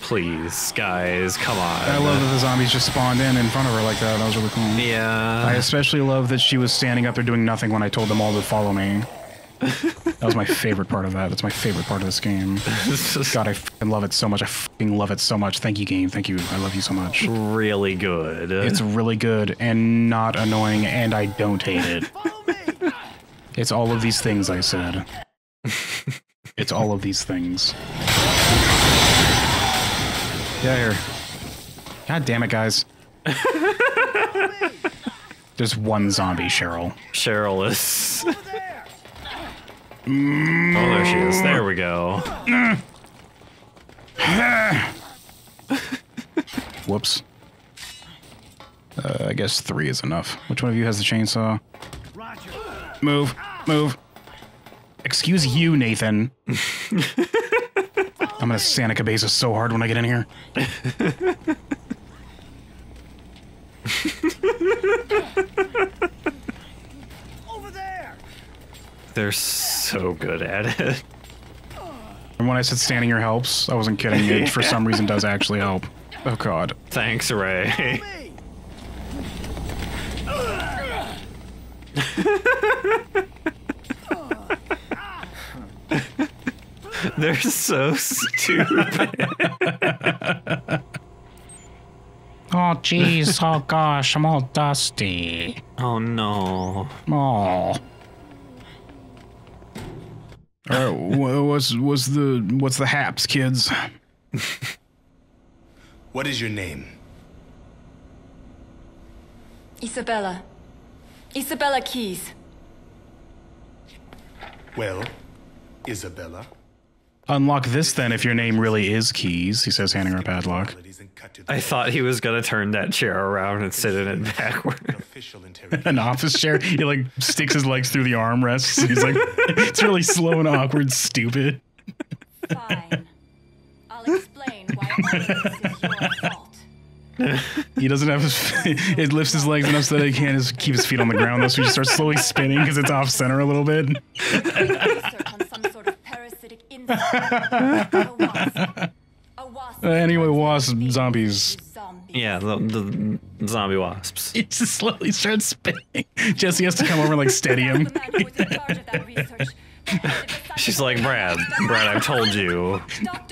S2: Please, guys, come on. I love that the zombies
S1: just spawned in in front of her like that. That was really cool. Yeah. I especially love that she was standing up there doing nothing when I told them all to follow me. that was my favorite part of that. That's my favorite part of this game. God, I love it so much. I love it so much. Thank you, game. Thank you. I love you so much. Really good. It's really good and not annoying, and I don't hate it. it's all of these things I said. it's all of these things. Get out here. God damn it, guys. There's one zombie, Cheryl. Cheryl is. Oh, there she is. There we go. Whoops. Uh, I guess three is enough. Which one of you has the chainsaw? Move. Move. Excuse you, Nathan. I'm gonna Santa Cabeza so hard when I get in here.
S2: Over there. They're so good at it.
S1: And when I said standing here helps, I wasn't kidding. It for some reason does actually help. Oh god. Thanks, Ray.
S3: They're so stupid.
S1: Oh, jeez. Oh, gosh. I'm all dusty. Oh, no. Oh. Uh, all right. what's, what's the what's the haps, kids? what is your name?
S6: Isabella. Isabella Keyes.
S2: Well, Isabella.
S1: Unlock this then if your name really is keys, he says, handing her a padlock.
S2: I thought he was gonna turn that chair around and sit in it backward.
S1: An office chair. He like sticks his legs through the armrests. He's like, it's really slow and awkward, stupid. Fine. I'll
S3: explain why this is your fault.
S1: he doesn't have his, it lifts his legs enough so that he can't keep his feet on the ground. so he starts slowly spinning because it's off center a little bit.
S3: Uh,
S1: anyway, wasp zombies.
S2: Yeah, the, the zombie wasps.
S1: It just slowly starts spinning. Jessie has to come over and like steady him.
S2: She's like, Brad, Brad, I've told you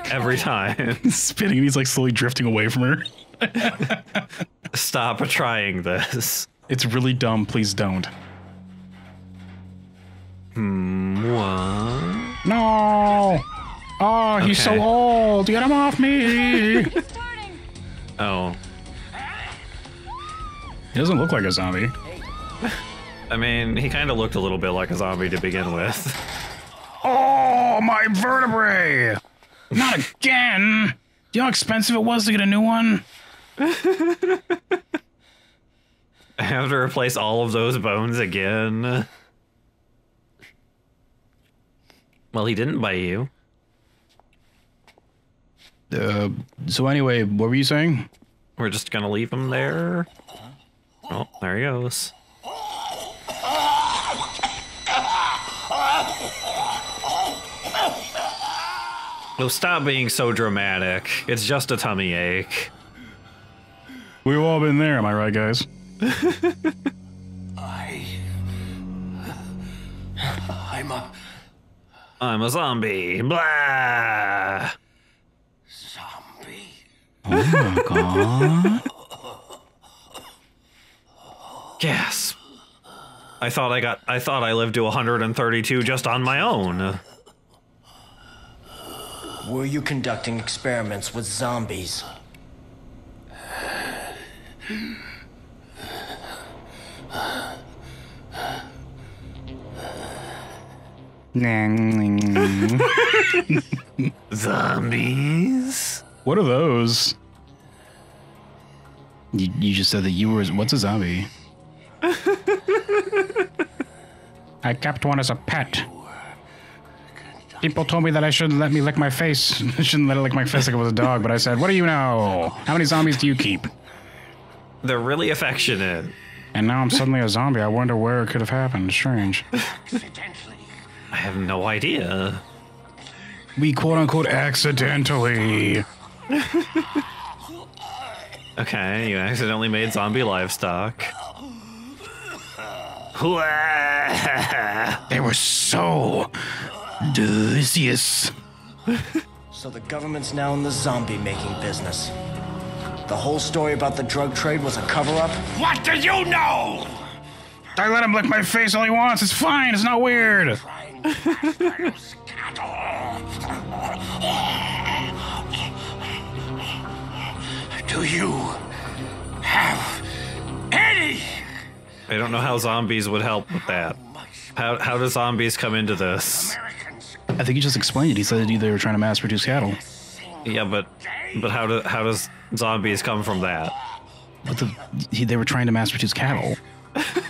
S1: every time. Spinning, he's like slowly drifting away from her. Stop trying this. It's really dumb. Please don't. No! Oh, he's okay. so old. Get him off me! oh. He doesn't look like a zombie. I
S2: mean, he kind of looked a little bit like a zombie to begin with.
S1: Oh, my vertebrae! Not again! Do you know how expensive it was to get a new one? I
S2: have to replace all of those bones again. Well, he didn't buy you. Uh, so anyway, what were you saying? We're just gonna leave him there. Oh, there he goes. Oh, well, stop being so dramatic. It's just a tummy ache.
S1: We've all been there, am I right, guys? I.
S4: I'm a.
S2: I'm a zombie. Blah.
S3: Zombie. Oh my god. Gasp.
S2: I thought I got I thought I lived to 132 just on my own.
S4: Were you conducting experiments with zombies?
S1: Zombies? What are those? You, you just said that you were. What's a zombie? I kept one as a pet. People told me that I shouldn't let me lick my face. I shouldn't let it lick my face like it was a dog, but I said, What do you know? How many zombies do you keep?
S2: They're really affectionate.
S1: And now I'm suddenly a zombie. I wonder where it could have happened. Strange. I have no idea. We quote unquote accidentally. okay, you
S2: accidentally made zombie livestock.
S1: they were so delicious.
S4: so the government's now in the zombie making business. The whole story about the drug
S1: trade was a cover up?
S3: What do you know?
S1: I let him lick my face all he wants. It's fine. It's not weird. Do you have
S2: any? I don't know how zombies would help with that. How, how do zombies come into this?
S1: I think he just explained it. He said they were trying to mass produce cattle.
S2: Yeah, but but how do how does zombies come from that?
S1: But the, he, they were trying to mass produce cattle.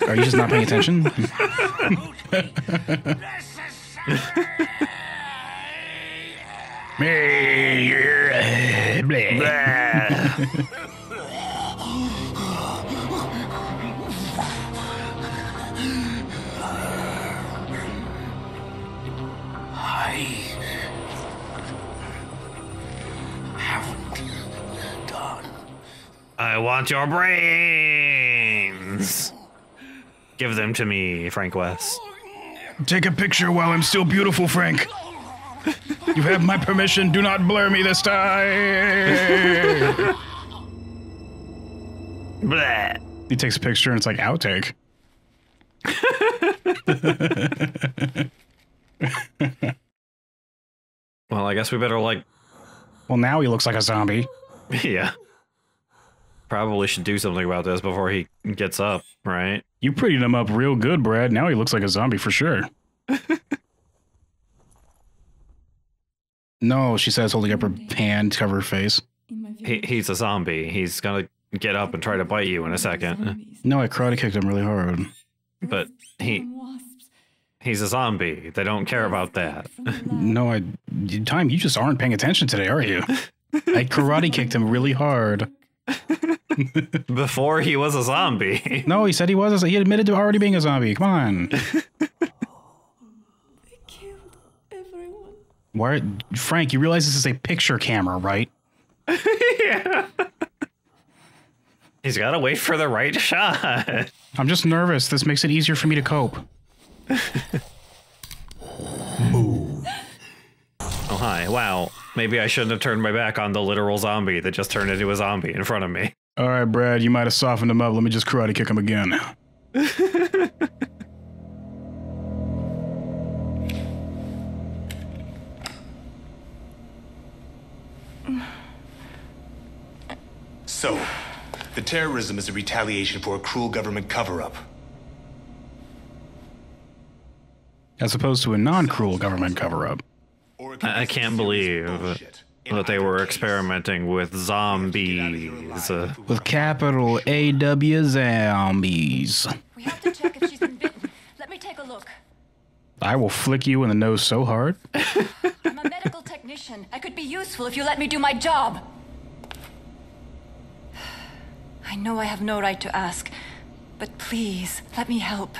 S1: Are you just not paying attention?
S2: I want your brains. Give them to me, Frank West.
S1: Take a picture while I'm still beautiful, Frank. You have my permission. Do not blur me this time. Blah. He takes a picture and it's like outtake. well, I guess we better
S2: like. Well, now he looks like a zombie. yeah. Probably should do something about this before he gets up. Right.
S1: You prettied him up real good, Brad. Now he looks like a zombie for sure. no, she says, holding up her hand to cover her face.
S2: He, he's a zombie. He's gonna get up and try to bite you in a second.
S1: No, I karate kicked him really hard.
S2: But he. He's a zombie. They don't care about that.
S1: no, I. Time, you just aren't paying attention today, are you? I karate kicked him really hard.
S2: Before he was a zombie.
S1: No, he said he was. A, he admitted to already being a zombie. Come on. they killed everyone. Why, Frank? You realize this is a picture camera, right?
S3: yeah.
S2: He's got to wait for the right shot.
S1: I'm just nervous. This makes it easier for me to cope.
S2: Move. Oh, hi. Wow. Maybe I shouldn't have turned my back on the literal zombie that just turned into a zombie in front of me.
S1: All right, Brad, you might have softened him up. Let me just karate kick him again.
S5: so, the terrorism is a retaliation for a cruel government cover up.
S1: As opposed to a non cruel government cover up. I, I can't
S2: believe that they were experimenting with zombies. Uh,
S1: with capital A W zombies. We have to check if she's been
S6: bitten. Let me take a look.
S1: I will flick you in the nose so hard.
S6: I'm a medical technician. I could be useful if you let me do my job. I know I have no right to ask, but please let me help.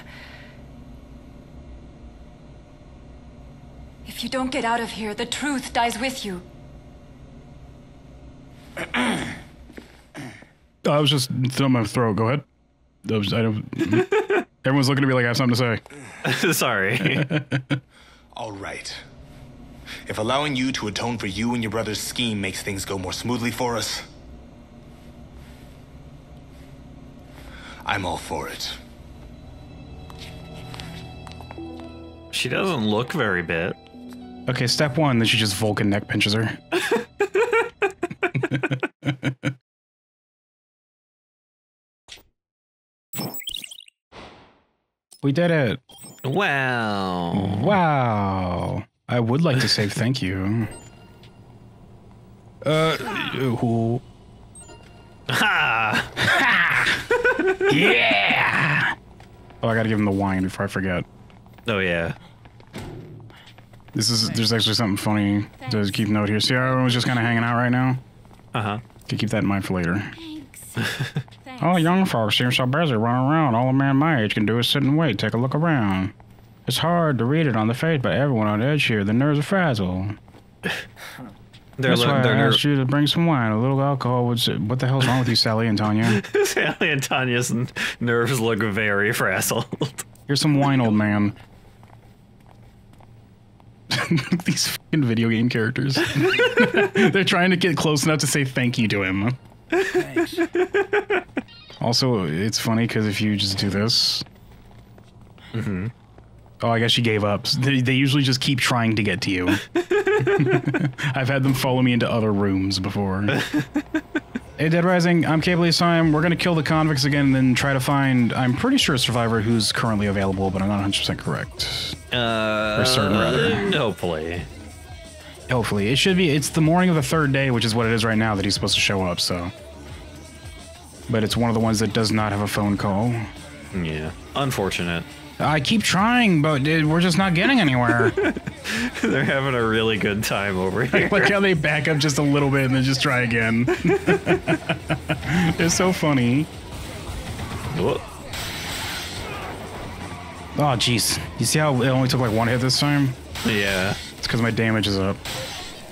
S6: If you don't get out of here, the truth dies with you.
S1: Uh, I was just throwing my throat. Go ahead. I, was, I don't. everyone's looking at me like I have something to
S5: say.
S2: Sorry.
S5: All right. If allowing you to atone for you and your brother's scheme makes things go more smoothly for us,
S2: I'm all for it. She doesn't look very bit.
S1: Okay, step one, then she just Vulcan neck pinches her.
S3: we did it.
S1: Wow. Wow. I would like to say thank you. Uh, who? Ha!
S3: ha! yeah!
S1: Oh, I gotta give him the wine before I forget. Oh, yeah. This is there's actually something funny to keep note here. See, everyone's just kind of hanging out right now. Uh huh. Could keep that in mind for later. Thanks. All oh, young folks seem so busy running around. All a man my age can do is sit and wait. Take a look around. It's hard to read it on the face, but everyone on edge here. The nerves are frazzled. They're That's why I asked you to bring some wine. A little alcohol would. What the hell's wrong with you, Sally and Tonya?
S2: Sally and Tonya's nerves look very frazzled.
S1: Here's some wine, old man. These fucking video game characters. They're trying to get close enough to say thank you to him. Thanks. Also, it's funny because if you just do this. Mm -hmm. Oh, I guess she gave up. They, they usually just keep trying to get to you. I've had them follow me into other rooms before. Hey, Dead Rising, I'm Kabyl Time. We're going to kill the convicts again and then try to find, I'm pretty sure, a survivor who's currently available, but I'm not 100% correct.
S2: Uh, or certain, uh, rather. Hopefully.
S1: Hopefully. It should be, it's the morning of the third day, which is what it is right now that he's supposed to show up, so. But it's one of the ones that does not have a phone call.
S2: Yeah. Unfortunate.
S1: I keep trying, but dude, we're just not getting anywhere.
S2: They're having a really good time over here. Like how
S1: they back up just a little bit and then just try again. It's so funny. Oh, jeez. You see how it only took like one hit this time? Yeah. It's because my damage is up.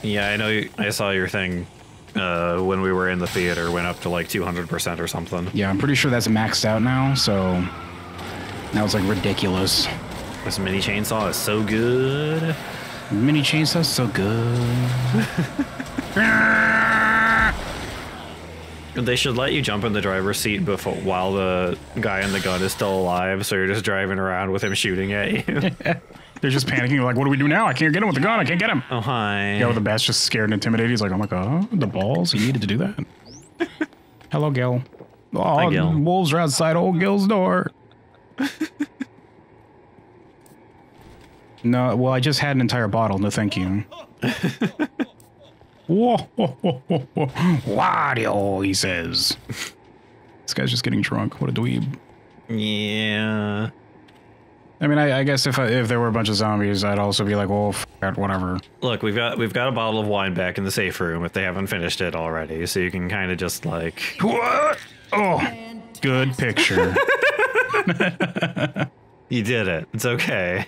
S1: Yeah, I
S2: know. You, I saw your thing uh, when we were in the theater went up to like 200% or something. Yeah,
S1: I'm pretty sure that's maxed out now, so that was like ridiculous. This mini chainsaw is so good. Mini chainsaw is so good.
S2: they should let you jump in the driver's seat before while the guy in the gun is still alive, so you're just driving around with him shooting at
S1: you. They're just panicking, like, what do we do now? I can't get him with the gun. I can't get him. Oh, hi. Yeah, with the bat's just scared and intimidated. He's like, oh my god, the balls. He needed to do that. Hello, Gil. Oh, hi, Gil. wolves are outside old Gil's door. no, well, I just had an entire bottle. No, thank you. whoa, whoa, whoa, whoa, Wario, he says. this guy's just getting drunk. What a dweeb. Yeah. I mean, I, I guess if I, if there were a bunch of zombies, I'd also be like, well, it, whatever.
S2: Look, we've got we've got a bottle of wine back in the safe room if they haven't finished it already, so you can kind of just like. What? Oh, good picture. you did it. It's okay.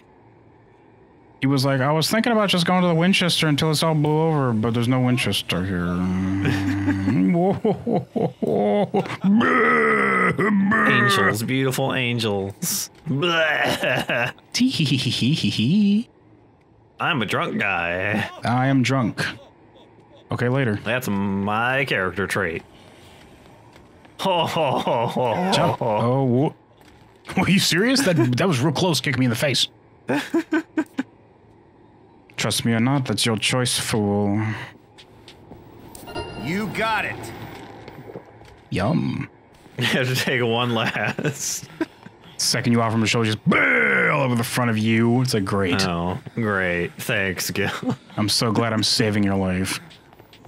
S1: He was like, I was thinking about just going to the Winchester until it's all blew over, but there's no Winchester here.
S2: angels, beautiful angels. I'm a drunk guy. I am drunk. Okay, later. That's my character trait.
S1: Oh, Were you serious? That that was real close. Kick me in the face. Trust me or not, that's your choice, fool.
S5: You got it.
S1: Yum. You have to take one last. Second you offer from the shoulder, just all over the front of you. It's like great. Oh, great. Thanks, Gil. I'm so glad I'm saving your life.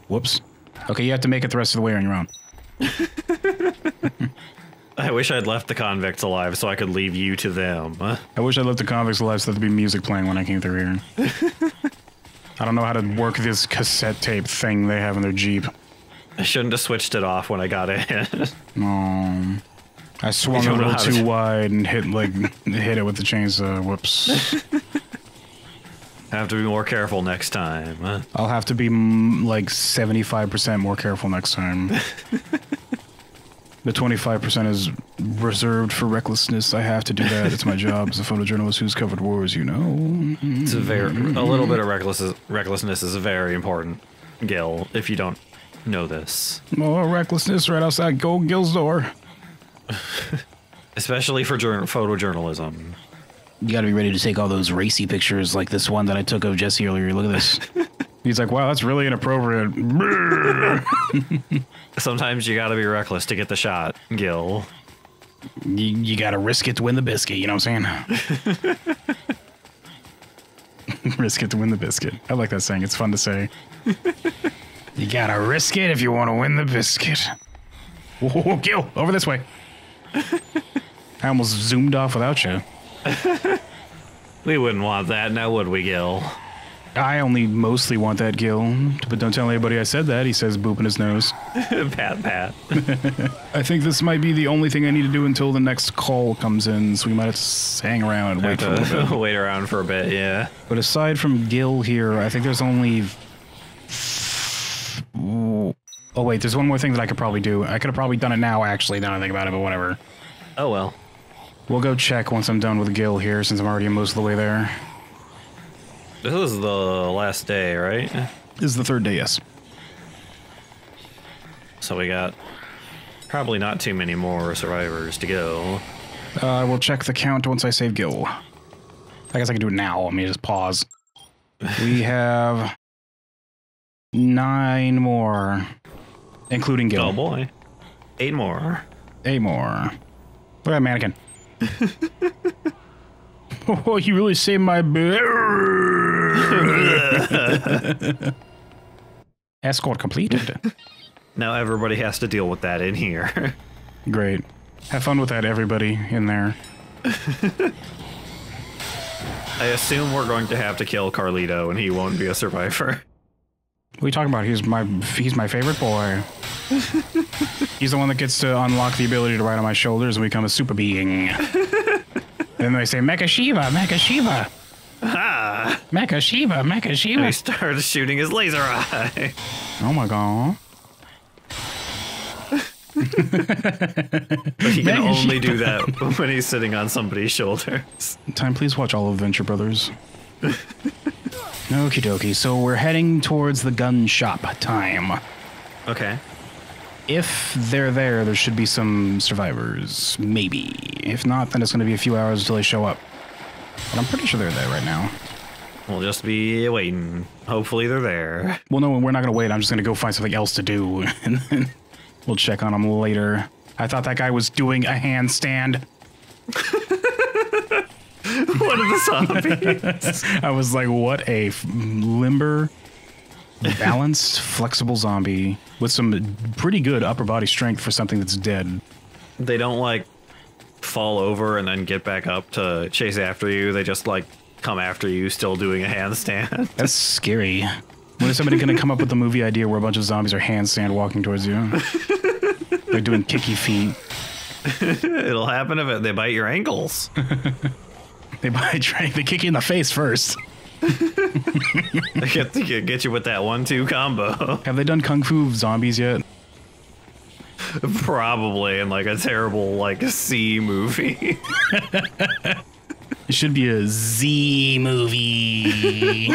S1: Whoops. Okay, you have to make it the rest of the way on your own. I wish I'd left the convicts alive so I could leave you to them. I wish I left the convicts alive so there'd be music playing when I came through here. I don't know how to work this cassette tape thing they have in their Jeep. I shouldn't have switched it off when I got in. No. Um, I swung a little too to... wide and hit like hit it with the chainsaw. Whoops.
S2: I have to be more careful next time. Huh?
S1: I'll have to be mm, like 75% more careful next time the 25% is reserved for recklessness. I have to do that. It's my job as a photojournalist who's covered wars, you know. It's a very a little bit of
S2: recklessness. recklessness is very important, Gil, if you don't know this.
S1: More recklessness right outside Gold Gil's door.
S2: Especially for photojournalism.
S1: You got to be ready to take all those racy pictures like this one that I took of Jessie earlier. Look at this. He's like, wow, that's really inappropriate.
S2: Sometimes you got to be reckless to get the shot,
S1: Gil. You, you got to risk it to win the biscuit. You know what I'm saying? risk it to win the biscuit. I like that saying. It's fun to say. you got to risk it if you want to win the biscuit. Whoa, whoa, whoa, Gil, over this way. I almost zoomed off without you.
S2: we wouldn't want that, now would we, Gil?
S1: I only mostly want that Gil, but don't tell anybody I said that. He says, booping his nose. pat, pat. I think this might be the only thing I need to do until the next call comes in, so we might have to hang around and wait for a bit.
S2: wait around for a bit, yeah.
S1: But aside from Gil here, I think there's only. Oh wait, there's one more thing that I could probably do. I could have probably done it now, actually. Now I think about it, but whatever. Oh well. We'll go check once I'm done with Gil here, since I'm already most of the way there.
S2: This is the last day, right?
S1: This is the third day, yes.
S2: So we got probably not too many
S1: more survivors to go. Uh, I will check the count once I save Gil. I guess I can do it now. Let me just pause. We have nine more, including Gil. Oh boy, eight more. Eight more. Look at that mannequin. Oh, you really saved my. Escort completed.
S2: now everybody has to deal with that in here.
S1: Great. Have fun with that, everybody in there.
S2: I assume we're going to have to kill Carlito, and he won't be a survivor.
S1: What are you talking about? He's my he's my favorite boy. he's the one that gets to unlock the ability to ride on my shoulders and become a super being then they say Mecha Shiva, Mecha Shiva. Ah. Mecha Shiva, Mecha Shiva. And he starts shooting his laser eye. Oh my god. but he can only do that
S2: when he's sitting on somebody's shoulders.
S1: Time, please watch all of Venture Brothers. Okie dokie, so we're heading towards the gun shop time. Okay if they're there, there should be some survivors. Maybe. If not, then it's going to be a few hours until they show up. But I'm pretty sure they're there right now.
S2: We'll just be waiting. Hopefully they're there.
S1: Well, no, we're not going to wait. I'm just going to go find something else to do. and then we'll check on them later. I thought that guy was doing a handstand. One
S3: of the
S1: zombies. I was like, what a limber balanced, flexible zombie with some pretty good upper body strength for something that's dead.
S2: They don't like fall over and then get back up to chase after you. They just like come after you, still doing a handstand.
S1: That's scary. When is somebody going to come up with a movie idea where a bunch of zombies are handstand walking towards you? They're doing kicky feet.
S2: It'll happen if they bite your ankles.
S1: they bite, they kick you in the face first.
S2: I get, to get you with that one-two combo.
S1: Have they done Kung Fu Zombies yet?
S2: Probably in like a terrible like C movie. it
S1: should be a Z movie.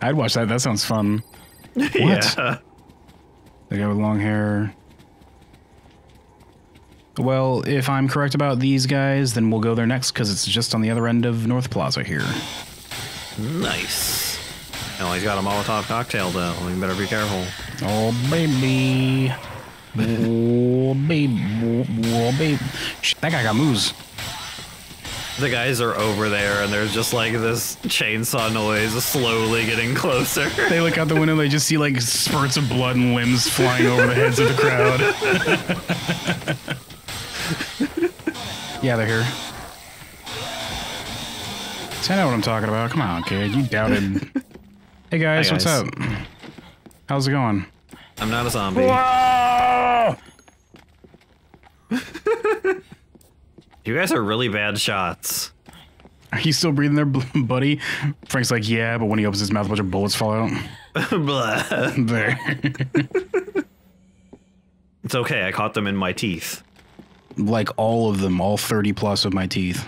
S1: I'd watch that. That sounds fun.
S3: What? Yeah.
S1: The guy with long hair. Well, if I'm correct about these guys, then we'll go there next because it's just on the other end of North Plaza here. Nice. Oh, he's got a Molotov cocktail, though. You better be careful. Oh, baby. oh, baby. Oh, baby. Shit, that guy got moves.
S2: The guys are over there, and there's just like this chainsaw noise slowly getting closer.
S1: they look out the window, they just see like spurts of blood and limbs flying over the heads of the crowd. yeah, they're here. I know what I'm talking about. Come on, kid. You doubted.
S3: hey, guys, what's up?
S1: How's it going?
S2: I'm not a zombie. you guys are really bad shots.
S1: Are you still breathing there, buddy? Frank's like, yeah, but when he opens his mouth, a bunch of bullets fall out.
S2: there. it's okay. I caught them in
S1: my teeth like all of them, all 30 plus of my teeth.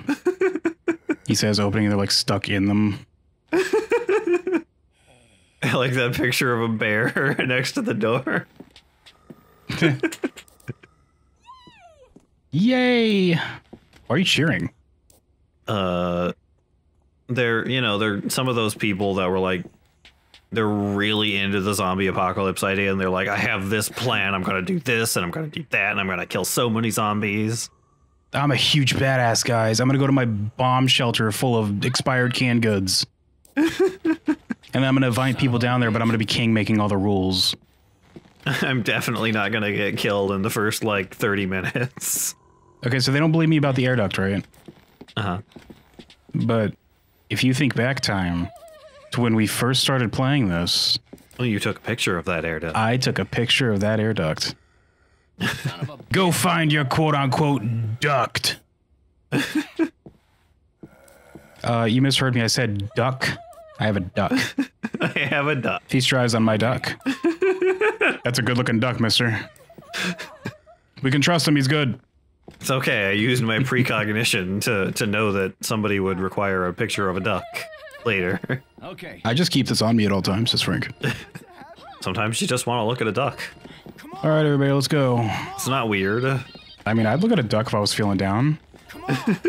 S1: he says opening, they're like stuck in them. I like
S2: that picture of a bear next to the door.
S1: Yay! Why are you cheering?
S2: Uh, they're you know they're some of those people that were like they're really into the zombie apocalypse idea and they're like, I have this plan. I'm going to do this and I'm going to do that and I'm going to kill so many zombies.
S1: I'm a huge badass, guys. I'm going to go to my bomb shelter full of expired canned goods. and I'm going to invite people down there, but I'm going to be king making all the rules.
S2: I'm definitely not going to get killed in the first like
S1: 30 minutes. Okay, so they don't believe me about the air duct, right? Uh huh. But if you think back time, when we first started playing this. Well, oh, you took a picture of that air duct. I took a picture of that air duct. Go find your quote unquote duct. uh, you misheard me. I said duck. I have a duck. I have a duck. Feast drives on my duck. That's a good looking duck, mister. We can trust him. He's good.
S2: It's okay. I used my precognition to, to know that somebody would require a picture of a duck later.
S1: Okay. I just keep this on me at all times, says Frank.
S2: Sometimes you just want to look at a duck.
S1: All right, everybody, let's go. It's not weird. I mean, I'd look at a duck if I was feeling down. like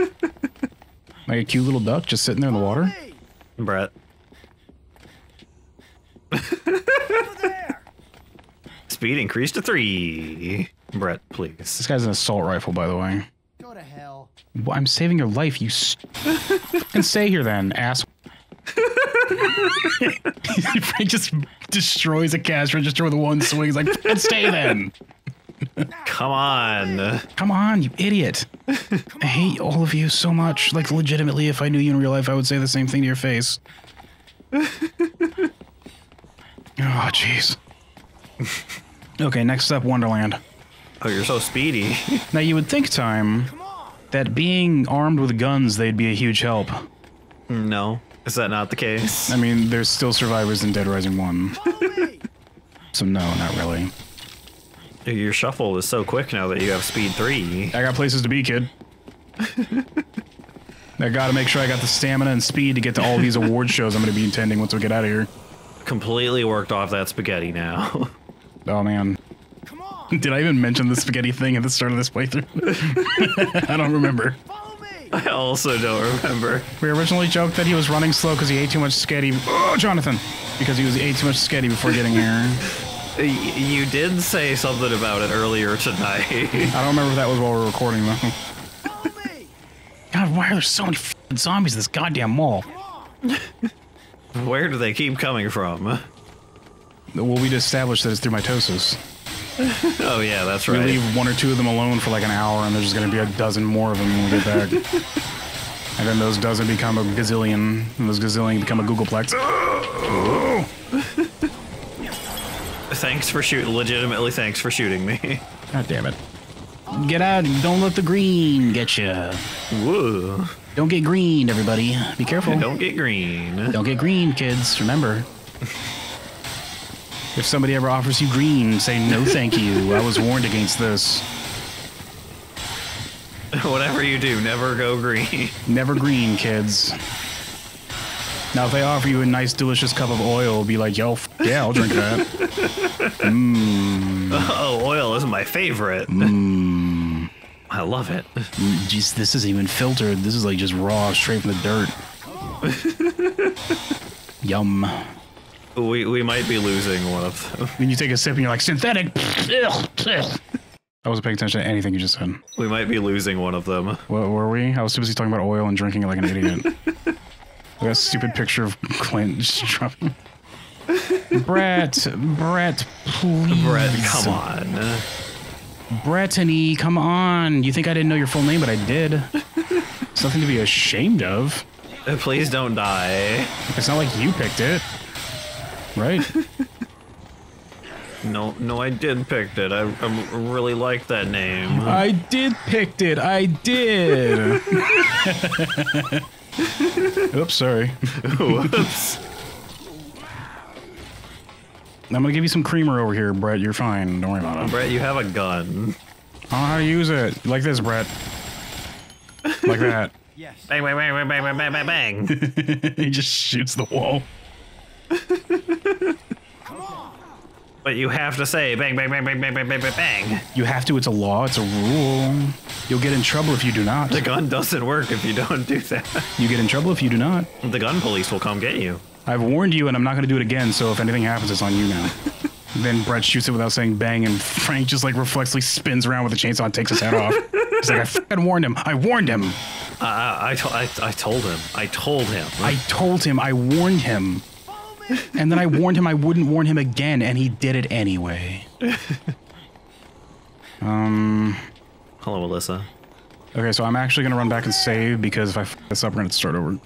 S1: a cute little duck just sitting there in the water. Brett. Speed increased to three. Brett, please. This guy's an assault rifle, by the way. Go to hell. Well, I'm saving your life, you. and stay here then, ass. Frank just destroys a cash register with one swing. He's like, stay then. Come
S2: on.
S1: Come on, you idiot. I hate all of you so much. Like, legitimately, if I knew you in real life, I would say the same thing to your face. oh, jeez. Okay, next up, Wonderland. Oh, you're so speedy. now, you would think, Time, that being armed with guns, they'd be a huge help. No. Is that not the case? I mean, there's still survivors in Dead Rising 1. so no, not really.
S2: your shuffle is so quick now that you have speed 3. I
S1: got places to be, kid. I gotta make sure I got the stamina and speed to get to all these award shows I'm gonna be attending once we get out of here.
S2: Completely worked off that spaghetti now.
S1: oh man. Come on! Did I even mention the spaghetti thing at the start of this playthrough? I don't remember.
S2: I also don't remember.
S1: We originally joked that he was running slow because he ate too much sketty. Oh, Jonathan! Because he was ate too much sketty before getting here.
S2: you did say something about it earlier tonight. I
S1: don't remember if that was while we were recording though. God, why are there so many zombies in this goddamn mall?
S2: Where do they keep coming from?
S1: Well, we'd established that it's through mitosis. oh yeah, that's right. You leave one or two of them alone for like an hour, and there's just going to be a dozen more of them when we get back. and then those dozen become a gazillion, and those gazillion become a googolplex. Oh!
S2: thanks for shooting. Legitimately, thanks for shooting me.
S1: God damn it! Get out! Don't let the green get you. Whoa! Don't get green, everybody. Be careful. Don't get green. Don't get green, kids. Remember. If somebody ever offers you green, say no thank you. I was warned against this.
S2: Whatever you do, never go green.
S1: never green, kids. Now, if they offer you a nice, delicious cup of oil, be like, yo, yeah, I'll drink that. mm.
S2: Oh, oil is my favorite.
S1: Mm. I love it. Mm, geez, this isn't even filtered. This is like just raw, straight from the dirt. Yum. We we might be losing one of them. Then you take a sip and you're like synthetic. I wasn't paying attention to anything you just said. We might be losing one of them. What were we? I was too busy talking about oil and drinking like an idiot. Look at that stupid picture of Clint just dropping. Brett, Brett, please. Brett, come on. Brittany, come on. You think I didn't know your full name, but I did. Something to be ashamed of.
S2: Uh, please don't die. It's not like you picked it. Right. no, no, I did pick it. I, I really like that name. I
S1: did pick it. I did. Oops, sorry. Oops. I'm gonna give you some creamer over here, Brett. You're fine. Don't worry about it. Brett, you have
S2: a gun.
S1: I don't know how to use it. Like this, Brett. Like that.
S2: yes. Bang, bang, bang, bang, bang, bang, bang,
S1: bang. he just shoots the wall.
S2: But you have to say bang, bang, bang, bang, bang, bang, bang, bang.
S1: You have to. It's a law. It's a rule. You'll get in trouble if you do not. The gun doesn't
S2: work if you don't do that. You get
S1: in trouble if you do not. The gun police will come get you. I've warned you, and I'm not going to do it again. So if anything happens, it's on you now. then Brett shoots it without saying bang, and Frank just like reflexively spins around with a chainsaw and takes his head off. He's like, I fucking warned him. I warned him. I, I, I, I told him. I told him. I told him. I warned him and then I warned him I wouldn't warn him again, and he did it anyway. Um. Hello, Alyssa. Okay, so I'm actually gonna run back and save because if I f this up, we're gonna start over.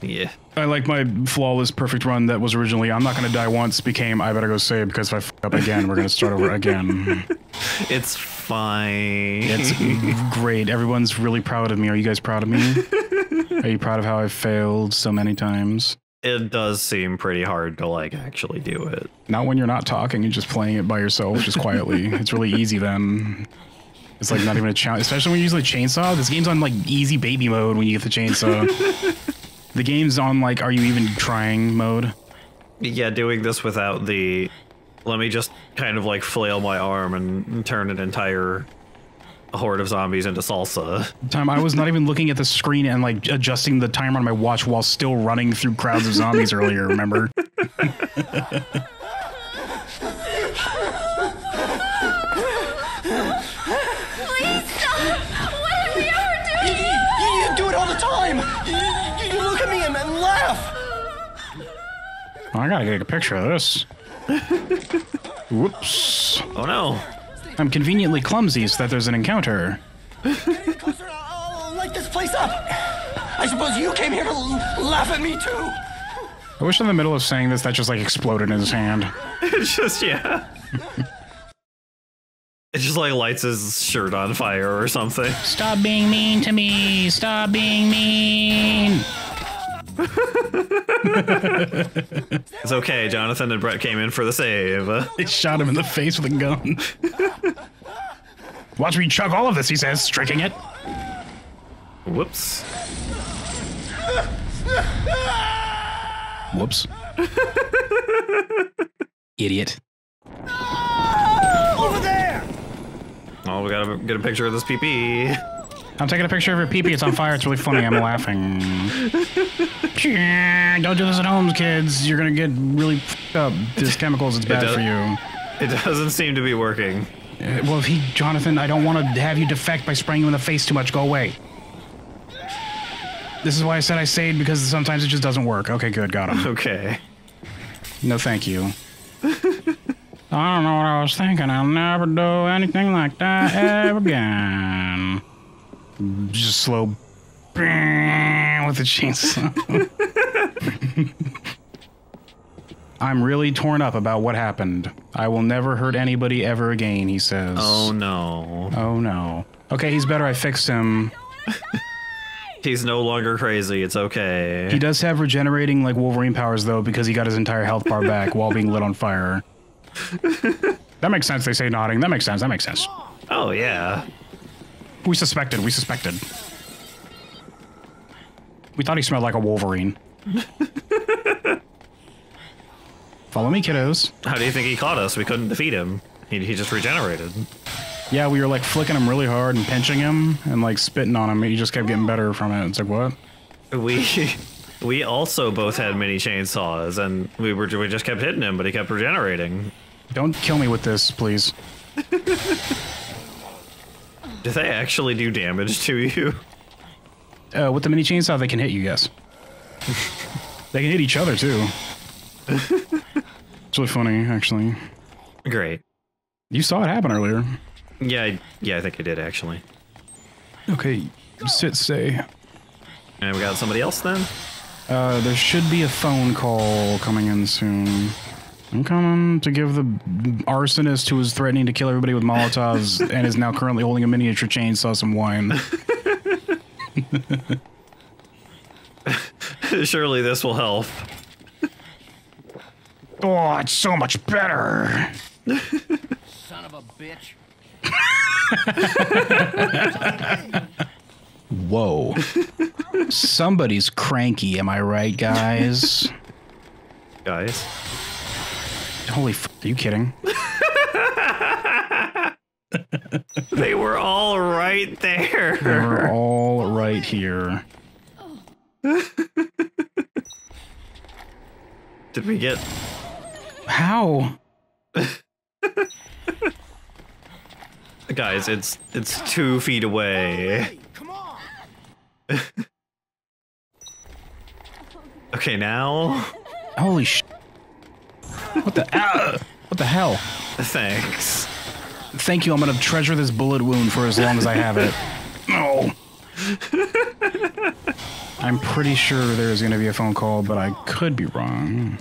S1: Yeah. I like my flawless, perfect run that was originally "I'm not gonna die once" became "I better go save" because if I f up again, we're gonna start over again. It's fine. It's great. Everyone's really proud of me. Are you guys proud of me? Are you proud of how i failed so many times?
S2: it does seem pretty hard to like actually do it.
S1: Not when you're not talking and just playing it by yourself, just quietly. it's really easy then. It's like not even a challenge, especially when you use the chainsaw. This game's on like easy baby mode when you get the chainsaw. the game's on like, are you even trying mode?
S2: Yeah, doing this without the, let me just kind of like flail my arm and turn an entire a horde of zombies into salsa.
S1: Time I was not even looking at the screen and like adjusting the timer on my watch while still running through crowds of zombies earlier. Remember? Please
S4: stop! What we ever You, do it all the time! You, look at me and, laugh!
S1: I gotta get a picture of this. Whoops. Oh no. I'm conveniently clumsy so that there's an encounter.
S4: I'll light this place up. I suppose you came
S3: here to laugh at me too.
S1: I wish in the middle of saying this, that just like exploded in his hand.
S3: it's just, yeah.
S1: it just like lights his shirt
S2: on fire or something.
S1: Stop being mean to me. Stop being mean.
S2: it's okay. Jonathan and Brett came in
S1: for the save. They shot him in the face with a gun. Watch me chug all of this, he says, striking it. Whoops. Whoops. Idiot. Ah, over there! Oh, we gotta get a picture of this pee pee. I'm taking a picture of your pee pee. It's on fire. It's really funny. I'm laughing. Don't do this at home, kids. You're gonna get really up. This chemicals. It's bad it for you. It
S2: doesn't seem to be working.
S1: Uh, well, if he, Jonathan, I don't want to have you defect by spraying you in the face too much. Go away. This is why I said I stayed because sometimes it just doesn't work. Okay, good, got him. Okay. No, thank you. I don't know what I was thinking. I'll never do anything like that ever again. Just slow with a chainsaw. I'm really torn up about what happened. I will never hurt anybody ever again, he says. Oh
S2: no.
S1: Oh no. Okay, he's better. I fixed him.
S2: he's no longer crazy. It's okay. He does
S1: have regenerating like Wolverine powers though because he got his entire health bar back while being lit on fire. that makes sense. They say nodding. That makes sense. That makes sense.
S2: Oh yeah.
S1: We suspected. We suspected. We thought he smelled like a wolverine. Follow me, kiddos.
S2: How do you think he caught us? We couldn't defeat him. He, he just regenerated.
S1: Yeah, we were like flicking him really hard and pinching him and like spitting on him. He just kept getting better from it. It's like what?
S2: We we also both had mini chainsaws and we were we just kept hitting him, but he kept
S1: regenerating. Don't kill me with this, please. do they actually do damage to you? Uh, with the mini chainsaw, they can hit you. Yes. they can hit each other too. it's really funny, actually. Great. You saw it happen earlier.
S2: Yeah, I, yeah, I think I did actually.
S1: Okay, sit stay.
S2: And we got somebody else then.
S1: Uh, there should be a phone call coming in soon. I'm coming to give the arsonist who was threatening to kill everybody with Molotovs and is now currently holding a miniature chainsaw some wine. Surely this will help.
S2: Oh, it's so much
S1: better.
S3: Son of a bitch.
S1: Whoa. Somebody's cranky, am I right, guys? Guys. Holy f are you kidding? they were all
S2: right there. They were
S1: all right here. Did we get. How?
S2: Guys, it's it's two feet away. Come on.
S1: okay, now. Holy sh! What the? ah, what the hell? Thanks. Thank you. I'm going to treasure this bullet wound for as long as I have it. No. Oh. I'm pretty sure there's going to be a phone call, but I could be wrong.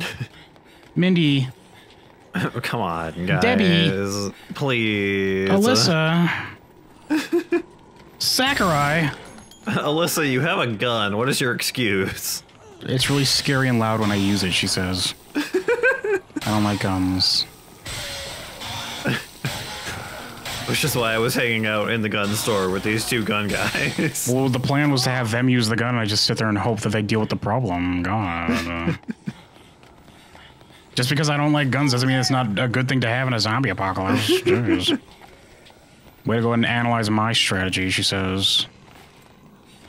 S1: Mindy.
S2: come on, guys. Debbie. Please. Alyssa. Sakurai. Alyssa, you have a gun. What is your excuse?
S1: It's really scary and loud when I use it, she says. I don't like guns.
S2: which is why I was hanging out in the gun store with these two gun
S1: guys. Well, the plan was to have them use the gun, and I just sit there and hope that they deal with the problem. God. just because I don't like guns doesn't mean it's not a good thing to have in a zombie apocalypse. Jeez. Way to go ahead and analyze my strategy, she says.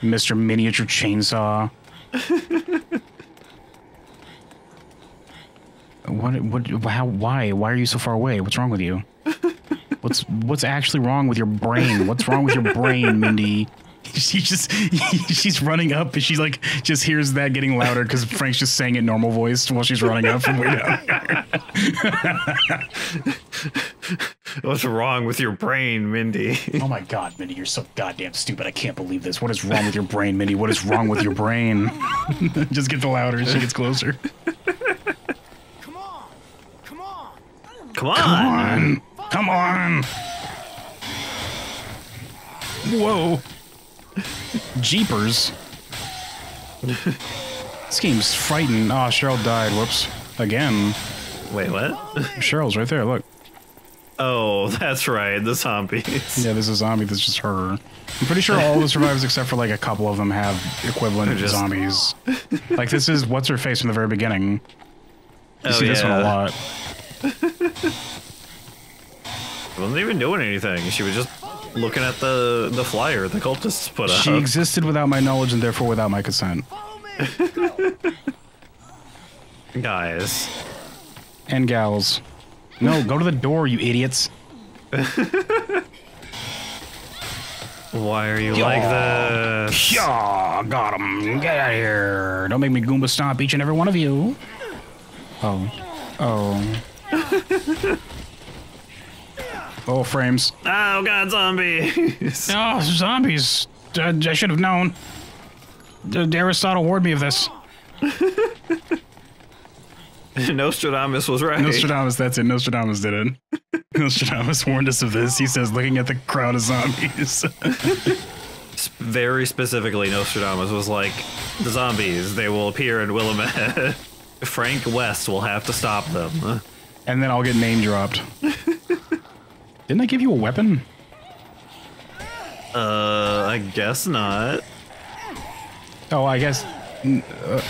S1: Mr. Miniature Chainsaw. what, what, how, why? Why are you so far away? What's wrong with you? What's what's actually wrong with your brain? What's wrong with your brain, Mindy? She just she's running up and she's like just hears that getting louder because Frank's just saying it normal voice while she's running up from way down.
S2: What's wrong with your brain, Mindy? oh my god,
S1: Mindy, you're so goddamn stupid. I can't believe this. What is wrong with your brain, Mindy? What is wrong with your brain? just gets louder as she gets closer. Come on. Come on. Come on. Come on. Come on. Whoa. Jeepers. this game's frightening. Oh, ah, Cheryl died. Whoops. Again. Wait, what? Cheryl's right there. Look. Oh, that's right. The zombies. Yeah, there's a zombie that's just her. I'm pretty sure all the survivors except for like a couple of them have equivalent just... zombies. like this is what's her face from the very beginning. You oh, see yeah. this one a lot
S2: wasn't even doing anything. She was just looking at the the flyer the cultists put up. She
S1: existed without my knowledge and therefore without my consent. Guys. And gals. No, go to the door, you idiots. Why are you Yaw. like this? Yeah, got him. Get out of here. Don't make me Goomba stomp each and every one of you. Oh. Oh. Oh, frames. Oh, God, zombies. oh, zombies. I, I should have known. Aristotle warned me of this.
S2: Nostradamus was right. Nostradamus,
S1: that's it. Nostradamus did it. Nostradamus warned us of this. He says, looking at the crowd of zombies.
S2: Very specifically, Nostradamus was like, the zombies, they will appear in Willamette. Frank West will have to stop them.
S1: And then I'll get name dropped. Didn't I give you a weapon?
S2: Uh, I guess not.
S1: Oh, I guess. Uh.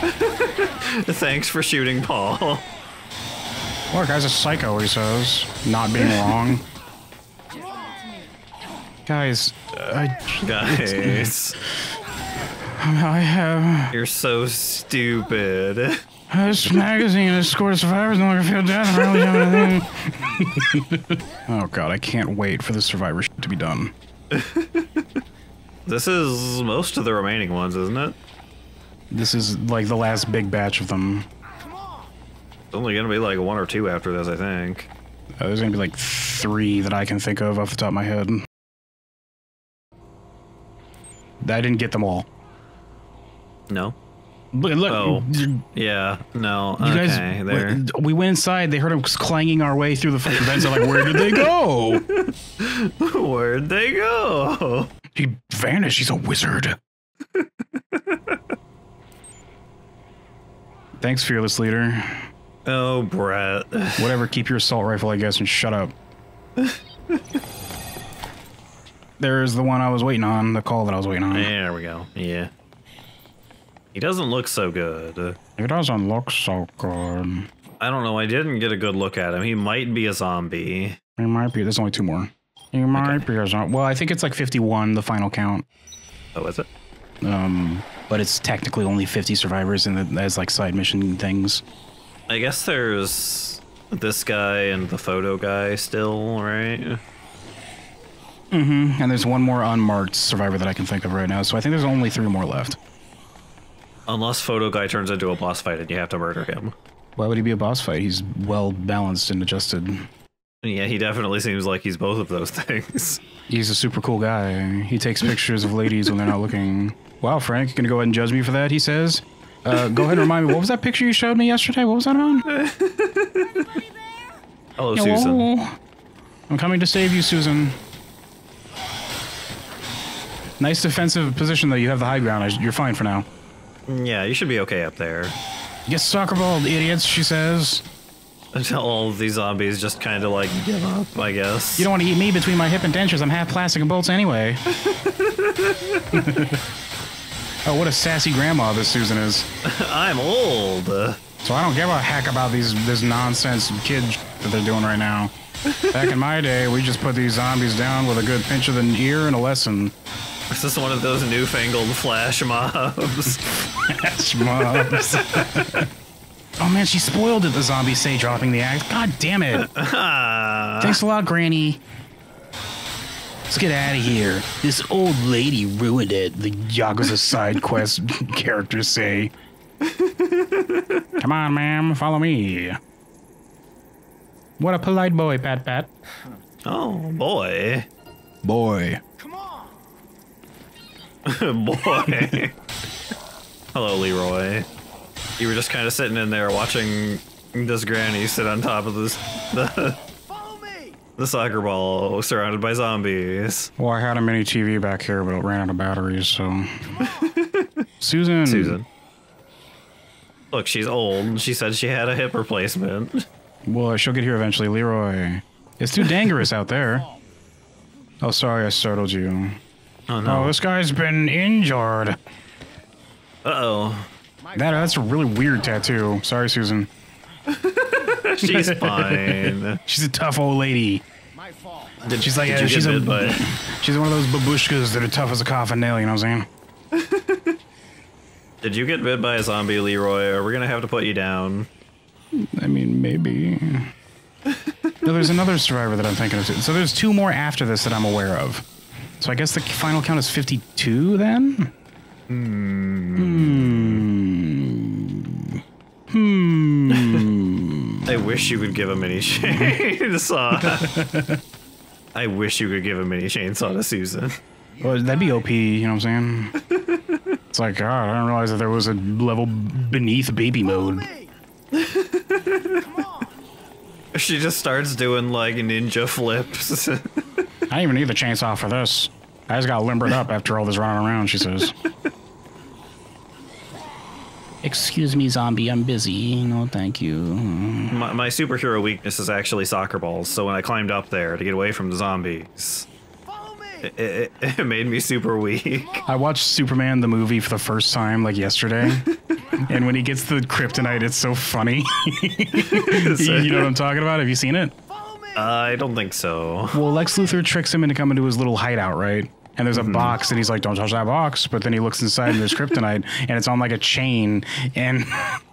S2: Thanks for shooting Paul.
S1: Look, guy's a psycho, he says. Not being wrong. Guys, I. Guys. I have.
S2: You're so stupid.
S1: This magazine has scored survivors no longer feel dead. oh god, I can't wait for the survivor shit to be done.
S2: this is most of the remaining ones, isn't it?
S1: This is like the last big batch of them.
S2: It's only gonna be like one or two after this, I think.
S1: Uh, there's gonna be like three that I can think of off the top of my head. I didn't get them all.
S2: No. Look, look. Oh, yeah. No. You guys, okay, there.
S1: we went inside. They heard us clanging our way through the fucking vents. I'm like, where did they go? Where'd they go? He vanished. He's a wizard. Thanks, fearless leader. Oh, Brett. Whatever. Keep your assault rifle, I guess, and shut up. There's the one I was waiting on. The call that I was waiting on.
S2: There we go. Yeah. He doesn't look so good.
S1: He doesn't look so good.
S2: I don't know. I didn't get a good look at him. He might be a zombie.
S1: He might be. There's only two more. He might okay. be a zombie. Well, I think it's like 51, the final count. Oh, is it? Um, but it's technically only 50 survivors, and there's like side mission things.
S2: I guess there's this guy and the photo guy still, right?
S1: Mm-hmm. And there's one more unmarked survivor that I can think of right now. So I think there's only three more left.
S2: Unless Photo Guy turns into a boss fight and you have to murder him.
S1: Why would he be a boss fight? He's well balanced and adjusted.
S2: Yeah, he definitely seems like he's both of those things.
S1: He's a super cool guy. He takes pictures of ladies when they're not looking. Wow, Frank, you're gonna go ahead and judge me for that, he says. Uh, go ahead and remind me, what was that picture you showed me yesterday? What was that on? Hello, Susan. I'm coming to save you, Susan. Nice defensive position, though. You have the high ground. You're fine for now.
S2: Yeah, you should be okay up there.
S1: Get soccer balled, idiots, she says.
S2: Until all these zombies just kind of like give up, I guess.
S1: You don't want to eat me between my hip and dentures. I'm half plastic and bolts anyway. oh, what a sassy grandma this Susan is. I'm old. So I don't give a heck about these this nonsense kid that they're doing right now. Back in my day, we just put these zombies down with a good pinch of the ear and a lesson. This is one of those newfangled flash mobs. flash mobs. oh man, she spoiled it, the zombie say, dropping the axe. God damn it. Thanks a lot, Granny. Let's get out of here. This old lady ruined it, the Yakuza side quest characters say. Come on, ma'am, follow me. What a polite boy, Pat Pat. Oh, boy. Boy. Come on. Boy.
S2: Hello, Leroy. You were just kind of sitting in there watching this granny sit on top of this the, the soccer ball surrounded by zombies.
S1: Well, I had a mini TV back here, but it ran out of batteries, so. Susan. Susan.
S2: Look, she's old. She said she had a hip replacement.
S1: Well, she'll get here eventually, Leroy. It's too dangerous out there. Oh, sorry, I startled you. Oh no. Oh, this guy's been injured. Uh oh. That, that's a really weird tattoo. Sorry, Susan.
S2: she's fine. She's
S1: a tough old lady. Did, she's like, yeah, she's, a, by... she's one of those babushkas that are tough as a coffin nail, you know what I'm saying?
S2: Did you get bit by a zombie, Leroy? Are we gonna have to put you down?
S1: I mean, maybe. no, there's another survivor that I'm thinking of. Too. So there's two more after this that I'm aware of. So I guess the final count is 52 then?
S3: Hmm. Hmm. I
S2: wish you could give him any chainsaw. I wish you could give him any
S1: chainsaw to Susan. Well, that'd be OP, you know what I'm saying? it's like, God, I don't realize that there was a level beneath baby mode.
S2: She just starts doing like ninja flips. I don't even need the
S1: chainsaw for this. I just got limbered up after all this running around, she says. Excuse me, zombie, I'm busy. No, thank you. My,
S2: my, superhero weakness is actually soccer balls, so when I climbed up there to get away from the zombies,
S1: it, it, it made me super weak. I watched Superman the movie for the first time like yesterday, and when he gets the kryptonite, it's so funny. you know what I'm talking about? Have you seen it? I don't think so. Well, Lex Luthor tricks him into coming to his little hideout, right? And there's a mm-hmm. box, and he's like, "Don't touch that box." But then he looks inside, and there's kryptonite, and it's on like a chain. And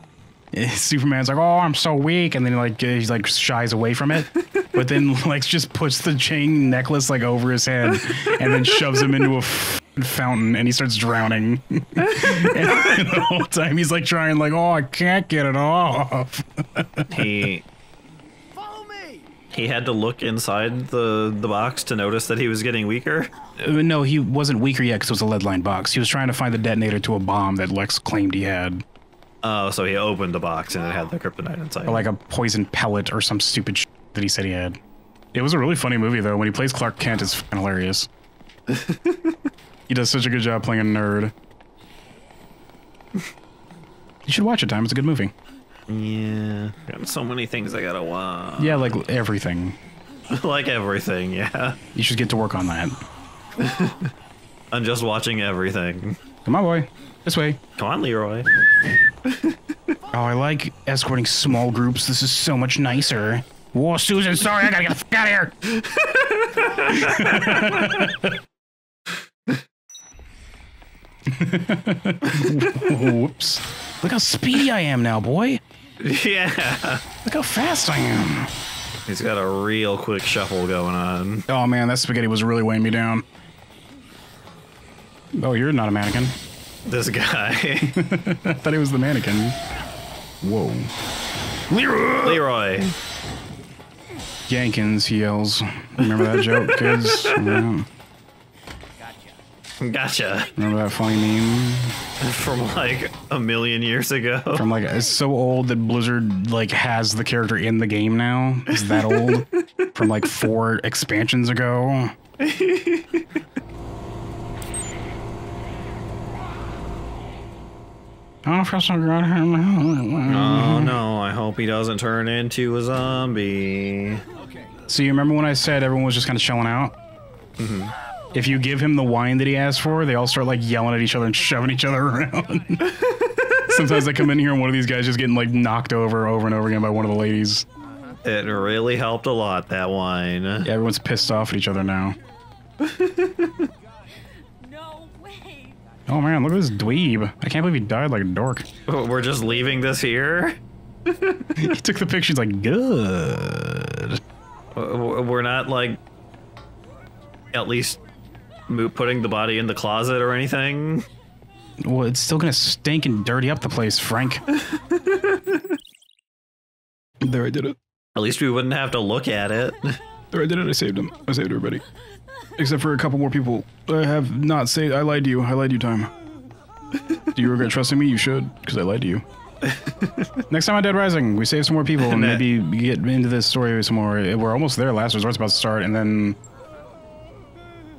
S1: Superman's like, "Oh, I'm so weak," and then like he's like shies away from it. but then Lex just puts the chain necklace like over his head, and then shoves him into a f- fountain, and he starts drowning. and
S3: the
S1: whole time he's like trying, like, "Oh, I can't get it off."
S3: he
S2: he had to look inside the the box to notice that he was
S1: getting weaker. Uh, no, he wasn't weaker yet because it was a lead line box. He was trying to find the detonator to a bomb that Lex claimed he had. Oh, so he opened the box and it had the kryptonite inside. Or like a poison pellet or some stupid sh- that he said he had. It was a really funny movie though. When he plays Clark Kent, it's hilarious. he does such a good job playing a nerd. You should watch it, time. It's a good movie. Yeah, got
S2: so many things I gotta watch. Yeah,
S1: like everything.
S2: like everything, yeah.
S1: You should get to work on
S2: that. I'm just watching everything.
S1: Come on, boy. This way. Come on, Leroy. oh, I like escorting small groups. This is so much nicer. Whoa, Susan,
S3: sorry, I gotta get the
S1: fuck out of here. Whoops. Look how speedy I am now, boy. Yeah. Look how fast I am.
S2: He's got a real quick shuffle going on.
S1: Oh man, that spaghetti was really weighing me down. Oh, you're not a mannequin.
S2: This guy.
S1: I thought he was the mannequin. Whoa. Leroy! Leroy. He yells. Remember that joke, kids? Yeah.
S2: Gotcha.
S1: Remember that funny meme
S2: from like a million years ago? From like it's
S1: so old that Blizzard like has the character in the game now. Is that old? from like four expansions ago. Oh
S2: no, I hope he doesn't turn into
S1: a zombie. So you remember when I said everyone was just kind of chilling out? Mm -hmm if you give him the wine that he asked for, they all start like yelling at each other and shoving each other around. Sometimes I come in here and one of these guys just getting like knocked over over and over again by one of the ladies. It really helped a lot that wine. Yeah, everyone's pissed off at each other now. no way. Oh man, look at this dweeb. I can't believe he died like a dork. We're just leaving this here? he took the picture. He's like,
S2: good. We're not like at least putting the body in the closet or anything.
S1: Well, it's still gonna stink and dirty up the place, Frank. there, I did it. At
S2: least we wouldn't have to look at it. There, I did it. I saved him. I saved everybody,
S1: except for a couple more people. I have not saved. I lied to you. I lied to you, time. Do you regret trusting me? You should, because I lied to you. Next time on Dead Rising, we save some more people and, and maybe get into this story some more. We're almost there. Last Resort's about to start, and then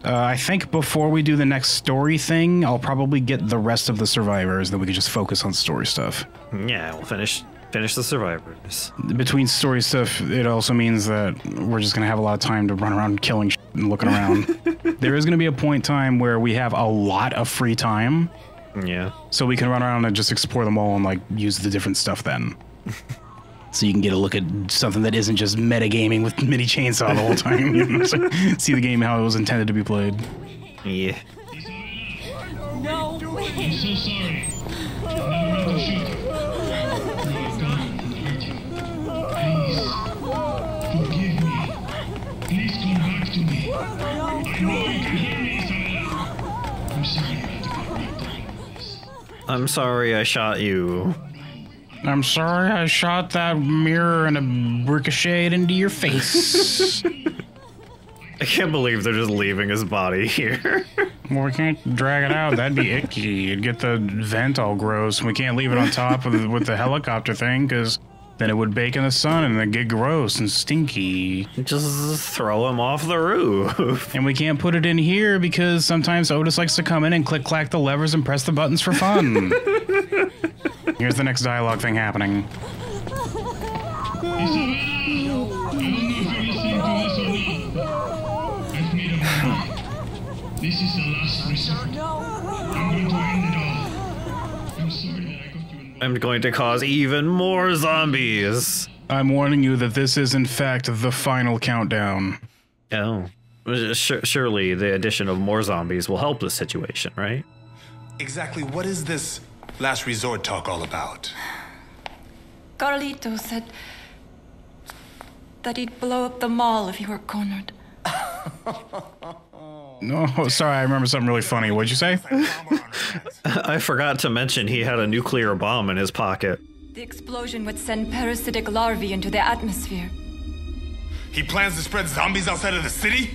S1: uh, I think before we do the next story thing, I'll probably get the rest of the survivors, then we can just focus on story stuff.
S2: Yeah, we'll finish finish the survivors.
S1: Between story stuff, it also means that we're just gonna have a lot of time to run around killing and looking around. there is gonna be a point time where we have a lot of free time. Yeah. So we can run around and just explore them all and like use the different stuff then. so you can get a look at something that isn't just metagaming with mini chainsaw the whole time. see the game how it was intended to be played. Yeah.
S3: No way.
S2: I'm so sorry. I'm
S1: sorry I shot you. I'm sorry I shot that mirror and it ricocheted into your face.
S2: I can't believe they're just leaving
S1: his body here. well, we can't drag it out. That'd be icky. You'd get the vent all gross. We can't leave it on top of the, with the helicopter thing because then it would bake in the sun and then get gross and stinky. Just throw him off the roof. and we can't put it in here because sometimes Otis likes to come in and click clack the levers and press the buttons for fun. Here's the next dialogue thing happening.
S3: This is the last resort. Oh,
S2: I'm going to
S1: cause even more zombies. I'm warning you that this is, in fact, the final countdown. Oh. Uh, surely
S2: the addition of more zombies will help the situation, right? Exactly what is this last resort talk
S5: all about?
S6: Carlito said that he'd blow up the mall if he were cornered.
S1: No, sorry, I remember something really funny. What'd you say? I forgot to mention
S2: he had a nuclear bomb in his pocket.
S6: The explosion would send parasitic larvae into the atmosphere.
S5: He plans to spread zombies outside of the city?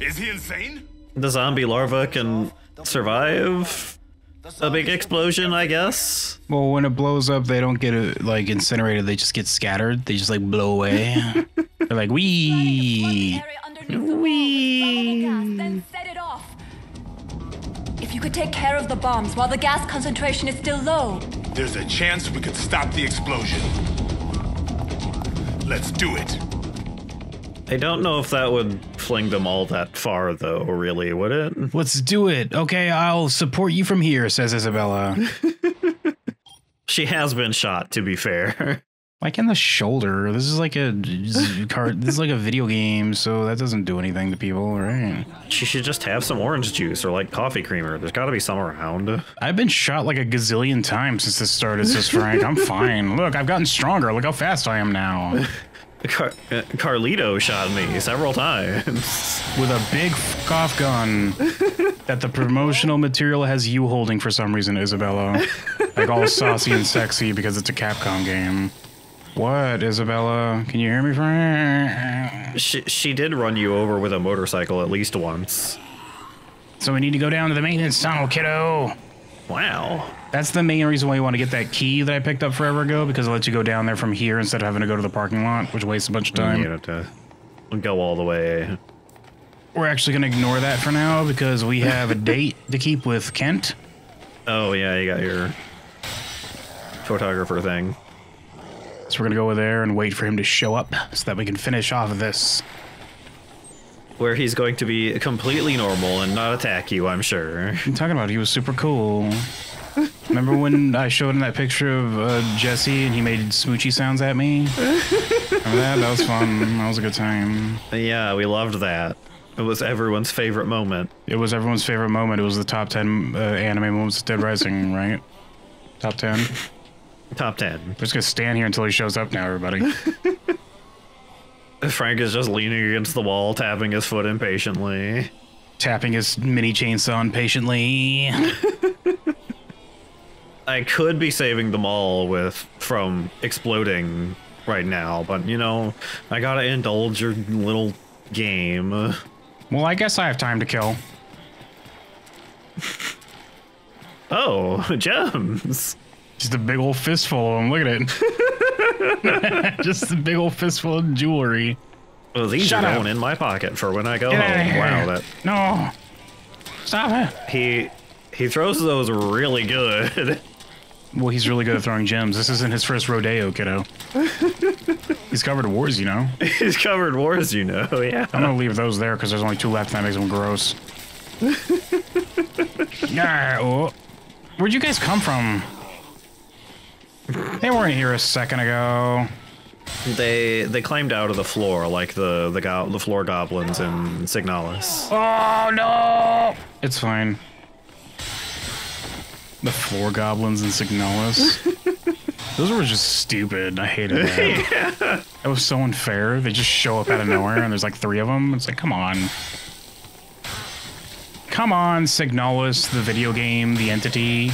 S5: Is he
S2: insane? The zombie larva can survive a big explosion,
S1: I guess. Well, when it blows up, they don't get it, uh, like incinerated. They just get scattered. They just like blow away. They're like, we. Wee.
S6: The gas, set it off. If you could take care of the bombs while the gas concentration is still low.
S5: There's a chance we could stop the explosion.
S2: Let's do it. I don't know if that would fling them all that far,
S1: though, really, would it? Let's do it. Okay, I'll support you from here, says Isabella. she has been shot, to be
S2: fair.
S1: Like in the shoulder. This is like a card. This is like a video game, so that doesn't do anything to people, right? She should just have some orange juice or like coffee creamer. There's got to be some around. I've been shot like a gazillion times since this started, says Frank. I'm fine. Look, I've gotten stronger. Look how fast I am now. Car- uh, Carlito shot me several times with a big fuck off gun that the promotional material has you holding for some reason, Isabella. Like all saucy and sexy because it's a Capcom game. What, Isabella? Can you hear me? From she she did run you over with a motorcycle at least once. So we need to go down to the maintenance tunnel, kiddo. Wow. That's the main reason why you want to get that key that I picked up forever ago because it lets you go down there from here instead of having to go to the parking lot, which wastes a bunch of time. You have to go all the way. We're actually going to ignore that for now because we have a date to keep with Kent.
S2: Oh yeah, you got
S1: your photographer thing. So we're going to go over there and wait for him to show up so that we can finish off of this. Where he's going to be
S2: completely normal and not attack you, I'm sure. I'm talking about he was super cool.
S1: Remember when I showed him that picture of uh, Jessie and he made smoochy sounds at me? Remember that? That was fun. That was a good time. Yeah, we loved that. It was everyone's favorite moment. It was everyone's favorite moment. It was the top 10 uh, anime moments of Dead Rising, right? Top 10. Top 10. I'm just gonna stand here until he shows up now, everybody.
S2: Frank is just leaning against the wall, tapping his foot impatiently.
S1: Tapping his mini chainsaw impatiently.
S2: I could be saving them all with from exploding right now, but you know, I gotta indulge your little game. Well, I guess I
S1: have time to kill. oh, gems. Just a big old fistful of them. Look at it. Just a big old fistful of jewelry.
S2: Well, these Shut are up. going in my pocket for when I go Get home. Wow, that.
S1: No. Stop it. He he throws those really good. Well, he's really good at throwing gems. This isn't his first rodeo, kiddo. he's covered wars, you know. He's covered wars, you know. Yeah. I'm gonna leave those there because there's only two left, and that makes them gross. yeah. Oh. Where'd you guys come from? They weren't here a second ago.
S2: They they climbed out of the floor like the the, go the floor goblins in Signalis.
S3: Oh no!
S1: It's fine. The floor goblins in Signalis. Those were just stupid. I hated that. yeah. That was so unfair. They just show up out of nowhere and there's like three of them. It's like, come on. Come on, Signalis, the video game, the entity.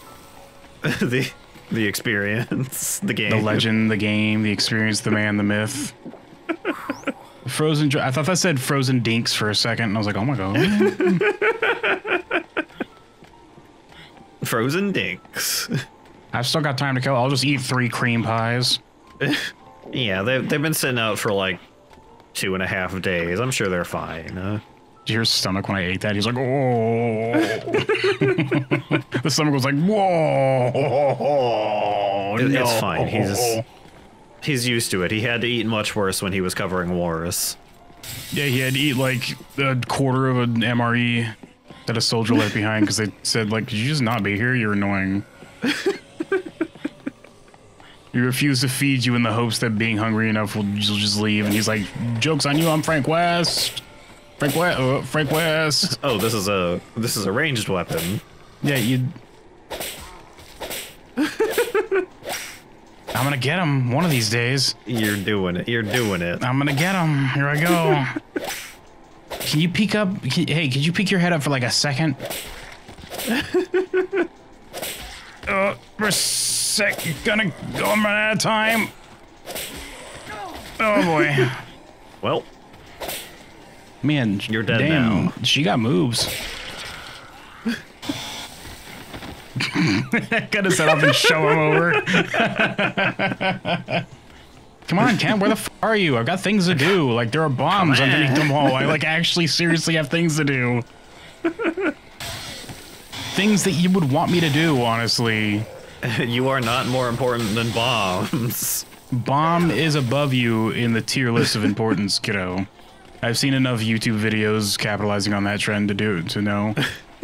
S1: the the experience, the game, the legend, the game, the experience, the man, the myth. Frozen. I thought that said Frozen Dinks for a second, and I was like, oh my god. Frozen Dinks. I've still got time to kill. I'll just eat three cream pies.
S2: yeah, they've, they've been sitting out for like two and a half days. I'm sure they're fine.
S1: Your stomach when I ate that? He's like, oh. the stomach was like, whoa. It, no. It's fine. He's
S2: he's used to it. He had to eat much worse when he was covering Warus.
S1: Yeah, he had to eat like a quarter of an MRE that a soldier left behind because they said, like, could you just not be here? You're annoying. He refuse to feed you in the hopes that being hungry enough will just leave. And he's like, "Jokes on you! I'm Frank West." Frank West. Uh, Frank West. Oh, this is a this is a ranged weapon. Yeah, you. I'm gonna get him one of these days. You're doing it. You're doing it. I'm gonna get him. Here I go. can you peek up? Can, hey, could you peek your head up for like a second? Oh, for a sec, gonna go one out of time.
S3: Oh boy.
S1: well. Man, you're dead damn, now. She got moves. Gotta set up and show him over. Come on, Ken. where the f are you? I've got things to do. Like, there are bombs underneath the wall. I, like, actually seriously have things to do. things that you would want me to do, honestly. you are not more important than bombs. Bomb is above you in the tier list of importance, kiddo. I've seen enough YouTube videos capitalizing on that trend to do to know.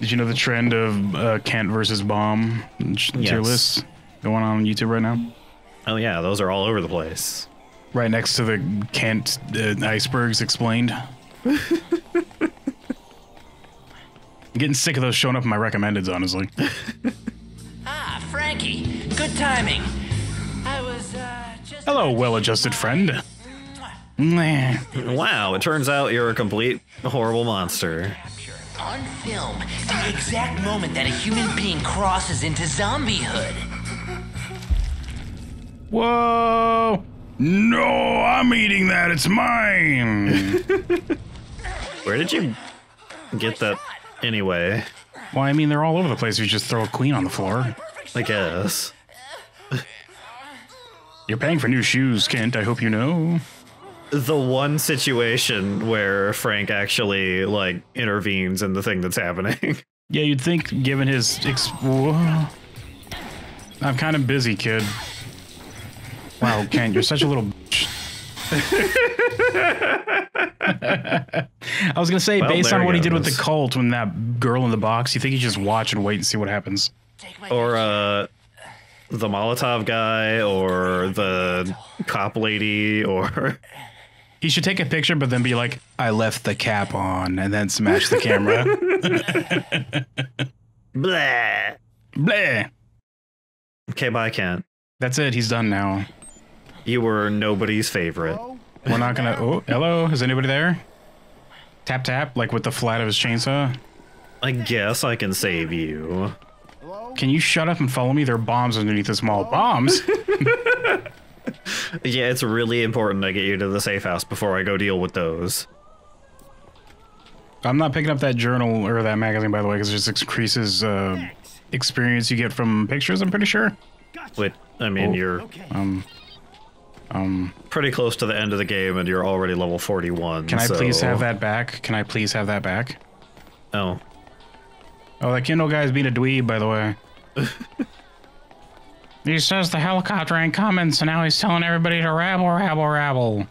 S1: Did you know the trend of uh, Kent versus Bomb yes. tier going on on YouTube right now? Oh yeah, those are all over the place. Right next to the Kent uh, icebergs explained. I'm getting sick of those showing up in my recommendeds, honestly.
S4: ah, Frankie, good timing. I was. Uh,
S1: Hello, well-adjusted friend wow, it turns
S2: out you're a complete horrible monster.
S4: On film, the exact moment that a human being crosses into zombiehood.
S1: Whoa! No, I'm eating that. It's mine. Where did you get that anyway? Well, I mean, they're all over the place. You just throw a queen on the floor. I guess. You're paying for new shoes, Kent. I hope you know the one situation
S2: where Frank actually like intervenes in the thing that's happening. Yeah, you'd think
S1: given his I'm kind of busy, kid. Wow, Ken, you're such a little bitch. I was gonna say, well, based on what goes. he did with the cult when that girl in the box, you think he just watch and wait and see what happens.
S2: Or uh the Molotov guy or
S1: the cop lady or he should take a picture, but then be like, "I left the cap on," and then smash the camera. Blah. Blah. Okay, but I can't. That's it. He's done now. You were nobody's favorite. We're not gonna. Oh, hello. Is anybody there? Tap tap, like with the flat of his chainsaw. I guess I can save you. Can you shut up and follow me? There are bombs underneath this mall. Bombs.
S2: yeah, it's really important I get you to the safe house before I go deal with those.
S1: I'm not picking up that journal or that magazine, by the way, because it just increases uh, experience you get from pictures, I'm pretty sure. Wait, I mean, oh, you're okay. um,
S2: um, pretty close to the end of the game and you're already level 41. Can I so... please have
S1: that back? Can I please have that back? Oh. Oh, that Kindell guy being a dweeb, by the way. He says the helicopter ain't coming, so now he's telling everybody to rabble, rabble, rabble.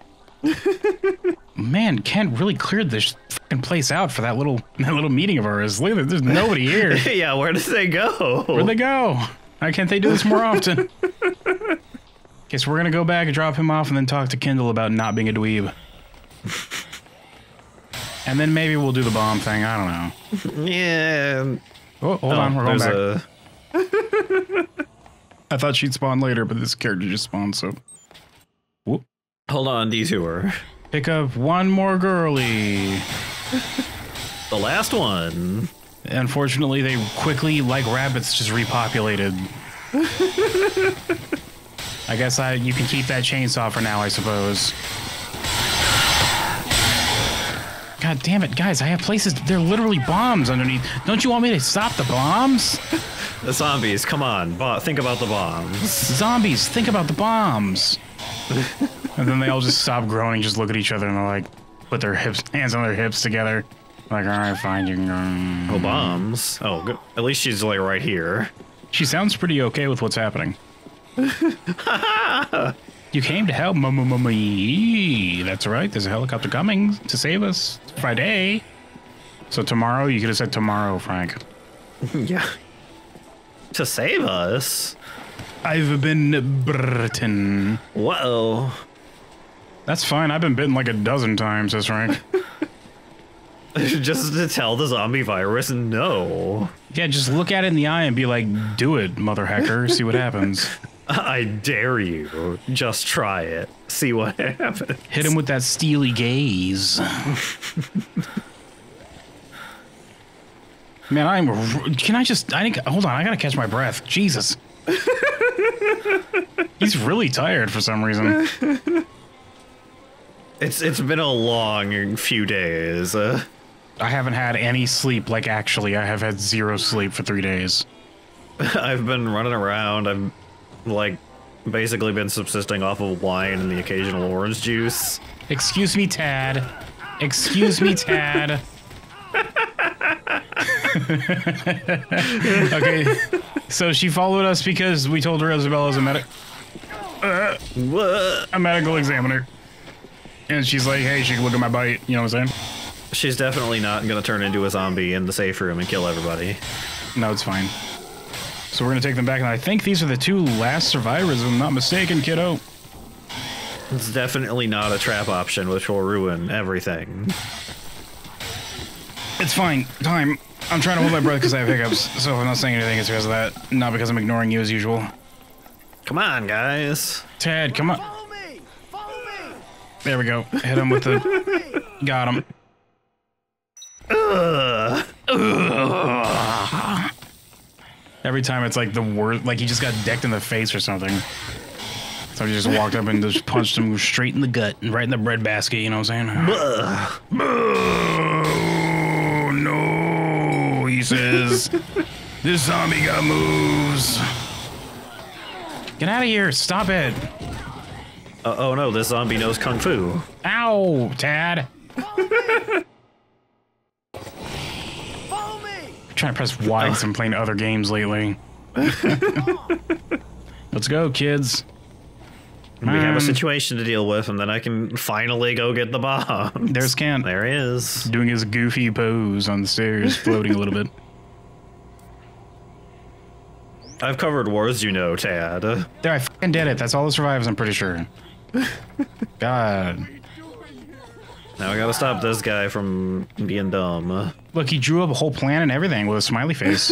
S1: Man, Kent really cleared this fucking place out for that little that little meeting of ours. Look at there's nobody here. yeah, where did they
S2: go? Where'd they
S1: go? Why can't they do this more often? okay, so we're gonna go back and drop him off and then talk to Kindell about not being a dweeb. and then maybe we'll do the bomb thing, I
S3: don't know. Yeah. Oh, hold oh, on, we're going back. A...
S1: I thought she'd spawn later, but this character just spawned, so. Whoop. Hold on, detour. Pick up one more girly. the last one. Unfortunately, they quickly, like rabbits, just repopulated. I guess I you can keep that chainsaw for now, I suppose. God damn it, guys! I have places. They're literally bombs underneath. Don't you want me to stop the bombs?
S2: The zombies, come
S1: on. Bo think about the bombs. Zombies, think about the bombs. and then they all just stop groaning, just look at each other, and they're like, put their hips, hands on their hips together. Like, all right, fine, you can go. Oh, bombs. Oh, good. at least she's like right here. She sounds pretty okay with what's happening. you came to help, That's right. There's a helicopter coming to save us Friday. So tomorrow, you could have said tomorrow, Frank. yeah to save us. I've been bitten. Whoa. That's fine. I've been bitten like a dozen times, this rank. just to tell the zombie virus no. Yeah, just look at it in the eye and be like, do it, mother hacker. See what happens. I dare you. Just try it. See what happens. Hit him with that steely gaze. Man, I'm. Can I just? I think. Hold on. I gotta catch my breath. Jesus. He's really tired for some reason. It's it's been a long few days. Uh, I haven't had any sleep. Like actually, I have had zero sleep for three
S2: days. I've been running around. i have like basically been subsisting off of wine and the occasional orange juice. Excuse me, Tad.
S1: Excuse me, Tad. okay, so she followed us because we told her Isabella's a medic, uh, a medical examiner, and she's like, "Hey, she can look at my bite." You know what I'm saying?
S2: She's definitely not going to turn into a zombie in the safe room and kill everybody. No, it's
S1: fine. So we're going to take them back, and I think these are the two last survivors, if I'm not mistaken, kiddo.
S2: It's definitely not a trap option, which will ruin everything.
S1: It's fine. Time. I'm trying to hold my breath because I have hiccups. So if I'm not saying anything, it's because of that. Not because I'm ignoring you as usual. Come on, guys. Ted, come on. Follow me. Follow me. There we go. Hit him with the. Got him. Every time it's like the worst. Like he just got decked in the face or something. So he just walked up and just punched him straight in the gut and right in the bread basket. You know what I'm saying? he says. this zombie got moves. Get out of here. Stop it.
S2: Uh, oh no, this zombie knows kung fu.
S1: Ow, Tad. trying to press Y because I'm playing other games lately. Let's go, kids we have a hmm.
S2: situation to deal with, and then I can finally go get the bomb.
S1: There's Kent. There he is. Doing his goofy pose on the stairs, floating a little bit.
S2: I've covered wars, you know, Tad. There,
S1: I fucking did it. That's all that survives,
S2: I'm pretty sure. God. Now I gotta stop this
S1: guy from being dumb. Look, he drew up a whole plan and everything with a smiley face.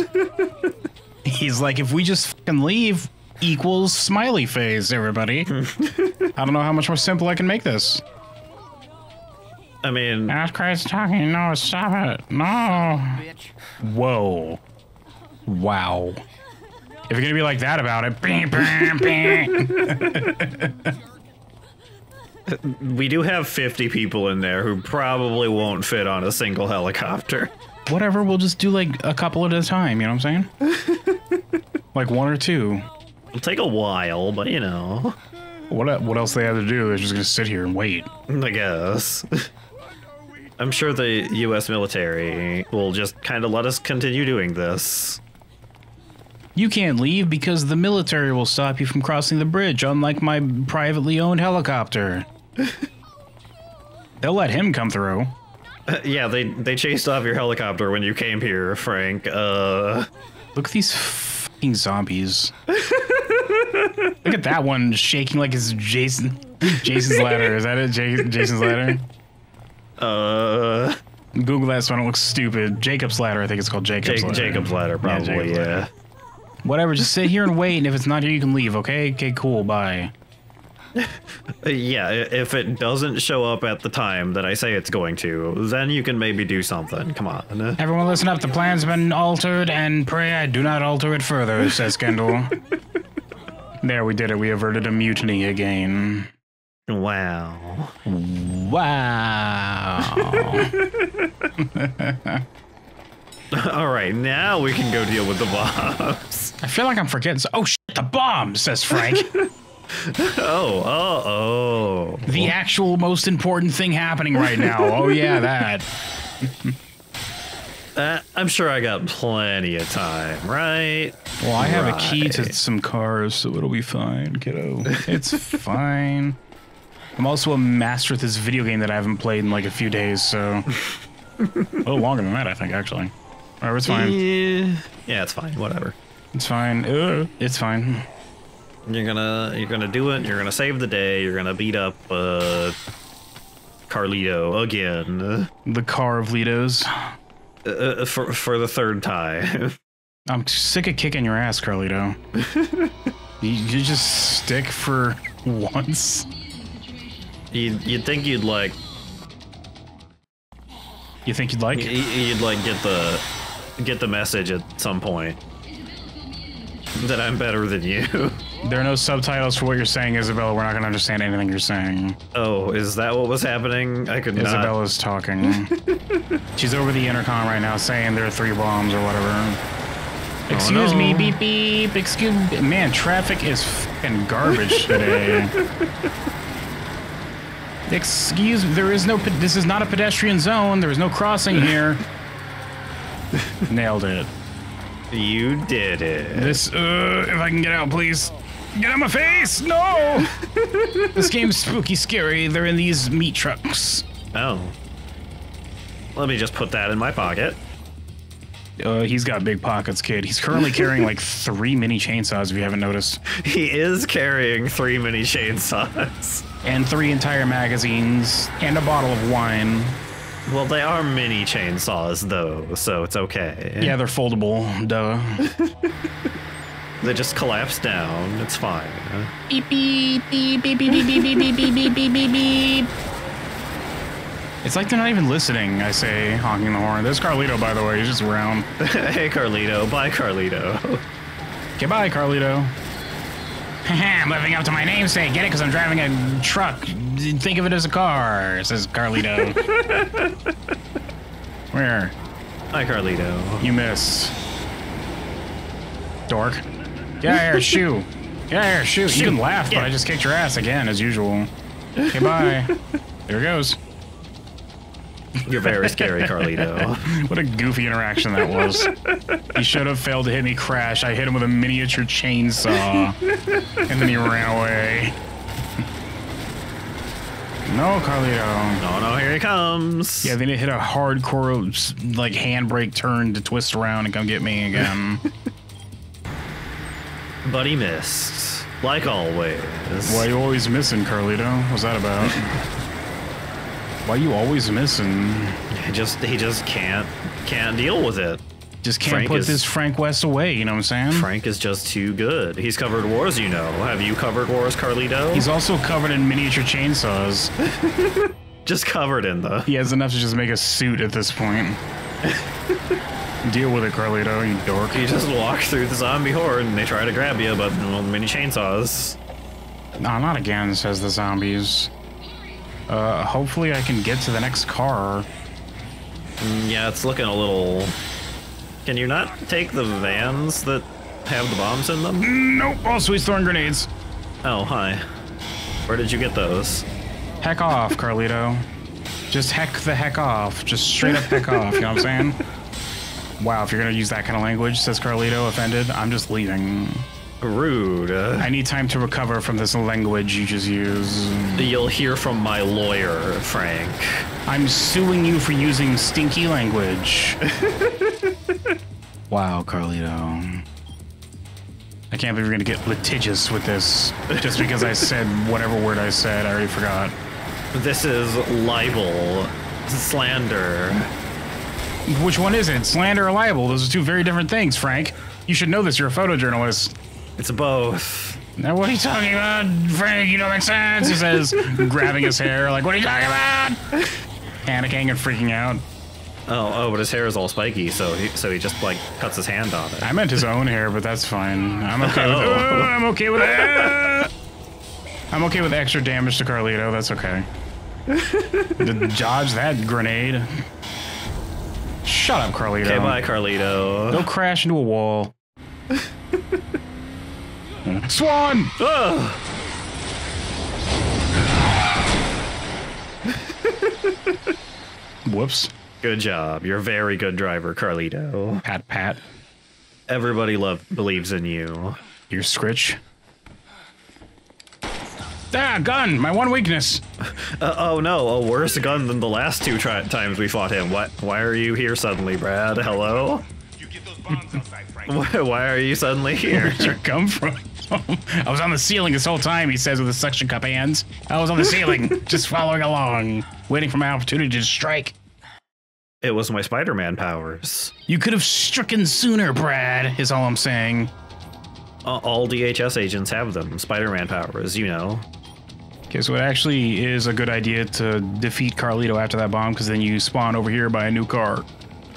S1: He's like, if we just fucking leave, equals smiley face, everybody. I don't know how much more simple I can make this. I mean, that's Christ talking. No, stop it. No. Whoa. Wow. If you're gonna be like that about it, bing, bing,
S3: bing.
S2: we do have 50 people in there who probably
S1: won't fit on a single helicopter. Whatever, we'll just do like a couple at a time, you know what I'm saying? like one or two. It'll take a while, but you know. What what else they had to do They're just gonna sit here and wait. I guess.
S2: I'm sure the U.S. military will just kind of let us continue doing this.
S1: You can't leave because the military will stop you from crossing the bridge, unlike my privately owned helicopter. They'll let him come through.
S2: Uh, yeah, they they chased off your helicopter when you came here, Frank. Uh,
S1: Look at these Fucking zombies. Look at that one shaking like it's Jason. Jason's ladder. Is that it? Jason's ladder. Uh. Google that so I don't look stupid. Jacob's ladder. I think it's called Jacob's. ladder. Jacob's ladder, probably. Yeah. Jacob's yeah. Ladder. Whatever. Just sit here and wait. And if it's not here, you can leave. Okay. Okay. Cool. Bye
S2: yeah, if it doesn't show up at the time that I say it's going to, then you can maybe do something. Come on.
S1: Everyone listen up. The plan's been altered, and pray I do not alter it further, says Kindell. there, we did it. We averted a mutiny again. Wow. Wow. All right, now we can go deal with the bombs. I feel like I'm forgetting. So oh, shit, the bomb, says Frank. oh, oh, oh. The actual most important thing happening right now. oh, yeah, that.
S2: Uh, I'm sure I got plenty of time,
S1: right? Well, I have a key to some cars, so it'll be fine, kiddo. It's fine. I'm also a master at this video game that I haven't played in like a few days, so. a little longer than that, I think, actually. Whatever, it's fine.
S3: Yeah,
S1: yeah it's fine. Whatever. It's fine. Uh, it's fine.
S2: You're gonna you're gonna do it. You're gonna save the day. You're gonna beat up uh, Carlito again.
S1: The car of Litos. Uh, uh for for the third time. I'm sick of kicking your ass, Carlito. you, you just stick for once.
S2: You'd, you'd think you'd like. You think you'd like? You'd like get the get the message at some point
S1: that I'm better than you. There are no subtitles for what you're saying, Isabella. We're not going to understand anything you're saying. Oh, is that what was happening? I could Isabella's not. talking. She's over the intercom right now saying there are three bombs or whatever. Oh, Excuse oh, no. me, beep beep. Excuse me. Man, traffic is fucking garbage today. Excuse me, there is no, this is not a pedestrian zone. There is no crossing here. Nailed it. You did it. This, uh, if I can get out, please. Get out my face! No! this game's spooky scary. They're in these meat trucks. Oh.
S2: Let me just put that in my pocket.
S1: Uh, he's got big pockets, kid. He's currently carrying like three mini chainsaws, if you haven't noticed. He is carrying three mini chainsaws. And three entire magazines, and a bottle of wine,
S2: well, they are mini chainsaws, though, so it's okay. Yeah, they're foldable, duh. they just collapse down. It's fine.
S1: Beep, beep, beep, beep, beep, beep, beep, beep, beep, beep, beep, beep, beep. It's like they're not even listening, I say, honking the horn. There's Carlito, by the way. He's just around. hey, Carlito. Bye, Carlito. Goodbye, Carlito. I'm living up to my namesake. Get it? Because I'm driving a truck. Think of it as a car, says Carlito. Where? Hi, Carlito. You miss. Dork. Get here, shoe. Get here, shoe. shoe. You can laugh, yeah. but I just kicked your ass again, as usual.
S3: Okay, bye.
S1: there it goes. You're very scary, Carlito. what a goofy interaction that was. he should have failed to hit me crash. I hit him with a miniature chainsaw.
S3: and then he ran
S1: away. No, Carlito. No, no, here he comes. Yeah, then he hit a hardcore like handbrake turn to twist around and come get me again. but he missed. Like always. Why are you always missing, Carlito? What's that about? Why you always missing? He just he just can't can't deal with it. Just can't Frank put is, this Frank West away,
S2: you know what I'm saying? Frank is just too good. He's covered wars, you know. Have you covered wars, Carlito? He's
S1: also covered in miniature chainsaws. just covered in the. He has enough to just make a suit at this point. Deal with it, Carlito, you dork. You just walk through the zombie horde and they try to grab you, but well, mini chainsaws. No, not again, says the zombies. Uh, hopefully I can get to the next car. Mm, yeah, it's looking a little... Can you not take the vans that have the bombs in them? Nope, also he's throwing grenades. Oh, hi. Where did you get those? Heck off, Carlito. Just heck the heck off. Just straight up heck off, you know what I'm saying? Wow, if you're gonna use that kind of language, says Carlito, offended, I'm just leaving. Rude. Uh. I need time to recover from this language you just used. You'll hear from my lawyer, Frank. I'm suing you for using stinky language. wow, Carlito. I can't believe we're going to get litigious with this just because I said whatever word I said. I already forgot. This is libel, slander. Which one is it? Slander or libel? Those are two very different things, Frank. You should know this. You're a photojournalist. It's a both. Now, what are you talking about, Frank? You don't make sense, he says, grabbing his hair, like, what are you talking about? Panicking and freaking out.
S2: Oh, oh, but his hair is all spiky, so he, so he just, like, cuts his hand on it.
S1: I meant his own hair, but that's fine. I'm okay with oh. oh, I'm okay with that. I'm okay with extra damage to Carlito, that's okay. Dodge that grenade. Shut up, Carlito. Okay, bye, Carlito. Go crash into a wall. Swan! Ugh.
S2: Whoops. Good job. You're a very good driver, Carlito. Pat pat. Everybody love believes in you. You scritch. Ah, gun! My one weakness. Uh, oh no, a worse gun than the last two times we fought him. What? Why are you here suddenly, Brad? Hello?
S3: Outside, why,
S1: why are you suddenly here? Where'd you come from? I was on the ceiling this whole time, he says with his suction cup hands. I was on the ceiling, just following along, waiting for my opportunity to strike.
S2: It was my Spider Man powers.
S1: You could have stricken sooner, Brad, is all
S2: I'm saying. Uh, all DHS agents have them, Spider Man powers, you know.
S1: Okay, so it actually is a good idea to defeat Carlito after that bomb, because then you spawn over here by a new car.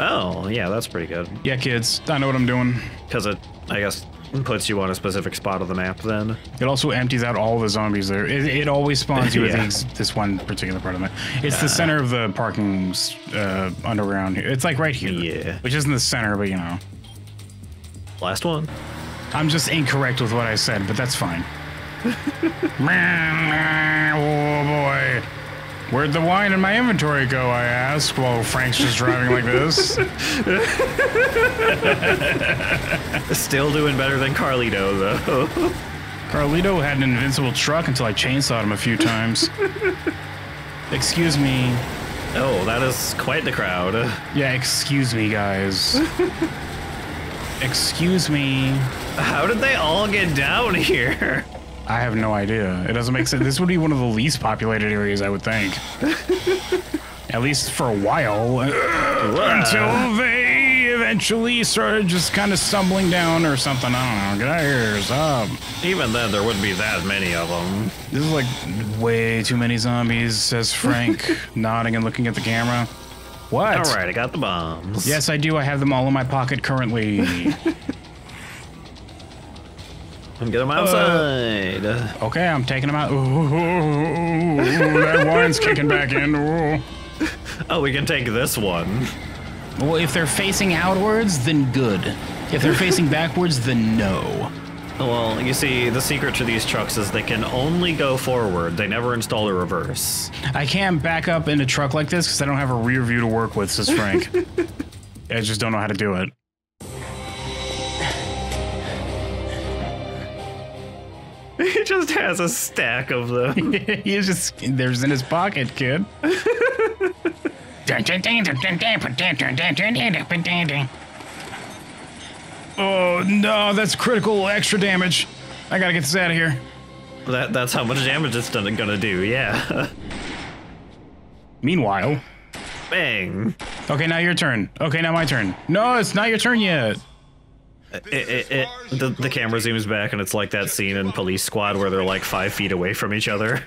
S1: Oh, yeah, that's pretty good. Yeah, kids, I know what I'm doing. Because it, I guess, puts you on a specific spot of the map then. It also empties out all the zombies there. It, it always spawns you yeah. at this one particular part of it. It's the uh. center of the parking uh, underground. It's like right here. Yeah. Which isn't the center, but you know. Last one. I'm just incorrect with what I said, but that's fine. oh boy. Where'd the wine in my inventory go? I ask. while Frank's just driving like this. Still doing better than Carlito, though. Carlito had an invincible truck until I chainsawed him a few times. Excuse me. Oh, that is quite the crowd. Yeah, excuse me, guys. excuse me. How did they all get down here? I have no idea. It doesn't make sense. This would be one of the least populated areas, I would think. At least for a while. Uh, until they eventually started just kind of stumbling down or something. I don't know. Get out of here. Stop.
S2: Even then, there wouldn't be that many of them.
S1: This is like way too many zombies, says Frank, nodding and looking at the camera. What? All right, I got the bombs. Yes, I do. I have them all in my pocket currently. Come get him outside. Uh, okay, I'm taking him out. Ooh,
S3: ooh, ooh, that wine's kicking back
S1: in. Oh, we can take this one. Well, if they're facing outwards, then good. If they're facing backwards, then no.
S2: Well, you see, the secret to these trucks is they can only go forward. They never install a reverse.
S1: I can't back up in a truck like this because I don't have a rear view to work with, says Frank. I just don't know how to do it. he just has a stack of them. He's just there's in his pocket, kid. oh no, that's critical extra damage. I gotta get this out of here. That that's how much damage it's done, gonna do. Yeah. Meanwhile, bang. Okay, now your turn. Okay, now my turn. No, it's not your turn yet. It,
S2: it, the, the camera zooms back and it's like that scene in Police Squad where they're like five feet away from each
S1: other.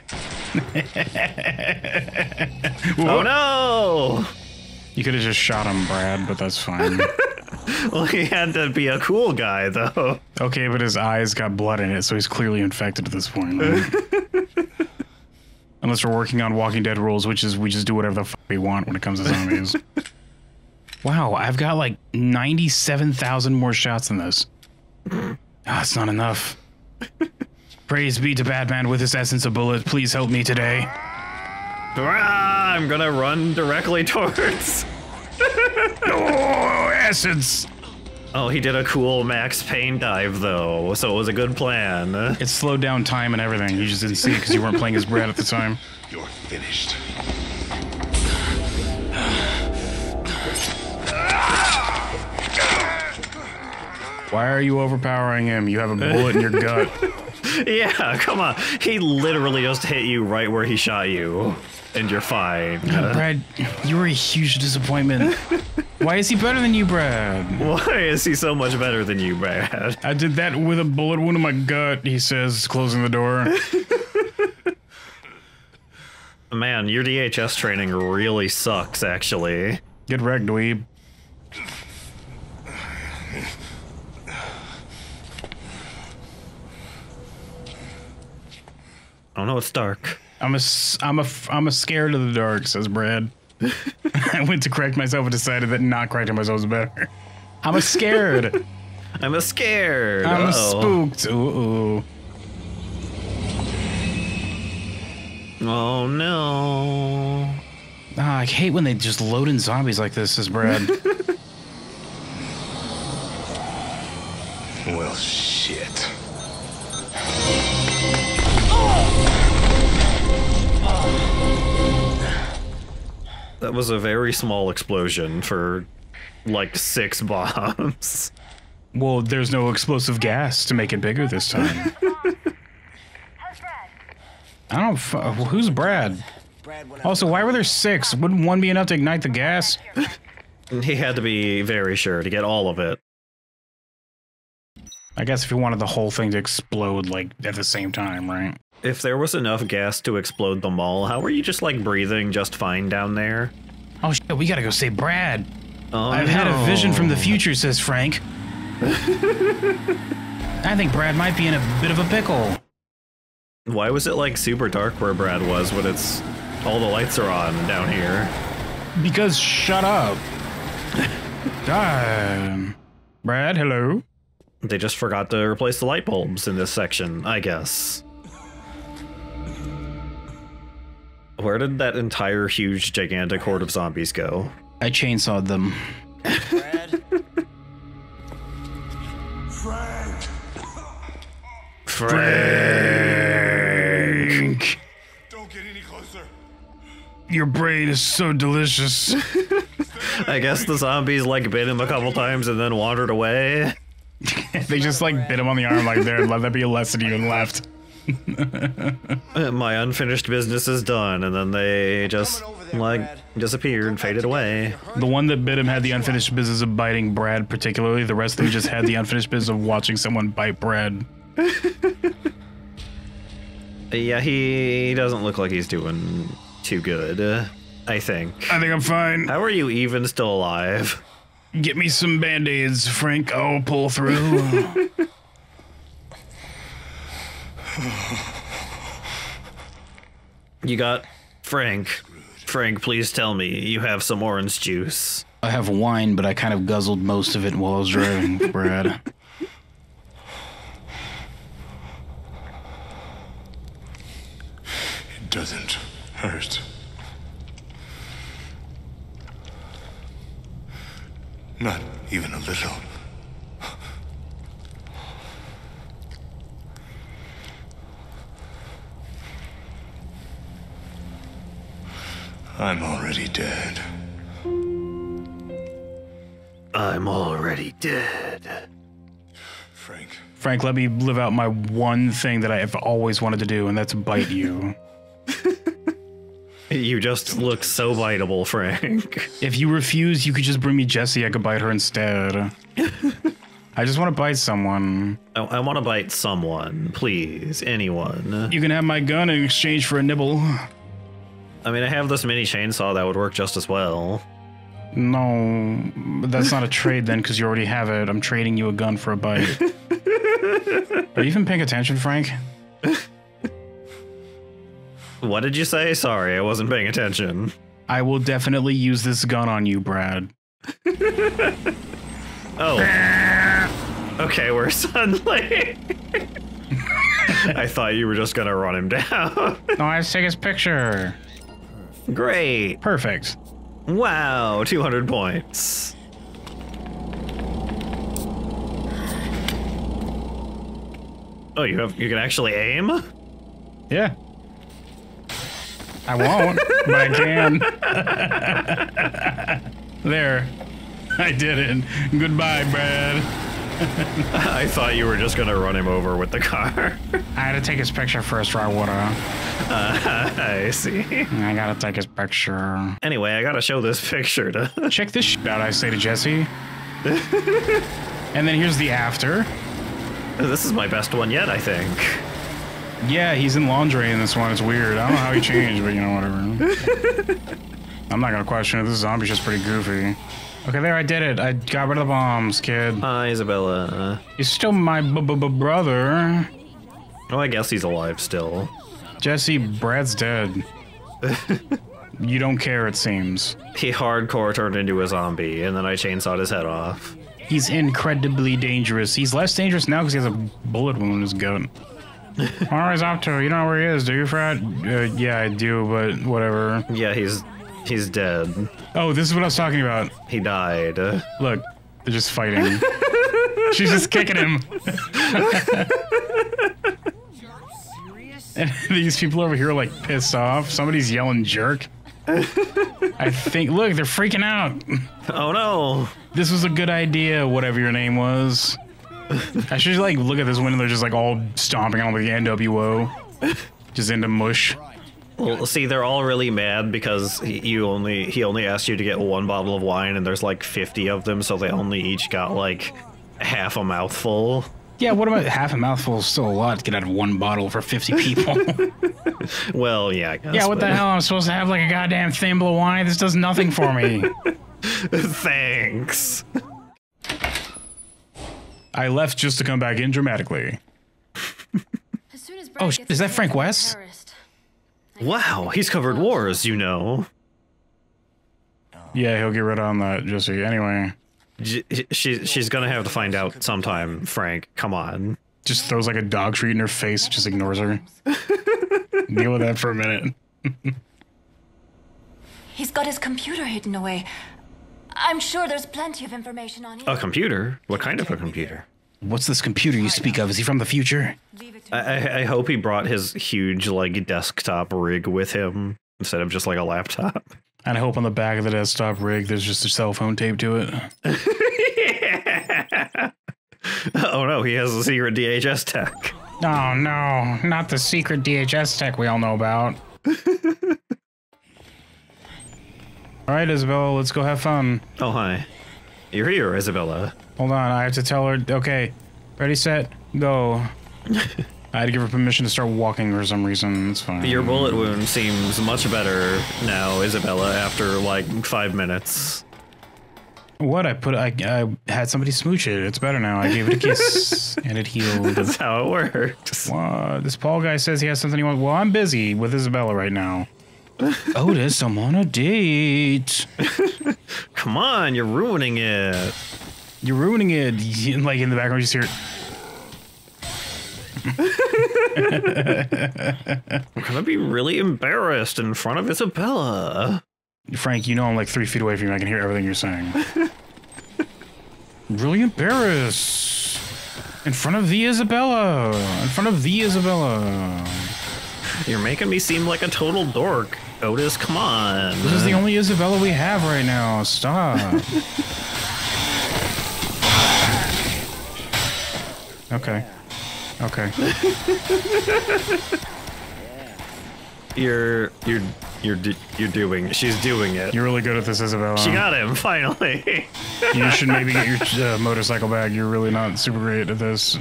S1: oh no! You could have just shot him, Brad, but that's fine. well, he had to be a cool guy, though. Okay, but his eyes got blood in it, so he's clearly infected at this point. Unless we're working on Walking Dead rules, which is we just do whatever the fuck we want when it comes to zombies. Wow, I've got like 97,000 more shots than this. that's ah, not enough. Praise be to Batman with his essence of bullet. Please help me today.
S2: I'm gonna run directly towards. oh, essence! Oh, he did a cool Max Payne dive though, so it was a good plan. It slowed down time and everything. You just didn't see it because you weren't playing as Brad at
S1: the time. You're finished. Why are you overpowering him? You have a bullet in your gut.
S2: yeah, come on. He literally just hit you right where he shot you, and you're fine. Brad,
S1: you were a huge disappointment. Why is he better than you, Brad? Why is he so much better than you, Brad? I did that with a bullet wound in my gut, he says, closing the door.
S2: Man, your DHS training really sucks, actually. Get wrecked, dweeb.
S1: I don't know. It's dark. I'm a, I'm a, I'm a scared of the dark, says Brad. I went to correct myself and decided that not correcting myself was better. I'm a scared. I'm a
S3: scared. I'm uh -oh.
S1: spooked. ooh. Oh no. Oh, I hate when they just load in zombies like this, says Brad. well, shit.
S2: That was a very small
S1: explosion for like six bombs. Well, there's no explosive gas to make it bigger this time. I don't. F- who's Brad? Also, why were there six? Wouldn't one be enough to ignite the gas?
S2: he had to be very sure to get all of it. I guess if he wanted the whole thing to explode, like, at the same time, right? If there was enough gas to explode the mall, how are you just like breathing just fine down there? Oh shit, we gotta go
S1: save Brad. Oh, I've no. had a vision from the future, says Frank. I think Brad might be in a bit of a pickle.
S2: Why was it like super dark where Brad was when it's all the lights are on down here?
S1: Because shut up. Damn. Brad, hello.
S2: They just forgot to replace the light bulbs in this section, I guess. Where did that entire huge, gigantic horde of zombies go?
S1: I chainsawed them. Fred? Frank! Frank! Don't get any closer. Your brain is so delicious.
S2: I guess the zombies like bit him a couple times and then wandered away.
S1: they just like bit him on the arm like there and let that be a lesson to you and left. Uh,
S2: my unfinished business is done, and then they just there, like Brad. disappeared, and faded away.
S1: The one that bit him had the unfinished business of biting Brad, particularly. The rest of them just had the unfinished business of watching someone bite Brad.
S2: yeah, he doesn't look like he's doing too good. Uh, I think.
S1: I think I'm fine. How are you
S2: even still alive?
S1: Get me some band aids, Frank. I'll pull through.
S2: You got Frank. Frank, please tell me you have some orange
S1: juice. I have wine, but I kind of guzzled most of it while I was driving, Brad. It
S5: doesn't hurt. Not even a little. I'm already dead. I'm already dead.
S2: Frank.
S1: Frank, let me live out my one thing that I have always wanted to do, and that's bite you. you just look so
S2: biteable, Frank.
S1: If you refuse, you could just bring me Jessie. I could bite her instead. I just want to bite someone. I, I want to bite someone, please, anyone. You can have my gun in
S2: exchange for a nibble. I mean, I have this mini chainsaw that would work just as well.
S1: No, that's not a trade then, because you already have it. I'm trading you a gun for a bike. Are you even paying attention, Frank?
S2: what did you say? Sorry, I wasn't paying attention. I will definitely use this gun on you, Brad. oh. okay, we're
S3: suddenly.
S2: I thought you were just gonna run him down. no, I just take his picture. Great. Perfect. Wow, 200 points. Oh, you have you can actually aim? Yeah. I
S1: won't, but I can. there. I did it. Goodbye, Brad. I thought you were just gonna run him over with the car. I had to take his picture first, or I Uh, I see. I gotta take his picture. Anyway, I gotta show this picture to. Check this shit out, I say to Jessie. and then here's the after. This is my best one yet, I think. Yeah, he's in laundry in this one. It's weird. I don't know how he changed, but you know, whatever. I'm not gonna question it. This zombie's just pretty goofy. Okay, there, I did it. I got rid of the bombs, kid. Hi, Isabella. Uh, he's still my b -b brother. Well, I guess he's alive still. Jessie, Brad's dead. you don't care, it seems. He hardcore turned into a zombie, and then I chainsawed his head off. He's incredibly dangerous. He's less dangerous now because he has a bullet wound in his gun. Where is Opto? You know where he is, do you, Fred? Uh, yeah, I do, but whatever. Yeah, he's He's dead. Oh, this is what I was talking about. He died. Look, they're just fighting. She's just kicking him. and these people over here are like pissed off. Somebody's yelling jerk. I think, look, they're freaking out. Oh no. This was a good idea, whatever your name was. I should like look at this window. They're just like all stomping on the NWO, just into mush.
S2: Well, see, they're all really mad because he, you only he only asked you to get one bottle of wine, and there's like fifty of them, so they only each got like half a mouthful.
S1: Yeah, what about half a mouthful? Is still a lot to get out of one bottle for fifty people. well, yeah. Guess, yeah, what but... the hell? I'm supposed to have like a goddamn thimble of wine. This does nothing for me. Thanks. I left just to come back in dramatically. oh, is that Frank West? Wow, he's covered wars, you know. Yeah, he'll get
S2: rid on that, Jessie. Anyway, she, she's gonna have to find out sometime. Frank,
S1: come on. Just throws like a dog treat in her face, just ignores her. Deal with that for a minute.
S6: He's got his computer hidden away. I'm sure there's plenty of information on him. A
S2: computer? What kind of a computer? What's this
S1: computer you speak of? Is he from the future?
S2: I, I hope he brought his huge like desktop rig with him instead of just like a laptop. And I hope on the back of the desktop rig there's
S1: just a cell phone taped to
S3: it. yeah.
S2: Oh no, he has a secret DHS tech.
S1: Oh no, not the secret DHS tech we all know about. all right, Isabella, let's go have fun. Oh hi, you're here, Isabella. Hold on, I have to tell her. Okay, ready, set, go. I had to give her permission to start walking for some reason. It's fine. Your
S2: bullet wound seems much better now, Isabella. After like five minutes.
S1: What I put, I, I had somebody smooch it. It's better now. I gave it a kiss and it healed. That's how it works. Wow, this Paul guy says he has something he wants. Well, I'm busy with Isabella right now. Otis, I'm on a date. Come on, you're ruining it. You're ruining it. like in the background, you just hear it.
S2: I'm gonna be
S1: really embarrassed in front of Isabella. Frank, you know I'm like three feet away from you. I can hear everything you're saying. really embarrassed in front of the Isabella. In front of the Isabella. You're making me
S2: seem like a total dork. Otis, come on. This is the
S1: only Isabella we have right now. Stop. Okay. Yeah. Okay.
S3: yeah.
S2: You're you're you're you're doing. She's doing it. You're
S1: really good at this, Isabella. She got him
S2: finally.
S1: you should maybe get your uh, motorcycle bag. You're really not super great at this.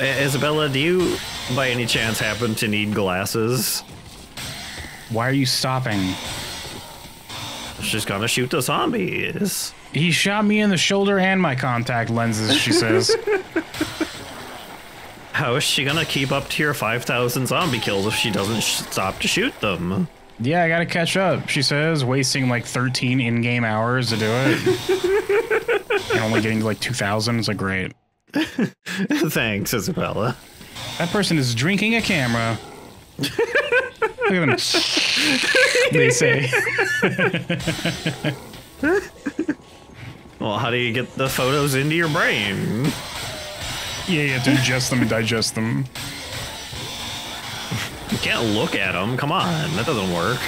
S2: Isabella, do you by any chance happen to need glasses?
S1: Why are you stopping? She's gonna shoot the zombies. He shot me in the shoulder and my contact lenses, she says.
S2: How is she gonna keep up to your 5,000 zombie kills if she doesn't stop
S1: to shoot them? Yeah, I gotta catch up, she says, wasting like 13 in game hours to do it. and only getting to like 2,000. is like, great. Thanks, Isabella. That person is drinking a camera. Look
S3: at them. they say.
S2: Well, how do you get the photos into your brain?
S1: Yeah, you have to ingest them and digest them.
S2: You can't look at them.
S1: Come on, that doesn't work.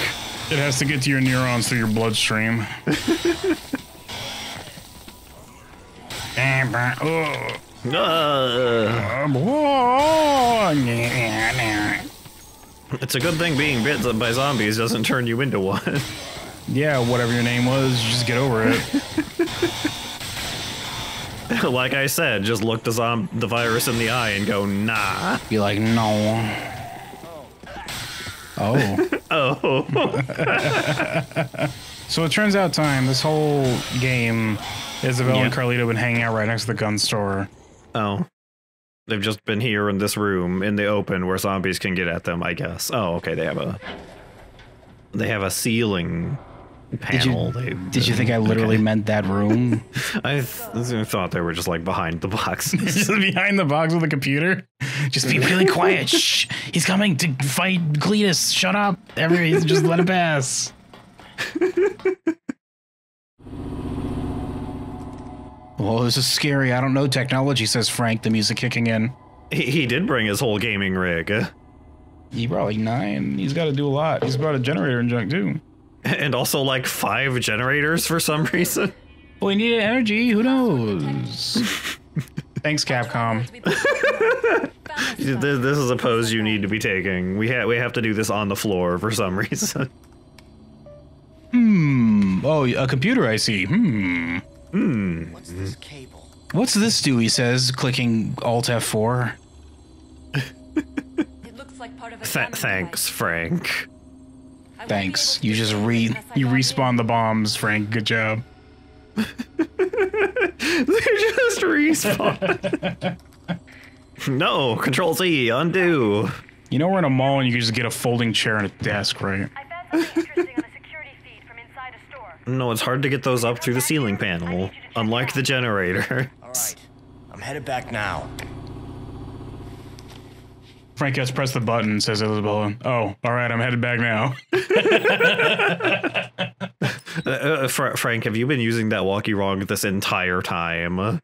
S1: It has to get to your neurons through your bloodstream. Eh, oh.
S2: Oh, it's a good thing being bit by zombies doesn't turn you into one.
S1: yeah, whatever your name was, just get over it.
S2: like I said, just look the zom- the virus
S1: in the eye and go, nah. Be like, no.
S3: Oh. oh.
S1: so it turns out time, this whole game, Isabel yeah. and Carlito have been hanging out right next to the gun store. Oh.
S2: They've just been here in this room in the open where zombies can get at them, I guess. Oh, okay, they have a they have a ceiling panel. Did you, did you think I literally okay.
S1: meant that room?
S2: I, th- I, thought they were just like behind the box.
S1: behind the box with the computer. Just be really quiet. Shh. He's coming to fight Cletus. Shut up. Everybody, just let it pass. Well, this is scary. I don't know technology, says Frank, the music kicking in.
S2: He, he did bring his whole gaming rig. Uh. He brought like nine. He's got to
S1: do a lot. He's brought a generator and junk, too.
S2: and also like five generators for some reason.
S1: we need energy. Who knows? Thanks, Capcom.
S2: this is a pose you need to be taking. We have we have to do this on the
S1: floor for some reason. Hmm. Oh, a computer. I see. Hmm. Hmm. What's
S3: this cable?
S1: What's this do? He says, clicking Alt F4. it looks like part of a. Th thanks, device. Frank. Thanks. You just re you respawn the bombs, Frank. Good job. they just
S3: respawn.
S1: no, Control Z, undo. You know we're in a mall and you can just get a folding chair and a desk, right? No, it's hard to get those up
S2: through the ceiling panel, unlike the generator. All
S4: right, I'm headed back
S2: now.
S1: Frank has pressed the button, says Isabella. Oh, all right, I'm headed back now. Uh, uh, Fra- Frank, have you been
S2: using that walkie wrong this entire time?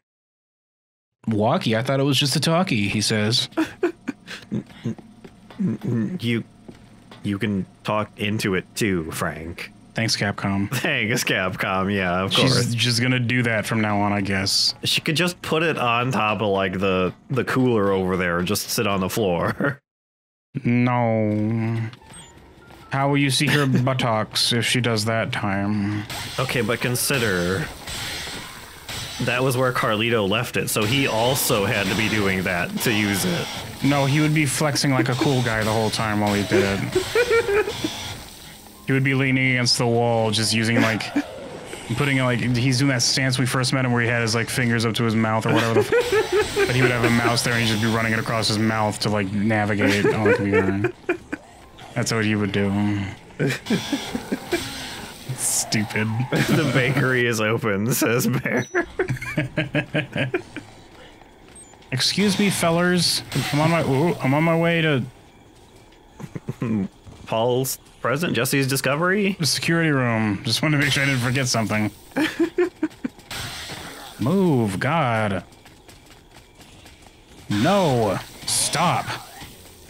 S1: Walkie? I thought it was just a talkie, he says. you you
S2: can talk into it too, Frank. Thanks, Capcom. Thanks, Capcom. Yeah, of She's course. She's
S1: just gonna do
S2: that from now on, I guess. She could just put it on top of like the the cooler over there, just sit on the floor.
S1: No. How will you see her buttocks if she does that time? Okay, but consider
S2: that was where Carlito left it, so he also had to be doing
S1: that to use it. No, he would be flexing like a cool guy the whole time while he did it he would be leaning against the wall, just using like, putting like he's doing that stance we first met him where he had his like fingers up to his mouth or whatever.
S3: The but he would have a mouse
S1: there and he'd just be running it across his mouth to like navigate on the computer. That's what he would do. Stupid. the bakery is open, says Bear. Excuse me, fellers. I'm on my ooh, I'm on my way to Paul's present Jessie's discovery? The security room. Just wanted to make sure I didn't forget something. Move, God.
S2: No, stop.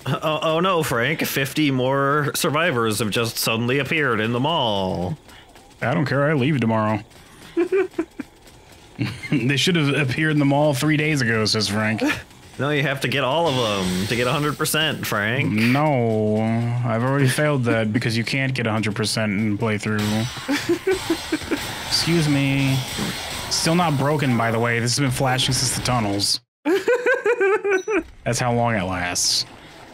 S2: Uh, oh, oh, no, Frank. 50 more survivors have just suddenly appeared in the mall.
S1: I don't care. I leave tomorrow. they should have appeared in the mall three days ago, says Frank.
S2: No, you have to get all of them to get 100%, Frank.
S1: No, I've already failed that because you can't get 100% in playthrough. Excuse me. Still not broken, by the way. This has been flashing since the tunnels. That's how long it lasts.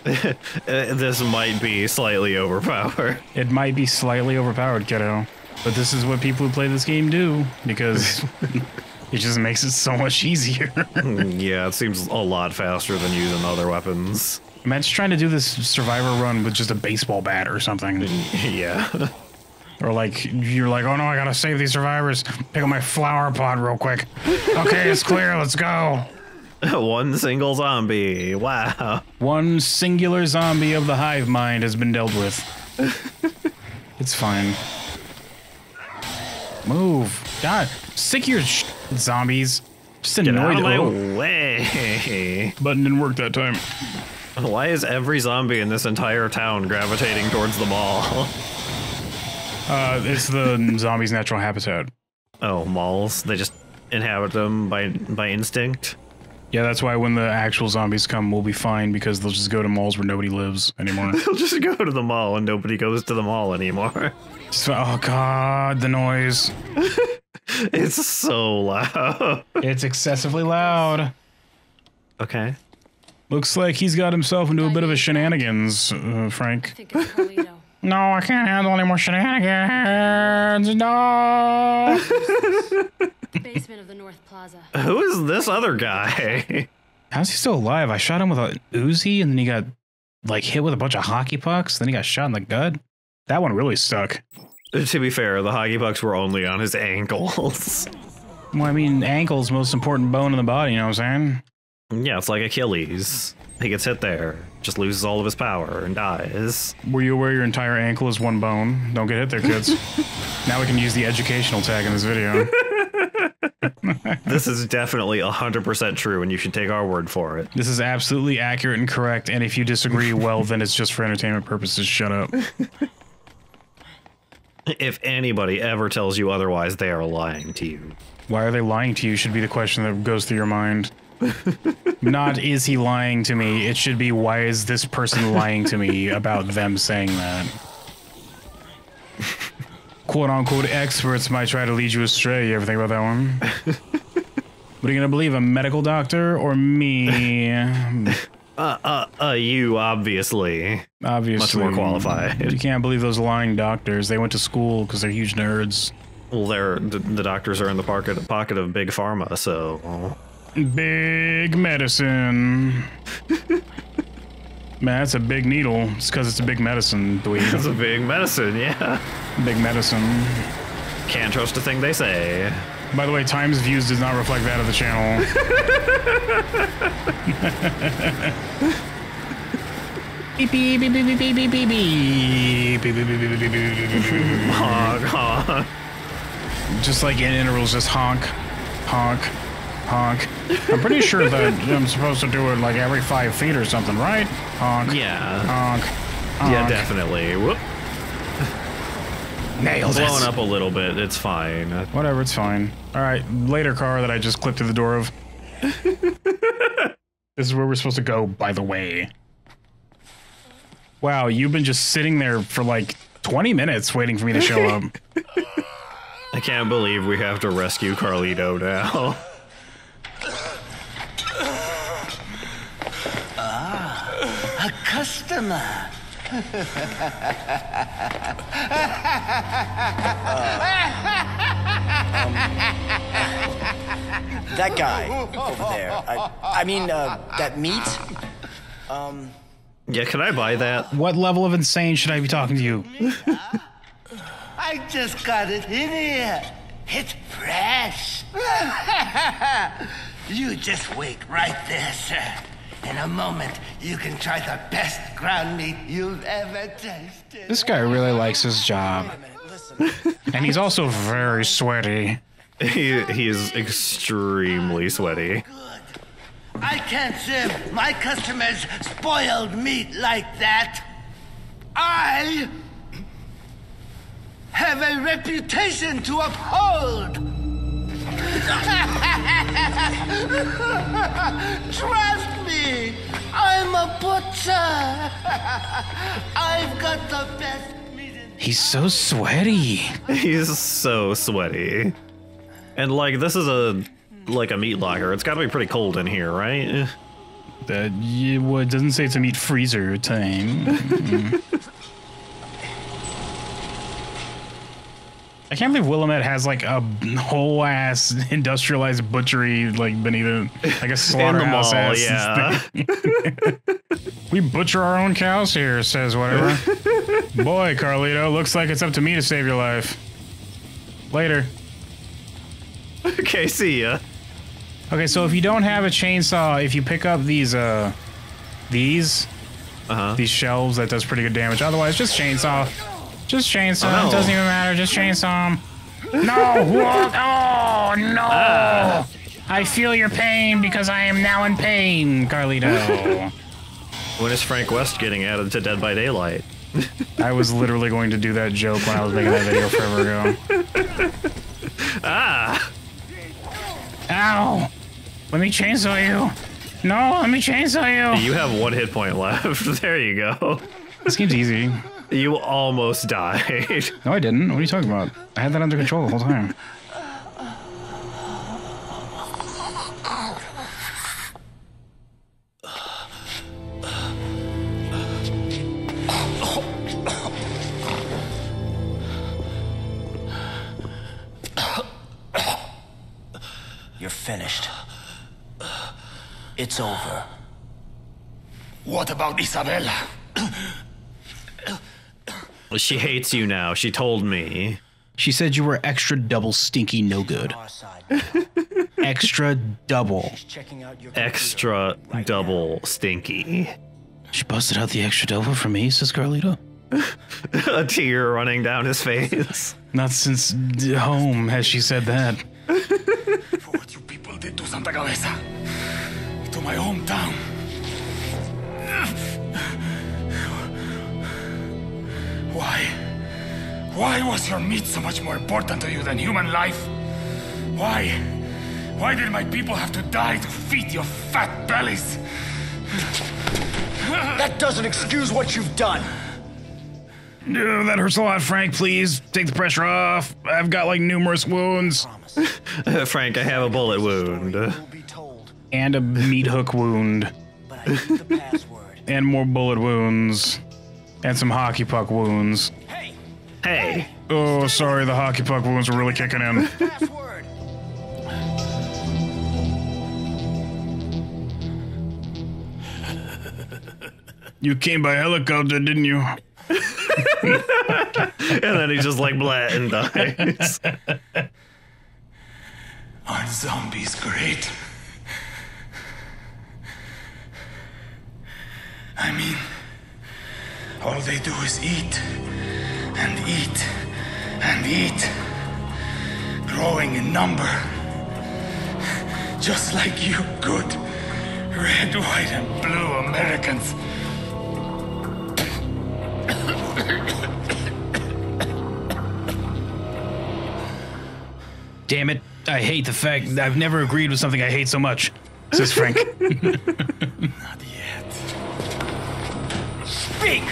S2: this might be slightly
S1: overpowered. It might be slightly overpowered, kiddo. But this is what people who play this game do because It just makes it so much easier. yeah, it seems a lot faster than using other weapons. Matt's trying to do this survivor run with just a baseball bat or something. yeah. Or like you're like, oh no, I gotta save these survivors. Pick up my flower pot real quick. Okay, it's clear. Let's go. One single zombie. Wow. One singular zombie of the hive mind has been dealt with. it's fine. Move. God, stick your Zombies. Just annoyed. Get out oh. way.
S2: Button didn't work that time. Why is every zombie in this entire town gravitating towards the
S1: mall? uh, it's the zombies' natural habitat. Oh, malls. They just inhabit them by by instinct. Yeah, that's why when the actual zombies come, we'll be fine because they'll just go to malls where nobody lives anymore. they'll
S2: just go to the mall and nobody goes to the mall anymore.
S1: So, oh god, the noise.
S2: it's
S1: so loud. It's excessively loud. Okay. Looks like he's got himself into a bit of a shenanigans, uh, Frank. no, I can't handle any more shenanigans. No. Basement of the North Plaza. Who is this other guy? How's he still alive? I shot him with an Uzi, and then he got like hit with a bunch of hockey pucks. Then he got shot in the gut. That one really stuck. To be fair, the hockey pucks were only on his ankles. well, I mean, ankle's most important bone in the body, you know what I'm saying? Yeah, it's like Achilles. He gets hit there, just loses all of his power, and dies. Were you aware your entire ankle is one bone? Don't get hit there, kids. now we can use the educational tag in this video.
S2: this is definitely 100% true, and you should take our word for it.
S1: This is absolutely accurate and correct, and if you disagree, well, then it's just for entertainment purposes. Shut up. If anybody ever tells you otherwise, they are lying to you. Why are they lying to you? Should be the question that goes through your mind. Not is he lying to me? It should be why is this person lying to me about them saying that? Quote unquote experts might try to lead you astray. You ever think about that one? what are you going to believe, a medical doctor or me?
S2: Uh, uh, uh, you obviously. Obviously. Much more qualified. You
S1: can't believe those lying doctors. They went to school because they're huge nerds. Well, they're, the doctors
S2: are in the pocket, pocket of Big Pharma, so.
S1: Big medicine. Man, that's a big needle. It's because it's a big medicine, dweeb. it's a big medicine, yeah. Big medicine. Can't trust a thing they say. By the way, times views does not reflect that of the channel. beep beep beep beep beep beep beep beep beep beep beep beep beep honk honk. Just like in intervals, just honk, honk, honk. I'm pretty sure that I'm supposed to do it like every five feet or something, right? Honk. Yeah. Honk. honk. Yeah,
S2: definitely. Whoop.
S1: Nailed it. up
S2: a little bit. It's fine.
S1: Whatever, it's fine. All right, later car that I just clipped through the door of. this is where we're supposed to go, by the way. Wow, you've been just sitting there for like 20 minutes waiting for me to show up.
S2: I can't believe we have to rescue Carlito now.
S4: ah, a customer uh, um, that guy over there. I, I mean, uh, that
S1: meat. Um. Yeah, can I buy that? What level of insane should I be talking to you?
S5: I just got it in here. It's
S3: fresh.
S5: you just wait right there, sir. In a moment, you can try the best ground meat you've ever tasted.
S1: This guy really likes his job. and he's also very sweaty. he, he is extremely sweaty.
S4: I can't serve my customers spoiled meat like that. I
S3: have a reputation to uphold. Trust
S4: me, I'm a butcher. I've got the best
S2: meat. He's so sweaty. He's so sweaty. And like this is a like a meat locker. It's got to be pretty cold in here, right?
S1: That yeah, well, it doesn't say it's a meat freezer time. I can't believe Willamette has like a whole ass industrialized butchery like beneath it, like a slaughterhouse. mall, yeah. we butcher our own cows here, says whatever. Boy, Carlito, looks like it's up to me to save your life. Later. Okay, see ya. Okay, so if you don't have a chainsaw, if you pick up these, uh, these, uh -huh. these shelves, that does pretty good damage. Otherwise, just chainsaw. Just chainsaw oh, It doesn't even matter. Just chainsaw him. No! What? Oh, no! Uh. I feel your pain because I am now in pain, Carlito.
S2: when is Frank West getting added to Dead by Daylight?
S1: I was literally going to do that joke when I was making that video forever ago. Ah! Ow! Let me chainsaw you! No, let me chainsaw you! You have one hit point left. There you go. This game's easy. You almost died. no, I didn't. What are you talking about? I had that under control the whole time.
S4: You're finished. It's over. What about Isabella?
S2: She hates you now. She told me. She said you were extra double stinky no good.
S4: extra double.
S2: Extra right double now. stinky. She busted out the extra double
S1: for me, says Carlito.
S2: a tear running down his face.
S1: Not since home has she said that.
S3: for what you
S2: people did to Santa Cabeza, to my hometown.
S5: Why? Why was your meat so much more important to you than human life? Why? Why did my people have to die to feed your fat bellies?
S1: That doesn't excuse what you've done. No, that hurts a lot, Frank. Please take the pressure off. I've got like numerous wounds.
S2: Frank, I have a bullet wound.
S1: And a meat hook wound. and more bullet wounds and some hockey puck wounds. Hey! Hey! Oh, sorry, the hockey puck wounds were really kicking in. you came by helicopter, didn't you? and then he's just like blah and
S3: dies.
S5: Aren't zombies great? I mean. All they do is eat and eat and eat, growing in number, just like you good red, white, and blue Americans.
S1: Damn it. I hate the fact I've never agreed with something I hate so much, says Frank. Not yet. Speak!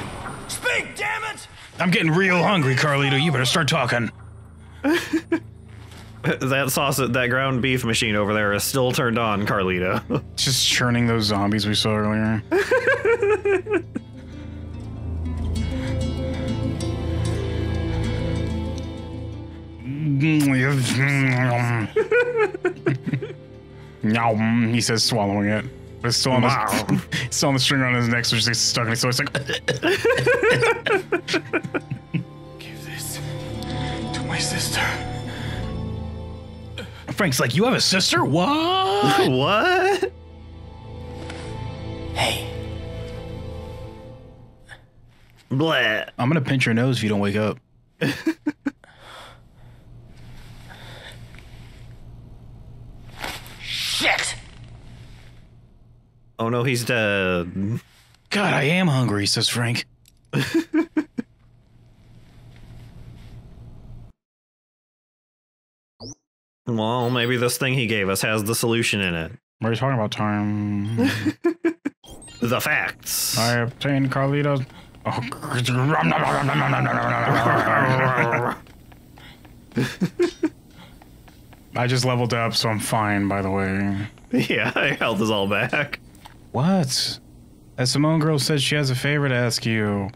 S1: I'm getting real hungry, Carlito. You better start talking. that
S2: sausage, that ground beef machine over there is still turned on, Carlito.
S1: Just churning those zombies we saw earlier. he says, swallowing it. It's still on, wow. it's still on the string around his neck, so he's just stuck in his so it's like.
S5: Give this to
S1: my sister. Frank's like, You have a sister? What? what? Hey. Blah. I'm going to pinch your nose if you don't wake up. Oh no, he's dead. God, I am hungry, says Frank.
S2: well, maybe this thing he gave us has the solution in it.
S1: What are you talking about, time?
S2: the facts.
S1: I obtained Carlito's. Oh, I just leveled up, so I'm fine, by the way. Yeah,
S2: health is all back.
S1: What? That Simone girl said she has a favor to ask you.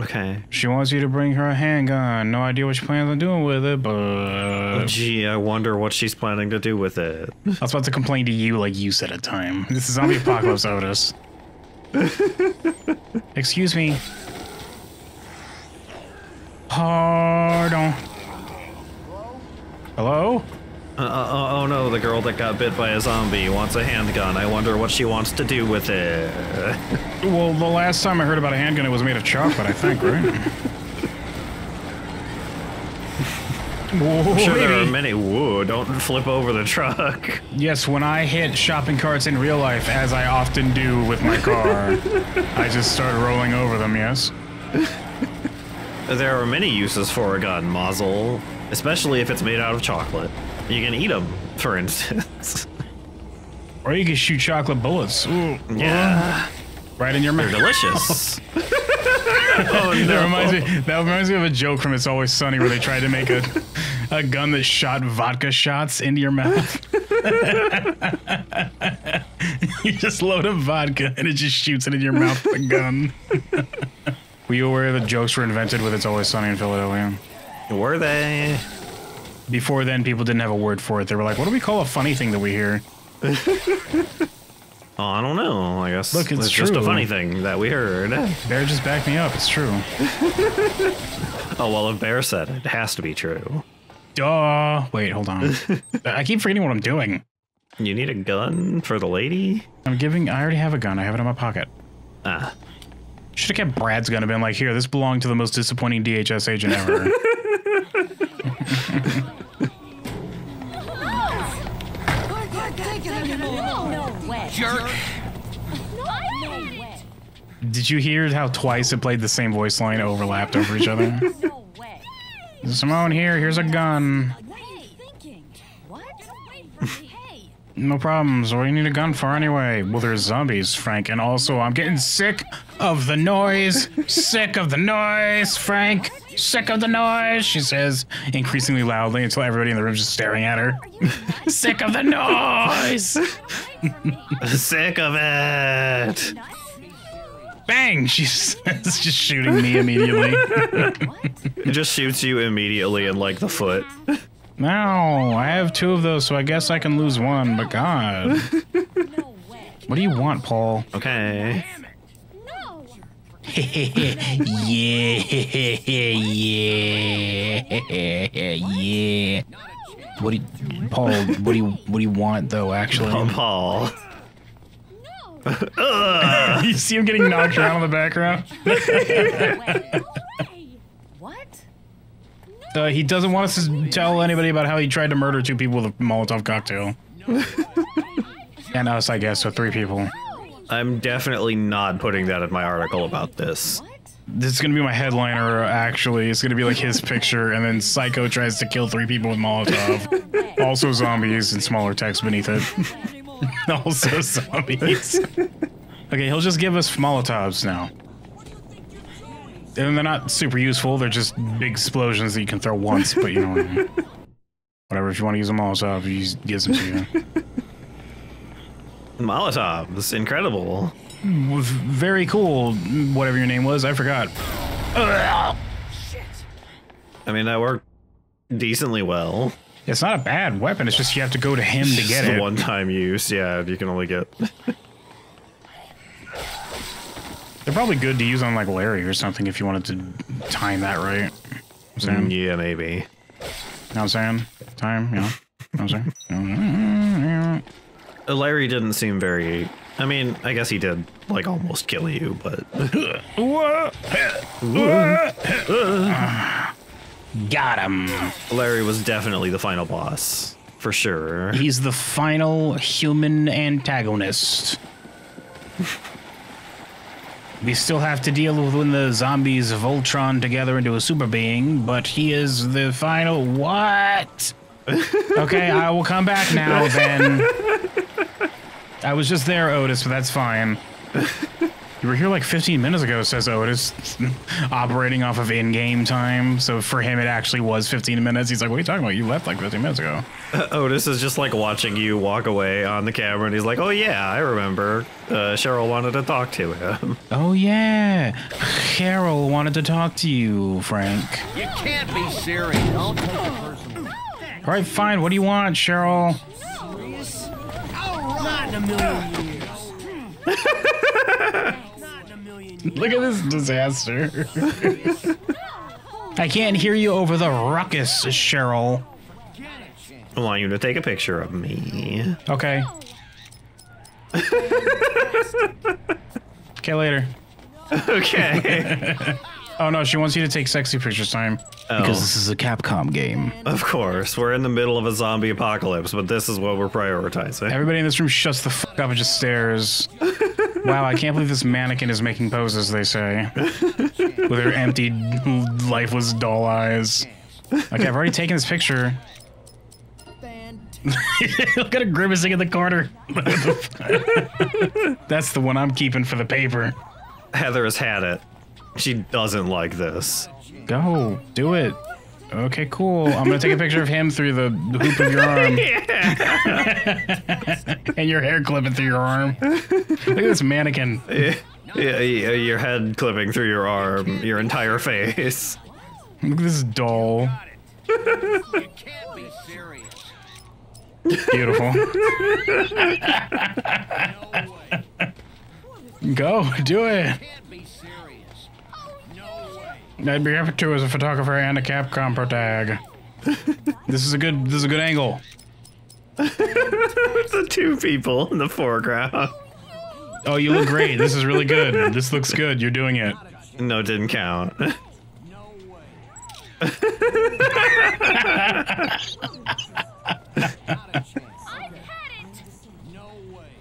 S1: Okay. She wants you to bring her a handgun. No idea what she plans on doing with it, but. Oh, gee, I wonder what she's planning to do with it. I was about to complain to you like you said at time. This is zombie apocalypse, Otis. Excuse me. Pardon. Hello? Uh,
S2: uh, oh, oh, no, the girl that got bit by a zombie wants a handgun. I wonder what she wants to do with it.
S1: well, the last time I heard about a handgun, it was made of chocolate, I think, right? I'm sure there are
S2: many. Whoa, don't flip
S1: over the truck. Yes, when I hit shopping carts in real life, as I often do with my car, I just start rolling over them, yes.
S2: There are many uses for a gun, Mazel, especially if it's made out of chocolate. You can eat them, for instance.
S1: or you can shoot chocolate bullets. Ooh,
S2: yeah. Right in your mouth. They're delicious. oh,
S1: no. that, reminds me, that reminds me of a joke from It's Always Sunny where they tried to make a, a gun that shot vodka shots into your mouth. you just load a vodka and it just shoots it in your mouth with a gun. were you aware that jokes were invented with It's Always Sunny in Philadelphia? Were they? Before then, people didn't have a word for it. They were like, "What do we call a funny thing that we hear?" Oh,
S2: I don't know. I guess Look, it's, it's just a funny thing that we heard. Bear just backed me up. It's true.
S1: oh well, if Bear said it, it has to be true. Duh. Wait, hold on. I keep forgetting what I'm doing. You need a gun for the lady? I'm giving. I already have a gun. I have it in my pocket. Ah. Should have kept Brad's gun and been like, "Here, this belonged to the most disappointing DHS agent ever." Jerk. Did you hear how twice it played the same voice line overlapped over each other? Simone here, here's a gun. no problems. What do you need a gun for anyway? Well, there's zombies, Frank, and also I'm getting sick of the noise. sick of the noise, Frank. Sick of the noise, she says, increasingly loudly until everybody in the room is just staring at her.
S3: Sick of the noise!
S1: Sick of it! Bang! She says, just shooting me immediately.
S2: it just shoots you immediately in like the foot.
S1: No, I have two of those, so I guess I can lose one, but God. what do you want, Paul? Okay yeah, yeah, yeah. What do you, Paul? What do you what do you want though? Actually, Paul.
S3: you see
S1: him getting knocked around in the background. what? Uh, he doesn't want us to tell anybody about how he tried to murder two people with a Molotov cocktail. and us, I guess, so three people. I'm
S2: definitely not putting that in my article about this.
S1: This is gonna be my headliner. Actually, it's gonna be like his picture, and then Psycho tries to kill three people with Molotov. also zombies and smaller text beneath it. also zombies. okay, he'll just give us Molotovs now. And they're not super useful. They're just big explosions that you can throw once, but you know, whatever. If you want to use a Molotov, he gives them to you.
S2: Molotov. It's incredible.
S1: Hmm, very cool, whatever your name was. I forgot.
S3: Shit.
S2: I mean, that worked decently well. It's not a bad weapon. It's just
S1: you have to go to him to get it. One time use. Yeah, you can only get. They're probably good to use on like Larry or something if you wanted to time that right. You mm, yeah, maybe. You know what I'm saying? Time, you know. You know
S3: I'm saying?
S2: Larry didn't seem very. I mean, I guess he did like almost kill you, but. Got him. Larry was definitely the final boss, for
S1: sure. He's the final human antagonist. we still have to deal with when the zombies Voltron together into a super being, but he is the final. What? okay, I will come back now Ben. I was just there, Otis, but that's fine. You were here like 15 minutes ago, says Otis, operating off of in game time. So for him, it actually was 15 minutes. He's like, What are you talking about? You left like 15 minutes ago.
S2: Uh, Otis is just like watching you walk away on the camera, and he's like, Oh, yeah, I remember. Uh, Cheryl wanted
S1: to talk to him. Oh, yeah. Cheryl wanted to talk to you, Frank.
S4: You can't be serious. Don't take it personally.
S1: All right, fine. What do you want, Cheryl? Not in a million years. Look at this disaster. I can't hear you over the ruckus, Cheryl. I want you to take a picture of me. Okay. okay, later. okay. Oh no, she wants you to take sexy pictures time. Oh. Because this is a Capcom game.
S2: Of course, we're in the middle of a zombie apocalypse,
S1: but this is what we're prioritizing. Everybody in this room shuts the fuck up and just stares. wow, I can't believe this mannequin is making poses, they say. With her empty, lifeless doll eyes. Okay, I've already taken this picture. Look at a grimacing in the corner. That's the one I'm keeping for the paper.
S2: Heather has had it. She doesn't like this.
S1: Go, do it. Okay, cool. I'm gonna take a picture of him through the hoop of your arm, and your hair clipping through your arm. Look at this mannequin.
S2: Yeah, yeah, your head clipping through your arm, your entire face.
S1: Look at this doll. Beautiful. Go, do it. I'd be happy to as a photographer and a Capcom pro this is a good. This is a good angle. the two people in the foreground. Oh, you look great.
S2: This is really good. This looks good. You're doing it. No, it didn't count.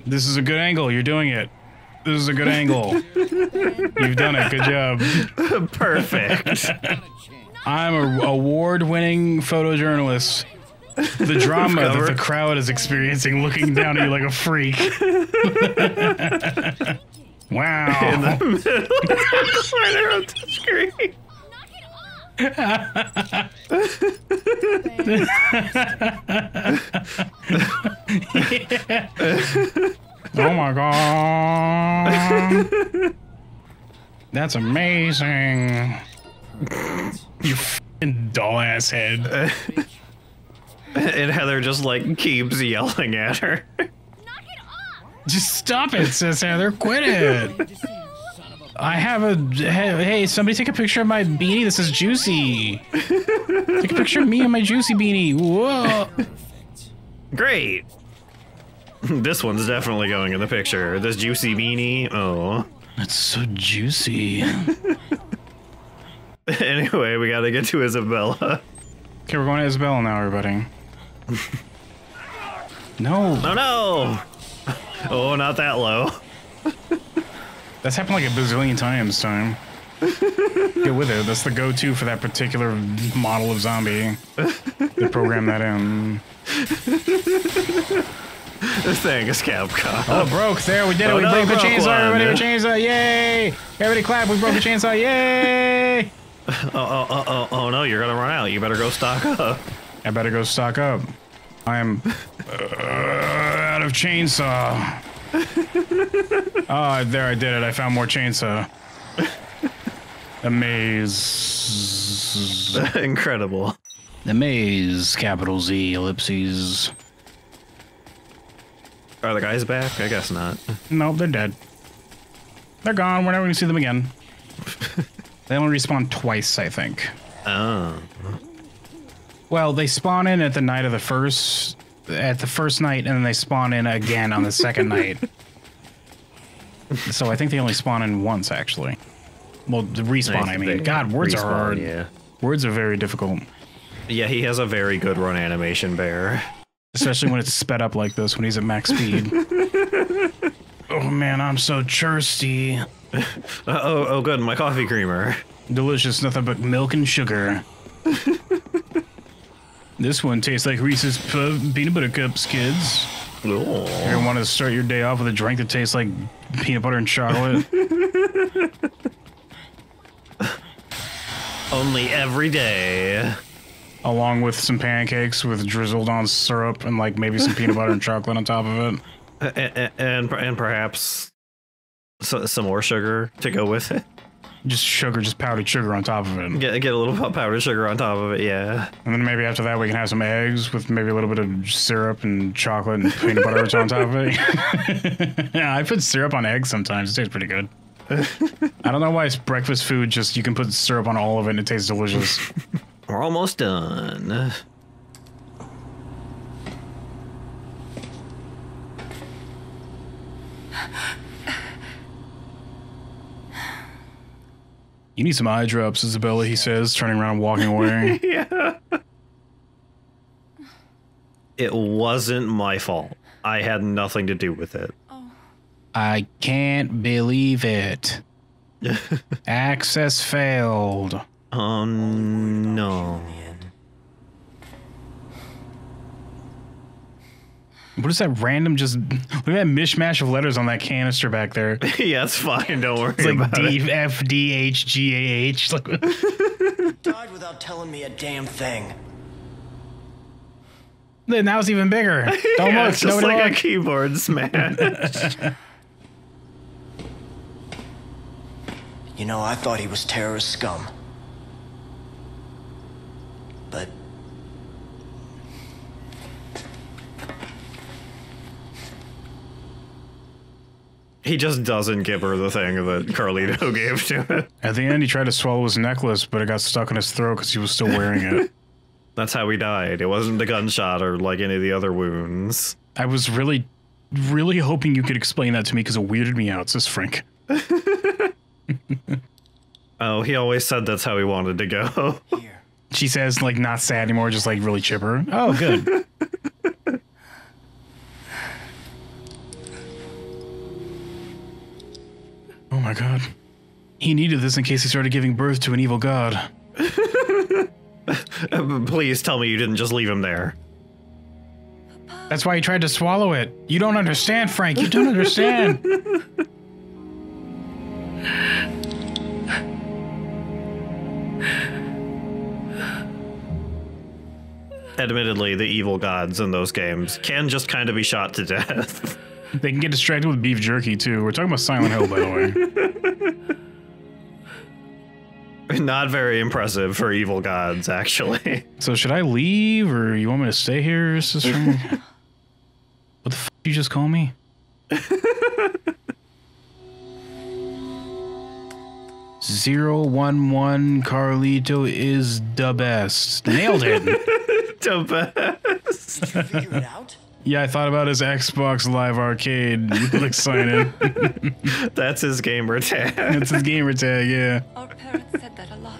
S1: this is a good angle. You're doing it. This is a good angle.
S3: You've done it. Good
S1: job.
S3: Perfect.
S1: I'm an award-winning photojournalist. The drama that the crowd is experiencing looking down at you like a freak.
S3: wow. In the middle. right there on the screen.
S1: yeah oh my god. That's amazing. you f***ing doll ass head.
S2: and Heather just like keeps yelling at her.
S1: Just stop it, says Heather. Quit it. I have a hey, hey, somebody take a picture of my beanie. This is juicy. take a picture of me and my juicy beanie. Whoa.
S2: Great. this one's definitely going in the picture. This juicy beanie.
S1: Oh. That's so juicy. anyway, we gotta get to Isabella. Okay, we're going to Isabella now, everybody. no. No, oh, no! Oh, not that low. That's happened like a bazillion times, time. Get with it. That's the go-to for that particular model of zombie. they program that in. Um,
S2: this thing is Capcom. Oh, broke. There, we did it. we oh, no, broke the chainsaw. One, everybody,
S1: chainsaw. Yay! Everybody clap. We broke the chainsaw. Yay! oh, oh, oh, oh, oh, no. You're going to run out. You better go stock up. I better go stock up. I am uh, out of chainsaw. oh, there I did it. I found more chainsaw. Amaze! Incredible. The maze, capital Z, ellipses.
S2: Are the guys back? I guess not.
S1: No, they're dead. They're gone. We're never going to see them again. they only respawn twice, I think. Oh. Well, they spawn in at the night of the first, at the first night, and then they spawn in again on the second night. So I think they only spawn in once, actually. Well, the respawn. I, I mean, God, words respawn, are hard. Yeah. Words
S2: are very difficult. Yeah, he has a very good run animation, Bear.
S1: Especially when it's sped up like this when he's at max speed. oh man, I'm so thirsty. Uh, oh, oh good, my coffee creamer. Delicious, nothing but milk and sugar. this one tastes like Reese's peanut butter cups, kids. Oh. you want to start your day off with a drink that tastes like peanut butter and chocolate. Only every day along with some pancakes with drizzled on syrup and like maybe some peanut butter and chocolate on top of it.
S2: And, and, and perhaps so, some more sugar to go with it. Just sugar, just powdered sugar on top of it. Get, get a little
S1: powdered sugar on top of it, yeah. And then maybe after that we can have some eggs with maybe a little bit of syrup and chocolate and peanut butter on top of it. yeah, I put syrup on eggs sometimes. It tastes pretty good. I don't know why it's breakfast food. Just you can put syrup on all of it and it tastes delicious. We're almost done. You need some eye drops, Isabella, he says, turning around and walking away. yeah. It wasn't
S2: my fault. I had nothing to do with it. Oh.
S1: I can't believe it. Access failed. Oh no. What is that random just look at that mishmash of letters on that canister back there? yeah,
S2: it's fine. Don't worry. It's like D it.
S1: F D H G A H. Like died without telling me a damn thing. Then that was even bigger. Don't yeah, look. It's just like look. a keyboard smash.
S4: you know, I thought he was terrorist scum.
S2: He just doesn't give her the thing that Carlito gave to
S1: him. At the end, he tried to swallow his necklace, but it got stuck in his throat because he was still wearing it.
S2: That's how he died. It wasn't the gunshot or like any of the other
S1: wounds. I was really, really hoping you could explain that to me because it weirded me out, says Frank.
S2: oh, he always said that's how he wanted to go.
S1: She says, like, not sad anymore, just like really chipper. Oh, good. my god. He needed this in case he started giving birth to an evil god.
S2: Please tell me you didn't just leave him there.
S1: That's why he tried to swallow it. You don't understand, Frank. You don't understand.
S2: Admittedly, the evil gods in those games can just kind of be shot to death.
S1: They can get distracted with beef jerky too. We're talking about Silent Hill, by the way.
S2: Not very impressive for evil gods, actually.
S1: So should I leave, or you want me to stay here, sister? what the f- you just call me? Zero one one Carlito is the best. Nailed it.
S3: the best. Did you figure it out?
S1: yeah, I thought about his Xbox Live Arcade. Click That's
S2: his gamer tag.
S1: That's his gamer tag, yeah. Our parents said that a lot.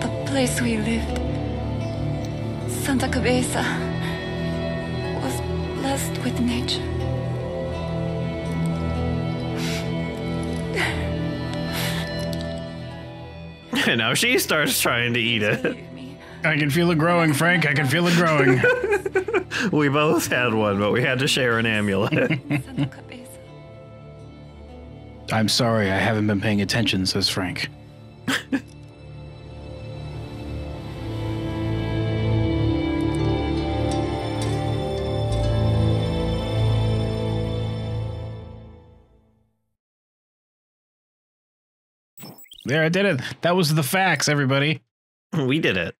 S6: The place we lived, Santa Cabeza, was blessed with nature.
S2: And now she starts trying to eat it.
S1: I can feel it growing, Frank. I can feel it growing.
S2: we both had one, but we had to share an amulet.
S1: I'm sorry, I haven't been paying attention, says Frank. There, I did it. That was the facts, everybody. We did it.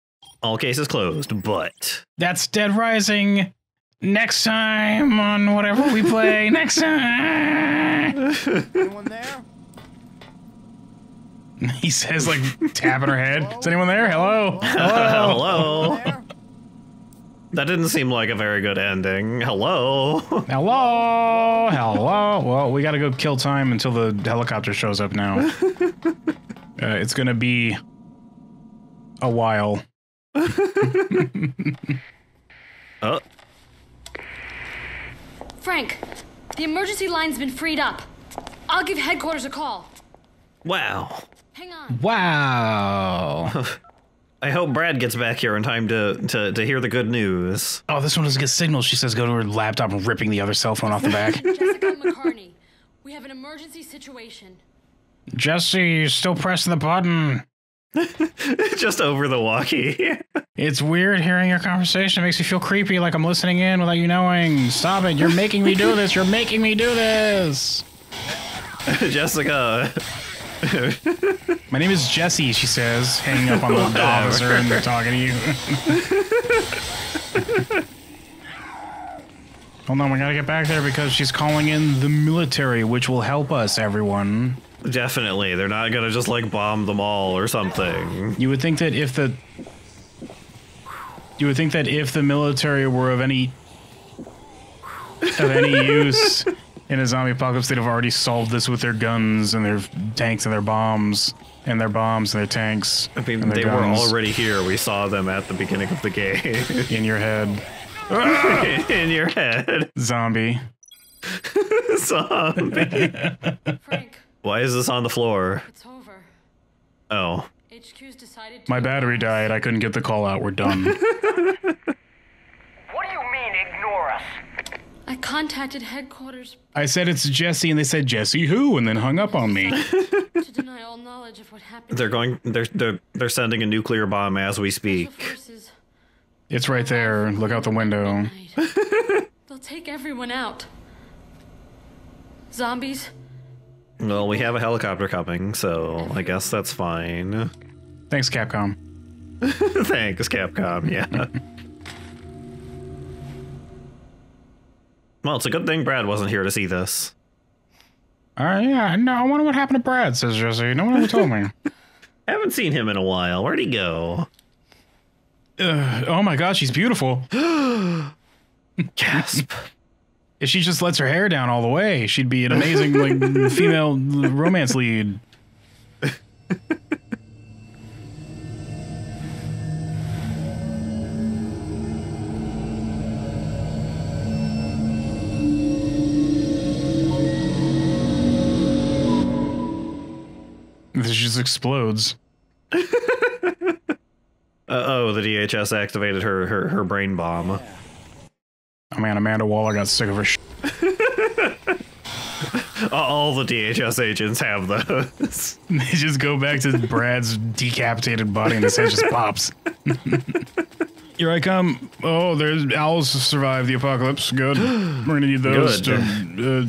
S1: All cases closed, but that's Dead Rising. Next time on whatever we play. next time. Anyone there? He says, like tapping her head. Hello? Is anyone there? Hello. Hello. Hello. That didn't seem like
S2: a very good ending. Hello.
S1: Hello. Hello. Well, we got to go kill time until the helicopter shows up now. Uh, it's going to be a while. oh.
S3: Frank, the emergency line's been freed up.
S6: I'll give headquarters a call.
S2: Wow. Hang on. Wow. I hope Brad gets back here in time to, to, to hear the good news.
S1: Oh, this one doesn't get signals. She says go to her laptop and ripping the other cell phone off the back. Jessica McCarney, we have an emergency situation. Jessie, you're still pressing the button.
S2: just over the walkie.
S1: it's weird hearing your conversation. It makes me feel creepy, like I'm listening in without you knowing. Stop it. You're making me do this. You're making me do this. Jessica. My name is Jessie, she says, hanging up on the officer and talking to you. Hold on, we gotta get back there because she's calling in the military, which will help us, everyone.
S2: Definitely, they're not gonna just like bomb them all or something.
S1: You would think that if the you would think that if the military were of any of any use in a zombie apocalypse, they'd have already solved this with their guns and their tanks and their bombs and their bombs and their tanks. I mean, they guns. were already
S2: here. We saw them at the beginning of the game. in your head. in your head. Zombie.
S3: Zombie.
S2: Frank. Why is this on the floor? It's over. Oh.
S3: HQ's decided My battery
S1: died. I couldn't get the call out. We're done. what do
S3: you
S6: mean, ignore us? I contacted headquarters.
S1: I said it's Jessie, and they said Jessie who, and then hung up on me.
S3: to deny
S1: all knowledge of what happened. They're going. They're they're
S2: they're sending a nuclear bomb as we speak. It's right there. Look out the window.
S3: They'll take everyone out. Zombies,
S2: well, we have a helicopter coming, so I guess that's fine. Thanks, Capcom.
S1: Thanks, Capcom, yeah.
S2: well, it's a good thing Brad wasn't here to see this.
S1: Uh, yeah, no, I wonder what happened to Brad, says Jessie. No one ever told me.
S2: I haven't seen him in a while. Where'd he go?
S1: Uh, oh my gosh, he's beautiful. Gasp if she just lets her hair down all the way, she'd be an amazing like female romance lead. This just explodes. uh,
S2: oh, the DHS activated her her, her brain bomb. Yeah.
S1: Oh man, Amanda Waller got sick of her. Sh- All the DHS agents have those. they just go back to Brad's decapitated body and his head just pops. Here I come. Oh, there's owls survived the apocalypse. Good. We're gonna need those Good. to uh,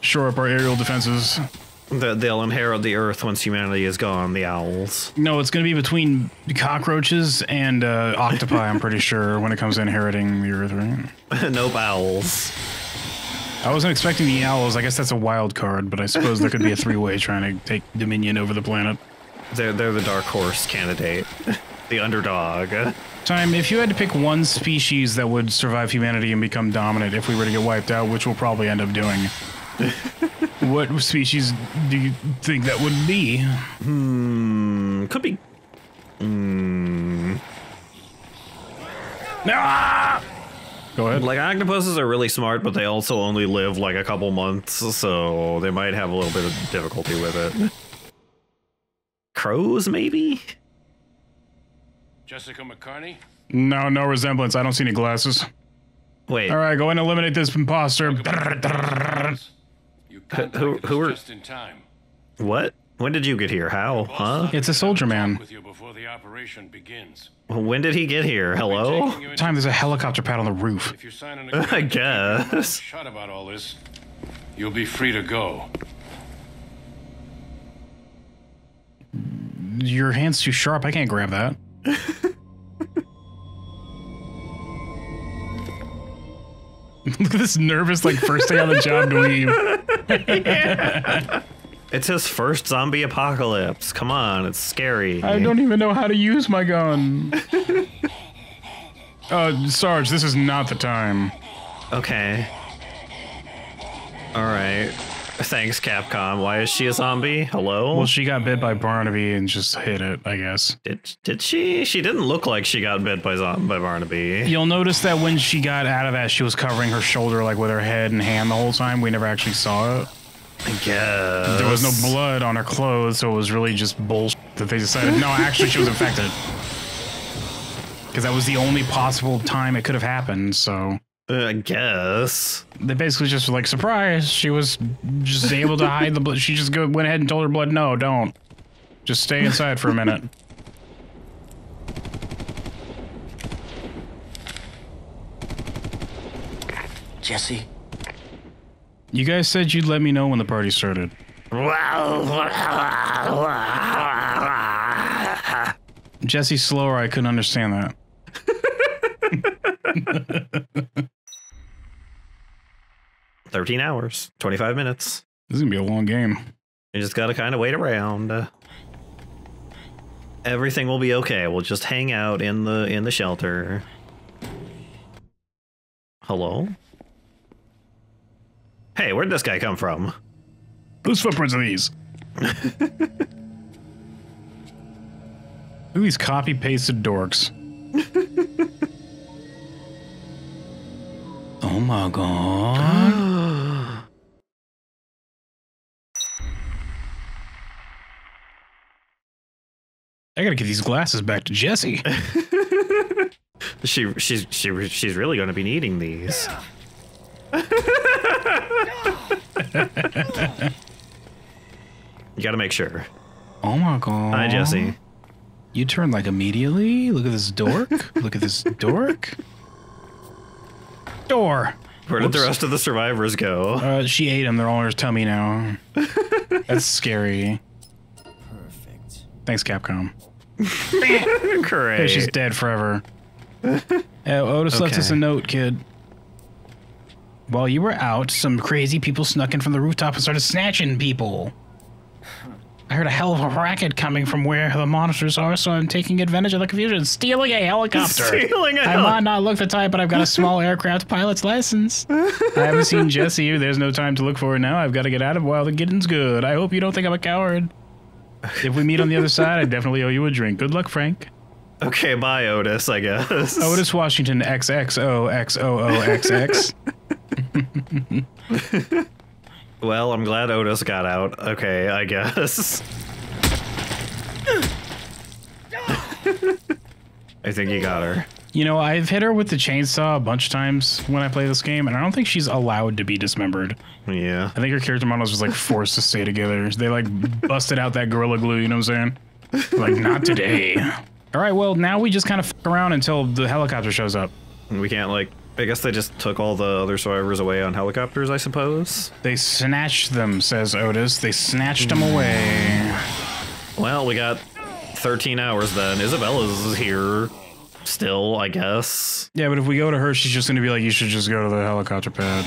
S1: shore up our aerial defenses
S2: that they'll inherit the earth once humanity is gone. The owls.
S1: No, it's going to be between cockroaches and uh, octopi. I'm pretty sure when it comes to inheriting the earth, right? nope, owls. I wasn't expecting the owls. I guess that's a wild card, but I suppose there could be a three-way trying to take dominion over the planet.
S2: They're they're the dark horse candidate, the underdog.
S1: Time. If you had to pick one species that would survive humanity and become dominant if we were to get wiped out, which we'll probably end up doing. What species do you think that would be? Hmm, could be.
S2: Hmm. Ah! Go ahead. Like octopuses are really smart, but they also only live like a couple months, so they
S1: might have a little bit of difficulty with it. Crows, maybe.
S5: Jessica McCarney.
S1: No, no resemblance. I don't see any glasses. Wait. All right, go and eliminate this imposter. Who,
S2: who, are, just in time. What? When did you get here? How? Huh? It's a soldier man. With you
S3: before the operation begins.
S2: When did he get here? Hello? Time there's a helicopter pad on the roof. If you sign an
S5: agreement, I guess. Shut about all this. You'll be free to go.
S1: Your hand's too sharp. I can't grab that. Look at this nervous, like first day on the job dweeb. yeah.
S2: It's his first zombie apocalypse. Come on, it's scary. I don't even
S1: know how to use my gun. uh, Sarge, this is not the time. Okay. All right. Thanks,
S2: Capcom. Why is she a zombie? Hello? Well,
S1: she got bit by Barnaby and just hit it, I guess.
S2: Did did she? She didn't look like she got bit by by Barnaby.
S1: You'll notice that when she got out of that, she was covering her shoulder like with her head and hand the whole time. We never actually saw it.
S3: I guess. There was no
S1: blood on her clothes, so it was really just bullshit that they decided, no, actually, she was infected. Because that was the only possible time it could have happened, so. Uh, I guess they basically just were like surprise. She was just able to hide the blood. She just go, went ahead and told her blood, no, don't. Just stay inside for a minute. Jessie, you guys said you'd let me know when the party started. Jessie slower. I couldn't understand that.
S2: 13 hours, 25 minutes. This is going to be a long game. You just got to kind of wait around. everything will be okay. We'll just hang out in the in the shelter. Hello? Hey, where'd this guy come from?
S1: Whose footprints are these? Who these copy pasted dorks?
S3: Oh my god. I gotta get these
S1: glasses back to Jessie. she she's she she's really gonna be
S2: needing these. you gotta make sure.
S1: Oh my god. Hi Jessie. You turn like immediately? Look at this dork. Look at this dork door. Where did the rest of the survivors go? Uh, she ate them. They're all in her tummy now. That's scary. Perfect. Thanks, Capcom. Great. she's dead forever. yeah, uh, Otis okay. left us a note, kid. While you were out, some crazy people snuck in from the rooftop and started snatching people. I heard a hell of a racket coming from where the monsters are, so I'm taking advantage of the confusion, stealing a helicopter. Stealing helicopter. I might not look the type, but I've got a small aircraft pilot's license. I haven't seen Jesse. There's no time to look for her now. I've got to get out of while the getting's good. I hope you don't think I'm a coward. If we meet on the other side, I definitely owe you a drink. Good luck, Frank. Okay, bye, Otis. I guess. Otis Washington XXO
S3: XOO XX.
S2: Well, I'm glad Otis
S1: got out. Okay,
S2: I
S3: guess.
S1: I think you got her. You know, I've hit her with the chainsaw a bunch of times when I play this game, and I don't think she's allowed to be dismembered. Yeah. I think her character model is just like forced to stay together. They like busted out that gorilla glue, you know what I'm saying? Like, not today. All right, well, now we just kind of fuck around until the helicopter shows up. We can't like I guess they just took all the other survivors away on helicopters, I suppose. They snatched them, says Otis. They snatched them away.
S2: Well, we got 13 hours then. Isabella's here still, I guess.
S1: Yeah, but if we go to her, she's just going to be like, you should just go to the helicopter pad.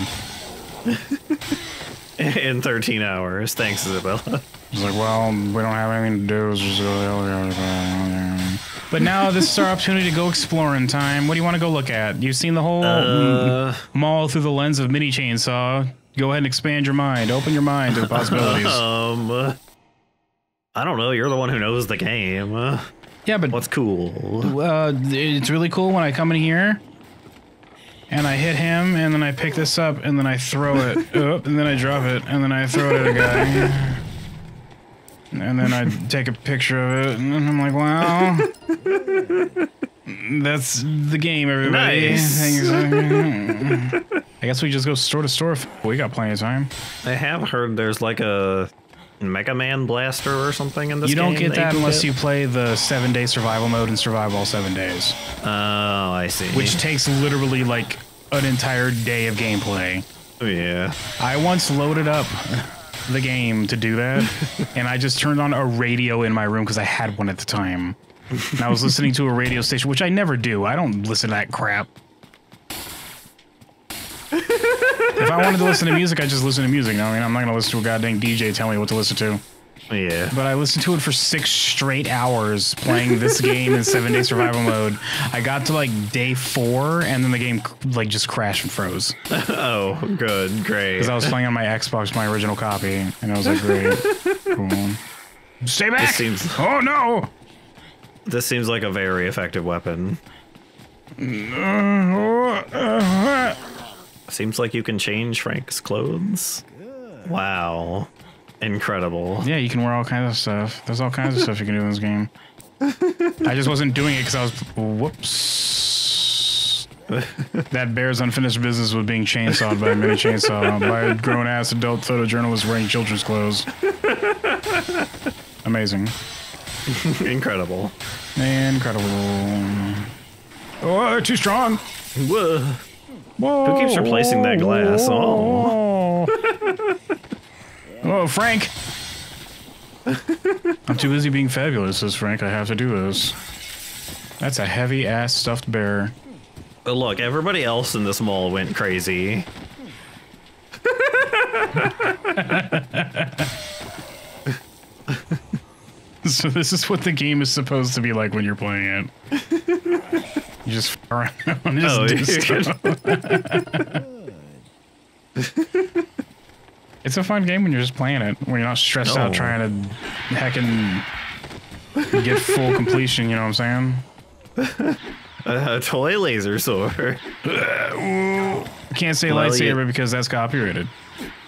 S1: In 13 hours. Thanks, Isabella. She's like, well, we don't have anything to do. Let's just go to the helicopter pad. But now this is our opportunity to go exploring time. What do you want to go look at? You've seen the whole uh, mall through the lens of mini chainsaw. Go ahead and expand your mind. Open your mind to the possibilities.
S2: Um, uh, I don't know. You're the one who knows the game.
S1: yeah, but what's cool? Uh, it's really cool when I come in here and I hit him, and then I pick this up, and then I throw it and then I drop it, and then I throw it at a guy and then i take a picture of it, and I'm like, wow. That's the game, everybody. Nice. I guess we just go store to store. We got plenty of time.
S2: I have heard there's like a Mega Man blaster or something in this. You don't get that, that unless you
S1: play the seven day survival mode and survive all seven days. Oh, I see. Which takes literally like an entire day of gameplay. Oh Yeah. I once loaded up the game to do that, and I just turned on a radio in my room because I had one at the time. And I was listening to a radio station, which I never do. I don't listen to that crap. if I wanted to listen to music, I just listen to music. I mean, I'm not gonna listen to a goddamn DJ tell me what to listen to. Yeah. But I listened to it for six straight hours playing this game in seven day survival mode. I got to like day four, and then the game like just crashed and froze.
S2: Oh, good, great.
S1: Because I was playing on my Xbox, my original copy, and I
S2: was like, great, cool. Stay back! This seems,
S1: oh no!
S2: This seems like a very effective weapon. Seems like you can change Frank's clothes. Wow
S1: incredible. Yeah, you can wear all kinds of stuff. There's all kinds of stuff you can do in this game. I just wasn't doing it because I was whoops. that bear's unfinished business with being chainsawed by a mini chainsaw by a grown ass adult photojournalist wearing children's clothes. Amazing. Incredible. Incredible. Oh, uh, too strong. Whoa. Whoa. Who keeps replacing that glass?
S3: Oh. Oh,
S1: Frank! I'm too busy being fabulous, says Frank. I have to do this. That's a heavy ass stuffed bear.
S2: But look, everybody else in this mall
S1: went crazy. so this is what the game is supposed to be like when you're playing it. You just around. Just oh, do it's a fun game when you're just playing it, when you're not stressed no. out trying to heckin'
S3: get full completion,
S1: you know what I'm saying? a toy laser sword.
S2: can't
S1: say well, lightsaber
S2: you, because that's copyrighted.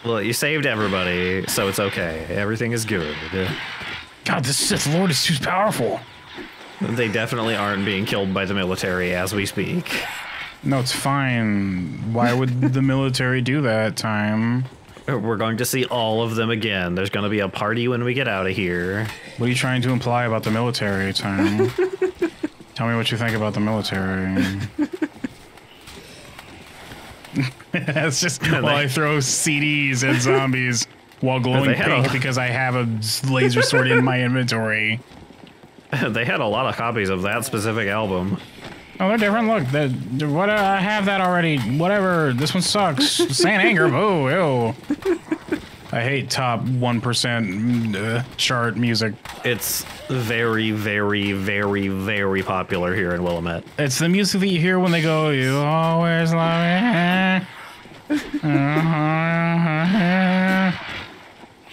S2: Well, you saved everybody, so it's okay. Everything is good.
S1: God, this Sith Lord is too powerful.
S2: They definitely aren't being killed by the military as we
S1: speak. No, it's fine. Why would the military do that time? We're going to see all of them again.
S2: There's going to be a party when we get out of here.
S1: What are you trying to imply about the military, Tony? Tell me what you think about the military. That's just while I throw CDs at zombies while glowing pink because I have a laser sword in my
S2: inventory. They had a lot of copies of that specific album.
S1: Oh, they're different. Look, the, the what uh, I have that already. Whatever. This one sucks. Sand anger. Oh, ew. I hate top one percent mm, uh, chart music. It's very, very, very, very popular here in Willamette. It's the music that you hear when they go, "You always love me." Uh-huh.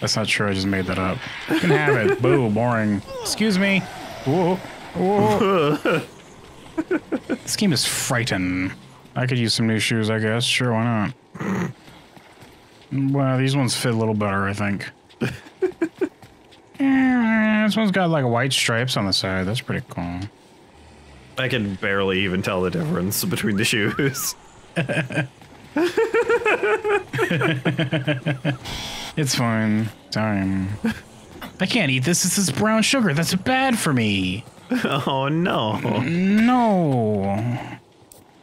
S1: That's not true. I just made that up. You can have it. Boo, boring. Excuse me. Whoa. Whoa. this game is frightened. I could use some new shoes, I guess. Sure, why not? well, these ones fit a little better, I think. yeah, this one's got like white stripes on the side. That's pretty cool.
S2: I can barely even tell the difference between the shoes.
S1: it's fine. Time. I can't eat this. This is brown sugar. That's bad for me. Oh no. No.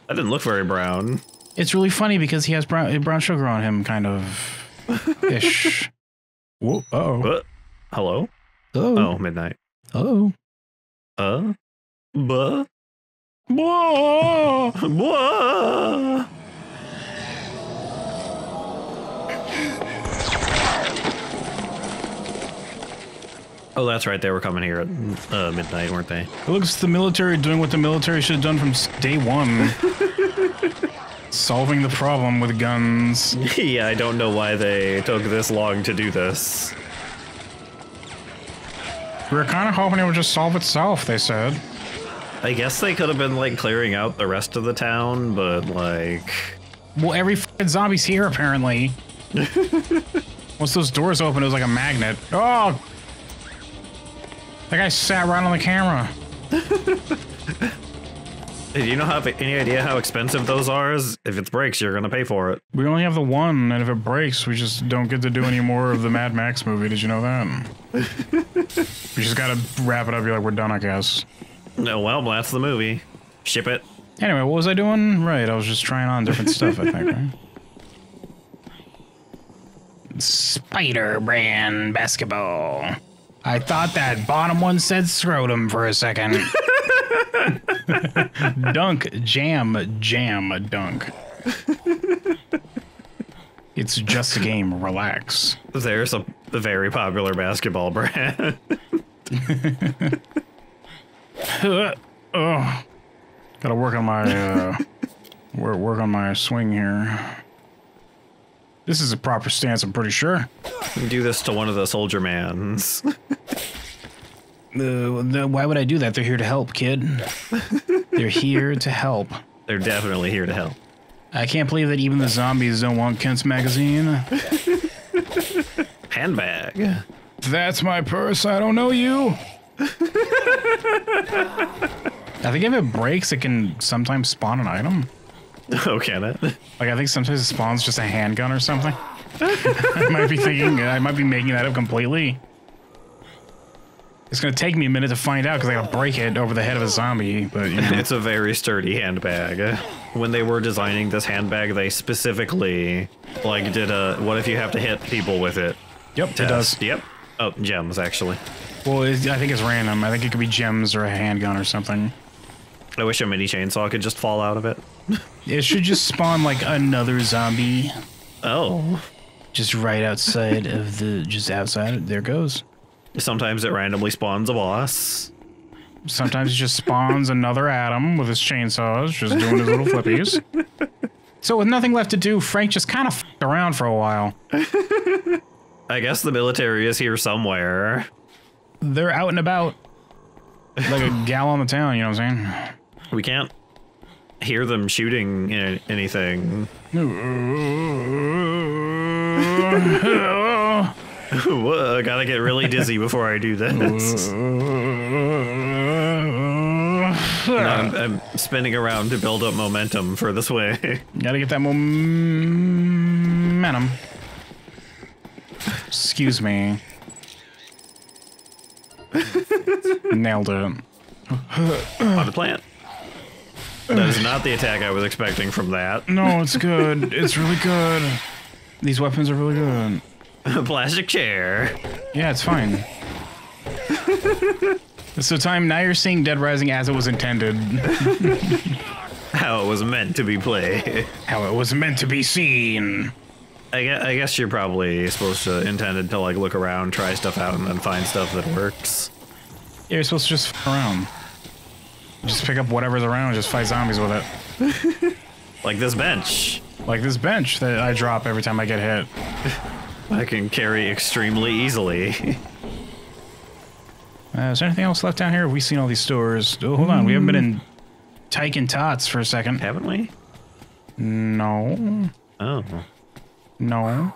S1: That didn't look very brown. It's really funny because he has brown eh, brown sugar on him, kind of ish.
S2: Whoa, uh oh. Uh, hello? Hello. Oh, midnight. Hello. Uh
S3: buh. Whoa! Whoa!
S2: Oh, that's right. They were coming here at uh, midnight, weren't they? It
S1: looks the military doing what the military should have done from day one. Solving the problem with guns. yeah, I don't know why they took this long to do this. We were kind of hoping it would just solve itself, they said.
S2: I guess they could have been, like, clearing out the rest of the town, but, like...
S1: Well, every zombie's here, apparently. Once those doors open, it was like a magnet. Oh, that guy sat right on the camera.
S2: Do you know have any idea how expensive those are? If it breaks,
S1: you're gonna pay for it. We only have the one, and if it breaks, we just don't get to do any more of the Mad Max movie. Did you know that? we just gotta wrap it up. You're like, we're done, I guess. No, well, that's the movie. Ship it. Anyway, what was I doing? Right, I was just trying on different stuff. I think. Right? Spider brand basketball. I thought that bottom one said scrotum for a second. dunk, jam, jam, dunk. it's just a game. Relax. There's a
S2: very popular basketball brand.
S1: oh, gotta work on my uh, work on my swing here. This is a proper stance, I'm pretty sure.
S2: Do this to one of the soldier mans.
S1: Uh, why would I do that? They're here to help, kid. They're here to help.
S2: They're definitely here to help.
S1: I can't believe that even the zombies don't want Kent's magazine. Handbag. That's my purse. I don't know you. I think if it breaks, it can sometimes spawn an item. Oh, can it? Like I think sometimes it spawns just a handgun or something.
S3: I might be thinking
S1: uh, I might be making that up completely. It's gonna take me a minute to find out because I gotta break it over the
S2: head of a zombie. But you know. it's a very sturdy handbag. When they were designing this handbag, they specifically like did a what if you have to hit people with it? Yep, test. it does. Yep. Oh, gems actually.
S1: Well, I think it's random. I think it could be gems or a handgun or
S2: something. I wish a mini chainsaw could just fall out of it.
S1: it should just spawn like another zombie. Oh. Just right outside of the, just outside. There goes. Sometimes it randomly spawns a boss. Sometimes it just spawns another Adam with his chainsaws, just doing his little flippies. So with nothing left to do, Frank just kind of f***ed around for a while.
S2: I guess the military is here somewhere.
S1: They're out and about. Like a gal on the town, you know what I'm saying?
S2: We can't hear them shooting anything.
S3: Uh,
S2: I gotta get really dizzy before I do this. I'm, I'm, spinning around to build up momentum for this way.
S1: gotta get that momentum. Excuse me. Nailed it. On the plant. That is
S2: not the attack I was expecting from that. No,
S1: it's good. it's really good. These weapons are really good.
S2: A plastic chair.
S1: Yeah, it's fine. so, time now you're seeing Dead Rising as it was intended. How it was meant to be played. How it was
S2: meant to be seen. I guess, I guess you're probably supposed to intended to like look
S1: around, try stuff out, and then find stuff that works. Yeah, you're supposed to just f around. Just pick up whatever's around, just fight zombies with it. like this bench. Like this bench that I drop every time I get hit. I can carry extremely
S2: easily.
S1: Uh, is there anything else left down here? We've seen all these stores. Oh, hold on. We haven't been in Tyke and Tots for a second. Haven't we? No. Oh. No.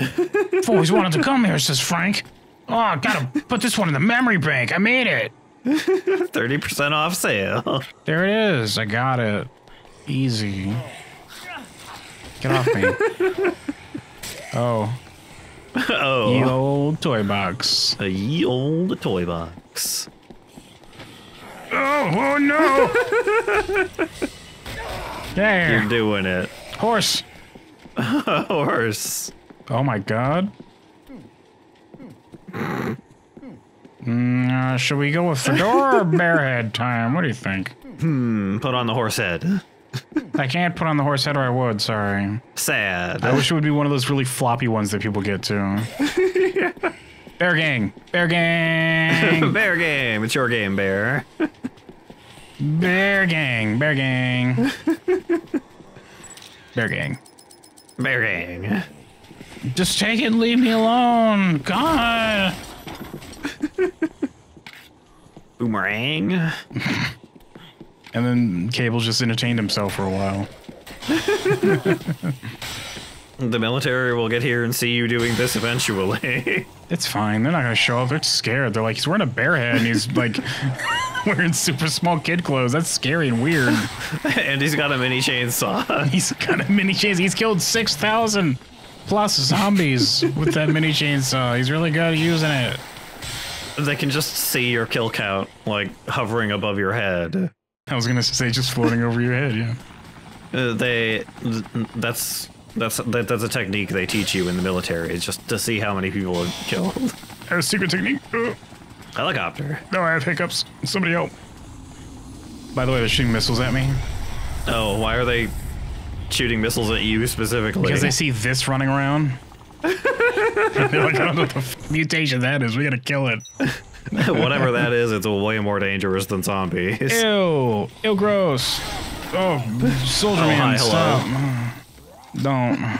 S1: I've always wanted to come here, says Frank. Oh, I gotta put this one in the memory bank. I made it. 30% off sale. There it is. I got it. Easy. Get off me. oh. Oh. Ye old
S2: toy box. A ye old toy box.
S3: Oh, oh no!
S2: there. You're doing it.
S1: Horse. Horse. Oh my god. Mm, uh, should we go with fedora or barehead time? What do you think? Hmm, put on the horse head. I can't put on the horse head or I would, sorry. Sad. I wish it would be one of those really floppy ones that people get to. yeah.
S2: Bear gang. Bear gang. bear game. It's your game, bear.
S1: bear gang. Bear gang. bear gang. Bear gang. Just take it leave me alone.
S3: God.
S1: Boomerang. and then Cable just entertained himself for a while.
S2: the military will get here and see you doing this eventually.
S1: it's fine. They're not going to show up. They're scared. They're like, he's wearing a bear head and he's like wearing super small kid clothes. That's scary and weird. and he's got a mini chainsaw. he's got a mini chainsaw. He's killed 6,000 plus zombies with that mini chainsaw. He's really good at using it
S2: they can just see your kill count like hovering above your head.
S1: I was gonna say just floating over your head, yeah.
S2: Uh, they that's that's that, that's a technique they teach you in the military. It's just to see how many people have killed.
S1: A secret technique. Uh,
S2: Helicopter.
S1: No, I have hiccups. Somebody help. By the way, they're shooting missiles at me.
S2: Oh, why are they shooting missiles at you specifically? Because they
S1: see this running around like, I don't know what the mutation that is. We gotta kill it. Whatever that
S2: is, it's way more dangerous than zombies.
S1: Ew. Ew, gross. Oh, soldier oh, man, hi, hello. stop. Don't.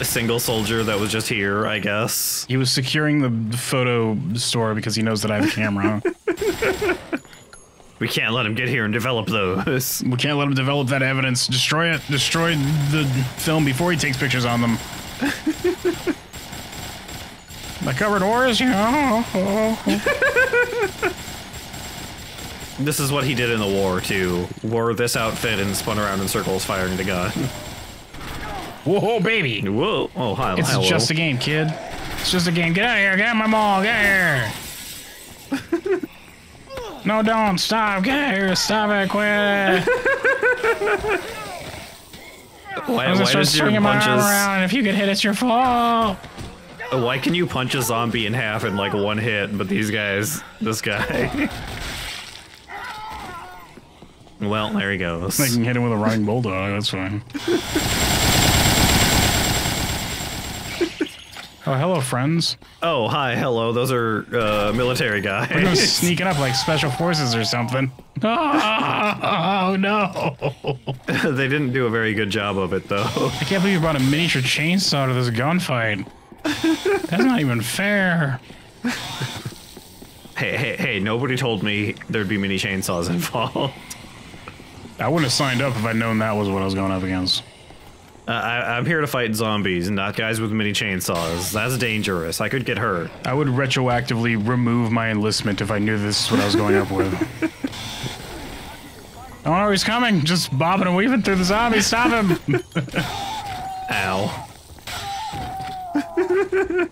S2: A single soldier that was just here, I guess.
S1: He was securing the photo store because he knows that I have a camera. we can't let him get here and develop those. We can't let him develop that evidence. Destroy it. Destroy the film before he takes pictures on them. The covered doors,
S3: you know.
S1: this is what he did
S2: in the war, too. Wore this outfit and spun around in circles firing the gun. Whoa, baby! Whoa! Oh, hi, It's just a
S1: game, kid. It's just a game. Get out of here! Get out of my mall! Get out of here! no, don't! Stop! Get out of here! Stop it! Quit! why, i why swinging my arm around, if you get hit, it's your fault.
S2: Why can you punch a zombie in half in like one hit, but these guys, this guy. well, there he goes. They can
S1: hit him with a running bulldog, that's fine. Oh, hello, friends.
S2: Oh, hi, hello. Those are uh, military guys. are sneaking
S1: up like special forces or something.
S3: Oh,
S1: oh no! they didn't do a very good job of it, though. I can't believe you brought a miniature chainsaw to this gunfight. That's not even fair.
S2: Hey, hey, hey, nobody told me there'd be many chainsaws involved.
S1: I wouldn't have signed up if I'd known that was what I was going up against. Uh,
S2: I, am here to fight zombies, not guys with mini chainsaws. That's dangerous. I could get hurt.
S1: I would retroactively remove my enlistment if I knew this is what I was going up with. I don't know he's coming. Just bobbing and weaving through the zombies. Stop him.
S2: Ow.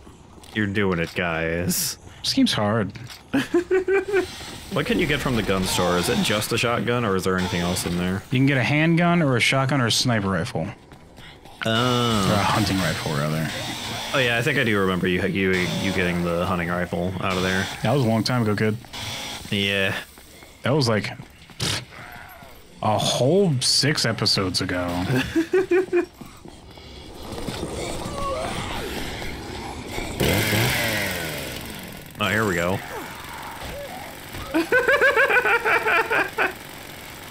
S2: You're doing it,
S1: guys. This game's hard.
S2: what can you get from the gun store? Is it just a
S1: shotgun, or is there anything else in there? You can get a handgun, or a shotgun, or a sniper rifle.
S2: Oh. Or a hunting
S1: rifle, rather.
S2: Oh yeah, I think I do remember you you you getting the
S1: hunting rifle out of there. That was a long time ago, kid. Yeah. That was like a whole six episodes ago.
S2: Oh, here we go.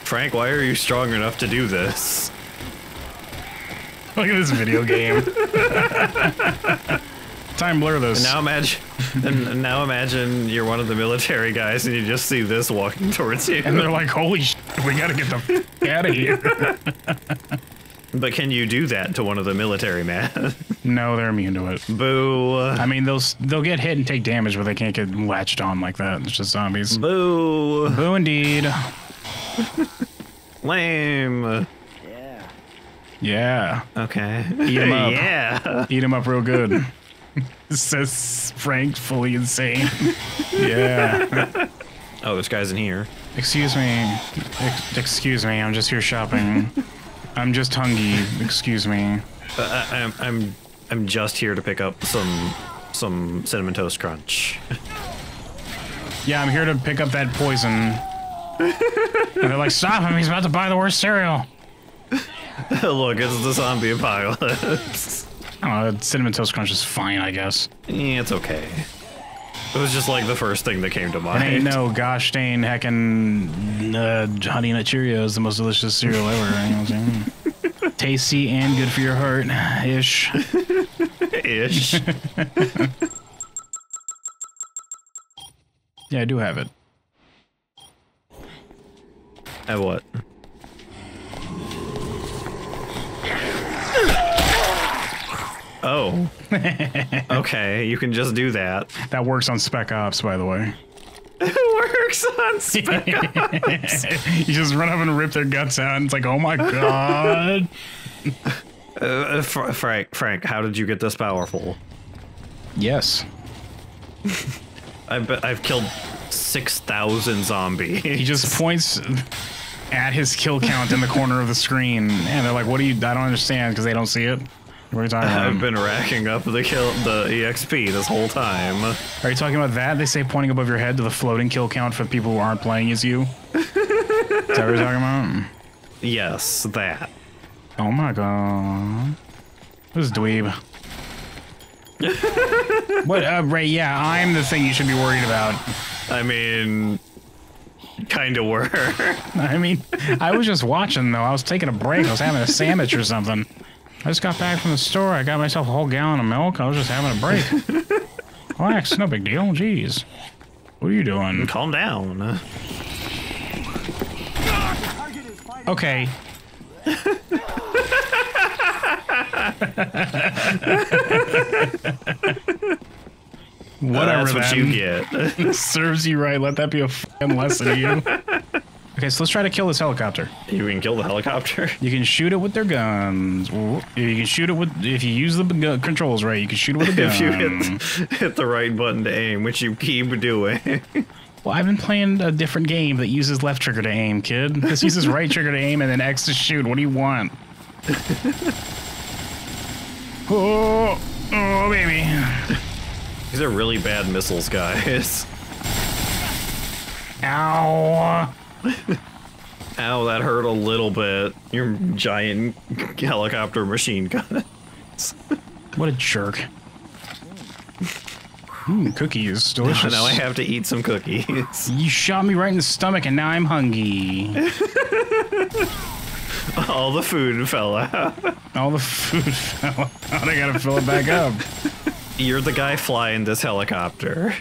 S2: Frank, why are you strong enough to do this? Look at this video game. Time blur this. And now imagine, and now imagine you're one of the military guys and you just see this walking towards you. And they're like,
S1: "Holy shit, we gotta get the
S2: f out of here." But can you do that to one of the military men?
S1: no, they're immune to
S2: it. Boo. I
S1: mean, they'll they'll get hit and take damage, but they can't get latched on like that. It's just zombies. Boo. Boo indeed. Lame. Yeah. Yeah. Okay. Eat them up. yeah. Eat them up real good. Says Frank, fully insane. yeah.
S2: oh, this guy's in here.
S1: Excuse me. Ex excuse me. I'm just here shopping. I'm just hungry. Excuse me.
S2: Uh, I, am I'm, I'm I'm just here to pick up some some cinnamon toast
S1: crunch. yeah, I'm here to pick up that poison. and they're like, stop him! He's about to buy the worst cereal. Look, it's the zombie apocalypse. Cinnamon toast crunch is fine, I guess. Yeah, it's okay.
S2: It was just like the first thing that came to mind. Ain't
S1: no gosh dang heckin' uh, Honey Nut Cheerios, the most delicious cereal ever. Right? Tasty and good for your heart, ish. ish. yeah, I do have it. Have what? Oh. okay, you can just do that. That works on Spec Ops, by the way.
S3: It works on Spec Ops.
S1: you just run up and rip their guts out, and it's like, oh my god.
S2: Uh, Fr Frank, Frank, how did you get this powerful? Yes. I've, I've killed 6,000 zombies. He just points
S1: at his kill count in the corner of the screen, and they're like, what do you, I don't understand, because they don't see it. What are you talking about? I've
S2: been racking up the kill, the exp this whole time.
S1: Are you talking about that? They say pointing above your head to the floating kill count for people who aren't playing as you. Is that what you're talking about? Yes, that. Oh my god. This dweeb. what, uh, Ray? Yeah, I'm the thing you should be worried about. I mean, kind of were. I mean, I was just watching though. I was taking a break. I was having a sandwich or something. I just got back from the store. I got myself a whole gallon of milk. I was just having a break. Relax, no big deal. Jeez. What are you doing? Calm down.
S2: Okay. Whatever. Uh, that's what then. you get.
S1: serves you right. Let that be a lesson to you. Okay, so let's try to kill this helicopter. You can kill the helicopter. You can shoot it with their guns. You can shoot it with if you use the controls right. You can shoot it with a gun. if you hit, hit the right button to aim, which you keep doing. Well, I've been playing a different game that uses left trigger to aim, kid. This uses right trigger to aim and then X to shoot. What do you want? oh, oh, baby.
S2: These are really bad missiles, guys.
S1: Ow.
S2: Ow, that hurt a little bit. Your giant helicopter machine gun.
S1: what a jerk. Ooh, cookies. Delicious. Now, now I have to eat some cookies. You shot me right in the stomach and now I'm hungry.
S2: All the food
S1: fell out. All the food fell out. I gotta
S3: fill it back up.
S2: You're the guy flying this helicopter.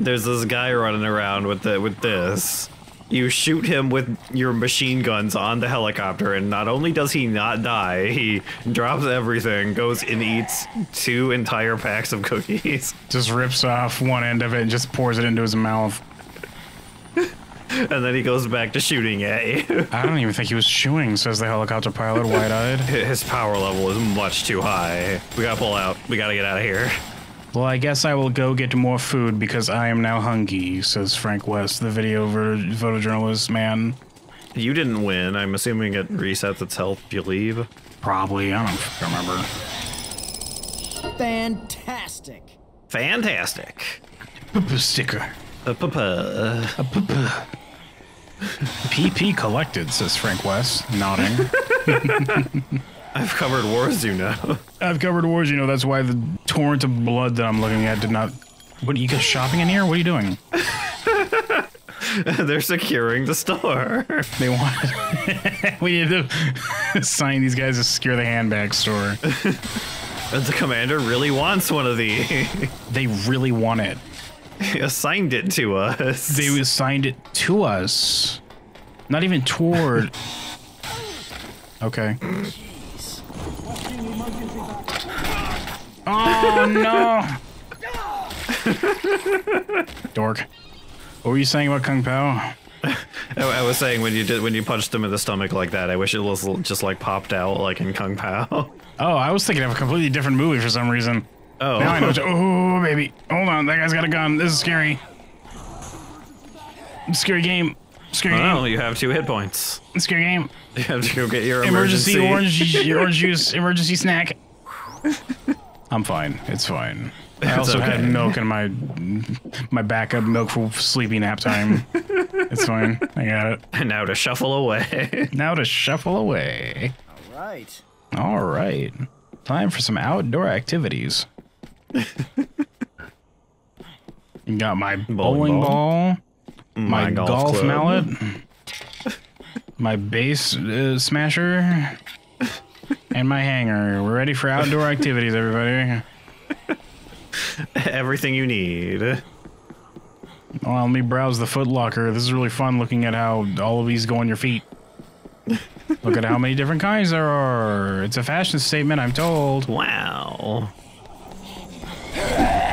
S2: There's this guy running around with the with this you shoot him with your machine guns on the helicopter, and not only does he not die, he drops everything, goes and eats two entire packs of cookies. Just rips off one
S1: end of it and just pours it into his mouth.
S2: and then he goes back to shooting
S1: at you. I don't even think he was shooting, says the helicopter pilot, wide eyed. His power level is much too high. We gotta pull out. We gotta get out of here. Well, I guess I will go get more food because I am now hungry, says Frank West, the video photojournalist man.
S2: You didn't win. I'm assuming it resets its health if you leave. Probably. I don't remember.
S4: Fantastic.
S2: Fantastic. sticker.
S1: PP collected, says Frank West, nodding. I've covered wars, you know. I've covered wars, you know. That's why the torrent of blood that I'm looking at did not. What are you guys shopping in here? What are you doing?
S2: They're securing the store.
S1: They
S3: want.
S1: we need to sign these guys to secure the handbag store. the commander really wants one of these. they really want it. He assigned it to us. They assigned it to us. Not even toward. okay.
S3: Oh no!
S1: Dork. What were you saying about Kung Pow? I was saying when
S2: you did when you punched him in the stomach like that. I wish it was just like popped out like in Kung Pow.
S1: Oh, I was thinking of a completely different movie for some reason. Oh. Now I know. Oh, baby. Hold on. That guy's got a gun. This is scary. Scary game. Scary game. Oh, you have two hit points. Scary game. You have to go get your emergency, emergency orange, orange juice, emergency snack. I'm fine. It's fine. I also okay. had milk in my my backup milk for sleepy nap time. it's fine. I got it. And now to shuffle away. now to shuffle away. All right. All right. Time for some outdoor activities. you got my bowling, bowling ball, ball, mm, my, my golf, golf mallet, my base uh, smasher and my hanger. We're ready for outdoor activities, everybody. Everything you need. Well, let me browse the Foot Locker. This is really fun looking at how all of these go on your feet. Look at how many different kinds there are. It's a fashion statement, I'm told. Wow.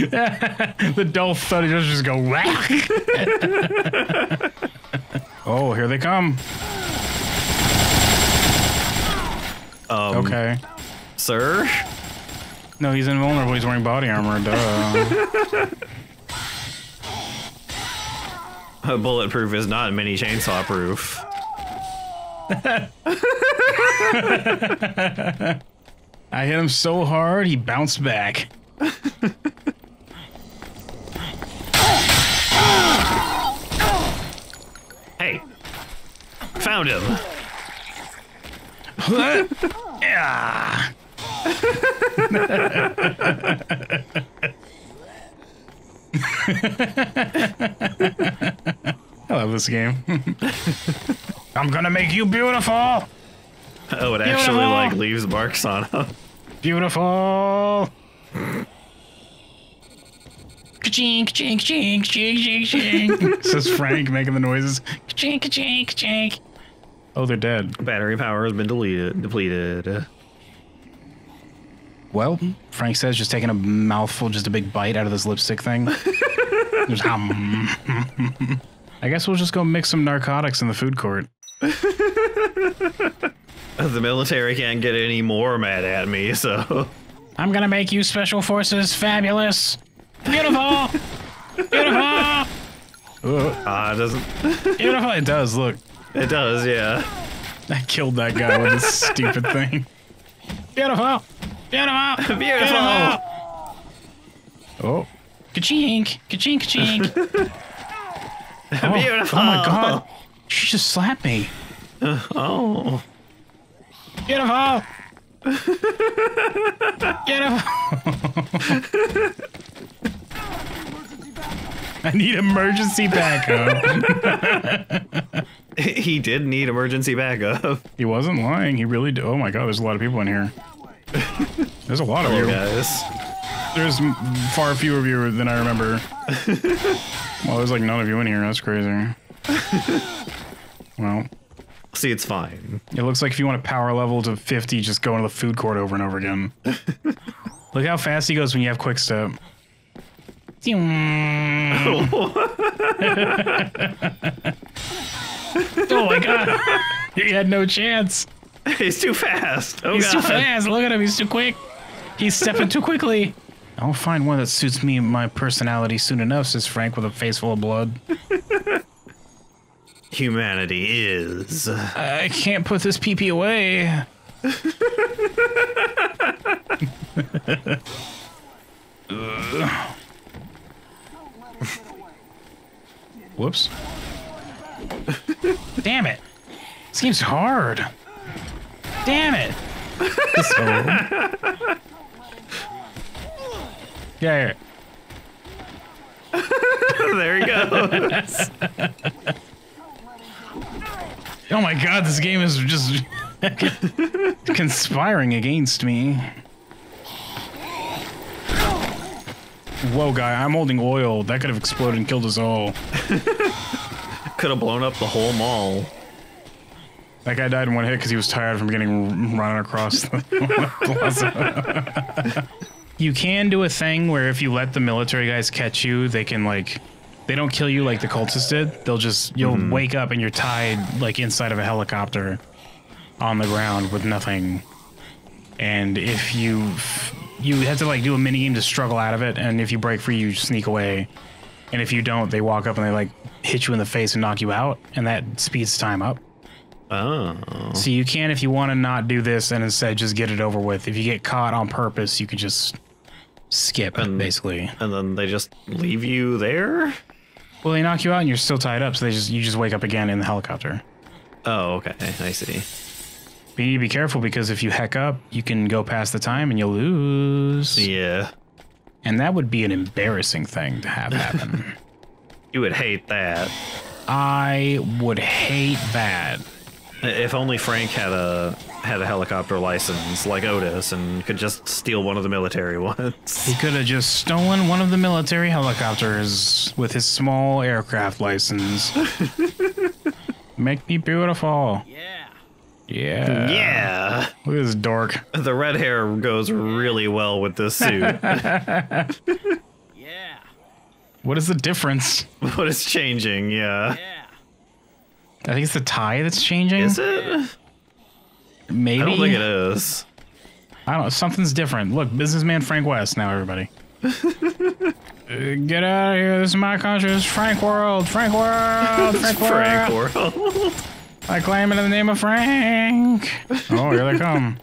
S1: the Dolph Thuddy just go whack. oh, here they come. Um, okay. Sir? No, he's invulnerable. He's wearing body armor. Duh.
S2: A bulletproof is not mini chainsaw proof.
S1: I hit him so hard, he bounced back.
S3: Hey.
S2: Found him. yeah.
S3: I
S1: love this game. I'm gonna make you beautiful. Oh, it
S2: beautiful. actually like leaves marks on him.
S1: Beautiful. Chink, chink,
S4: chink, chink, chink, chink. Says Frank
S1: making the noises.
S4: Chink, chink, chink.
S2: Oh, they're dead. Battery power has been deleted, depleted.
S1: Well, Frank says, just taking a mouthful, just a big bite out of this lipstick thing. just, um, I guess we'll just go mix some narcotics in the food court.
S2: the military can't get any more mad at me,
S1: so. I'm gonna make you special forces fabulous. Beautiful! Beautiful! Uh, ah, uh, it doesn't. Beautiful. It does, look. It does, yeah. I killed that guy with this stupid thing. Beautiful! Beautiful! Beautiful! Beautiful. Oh. Ka-chink! Ka-chink,
S3: ka-chink!
S1: oh, Beautiful! Oh my god! She just slapped me!
S3: Uh, oh. Beautiful! Get up!
S1: I need emergency backup. he did need emergency backup. He wasn't lying. He really did. Oh my god, there's a lot of people in here. There's a lot of you guys. There's far fewer of you than I remember. well, there's like none of you in here. That's crazy. well. See, it's fine. It looks like if you want to power level to 50, just go into the food court over and over again. Look how fast he goes when you have quick step. oh my god. He had no chance. He's too fast. Oh he's god. too fast. Look at him. He's too quick. He's stepping too quickly. I'll find one that suits me and my personality soon enough, says Frank with a face full of blood
S2: humanity is.
S1: I can't put this peepee away. Whoops. Damn it. Seems hard. Damn
S3: it. Yeah. there he goes.
S1: Oh my god, this game is just conspiring against me. Whoa, guy, I'm holding oil. That could have exploded and killed us all. could have blown up the whole mall. That guy died in one hit because he was tired from getting run across the plaza. you can do a thing where if you let the military guys catch you, they can, like, they don't kill you like the cultists did. They'll just you'll mm-hmm. wake up and you're tied like inside of a helicopter on the ground with nothing. And if you you have to like do a mini game to struggle out of it, and if you break free, you sneak away. And if you don't, they walk up and they like hit you in the face and knock you out, and that speeds time up. Oh. So you can if you want to not do this and instead just get it over with. If you get caught on purpose, you can just skip and, basically. And then they just leave you there? Well, they knock you out and you're still tied up, so they just you just wake up again in the helicopter. Oh, okay, I see. But you need to be careful because if you heck up, you can go past the time and you'll lose. Yeah. And that would be an embarrassing thing to have happen. you would hate that. I would hate that.
S2: If only Frank had a had a helicopter license like Otis and could just
S1: steal one of the military ones. He could have just stolen one of the military helicopters with his small aircraft license. Make me beautiful. Yeah. Yeah. Yeah. Look at this dork. The red hair goes
S2: really well with this suit. yeah. What is the
S1: difference? What is changing? yeah. yeah. I think it's the tie that's changing. Is it? Maybe. I don't think it is. I don't Something's different. Look, businessman Frank West now, everybody. get out of here. This is my country. This is Frank World. Frank World. Frank World. Frank World. I claim it in the name of Frank. Oh, here they come.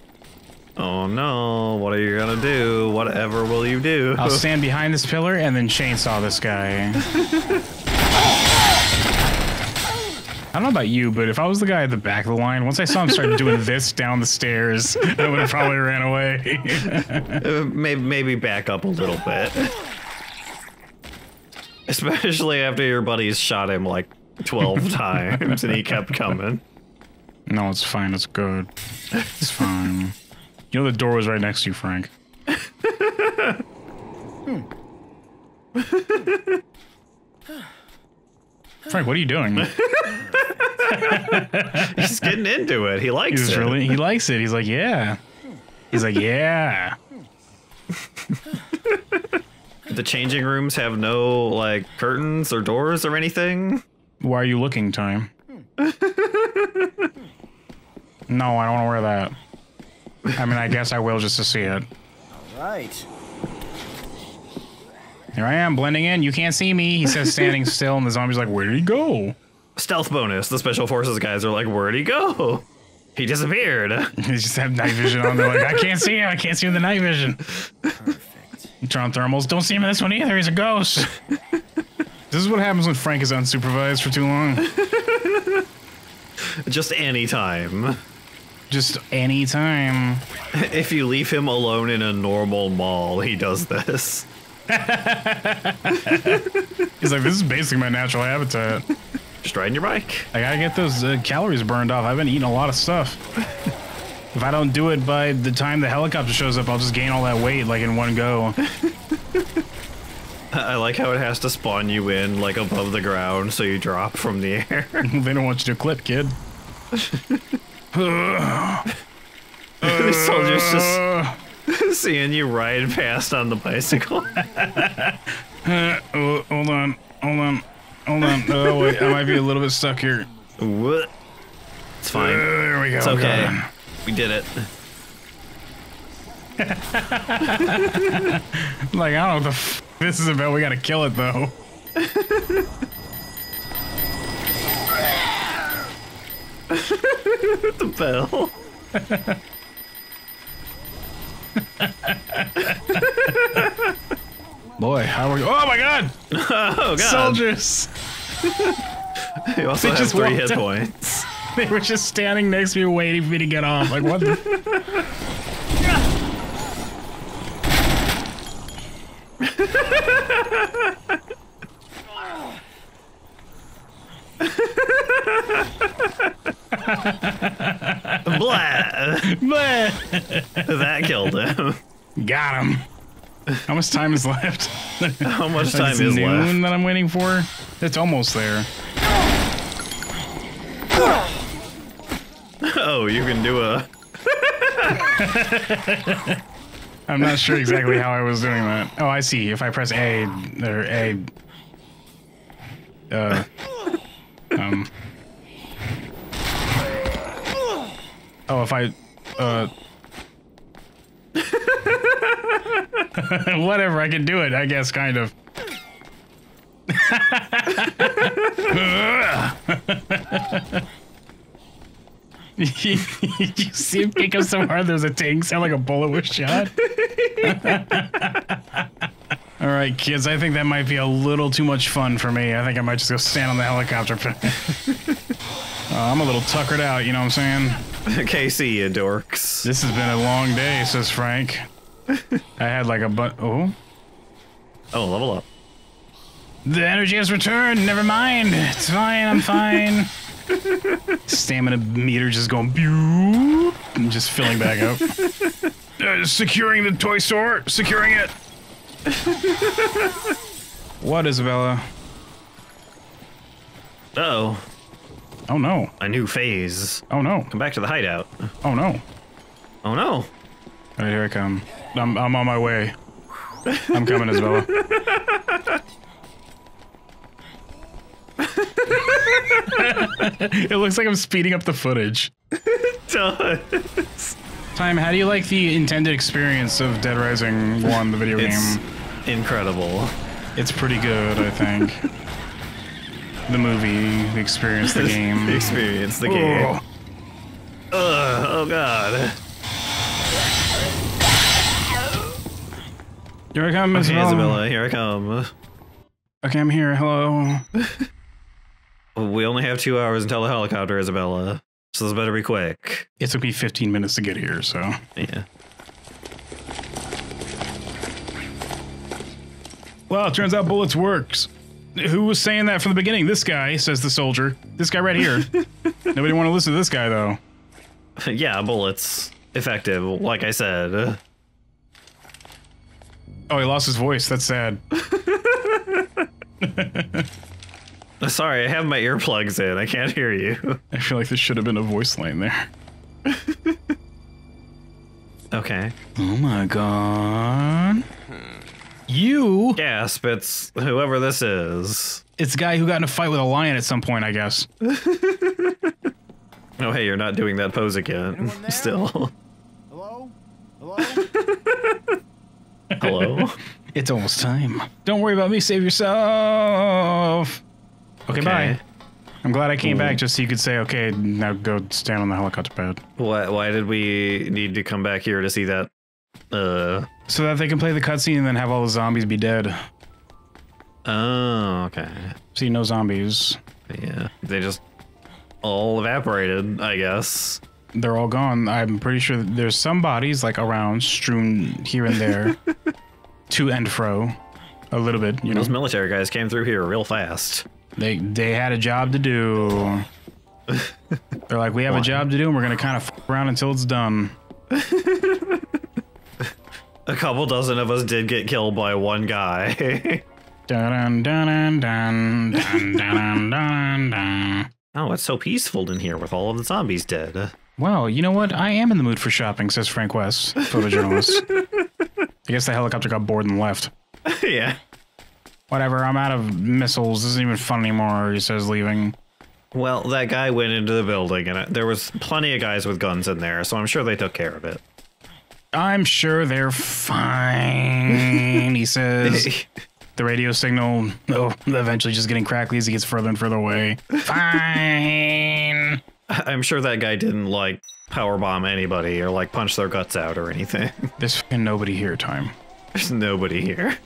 S2: Oh no, what
S1: are you gonna do? Whatever will you do? I'll stand behind this pillar and then chainsaw this guy. I don't know about you, but if I was the guy at the back of the line, once I saw him start doing this down the stairs, I would have probably ran away. uh, maybe, maybe back up a little bit.
S2: Especially after your buddies shot him like 12 times and he kept
S1: coming. No, it's fine. It's good. It's fine. You know the door was right next to you, Frank.
S3: hmm.
S1: Frank, what are you doing?
S2: He's getting into it. He likes He's it. Really, he
S1: likes it. He's like, yeah. He's like, yeah.
S2: the changing rooms have no like
S1: curtains or doors or anything. Why are you looking, time? no, I don't want to wear that. I mean, I guess I will just to see it.
S4: All right.
S1: Here I am blending in. You can't see me. He says standing still, and the zombie's like, "Where'd he go?" Stealth
S2: bonus. The special forces guys are like, "Where'd
S1: he go?" He disappeared. He just have night vision on. They're like, "I can't see him. I can't see him in the night vision." Perfect. Turn on thermals. Don't see him in this one either. He's a ghost. this is what happens when Frank is unsupervised for too long. just
S2: any time. Just any time. If you leave him alone in a normal mall, he does this. He's
S1: like, this is basically my natural habitat. Just riding your bike. I gotta get those uh, calories burned off. I've been eating a lot of stuff. if I don't do it by the time the helicopter shows up, I'll just gain all that weight like in one go.
S2: I like how it has to spawn you in like above the ground so you drop from the
S1: air. they don't want you to clip, kid. These soldiers just
S2: Seeing you ride past on the bicycle.
S1: uh, oh, hold on, hold on, hold on. Oh wait, I might be a little bit stuck here. What? It's fine. Uh, there we go. It's okay.
S2: We did it.
S1: like I don't know what the f this is about. We gotta kill it though.
S3: the bell.
S1: Boy, how are you? Oh my god! oh god! Soldiers! they also they have just three hit points. They were just standing next to me waiting for me to get off. Like, what the?
S3: Blah. Blah. that killed him.
S1: Got him. How much time is left? How much time is noon left? that I'm waiting for? It's almost there. Oh, you can do a. I'm not sure exactly how I was doing that. Oh, I see. If I press A, or A. Uh. Um. Oh, if I, uh... Whatever, I can do it, I guess, kind of. you see him kick him so hard there's a ting sound like a bullet was shot. All right, kids, I think that might be a little too much fun for me. I think I might just go stand on the helicopter. uh, I'm a little tuckered out, you know what I'm saying? okay, see you, dorks. This has been a long day, says Frank. I had like a but. Oh. Oh, level up. The energy has returned. Never mind. It's fine. I'm fine. Stamina meter just going boop. I'm just filling back
S3: up.
S1: Uh, securing the toy store. Securing it. what, Isabella? Uh oh. Oh no. A new phase. Oh no. Come back to the hideout. Oh no. Oh no. All right, here I come. I'm, I'm on my way. I'm coming, Isabella. it looks like I'm speeding up the footage.
S3: it does.
S1: Time, how do you like the intended experience of Dead Rising 1, the video it's game? Incredible. It's pretty good, I think. the movie, the experience, the game. the oh. experience, the game.
S2: Ugh, oh god. Here I come, Miss okay, Isabella. Here I come.
S1: Okay, I'm here. Hello.
S2: we only have two hours until the helicopter, Isabella.
S1: So this better be quick. It took me 15 minutes to get here, so. Yeah. Well, it turns out bullets works who was saying that from the beginning? This guy, says the soldier. This guy right here. Nobody want to listen to this
S2: guy, though. yeah, bullets. Effective, like I said.
S1: Oh, he lost his voice. That's sad.
S2: Sorry, I have my earplugs in. I can't hear you. I feel like there should have been a
S1: voice line there. okay. Oh my god. Hmm. You gasp! It's whoever this is. It's a guy who got in a fight with a lion at some point, I guess. oh,
S2: hey, you're not doing that pose again. Still. Hello. Hello.
S1: Hello. it's almost time. Don't worry about me. Save yourself. Okay, okay. bye. I'm glad I came back just so you could say, okay, now go stand on the helicopter pad.
S2: Why, why did we need to come back here to see that? Uh.
S1: So that they can play the cutscene and then have all the zombies be dead.
S2: Oh,
S1: okay. See, no zombies. Yeah, they just all evaporated, I guess. They're all gone. I'm pretty sure there's some bodies like around, strewn here and there, to and fro, a little bit. You Those
S2: military guys came through here real
S1: fast. They they had a job to do. They're like, we have a job to do, and we're gonna kind of f- around until it's done. a couple
S2: dozen of us did get killed by one guy.
S1: dun, dun, dun, oh, it's so peaceful in here with all of the zombies dead. Well, you know what? I am in the mood for shopping, says Frank West, photojournalist. I guess the helicopter got bored and left. yeah. Whatever, I'm out of missiles. This isn't even fun anymore, he says, leaving.
S2: Well, that guy went into the building, and there was plenty of guys with guns in there, so I'm sure they took care of it.
S1: I'm sure they're fine, he says. the radio signal oh, eventually just getting crackly as he gets further and further away. Fine. I'm sure
S2: that guy didn't like power bomb anybody or like punch their guts out or anything. There's fucking nobody here, time. There's nobody here.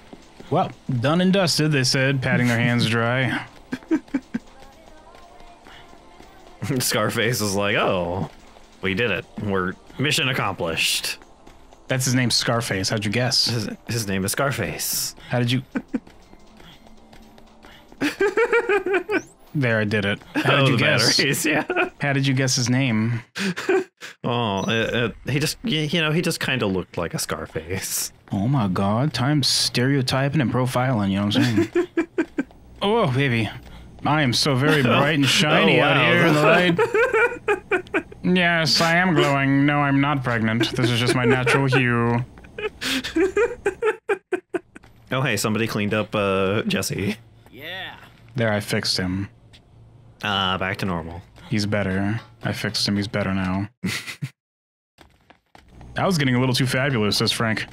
S1: Well, done and dusted, they said, patting their hands dry.
S2: Scarface is like, oh, we did it. We're mission accomplished. That's his name, Scarface.
S1: How'd you guess? His, his name is Scarface. How did you? there, I did it. How did oh, you guess? Batteries, yeah. How did you guess his name?
S2: oh, uh, uh, he just you know he just kind of looked like a Scarface.
S1: Oh my God! Time stereotyping and profiling. You know what I'm saying? oh, baby. I am so very bright and shiny oh, wow. out here in
S3: the
S1: light. yes, I am glowing. No, I'm not pregnant. This is just my natural hue.
S2: Oh, hey, somebody cleaned up uh, Jesse. Yeah.
S1: There, I fixed him. Ah, uh, back to normal. He's better. I fixed him. He's better now. I was getting a little too fabulous, says Frank.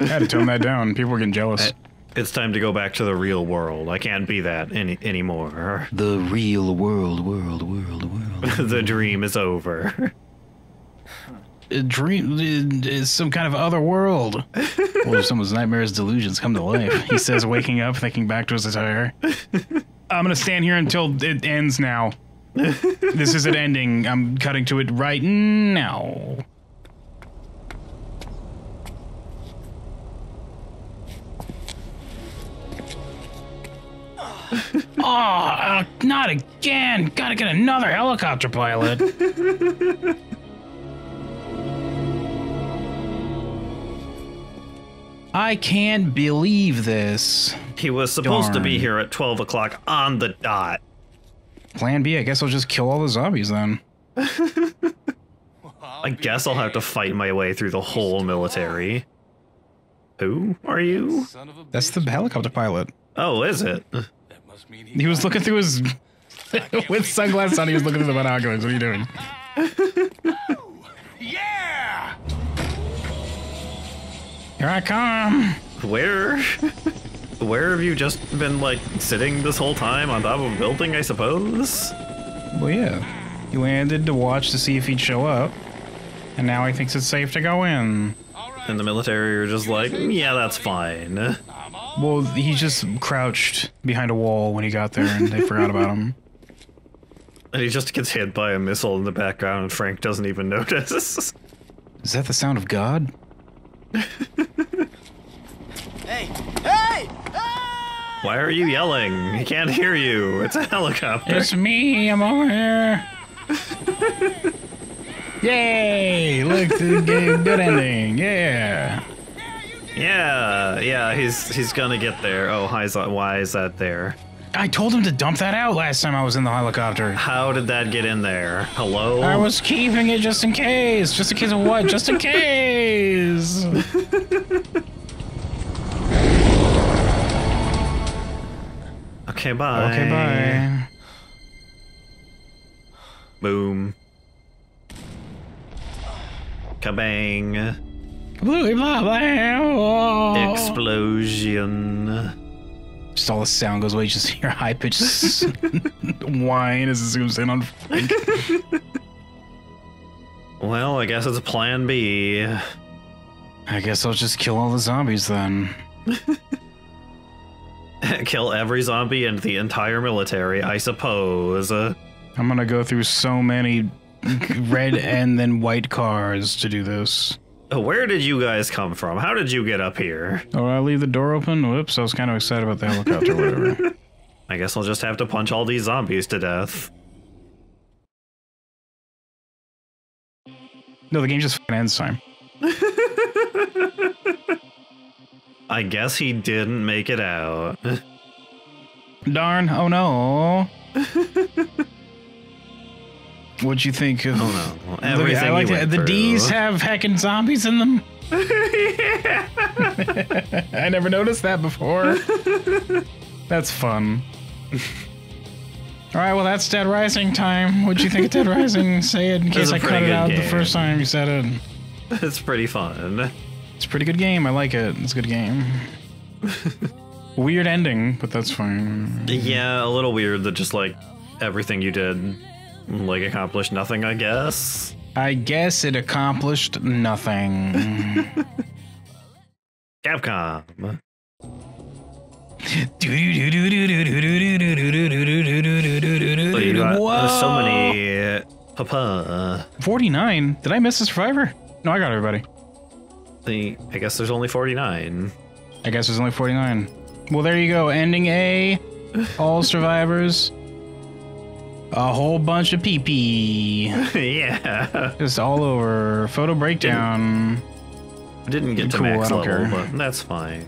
S2: I had to tone that
S1: down. People were getting jealous.
S2: It's time to go back to the real world. I can't be that any anymore. The real world, world, world, world. the dream is
S1: over. A dream is some kind of
S3: other world.
S1: if someone's nightmares, delusions come to life. He says, waking up, thinking back to his attire. I'm gonna stand here until it ends now. this is not ending. I'm cutting to it right now. oh, uh, not again! Gotta get another helicopter pilot. I can't believe this. He was supposed Darn. to be here at 12 o'clock on the dot. Plan B, I guess I'll just kill all the zombies then.
S2: I guess I'll have to fight my way through the whole military.
S1: Who
S3: are you?
S1: That's the helicopter pilot. Oh, is it? He was looking through his with sunglasses on. He was looking through the binoculars. What are you doing? Oh, yeah. Here I
S2: come. Where? Where have you just been like sitting this whole time on top of a building? I suppose.
S1: Well, yeah. He landed to watch to see if he'd show up, and now he thinks it's safe to go in in the military are just like, yeah,
S2: that's fine.
S1: Well, he just crouched behind a wall when he got there, and they forgot about him.
S2: And he just gets hit by a missile in the background, and Frank doesn't even notice. Is that the sound of God? hey! Hey! Why are you yelling? He can't
S1: hear you. It's a helicopter. It's me. I'm over here. Yay! Look, this good ending. Yeah.
S2: Yeah, yeah, he's he's gonna get there. Oh, why is that there? I
S1: told him to dump that out last time I was in the helicopter. How did that get in there? Hello? I was keeping it just in case. Just in case of what? just in case.
S2: okay, bye. Okay, bye. Boom. Kabang.
S1: Explosion. Just all the sound goes away. You just hear high pitched whine as it zooms in on Frank.
S2: well, I guess it's plan B. I guess I'll just kill all
S1: the zombies then.
S2: kill every zombie and the entire military, I suppose. I'm
S1: gonna go through so many red and then white cars to do this. Oh, where did you guys come from? How
S2: did you get up here?
S1: Oh, I leave the door open? Whoops, I was kind of excited about the helicopter, whatever.
S2: I guess I'll just have to punch all these zombies to death.
S1: No, the game just ends time.
S2: I guess he didn't make it out.
S1: Darn, oh no. What you think? Of, oh no! Well, everything I like that. The D's have hacking zombies in them. I never noticed that before. That's fun. All right, well, that's Dead Rising time. What'd you think of Dead Rising? Say it in case I cut it out game. the first time you said it. It's pretty fun. It's a pretty good game. I like it. It's a good game. weird ending, but that's fine. Yeah,
S2: a little weird that just like everything you did like accomplished nothing, I guess.
S1: I guess it accomplished nothing.
S2: Capcom.
S1: So oh, uh, so many papa. 49? Did I miss a survivor? No, I got everybody. I guess there's only 49. I guess there's only 49. Well, there you go. Ending A. All survivors. A whole bunch of pee pee. yeah. Just all over. Photo breakdown. Didn't get to cool, max level, care. but
S2: that's fine.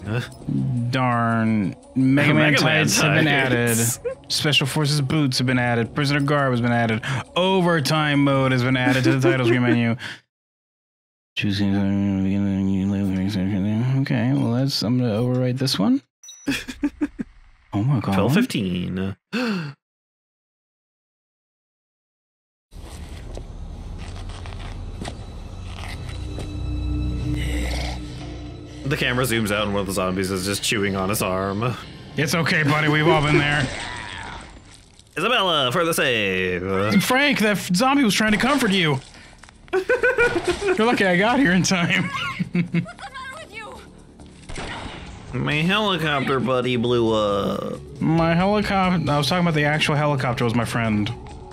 S1: Darn. Mega Man tights have been added. Special Forces boots have been added. Prisoner garb has been added. Overtime mode has been added to the title screen menu. Choosing Okay, well let's I'm gonna overwrite this one. oh my god. Twelve
S3: fifteen. The
S2: camera zooms out and one of the zombies is just chewing on his arm.
S1: It's okay, buddy. We've all been there.
S2: Isabella for the save.
S1: Frank, that zombie was trying to comfort you. You're lucky I got here in time. My helicopter buddy blew up. My helicopter. I was talking about the actual helicopter. Was my friend.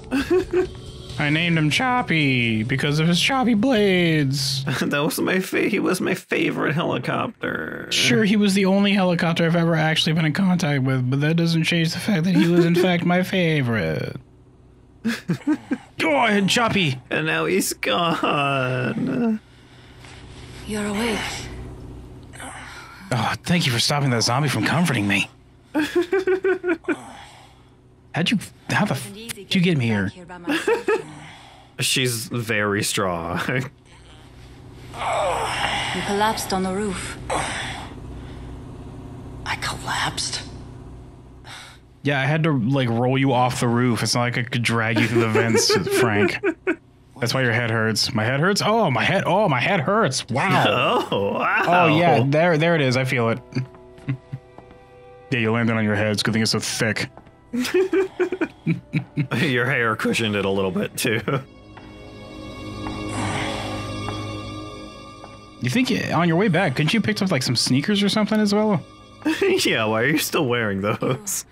S1: I named him Choppy because of his choppy blades.
S2: that was my fa- he was my
S1: favorite helicopter. Sure, he was the only helicopter I've ever actually been in contact with, but that doesn't change the fact that he was in fact my favorite. Go ahead, Choppy. And now he's gone. You're awake. Oh, thank you for stopping that zombie from comforting me. How'd you? have a? did you get me here? She's
S2: very strong. you
S6: collapsed on the roof.
S1: I collapsed. Yeah, I had to like roll you off the roof. It's not like I could drag you through the vents, Frank. That's why your head hurts. My head hurts. Oh, my head. Oh, my head hurts. Wow.
S3: Oh, oh, wow. Oh, yeah.
S1: There, there it is. I feel it. yeah, you landed on your head. It's good thing it's so thick. Your hair cushioned it a little bit too. You think on your way back, couldn't you pick up like some sneakers or something as well? yeah, why are you still wearing those?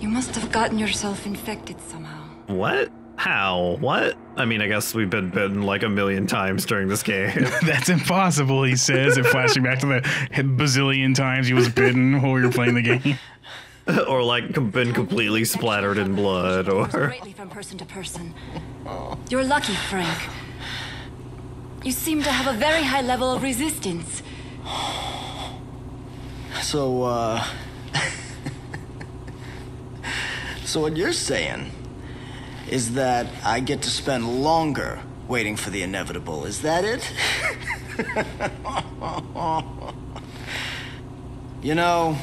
S6: You must have gotten yourself infected somehow.
S2: What? How? What? I mean, I guess we've been bitten like a million times during this game.
S1: That's impossible, he says, and flashing back to the bazillion times he was bitten while we were playing the game.
S2: or like been completely splattered in blood, or greatly from
S6: person to person. You're lucky, Frank. You seem to have a very high level of resistance.
S4: So, uh, so what you're saying is that I get to spend longer waiting for the inevitable. Is that it? you know,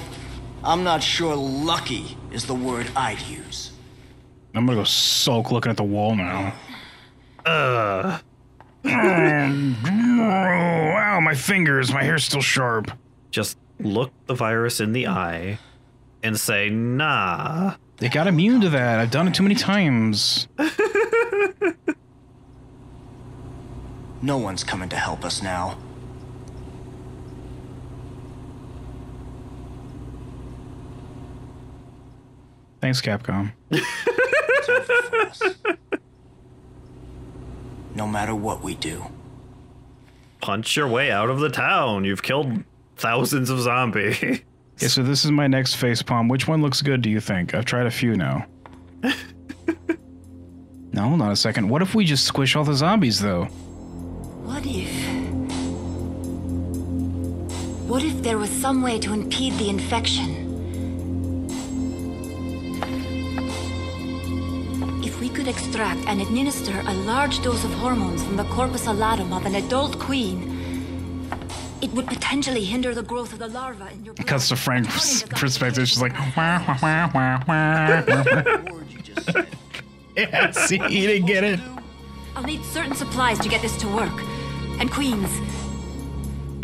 S4: I'm not sure lucky is the word I'd use.
S1: I'm gonna go sulk looking at the wall now.
S4: Ugh.
S1: wow,
S2: my fingers, my hair's still sharp. Just look the virus in the eye
S1: and say, nah. They got immune to that. I've done it too many times. no one's coming to help us now. Thanks, Capcom.
S4: no matter what we do.
S2: Punch your way out of the town. You've killed thousands of zombies. Yeah,
S1: so this is my next face palm. Which one looks good, do you think? I've tried a few now. no, not a second. What if we just squish all the zombies, though? What if.
S6: What if there was some way to impede the infection? If we could extract and administer a large dose of hormones from the corpus allatum of an adult queen, it would potentially hinder the growth of the larva in your
S1: blood. to Frank's perspective. She's like, wah, wah, wah, wah, wah. yeah, see, you didn't get it.
S6: I'll need certain supplies to get this to work. And queens.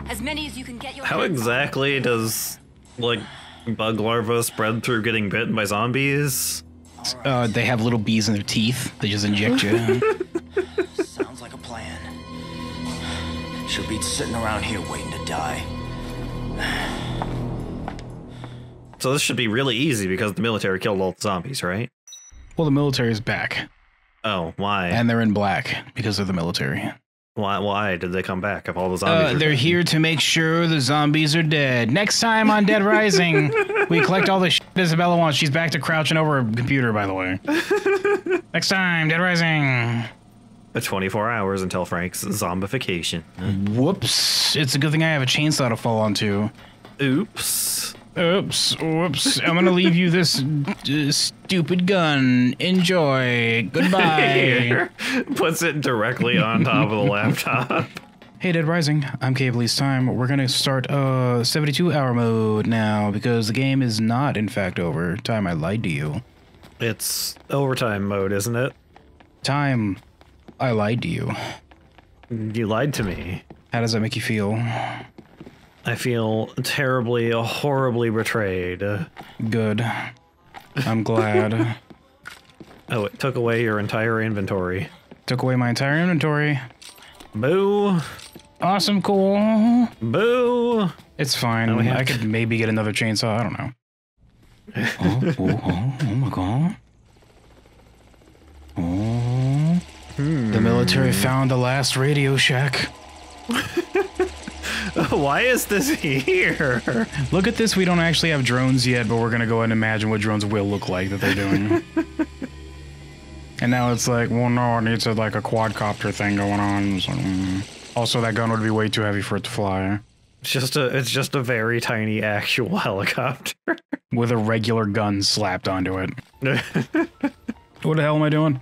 S6: As many as you can get your How exactly
S2: does like bug larvae spread through getting bitten by zombies? Uh, they have little bees in their teeth.
S4: They just inject you. should be sitting around here waiting to die.
S2: So this should be really easy because the military killed all the zombies, right?
S1: Well, the military is back.
S2: Oh, why? And they're in black because of the military. Why? Why did they come back if all the
S1: zombies? Uh, they're dead? here to make sure the zombies are dead. Next time on Dead Rising, we collect all the shit Isabella wants. She's back to crouching over a computer, by the way.
S2: Next time, Dead Rising. 24 hours until Frank's zombification.
S1: Whoops. It's a good thing I have a chainsaw to fall onto. Oops. Oops. Whoops. I'm going to leave you this uh, stupid gun. Enjoy.
S2: Goodbye. Puts it directly on top of the laptop.
S1: Hey, Dead Rising. I'm Kabyl's Time. We're going to start uh 72 hour mode now because the game is not, in fact, over. Time I lied to you.
S2: It's overtime mode, isn't it?
S1: Time I lied to you. You lied to me. How does that make you feel?
S2: I feel terribly, horribly betrayed. Good. I'm glad. oh, it took away your
S1: entire inventory. Took away my entire inventory. Boo. Awesome, cool. Boo. It's fine. I could maybe get another chainsaw. I don't know. oh, oh, oh, oh my god. Oh. The military found the last Radio Shack.
S2: Why is this here?
S1: Look at this. We don't actually have drones yet, but we're going to go ahead and imagine what drones will look like that they're doing. and now it's like, well, no, it needs a, like a quadcopter thing going on. So, mm. also, that gun would be way too heavy for it to fly. It's just a, it's just a very tiny actual helicopter with a regular gun slapped onto it. what the hell am I doing?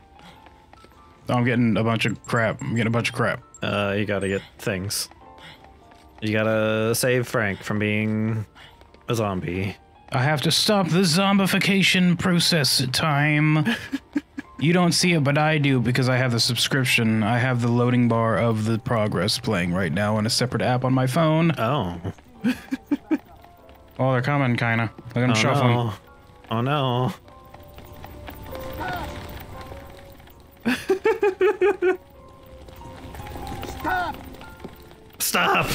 S1: I'm getting a bunch of crap. I'm getting a bunch of crap.
S2: Uh, you gotta get things. You gotta save Frank from being a zombie.
S1: I have to stop the zombification process time. you don't see it, but I do because I have the subscription. I have the loading bar of the progress playing right now in a separate app on my phone. Oh. oh, they're coming, kinda. Oh, Look at them oh, shuffling. No. Oh no.
S3: Stop!
S2: Stop!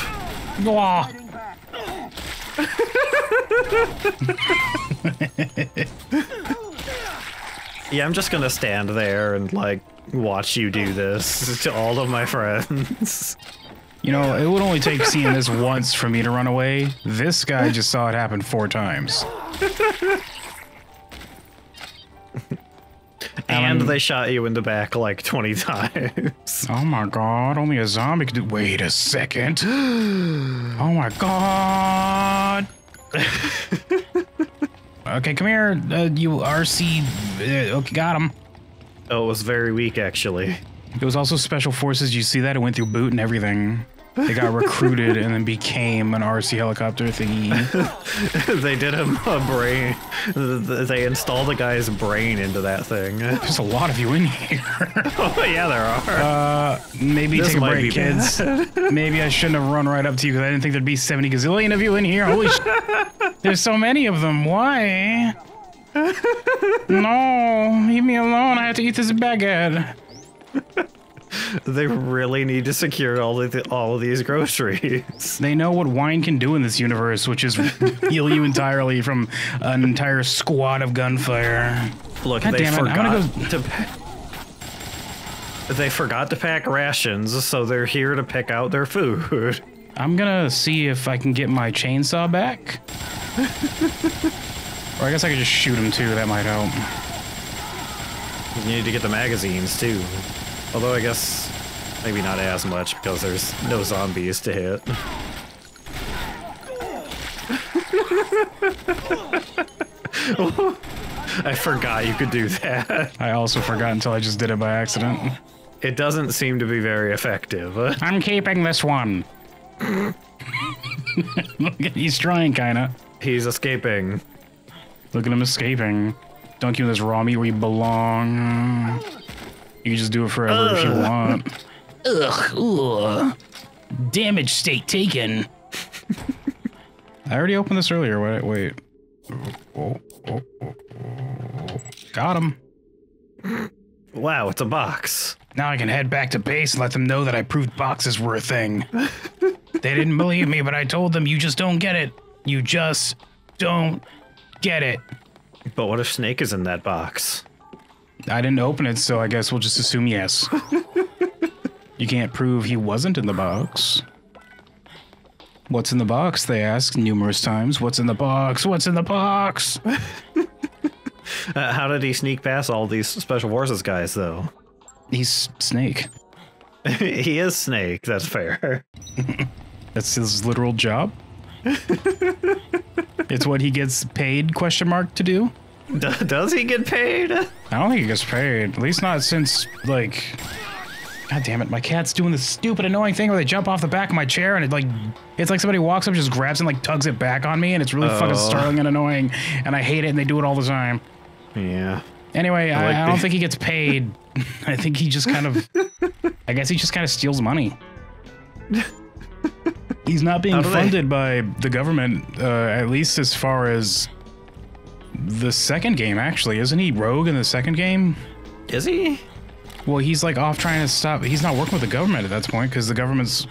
S2: yeah, I'm just gonna stand there and like watch you do this to all of my friends.
S1: You know, it would only take seeing this once for me to run away. This guy just saw it happen four times. And um, they shot you in the back like 20 times. Oh my god, only a zombie could do- Wait a second. oh my god. okay, come here, uh, you RC. Uh, okay, got him. Oh, it was very weak, actually. It was also special forces. You see that? It went through boot and everything.
S3: They got recruited
S1: and then became an RC helicopter thingy. they did a, a
S2: brain. They installed the guy's brain into that thing. There's a lot of you in here.
S1: oh, yeah, there are. Uh, maybe this take a break, kids. maybe I shouldn't have run right up to you because I didn't think there'd be 70 gazillion of you in here. Holy sh! There's so many of them. Why? no, leave me alone. I have to eat this baguette. they really need to
S2: secure all of, the, all of these
S1: groceries. They know what wine can do in this universe, which is heal you entirely from an entire squad of gunfire. Look, God they damn forgot go... to. they forgot to pack rations, so they're here to pick out their food. I'm gonna see if I can get my chainsaw back. or I guess I could just shoot him too. That might help. You need to get the
S2: magazines too. Although I guess maybe not as much because there's no zombies
S1: to hit. I forgot you could do that. I also forgot until I just did it by accident. It doesn't seem to be very effective. I'm keeping this one. He's trying, kinda. He's escaping. Look at him escaping. Dunk you in this raw meat where you belong. You can just do it forever uh, if you want. Ugh, Damage state taken. I already opened this earlier. Wait, wait. Oh, oh, oh, oh, Got him. Wow, it's a box. Now I can head back to base and let them know that I proved boxes were a thing. they didn't believe me, but I told them you just don't get it. You just don't get it. But what if Snake is in that box? I didn't open it, so I guess we'll just assume yes. you can't prove he wasn't in the box. What's in the box? They ask numerous times. What's in the box? What's in the box?
S3: uh,
S2: how did he sneak past all these special forces guys, though?
S1: He's Snake. he is Snake. That's fair. that's his literal job. it's what he gets paid? Question mark to do does he
S3: get paid? I
S1: don't think he gets paid. At least not since, like... God damn it, my cat's doing this stupid annoying thing where they jump off the back of my chair and it like... It's like somebody walks up, just grabs and like tugs it back on me and it's really oh. fucking startling and annoying. And I hate it and they do it all the time. Yeah. Anyway, I, like I, I don't think he gets paid. I think he just kind of... I guess he just kind of steals money. He's not being funded by the government, uh, at least as far as the second game, actually. Isn't he rogue in the second game? Is he? Well, he's like off trying to stop. He's not working with the government at that point because the government's.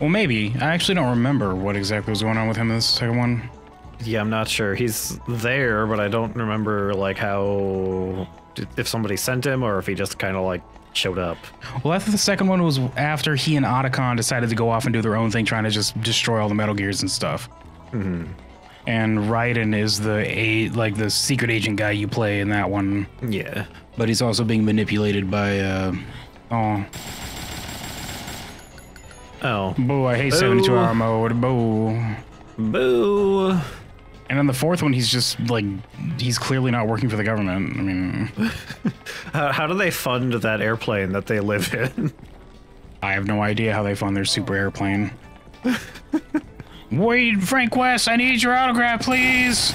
S1: Well, maybe. I actually don't remember what exactly was going on with him in the second one. Yeah, I'm not sure. He's there, but I don't remember like how if somebody sent him or if he just kind of like showed up. Well, I thought the second one was after he and Otacon decided to go off and do their own thing, trying to just destroy all the Metal Gears and stuff. Mm-hmm and Raiden is the a like the secret agent guy you play in that one. Yeah, but he's also being manipulated by uh, oh. Oh. Boo, I hate Boo. 72 hour mode. Boo. Boo. And then the fourth one, he's just like, he's clearly not working for the government. I mean,
S2: how, how do they
S1: fund that airplane that they live in? I have no idea how they fund their super airplane. Wade Frank West, I need your autograph, please.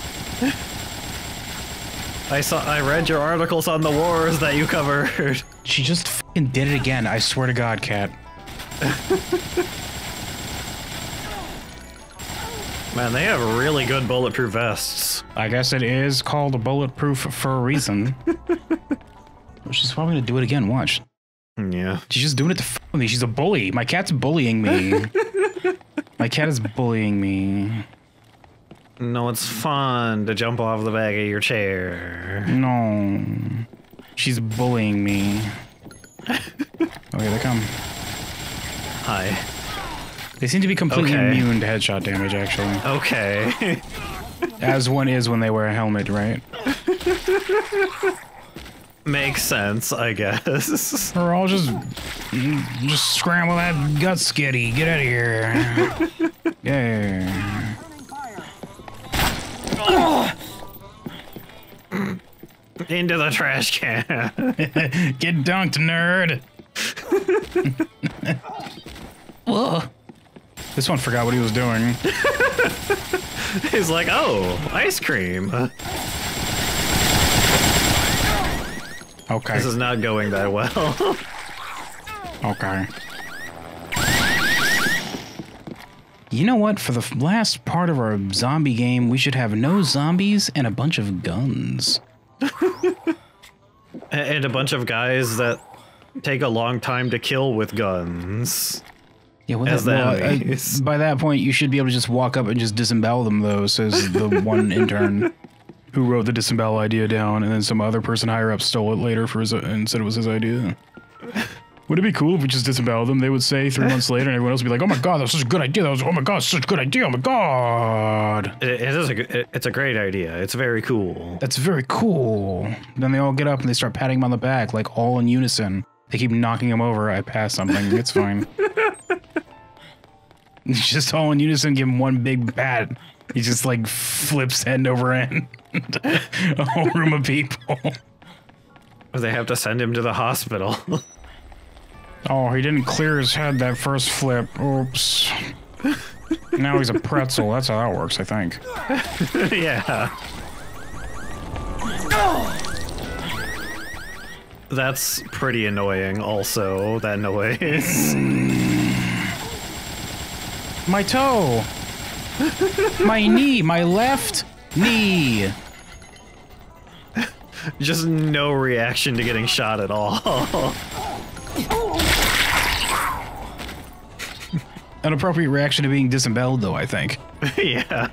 S1: I saw. I read your articles on the wars that you covered. She just fucking did it again. I swear to God, cat. Man, they have really good bulletproof
S2: vests.
S1: I guess it is called bulletproof for a reason. She's probably gonna do it again. Watch. Yeah. She's just doing it to f me. She's a bully. My cat's bullying me. My cat is
S2: bullying me. No, it's fun to jump off the back of your chair.
S1: No. She's bullying me. oh, they come. Hi. They seem to be completely okay. immune to headshot damage, actually. Okay. As one is when they wear a helmet, right? makes sense, I guess. We're all just just scramble that gut skitty. Get out of here. yeah.
S2: Into the trash can.
S1: Get dunked, nerd. Whoa. This one forgot what he was doing. He's like, oh, ice
S2: cream. Okay. This is not going that well.
S1: okay. You know what? For the last part of our zombie game, we should have no zombies and a bunch of guns.
S2: and a bunch of guys that take a long time to kill with guns. Yeah, well, as that, well,
S1: uh, by that point, you should be able to just walk up and just disembowel them, though, says the one intern who wrote the disembowel idea down, and then some other person higher up stole it later for his and said it was his idea. Would it be cool if we just disemboweled them? They would say three months later, and everyone else would be like, "Oh my god, that's such a good idea! That was oh my god, such a good idea! Oh my god!"
S2: It, it is a it, it's a great
S1: idea. It's very cool. That's very cool. Then they all get up and they start patting him on the back, like all in unison. They keep knocking him over. I pass something. It's fine. just all in unison, give him one big pat. He just like flips end over end. a whole room of people.
S2: They have to send him to the
S1: hospital. oh, he didn't clear his head that first flip. Oops. now he's a pretzel. That's how that works, I think. yeah. That's
S2: pretty annoying, also, that noise.
S1: My toe! my knee, my left,
S2: me. Just no reaction to getting shot at all.
S1: An appropriate reaction to being disemboweled, though, I think.
S3: yeah.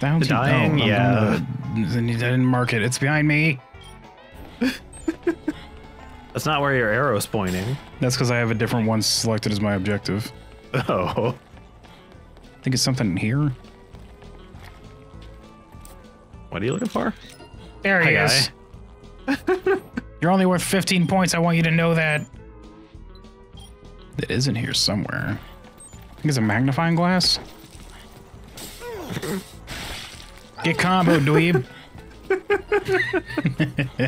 S1: Down to dying, no, oh, yeah. I didn't mark it. It's behind me.
S2: That's not where your arrow's pointing.
S1: That's because I have a different one selected as my objective. Oh. I think it's something here. What are you looking for?
S3: There he Hi, is.
S1: You're only worth 15 points. I want you to know that. It is in here somewhere. I think it's a magnifying glass. Get combo, dweeb.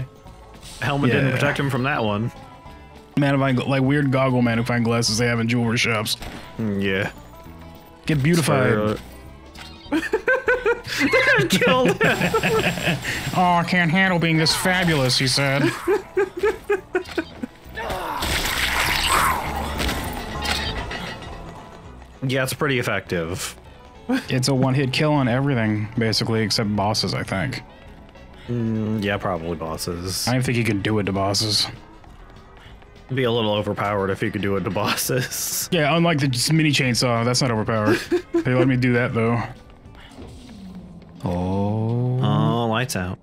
S1: Helmet yeah. didn't protect him from that one. Magnifying, like weird goggle magnifying glasses they have in jewelry shops. Mm, yeah. Get beautified.
S3: Uh, killed him.
S1: oh, I can't handle being this fabulous, he said.
S2: yeah, it's pretty effective.
S1: it's a one hit kill on everything, basically, except bosses, I think. Mm, yeah, probably bosses. I don't think you can do it to bosses.
S2: be a little overpowered if you could do it to bosses.
S1: Yeah, unlike the mini chainsaw, that's not overpowered. they let me do that though. Oh. Oh, lights out.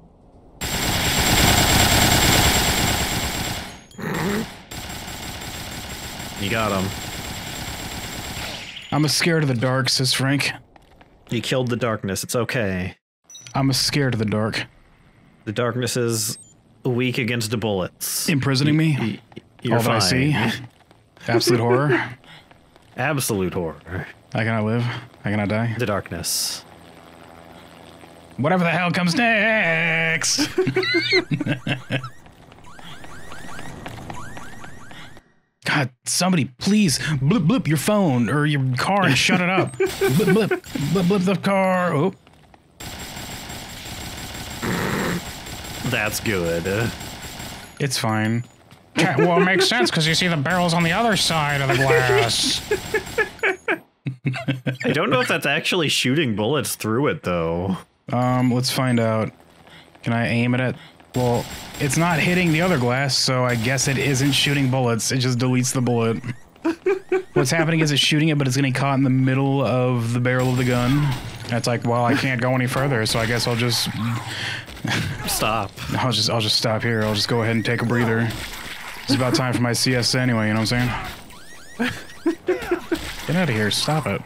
S1: You got him. I'm a scared of the dark, says Frank.
S2: You killed the darkness. It's okay. I'm a
S1: scared of the dark.
S2: The darkness is weak against the bullets. Imprisoning me?
S1: You're All fine. I see. Absolute horror. Absolute horror. I cannot live. I cannot die. The darkness whatever the hell comes next. God, somebody please blip blip your phone or your car and shut it up. blip blip blip blip the car. Oh. That's good. It's fine.
S3: well, it makes sense because
S1: you see the barrels on the other side of the glass.
S2: I don't know if that's actually shooting bullets through it, though.
S1: Um, let's find out. Can I aim it at... Well, it's not hitting the other glass, so I guess it isn't shooting bullets. It just deletes the bullet. What's happening is it's shooting it, but it's getting caught in the middle of the barrel of the gun. That's like, well, I can't go any further, so I guess I'll just stop. I'll just, I'll just stop here. I'll just go ahead and take a breather. It's about time for my CS anyway. You know what I'm saying? Get out of here! Stop it.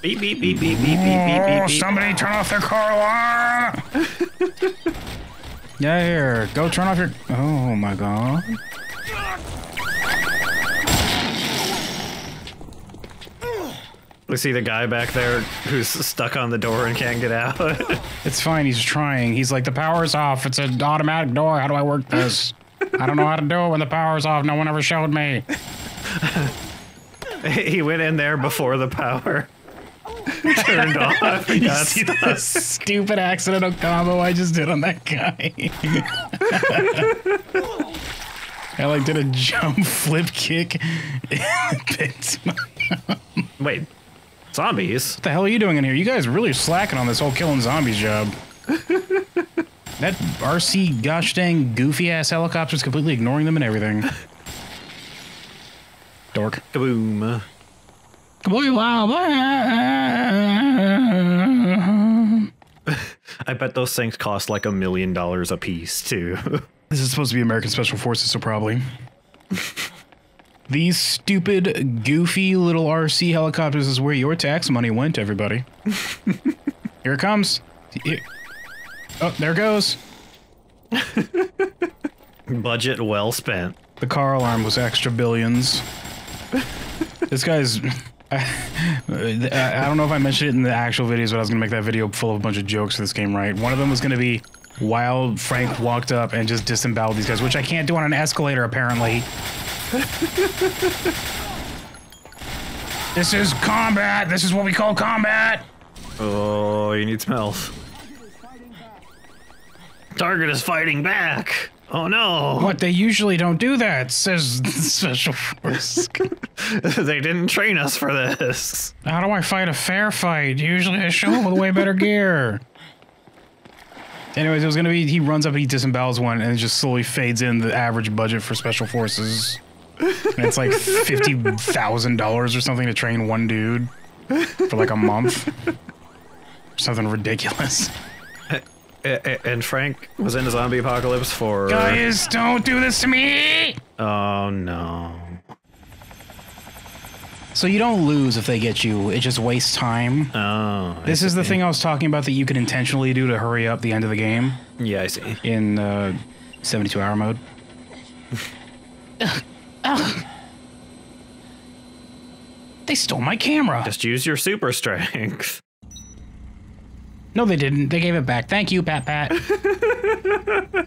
S1: Beep, beep, beep, beep, beep, beep, beep, beep, Somebody turn off their car alarm! yeah, here. Go turn off your... Oh, my God.
S2: We see the guy back there who's stuck on the door and can't get out.
S1: it's fine. He's trying. He's like, the power's off. It's an automatic door. How do I work this? I don't know how to do it when the power's off. No one ever showed me. he went in there before the power. turned off. You yes. see the stupid accidental combo I just did on that guy. I like did a jump flip kick. Wait, zombies? What the hell are you doing in here? You guys really slacking on this whole killing zombies job. that RC gosh dang goofy ass helicopter's completely ignoring them and everything. Dork. Kaboom.
S3: I
S2: bet
S1: those things cost like a million dollars a piece, too. this is supposed to be American Special Forces, so probably. These stupid, goofy little RC helicopters is where your tax money went, everybody. Here it comes. Oh, there goes.
S2: Budget well spent.
S1: The car alarm was extra billions. this guy's I don't know if I mentioned it in the actual videos, but I was gonna make that video full of a bunch of jokes for this game, right? One of them was gonna be while Frank walked up and just disemboweled these guys, which I can't do on an escalator apparently. this is combat. This is what we call combat. Oh, he needs health. Target is fighting back. Oh no! What they usually don't do that, says Special Force.
S2: they didn't train us for this.
S1: How do I fight a fair fight? Usually I show up with way better gear. Anyways, it was gonna be he runs up, he disembowels one, and it just slowly fades in the average budget for special forces. And it's like fifty thousand dollars or something to train one dude for like a month. Something ridiculous
S2: and Frank was in the zombie apocalypse for. Guys,
S1: don't do this to me! Oh no. So you don't lose if they get you. It just wastes time. Oh. This is the thing I was talking about that you could intentionally do to hurry up the end of the game. Yeah, I see. In uh, 72 hour mode. Ugh. Ugh. They stole my camera. Just use your super strength. No, they didn't. They gave it back. Thank you, Pat Pat. well,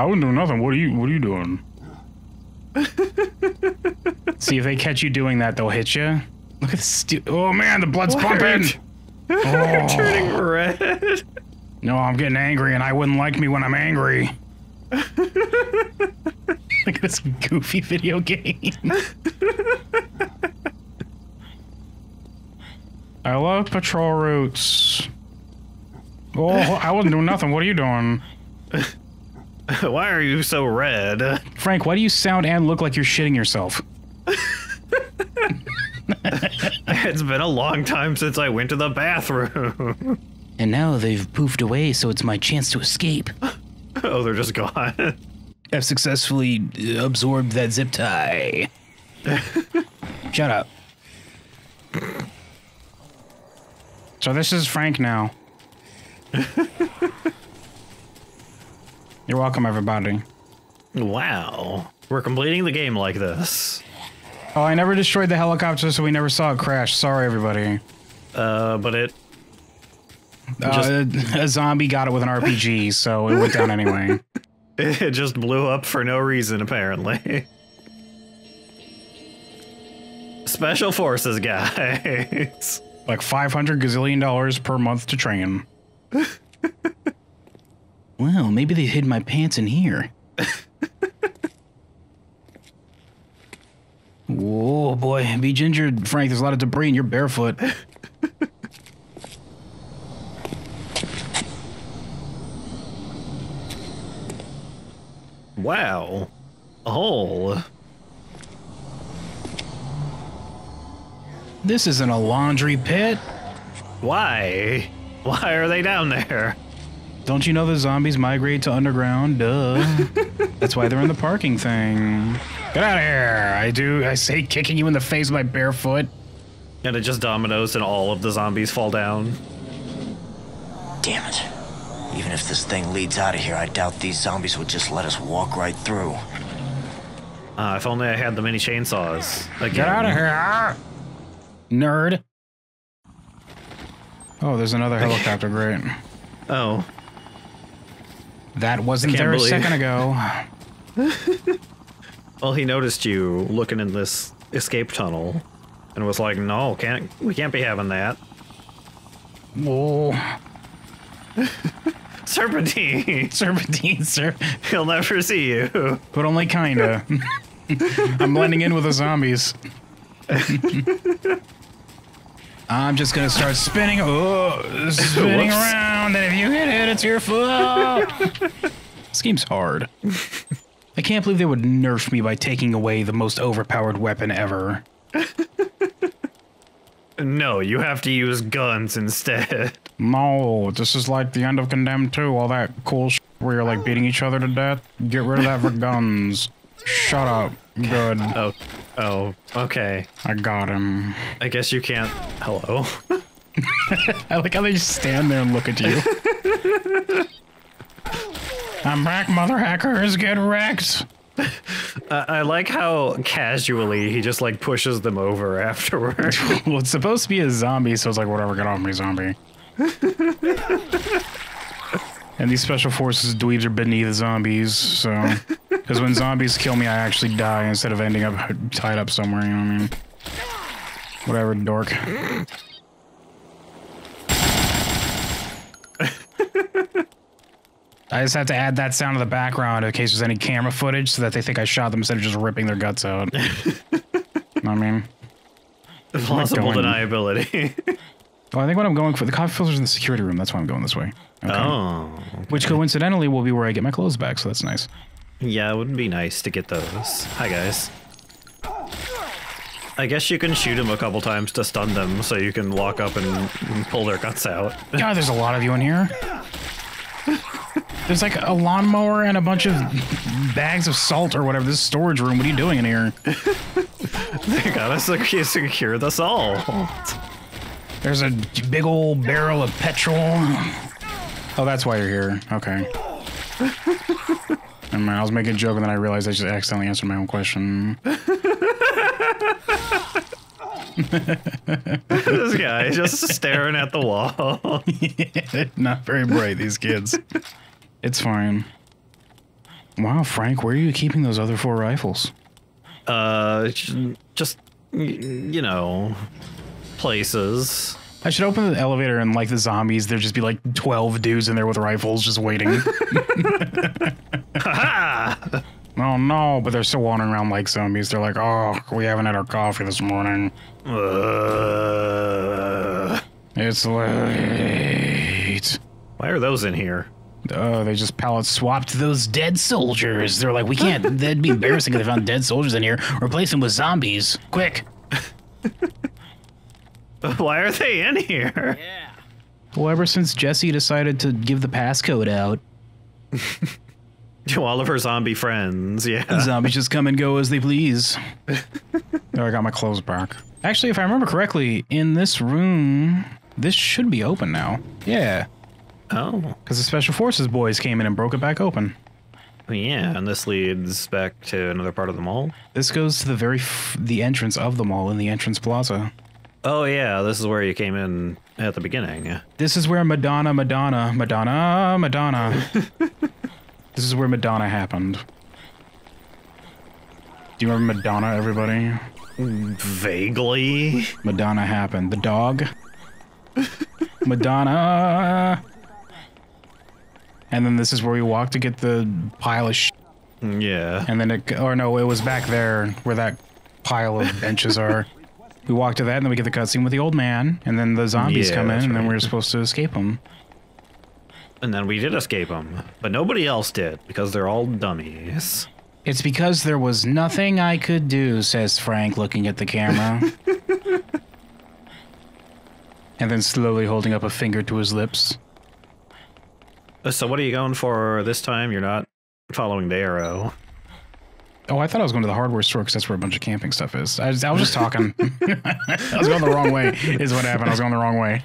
S1: I wouldn't do nothing. What are you What are you doing? See if they catch you doing that, they'll hit you. Look at this. oh man, the blood's pumping. pumping.
S2: Oh. turning red.
S1: No, I'm getting angry, and I wouldn't like me when I'm angry. Look at this goofy video game. I love patrol routes. Oh, I wasn't doing nothing. What are you doing? why are you so red? Frank, why do you sound and look like you're shitting yourself? it's
S2: been a long time since I went to the bathroom. And now they've poofed
S1: away, so it's my chance to escape. oh, they're just gone. I've successfully uh, absorbed that zip tie. Shut up. So this is Frank now. You're welcome, everybody. Wow. We're completing the game like this. Oh, I never destroyed the helicopter, so we never saw it crash. Sorry, everybody. Uh, but it. Uh, just... a, a zombie got it with an RPG, so it went down anyway. It just blew up for no reason,
S2: apparently. Special forces,
S1: guys like 500 gazillion dollars per month to train. well, maybe they hid my pants in here. Whoa, boy. Be ginger, Frank. There's a lot of debris and you're barefoot.
S2: wow.
S1: A hole. This isn't a laundry pit. Why? Why are they down there? Don't you know the zombies migrate to underground? Duh. That's why they're in the parking thing. Get out of here! I do. I say kicking you in the face with my bare foot.
S2: And it just dominoes, and all of the zombies fall down. Damn it.
S4: Even if this thing leads out of here, I doubt these zombies would just let us walk right through. Uh, if only I had the mini chainsaws.
S2: Again. Get out of
S1: here! nerd. Oh, there's another helicopter. Great. Oh. That wasn't there believe. a second
S3: ago.
S2: well, he noticed you looking in this escape tunnel and was like, "No, can't we can't be having that." Whoa.
S1: Serpentine. Serpentine, sir. He'll never see you. But only kinda. I'm blending in with the zombies. I'm just gonna start spinning. Oh, spinning Whoops. around, and if you hit it, it's your fault. this game's hard. I can't believe they would nerf me by taking away the most overpowered weapon ever.
S2: no, you have to use guns instead.
S1: No, this is like the end of Condemned 2, all that cool sh where you're like beating each other to death. Get rid of that for guns. Shut up. Good. Oh, oh, okay. I got him. I
S2: guess you can't. Hello.
S1: I like how they just stand there and look at you. I'm back, mother hackers. Get wrecked. Uh, I like how casually he just like pushes them over afterward. well, it's supposed to be a zombie, so it's like whatever. Get off me, zombie. And these special forces dweebs are beneath zombies, so. Because when zombies kill me, I actually die instead of ending up tied up somewhere, you know what I mean? Whatever, dork. I just have to add that sound to the background in case there's any camera footage so that they think I shot them instead of just ripping their guts out. You know what I mean,
S2: Possible deniability.
S1: Well, I think what I'm going for the coffee filter's in the security room. That's why I'm going this way. Okay. Oh. Okay. Which coincidentally will be where I get my clothes back, so that's nice.
S2: Yeah, it would not be nice to get those. Hi guys. I guess you can shoot them a couple times to stun them, so you can walk up and pull their guts out. God, there's a lot of you in here.
S1: There's like a lawnmower and a bunch of bags of salt or whatever. This storage room. What are you doing in here? they got
S2: us secure us all.
S1: There's a big old barrel of petrol. Oh, that's why you're here. Okay. And man, I was making a joke and then I realized I just accidentally answered my own question.
S2: this guy just staring at the wall. not very bright,
S1: these kids. It's fine. Wow, Frank, where are you keeping those other four rifles? Uh, just, you know, places. I should open the elevator and like the zombies, there'd just be like twelve dudes in there with rifles just waiting. oh no, but they're still wandering around like zombies. They're like, oh, we haven't had our coffee this morning. Uh, it's late. Why are those in here? Oh, uh, they just pallet swapped those dead soldiers. They're like, we can't. That'd be embarrassing if they found dead soldiers in here. Replace them with zombies. Quick. why are they in here? Yeah. Well, ever since Jessie decided to give the passcode out.
S2: to all of her zombie friends, yeah. Zombies
S1: just come and go as they please. there, I got my clothes back. Actually, if I remember correctly, in this room, this should be open now. Yeah. Oh. Because the Special Forces boys came in and broke it back open.
S2: Yeah, and this leads back to
S1: another part of the mall. This goes to the very the entrance of the mall in the entrance plaza.
S2: Oh yeah, this is where you came in at the beginning.
S1: This is where Madonna, Madonna, Madonna, Madonna. this is where Madonna happened. Do you remember Madonna, everybody? Vaguely. Madonna happened. The dog. Madonna. And then this is where we walked to get the pile of sh. Yeah. And then it, or no, it was back there where that pile of benches are. we walk to that, and then we get the cutscene with the old man, and then the zombies yeah, come in, right. and then we're supposed to escape them.
S2: And then we did escape them, but nobody else did because they're all dummies.
S1: It's because there was nothing I could do, says Frank, looking at the camera. and then slowly holding up a finger to his lips.
S2: So, what are you going for this time? You're not following the arrow.
S1: Oh, I thought I was going to the hardware store because that's where a bunch of camping stuff is. I, was, I was just talking. I was going the wrong way. Is what happened. I was going the wrong way.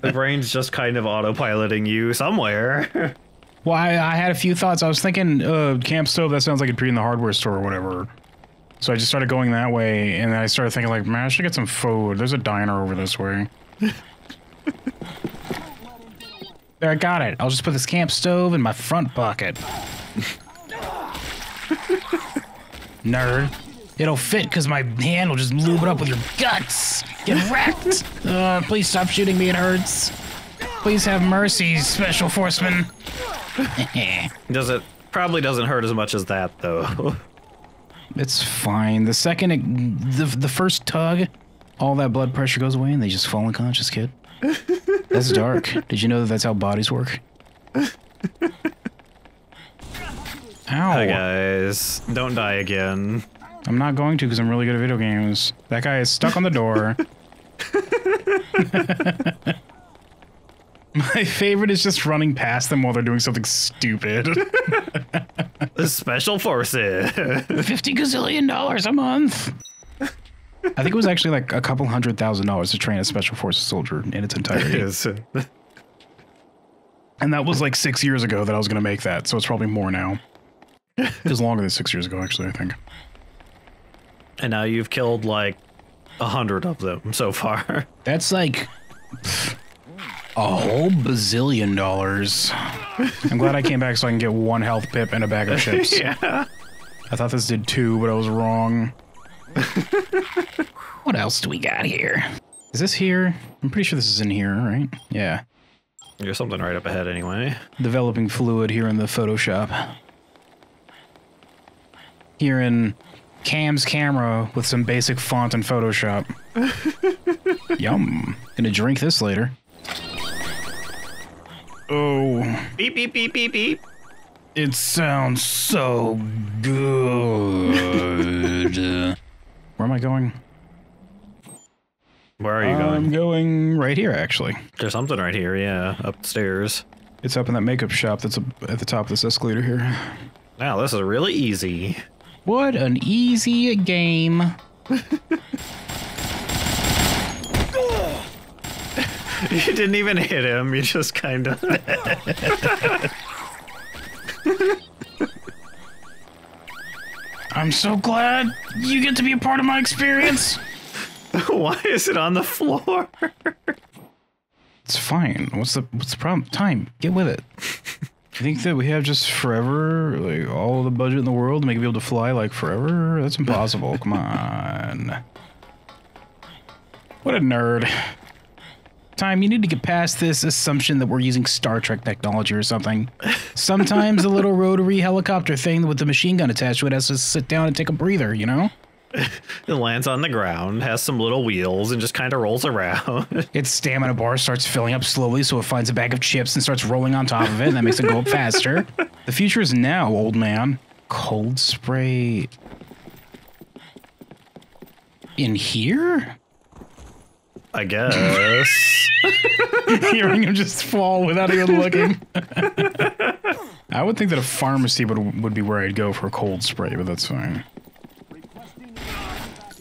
S2: the brain's just kind of autopiloting you
S3: somewhere.
S1: well, I, I, had a few thoughts. I was thinking uh, camp stove. That sounds like it'd be in the hardware store or whatever. So I just started going that way, and then I started thinking like, man, I should get some food. There's a diner over this way. there, I got it. I'll just put this camp stove in my front pocket. Nerd. It'll fit because my hand will just lube it up with your guts. Get wrecked. uh, please stop shooting me. It hurts. Please have mercy, special forceman.
S2: Does it probably doesn't hurt as much as that though.
S1: it's fine. The second it, the the first tug, all that blood pressure goes away and they just fall unconscious, kid. that's dark. Did you know that that's how bodies work? Ow. Hi guys. Don't die again. I'm not going to because I'm really good at video games. That guy is stuck on the door. My favorite is just running past them while they're doing something stupid.
S2: Special forces. 50
S1: gazillion dollars a month. I think it was actually like a couple hundred thousand dollars to train a special forces soldier in its entirety. It is, And that was like six years ago that I was going to make that, so it's probably more now it was longer than six years ago, actually, I think.
S2: And now you've killed like a hundred of them so
S1: far. That's like a whole bazillion dollars. I'm glad I came back so I can get one health pip and a bag of chips. yeah. I thought this did two, but I was wrong. what else do we got here? Is this here? I'm pretty sure this is in here, right? Yeah.
S2: There's something right up ahead anyway.
S1: Developing fluid here in the Photoshop. Here in Cam's camera with some basic font and Photoshop. Yum. Gonna drink this later. Oh. Beep, beep, beep, beep, beep. It sounds so good. Where am I going? Where are you going? I'm going right here, actually. There's something right here, yeah, upstairs. It's up in that makeup shop that's at the top of this escalator here.
S2: Now, this is really
S1: easy. What an easy game. you
S2: didn't even hit him, you just kind of.
S1: I'm so glad you get to be a part of my experience. Why is it on the floor? it's fine. What's the what's the problem? Time. Get with it. I think that we have just forever, like all the budget in the world to make it be able to fly like forever. That's impossible. Come on. What a nerd. Time, you need to get past this assumption that we're using Star Trek technology or something. Sometimes a little rotary helicopter thing with the machine gun attached to it has to sit down and take a breather, you know?
S2: it lands on the ground, has some little wheels, and just kind of rolls
S1: around. its stamina bar starts filling up slowly, so it finds a bag of chips and starts rolling on top of it, and that makes it go up faster. The future is now, old man. Cold spray. In here?
S2: I guess.
S1: Hearing him just fall without even looking. I would think that a pharmacy would would be where I'd go for a cold spray, but that's fine.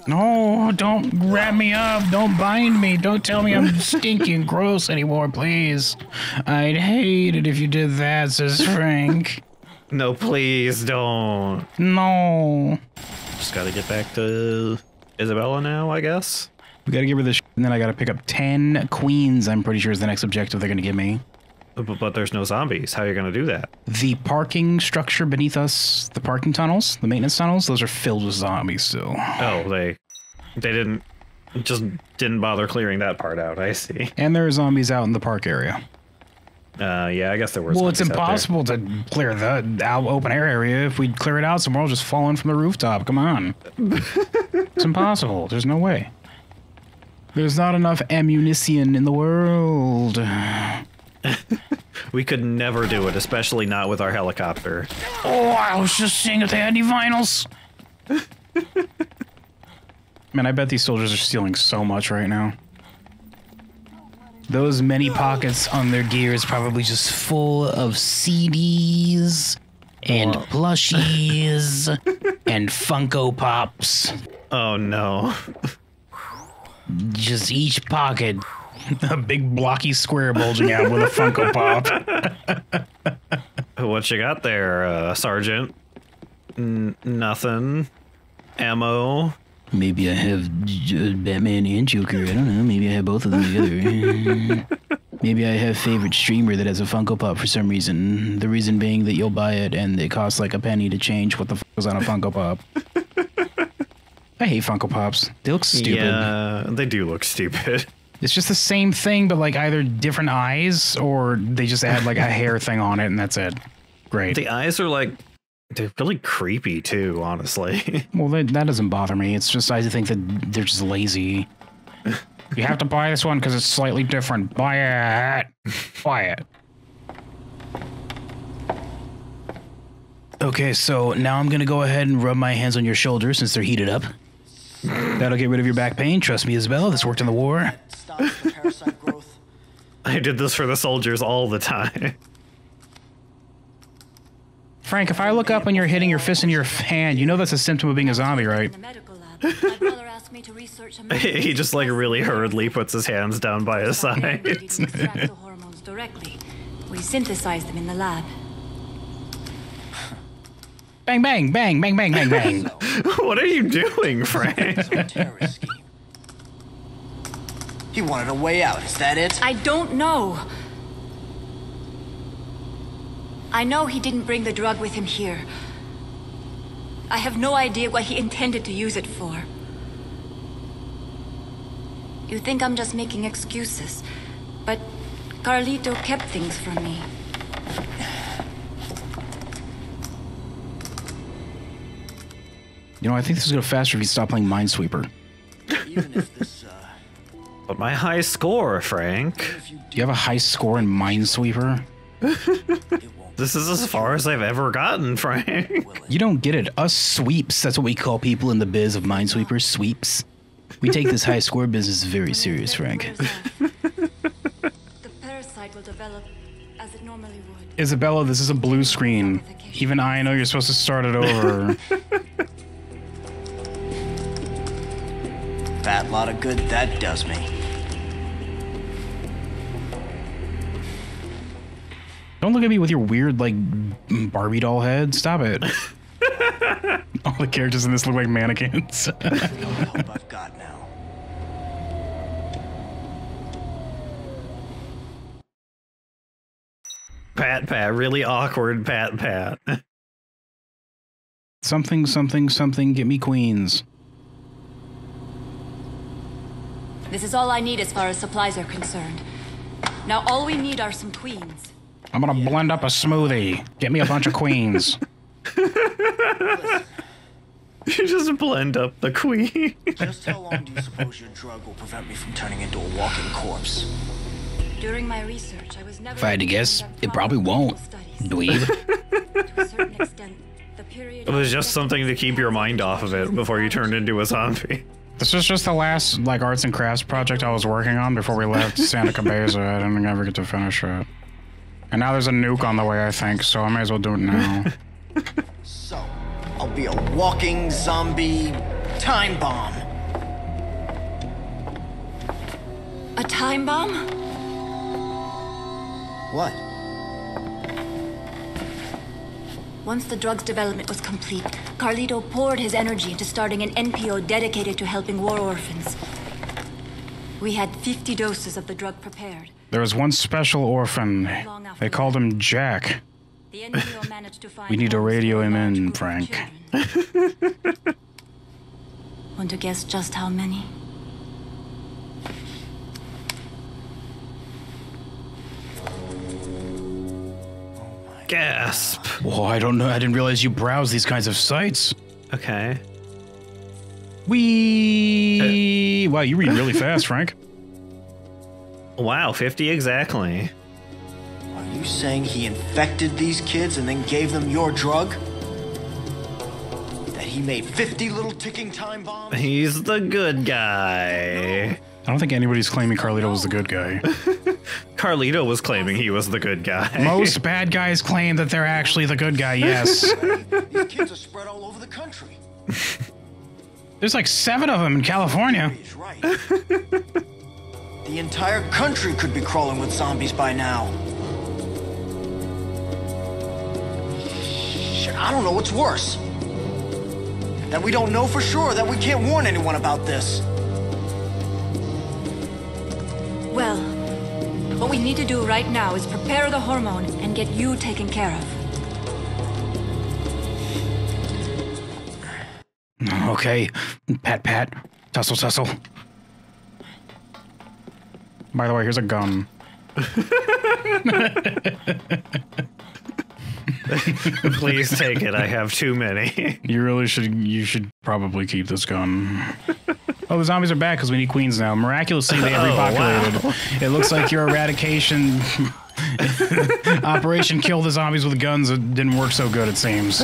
S1: No, don't wrap me up. Don't bind me. Don't tell me I'm stinking gross anymore, please. I'd hate it if you did that, says Frank.
S2: No, please don't.
S1: No. Just gotta get back to Isabella now, I guess. We gotta give her this, and then I gotta pick up 10 queens, I'm pretty sure is the next objective they're gonna give me.
S2: But, but there's no zombies.
S1: How are you going to do that? The parking structure beneath us, the parking tunnels, the maintenance tunnels, those are filled with zombies still. Oh, they
S2: they didn't just didn't
S1: bother clearing that part out. I see. And there are zombies out in the park area. Uh, yeah, I guess there were. Well, it's impossible to clear the open air area. If we clear it out, someone will just fall in from the rooftop. Come on, it's impossible. There's no way. There's not enough ammunition in the world.
S2: we
S1: could never
S2: do it, especially not with our helicopter.
S1: Oh, I was just seeing if they had any vinyls. Man, I bet these soldiers are stealing so much right now. Those many pockets on their gear is probably just full of CDs and Whoa. plushies and Funko Pops. Oh no. just each pocket a big blocky square bulging out with a Funko
S3: Pop.
S2: what you got there, uh, Sergeant? N nothing.
S1: Ammo. Maybe I have uh, Batman and Joker. I don't know. Maybe I have both of them
S3: together.
S1: Maybe I have favorite streamer that has a Funko Pop for some reason. The reason being that you'll buy it and it costs like a penny to change what the fuck was on a Funko Pop. I hate Funko Pops. They look stupid. Yeah,
S2: they do look stupid.
S1: It's just the same thing, but like either different eyes or they just add like a hair thing on it and that's it. Great. The eyes are like they're really creepy too, honestly. well, that that doesn't bother me. It's just I think that they're just lazy. you have to buy this one because it's slightly different. Buy it. Buy it. Okay, so now I'm gonna go ahead and rub my hands on your shoulders since they're heated up. That'll get rid of your back pain. Trust me, Isabella, This worked in the war.
S2: I did this for the soldiers all the time.
S1: Frank, if I look up and you're hitting your fist in your hand, you know that's a symptom of being a zombie, right?
S2: he just like really hurriedly puts his hands down by his side.
S6: We synthesize them
S1: in the lab. Bang, bang, bang, bang,
S2: bang, bang, bang.
S4: what are you doing, Frank? He wanted a way out, is that it? I don't know.
S6: I know he didn't bring the drug with him here. I have no idea what he intended to use it for. You think I'm just making excuses, but Carlito kept things from me.
S1: You know, I think this is gonna faster if you stop playing Minesweeper. Even if this, uh... But my
S2: high score, Frank.
S1: Do you have a high score in Minesweeper?
S2: this is as far as I've ever gotten, Frank.
S1: You don't get it. Us sweeps, that's what we call people in the biz of Minesweepers, sweeps. We take this high score business very serious, Frank. Isabella, this is a blue screen. Even I know you're supposed to start it over.
S4: That lot of good that does me.
S1: Don't look at me with your weird like Barbie doll head. Stop it. All the characters in this look like mannequins. pat pat,
S2: really awkward pat pat.
S1: something, something, something, get me queens.
S6: This is all I need as far as supplies are concerned. Now all we need are some queens.
S1: I'm gonna yeah. blend up a smoothie. Get me a bunch of queens. You just blend up the queen. Just how long do you suppose your drug will prevent me from turning
S4: into a walking corpse?
S6: During my research, I was never. If I had to guess, it probably won't.
S2: Dweeb. it was just something to keep your mind off of it before you turned into a zombie.
S1: This was just the last like arts and crafts project I was working on before we left Santa Cabeza. I didn't ever get to finish it. And now there's a nuke on the way, I think, so I may as well do it now.
S4: so, I'll be a walking zombie time bomb. A time bomb? What?
S6: Once the drug's development was complete, Carlito poured his energy into starting an NPO dedicated to helping war orphans. We had 50 doses of the drug prepared.
S1: There was one special orphan. They called him Jack. we need to radio him in, Frank.
S6: Want to guess just how many?
S1: Gasp. Well, I don't know. I didn't realize you browse these kinds of sites. Okay. We. Uh, wow, you read really fast, Frank.
S4: Wow, 50 exactly. Are you saying he infected these kids and then gave them your drug? That he made 50 little ticking time
S2: bombs? He's the good guy. I don't think anybody's claiming Carlito was the good guy. Carlito was claiming he was the good guy. Most
S1: bad guys claim that they're actually the good guy, yes. These kids are spread all over the country. There's like seven of them in California. He's right.
S4: The entire country could be crawling with zombies by now. Shit, I don't know what's worse. That we don't know for sure, that we can't warn anyone about this.
S6: Well, what we need to do right now is prepare the hormone and get you taken care of.
S1: Okay, pat pat, tussle tussle. By the way, here's a gun. Please take it. I have too many. you really should. You should probably keep this gun. Oh, the zombies are back because we need queens now. Miraculously, they have repopulated. Oh, wow. It looks like your eradication operation killed the zombies with guns. It didn't work so good, it seems.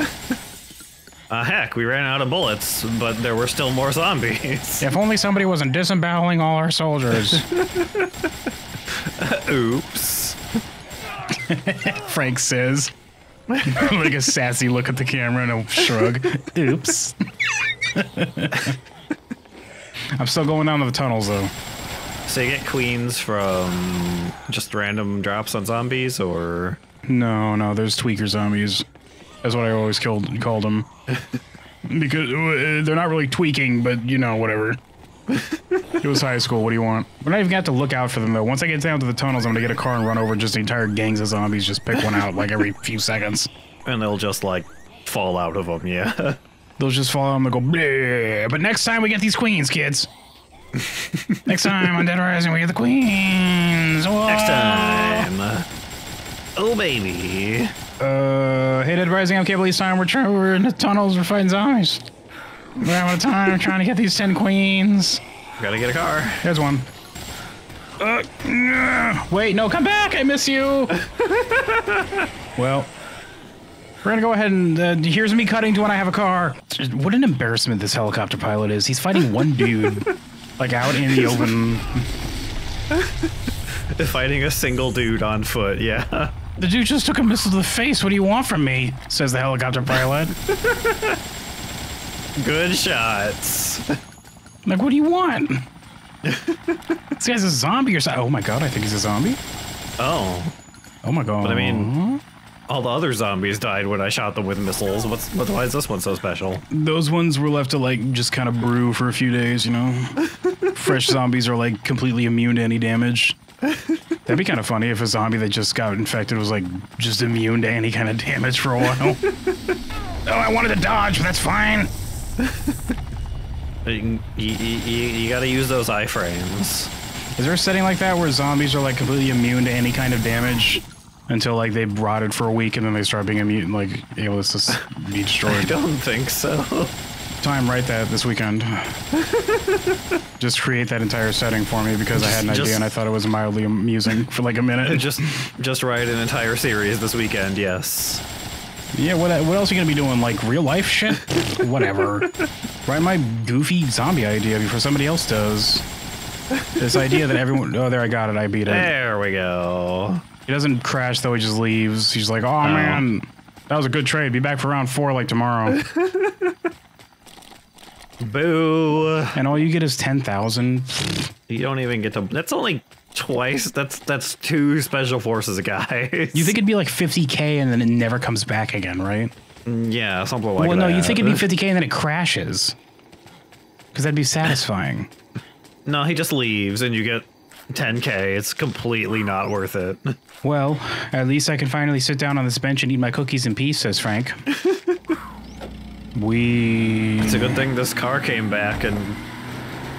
S1: Uh, heck,
S2: we ran out of bullets, but there were still more zombies.
S1: If only somebody wasn't disemboweling all our soldiers. oops. Frank says, like a sassy look at the camera and a shrug. Oops. I'm still going down to the tunnels though. So
S2: you get queens from just random drops on zombies, or
S1: no, no, there's tweaker zombies. That's what I always killed, called them. because uh, they're not really tweaking, but you know, whatever. it was high school. What do you want? We're not even got to have to look out for them, though. Once I get down to the tunnels, I'm going to get a car and run over just the entire gangs of zombies, just pick one out like every few seconds. And they'll just like fall out of them, yeah. They'll just fall out and go, Bleh. but next time we get these queens, kids. next time on Dead Rising, we get the queens. Whoa. Next time. Oh, baby. Uh, hey, Dead Rising, I'm Kabyl East Time. We're, trying. we're in the tunnels. We're fighting zombies. We're out of time trying to get these 10 queens.
S2: Gotta get a car.
S1: There's one. Uh, wait, no, come back! I miss you! well, we're gonna go ahead and uh, here's me cutting to when I have a car. Just, what an embarrassment this helicopter pilot is. He's fighting one dude, like out in the open.
S2: fighting a single dude on foot, yeah.
S1: The dude just took a missile to the face. What do you want from me? Says the helicopter pilot. Good shots. Like, what do you want? this guy's a zombie or something. Oh my god, I think he's a zombie. Oh. Oh my god. But I mean,
S2: all the other zombies died when I shot them with missiles. What's what, why is this one so special?
S1: Those ones were left to like just kind of brew for a few days, you know. Fresh zombies are like completely immune to any damage. That'd be kind of funny if a zombie that just got infected was like just immune to any kind of damage for a while. oh, I wanted to dodge, but that's fine.
S2: you, you, you, you gotta use those iframes.
S1: Is there a setting like that where zombies are like completely immune to any kind of damage until like they rotted for a week and then they start being immune, like able to be destroyed? I don't think so time write that this weekend. just create that entire setting for me because I had an just, idea and I thought it was mildly amusing for like a minute. Just just write an entire series this weekend. Yes. Yeah, what, what else are you going to be doing? Like real life shit? Whatever. Write my goofy zombie idea before somebody else does. This idea that everyone. Oh, there, I got it. I beat it. There we go. He doesn't crash, though. He just leaves. He's like, oh, oh. man, that was a good trade. Be back for round four like tomorrow. Boo. And all you get is 10,000.
S2: You don't even get to. That's only twice. That's that's two special forces guys. You
S1: think it'd be like 50k and then it never comes back again, right?
S2: Mm, yeah, something like that. Well, no, you think it'd be
S1: 50k and then it crashes. Because that'd be satisfying.
S2: no, he just leaves and you get
S1: 10k. It's completely not worth it. Well, at least I can finally sit down on this bench and eat my cookies in peace, says Frank. We. It's a
S2: good thing this car came back and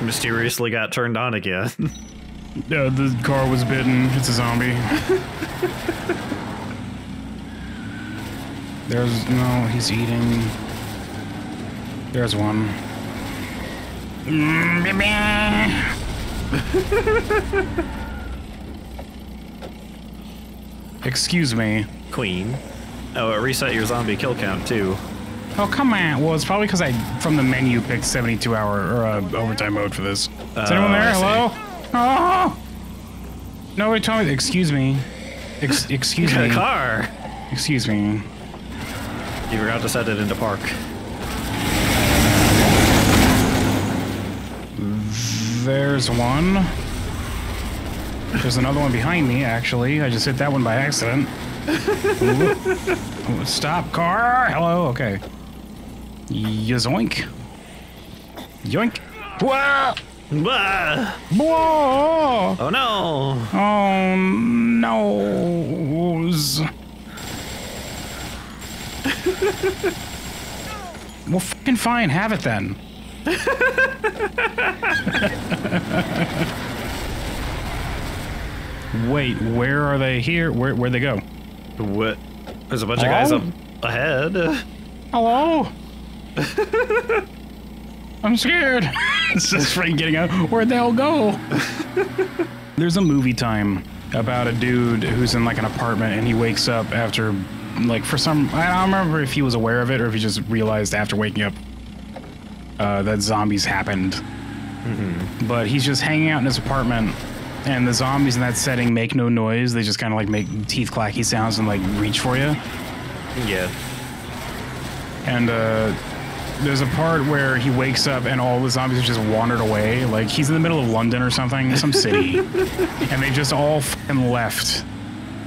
S2: mysteriously got turned on again.
S1: yeah, the car was bitten. It's a zombie. There's no. He's eating. There's one. Excuse me. Queen.
S2: Oh, it reset your zombie kill count too.
S1: Oh, come on. Well, it's probably because I, from the menu, picked 72 hour or uh, overtime mode for this. Uh, Is anyone oh, there? Hello? Oh! Nobody told me. Excuse me. Ex excuse me. car. Excuse me.
S2: You forgot to set it into
S1: park. There's one. There's another one behind me, actually. I just hit that one by accident. Stop, car! Hello, okay. Yozoink. Yoink. Wah! Wah! Wah! Oh no! Oh no! well, fucking fine. Have it then. Wait, where are they here? Where where they go? What?
S2: There's a bunch Hello? of guys up ahead.
S1: Hello? I'm scared. it's just Frank getting out. Where'd they all go? There's a movie time about a dude who's in like an apartment and he wakes up after, like, for some. I don't remember if he was aware of it or if he just realized after waking up uh, that zombies happened. Mm-hmm. But he's just hanging out in his apartment and the zombies in that setting make no noise. They just kind of like make teeth clacky sounds and like reach for you. Yeah. And uh, there's a part where he wakes up and all the zombies have just wandered away. Like he's in the middle of London or something, some city, and they just all fucking left.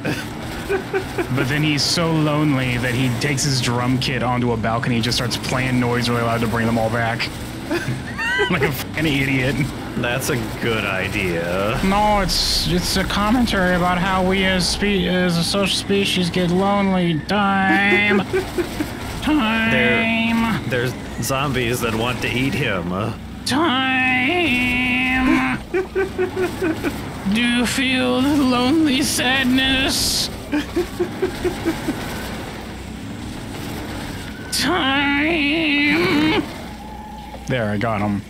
S1: but then he's so lonely that he takes his drum kit onto a balcony, just starts playing noise really loud to bring them all back.
S2: like a fucking idiot. That's a good idea.
S1: No, it's it's a commentary about how we as spe- as a social species get lonely. Time. Time.
S2: there's zombies that want to eat him.
S1: Time. Do you feel the lonely sadness? Time. There, I got him.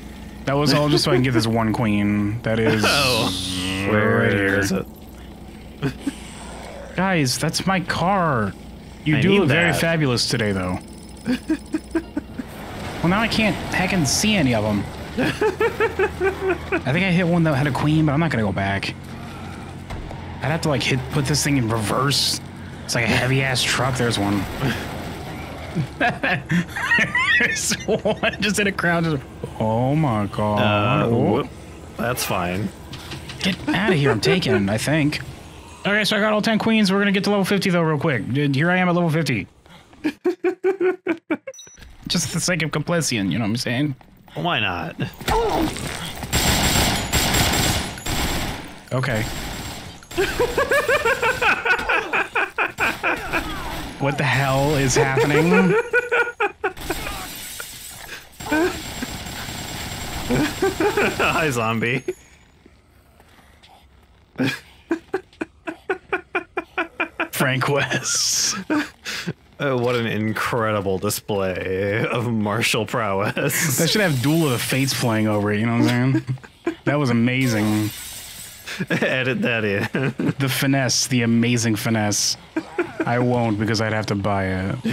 S1: That was all just so I can get this one queen. That is oh, right, here. Guys, that's my car. You I do look that. very fabulous today, though. well, now I can't and see any of them. I think I hit one that had a queen, but I'm not gonna go back. I'd have to like hit put this thing in reverse. It's like a heavy ass truck. There's one. There's one just in a crowd. Just, oh my god. Uh, oh. That's fine. Get out of here. I'm taking I think. Okay, so I got all 10 queens. We're going to get to level 50, though, real quick. Here I am at level 50. Just for the sake of completion, you know what I'm saying? Why not? Okay. what the hell is happening?
S2: Hi, zombie.
S1: Frank West.
S2: Oh, what an incredible display of martial prowess. That
S1: should have Duel of the Fates playing over it, you know what I'm saying? that was amazing. Edit that in. the finesse, the amazing finesse. I won't because I'd have to buy it.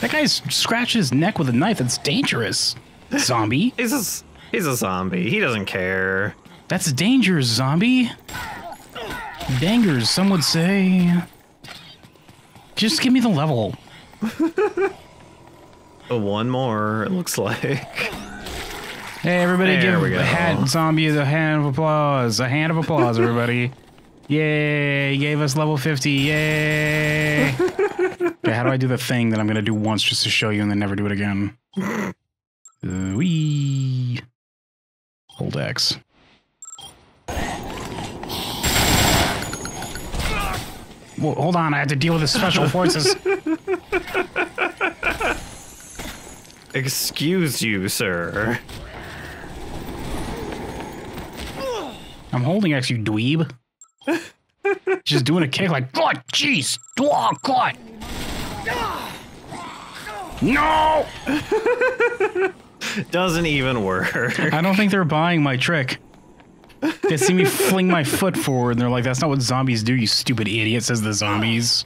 S1: that guy scratched his neck with a knife. That's dangerous. Zombie. He's a, he's a zombie. He doesn't care. That's dangerous, zombie. Dangers, some would say. Just give me the level. Oh, one more, it looks like. Hey, everybody, there give a hat zombie a hand of applause. A hand of applause, everybody. Yay, he gave us level 50. Yay. okay, how do I do the thing that I'm going to do once just to show you and then never do it again? Uh, wee. Hold X. Well, hold on, I have to deal with the special forces. Excuse you, sir. I'm holding X, you dweeb. Just doing a kick like, God, oh, jeez, oh, God. No!
S2: Doesn't even work. I don't
S1: think they're buying my trick they see me fling my foot forward and they're like, that's not what zombies do, you stupid idiot, says the zombies.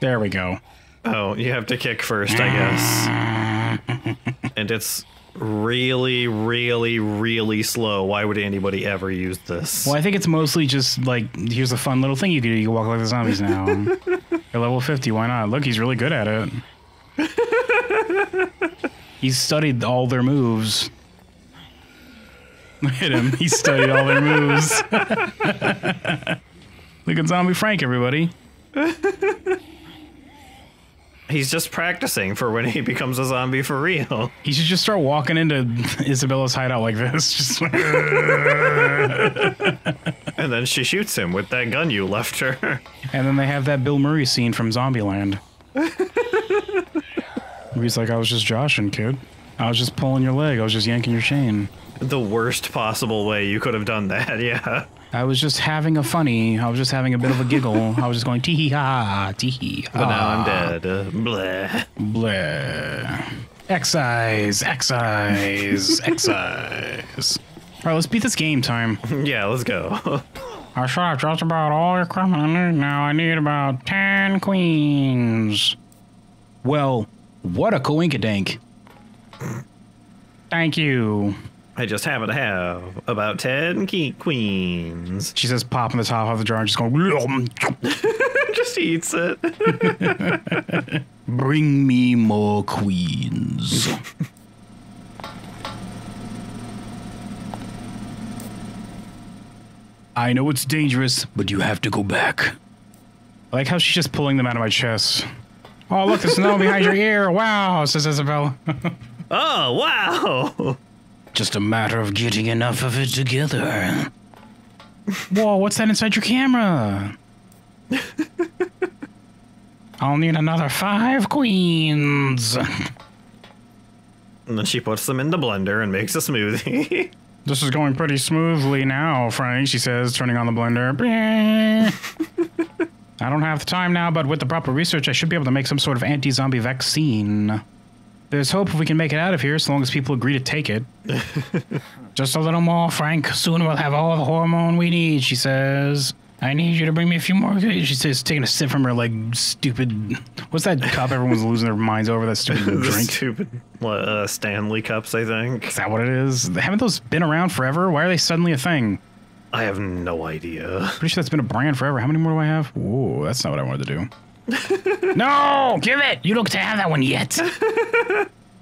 S1: There we go.
S2: Oh, you have to kick first, I guess. and it's really, really, really slow. Why would anybody ever use this?
S1: Well, I think it's mostly just like here's a fun little thing you do. You can walk like the zombies now. You're level 50. Why not? Look, he's really good at it. he's studied all their moves. Hit him. He studied all their moves. Look at Zombie Frank, everybody. He's just practicing for when he becomes a zombie for real. He should just start walking into Isabella's hideout like this. Just like,
S2: and then she shoots him with that gun you left her.
S1: And then they have that Bill Murray scene from Zombieland. He's like, I was just joshing, kid. I was just pulling your leg. I was just yanking your chain
S2: the worst possible way you could have done that. Yeah.
S1: I was just having a funny. I was just having a bit of a giggle. I was just going tee hee ha, tee hee. But now I'm dead. Uh, bleh. Bleh. Excise, excise, excise. All right, let's beat this game time. yeah, let's go. I shot just about all your crap I now. I need about 10 queens. Well, what a coinkadink. Thank you. I just happen to have about 10 key queens. She says, popping the top off the jar and just going, just eats it. Bring me more queens. I know it's dangerous, but you have to go back. I like how she's just pulling them out of my chest. Oh, look, there's snow behind your ear. Wow, says Isabella. oh, wow. Just a matter of getting enough of it together. Whoa, what's that inside your camera? I'll need another five queens. And then she puts them in the blender and makes a smoothie. this is going pretty smoothly now, Frank, she says, turning on the
S3: blender.
S1: I don't have the time now, but with the proper research, I should be able to make some sort of anti zombie vaccine there's hope if we can make it out of here as long as people agree to take it. Just a little more, Frank. Soon we'll have all the hormone we need, she says. I need you to bring me a few more. She says, taking a sip from her like stupid. What's that cup everyone's losing their minds over? That stupid drink. Stupid uh, Stanley cups, I think. Is that what it is? Haven't those been around forever? Why are they suddenly a thing? I have no idea. Pretty sure that's been a brand forever. How many more do I have? Whoa, that's not what I wanted to do. no, give it. You don't get to have that one yet.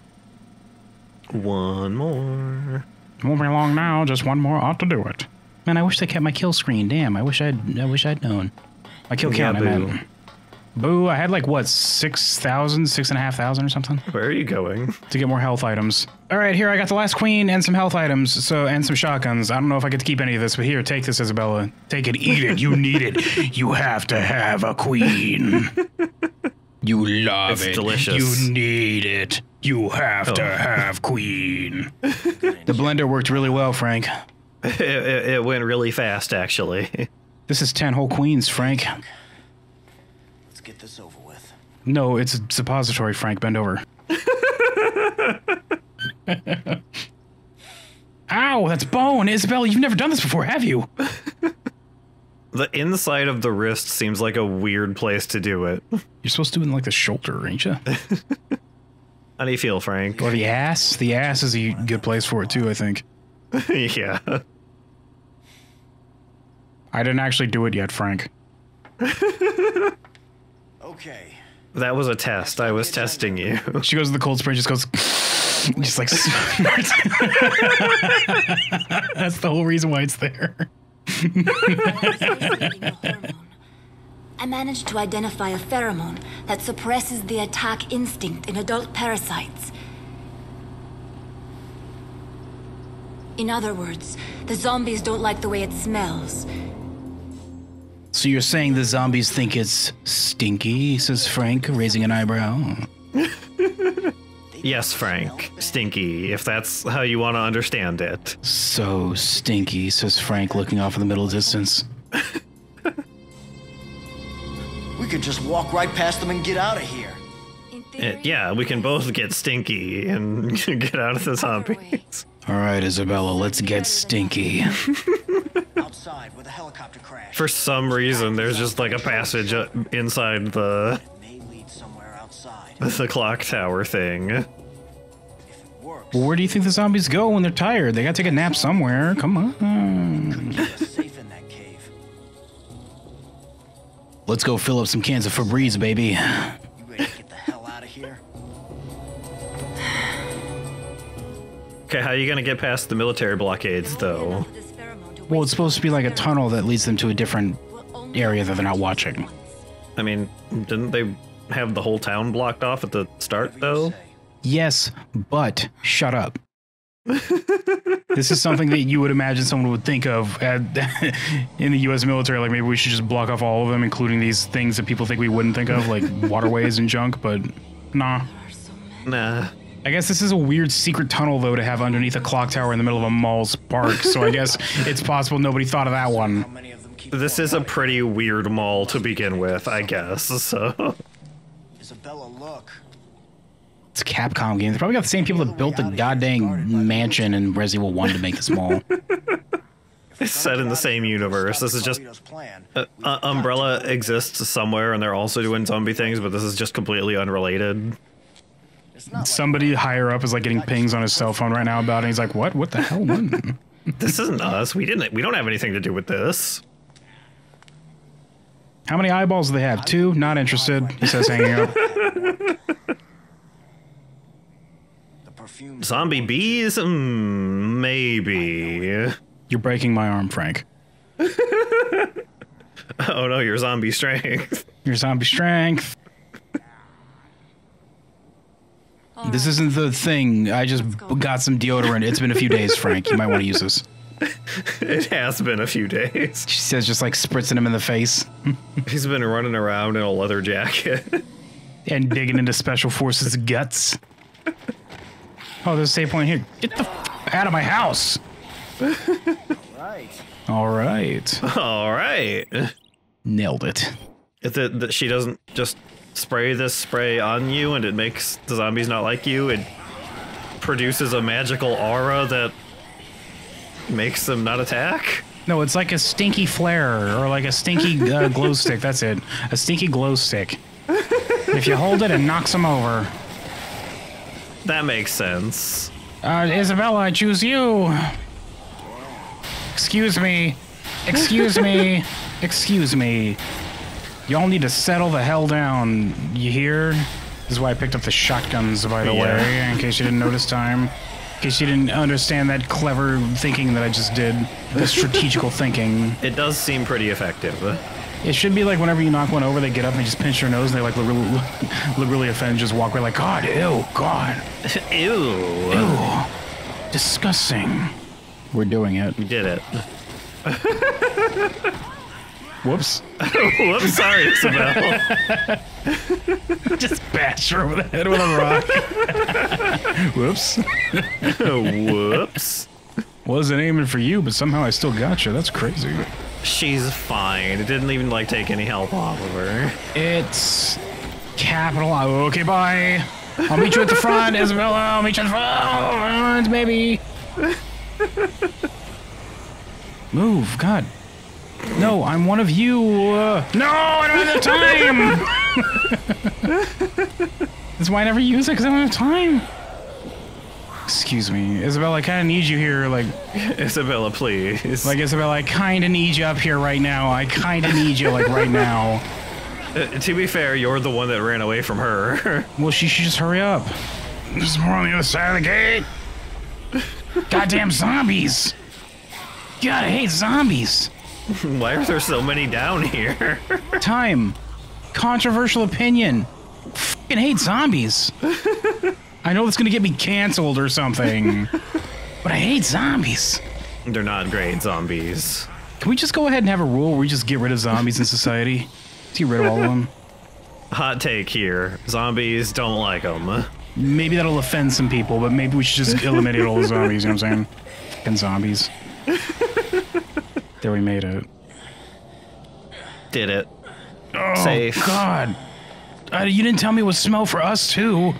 S1: one more. Won't be long now. Just one more ought to do it. Man, I wish they kept my kill screen. Damn, I wish I'd. I wish I'd known. My kill yeah, count. I meant. Boo, I had like what, 6,000, 6,500 or something? Where are you going? To get more health items. All right, here, I got the last queen and some health items, so and some shotguns. I don't know if I get to keep any of this, but here, take this, Isabella. Take it, eat it. You need it. You have to have a queen. You love it's it. delicious. You need it. You have oh. to have queen. the blender worked really well, Frank. It, it, it went really fast, actually. This is 10 whole queens, Frank
S4: get this over with.
S1: No, it's a suppository, Frank. Bend over. Ow, that's bone. Isabel, you've never done this before, have you?
S2: the inside of the wrist seems like a weird place to
S1: do it. You're supposed to do it in like the shoulder, ain't you? How do you
S2: feel, Frank?
S1: Or the ass? The ass is a good place for it too, I think. yeah. I didn't actually do it yet, Frank.
S2: Okay. That was a test. I was testing you. She goes to the cold spring, just goes,
S1: just like That's the whole reason why it's there.
S6: I managed to identify a pheromone that suppresses the attack instinct in adult parasites. In other words, the zombies don't like the way it smells.
S1: So you're saying the zombies think it's stinky? says Frank, raising an eyebrow.
S2: yes, Frank. Stinky, if that's how you want to understand it.
S1: So stinky, says Frank, looking off in the middle distance.
S4: we could just walk right past them and get out of here.
S2: It, eh, yeah, we can both get stinky and get out of the zombies. All right, Isabella, let's get stinky outside helicopter crash. For some reason, there's just like a passage uh, inside the the clock tower thing.
S1: Well, where do you think the zombies go when they're tired? They gotta take a nap somewhere. Come on. Let's go fill up some cans of Febreze, baby.
S2: Okay, how are you gonna get past the military blockades, though?
S1: Well, it's supposed to be like a tunnel that leads them to a different area that they're not watching.
S2: I mean, didn't they have the whole town blocked off at the start, though?
S1: Yes, but shut up. this is something that you would imagine someone would think of at, in the U.S. military. Like maybe we should just block off all of them, including these things that people think we wouldn't think of, like waterways and junk. But nah, nah. I guess this is a weird secret tunnel though to have underneath a clock tower in the middle of a mall's park. So I guess it's possible nobody
S2: thought of that one. This is a pretty weird mall to begin with, I guess.
S4: So. Isabella, look.
S1: It's a Capcom game. They probably got the same people that built the goddamn mansion in Resident Evil One to make this mall.
S4: It's
S2: set in the same universe. This is just uh, uh, Umbrella exists somewhere, and they're also doing zombie things, but this is just completely unrelated
S1: somebody like, higher up is like getting pings on his cell phone right now about it. he's like, "What? What the hell?" this isn't
S2: us. We didn't. We don't have anything to do with this.
S1: How many eyeballs do they have? Two. Not interested. He says,
S2: hanging up. Zombie bees? Mm, maybe. You're breaking my arm, Frank. oh no, your zombie strength.
S1: Your zombie strength. this isn't the thing. I just got some deodorant. It's been a few days, Frank. You might want to use this. it has been a few days. She says, just like spritzing him in the face. He's been running around in a leather jacket and digging into Special Forces guts. Oh, there's a save point here. Get the f out of my house. All right. All right.
S2: All right. Nailed it. That she doesn't just spray this spray on you and it makes the zombies not like you. It produces a magical aura that makes them not attack.
S1: No, it's like a stinky flare or like a stinky uh, glow stick. That's it. A stinky glow stick. if you hold it, it knocks them over. That makes sense. Uh, Isabella, I choose you. Excuse me.
S3: Excuse me.
S1: Excuse me. Y'all need to settle the hell down, you hear? This is why I picked up the shotguns, by the yeah. way, in case you didn't notice time. In case you didn't understand that clever thinking that I just did. The strategical thinking.
S2: It does seem pretty effective.
S1: It should be like whenever you knock one over, they get up and they just pinch their nose and they like look really, look really offended, just walk away like, God, ew, God. ew. Ew. Disgusting. We're doing it. We did it. Whoops.
S3: Whoops. Sorry, Isabel.
S1: Just bash her over the head with a rock. Whoops. Whoops. Wasn't aiming for you, but somehow I still got you. That's crazy.
S2: She's fine. It didn't even like take any help off of her. It's
S1: capital. I Okay, bye. I'll meet you at the front, Isabella. I'll meet you at the front, maybe Move, God no, I'm one of you. Uh, no, I don't have the time. That's why I never use it because I don't have time. Excuse me, Isabella. I kind of need you here. Like, Isabella, please. Like, Isabella, I kind of need you up here right now. I kind of need you like right now. Uh, to be fair, you're the one that ran away from her. well, she should just hurry up. There's more on the other side of the gate. Goddamn zombies! God, I hate zombies. Why are there so many down here? Time. Controversial opinion. Fucking hate zombies. I know it's gonna get me canceled or something. but I
S2: hate zombies. They're not great zombies.
S1: Can we just go ahead and have a rule where we just get rid of zombies in society? get rid of all of them.
S2: Hot take here: zombies don't like them.
S1: Maybe that'll offend some people, but maybe we should just eliminate all the zombies. You know what I'm saying? Fucking zombies there we made it. Did it. Oh, Safe. God. you didn't tell me it was smell for us, too.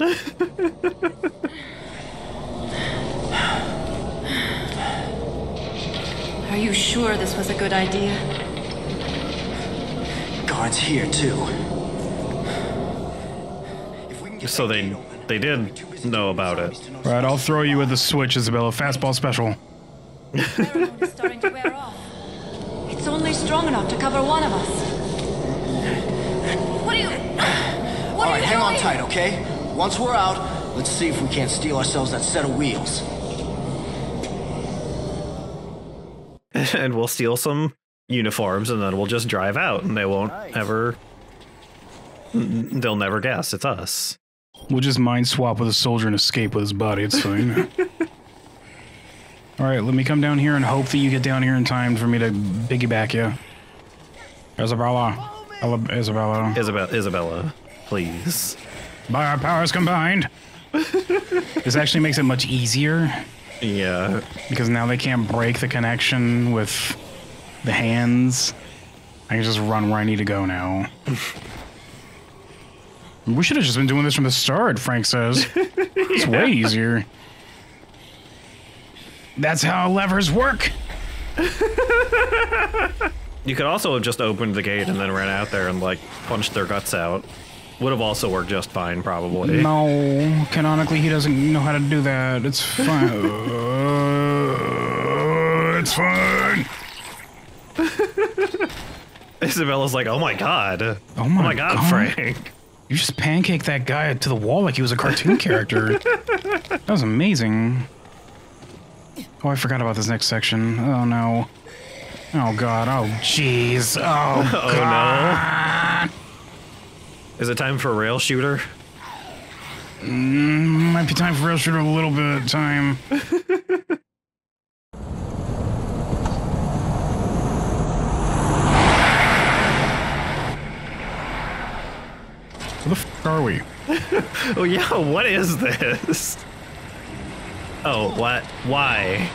S1: Are you
S6: sure this was a good idea?
S4: Guards here, too.
S2: So they they did know about it.
S1: Right, I'll throw you with the switch, Isabella. Fastball special
S6: off. It's only strong enough to cover one of us.
S3: What are you...
S4: What All right, hang on tight, okay? Once we're out, let's see if we can't steal ourselves that set of wheels.
S2: and we'll steal some uniforms and then we'll just drive out and they won't nice. ever they'll never guess it's us
S1: we'll just mind swap with a soldier and escape with his body it's fine All right, let me come down here and hope that you get down here in time for me to piggyback you. Isabella. Isabella. Isabella. Isabella, please. By our powers combined. this actually makes it much easier. Yeah. Because now they can't break the connection with the hands. I can just run where I need to go now. we should have just been doing this from the start, Frank says.
S3: It's yeah. way
S1: easier. That's how levers work.
S2: you could also have just opened the gate and then ran out there and like punched their guts out. Would have also worked just fine, probably.
S1: No, canonically he doesn't know how to do that. It's fine. uh, it's fine.
S2: Isabella's like, oh my god. Oh my, oh my god,
S3: god,
S1: Frank. You just pancaked that guy to the wall like he was a cartoon character.
S3: that
S1: was amazing. Oh, I forgot about this next section. Oh, no. Oh, God. Oh, jeez. Oh, oh God. no. Is it time for rail shooter? Mm, might be time for rail shooter a little bit of time.
S2: Where the f are we? oh, yeah, what is this? Oh, what? Why?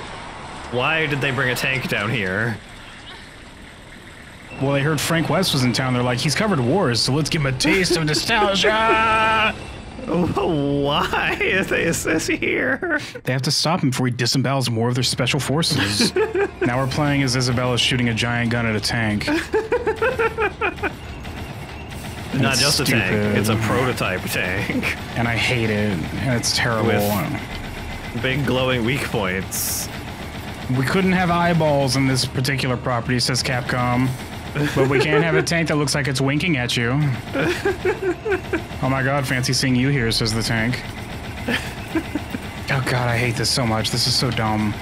S2: Why did they bring a tank down here?
S1: Well, they heard Frank West was in town. They're like, he's covered wars, so let's give him a taste of
S2: nostalgia. Why is this
S3: here?
S1: They have to stop him before he disembowels more of their special forces. now we're playing as Isabella shooting a giant gun at a tank. Not just stupid. a tank, it's a prototype tank. And I hate it, and it's terrible. With big glowing weak points. We couldn't have eyeballs in this particular property, says Capcom. But we can not have a tank that looks like it's winking at you.
S3: oh
S1: my god, fancy seeing you here, says the tank. Oh god, I hate this so much. This is so dumb.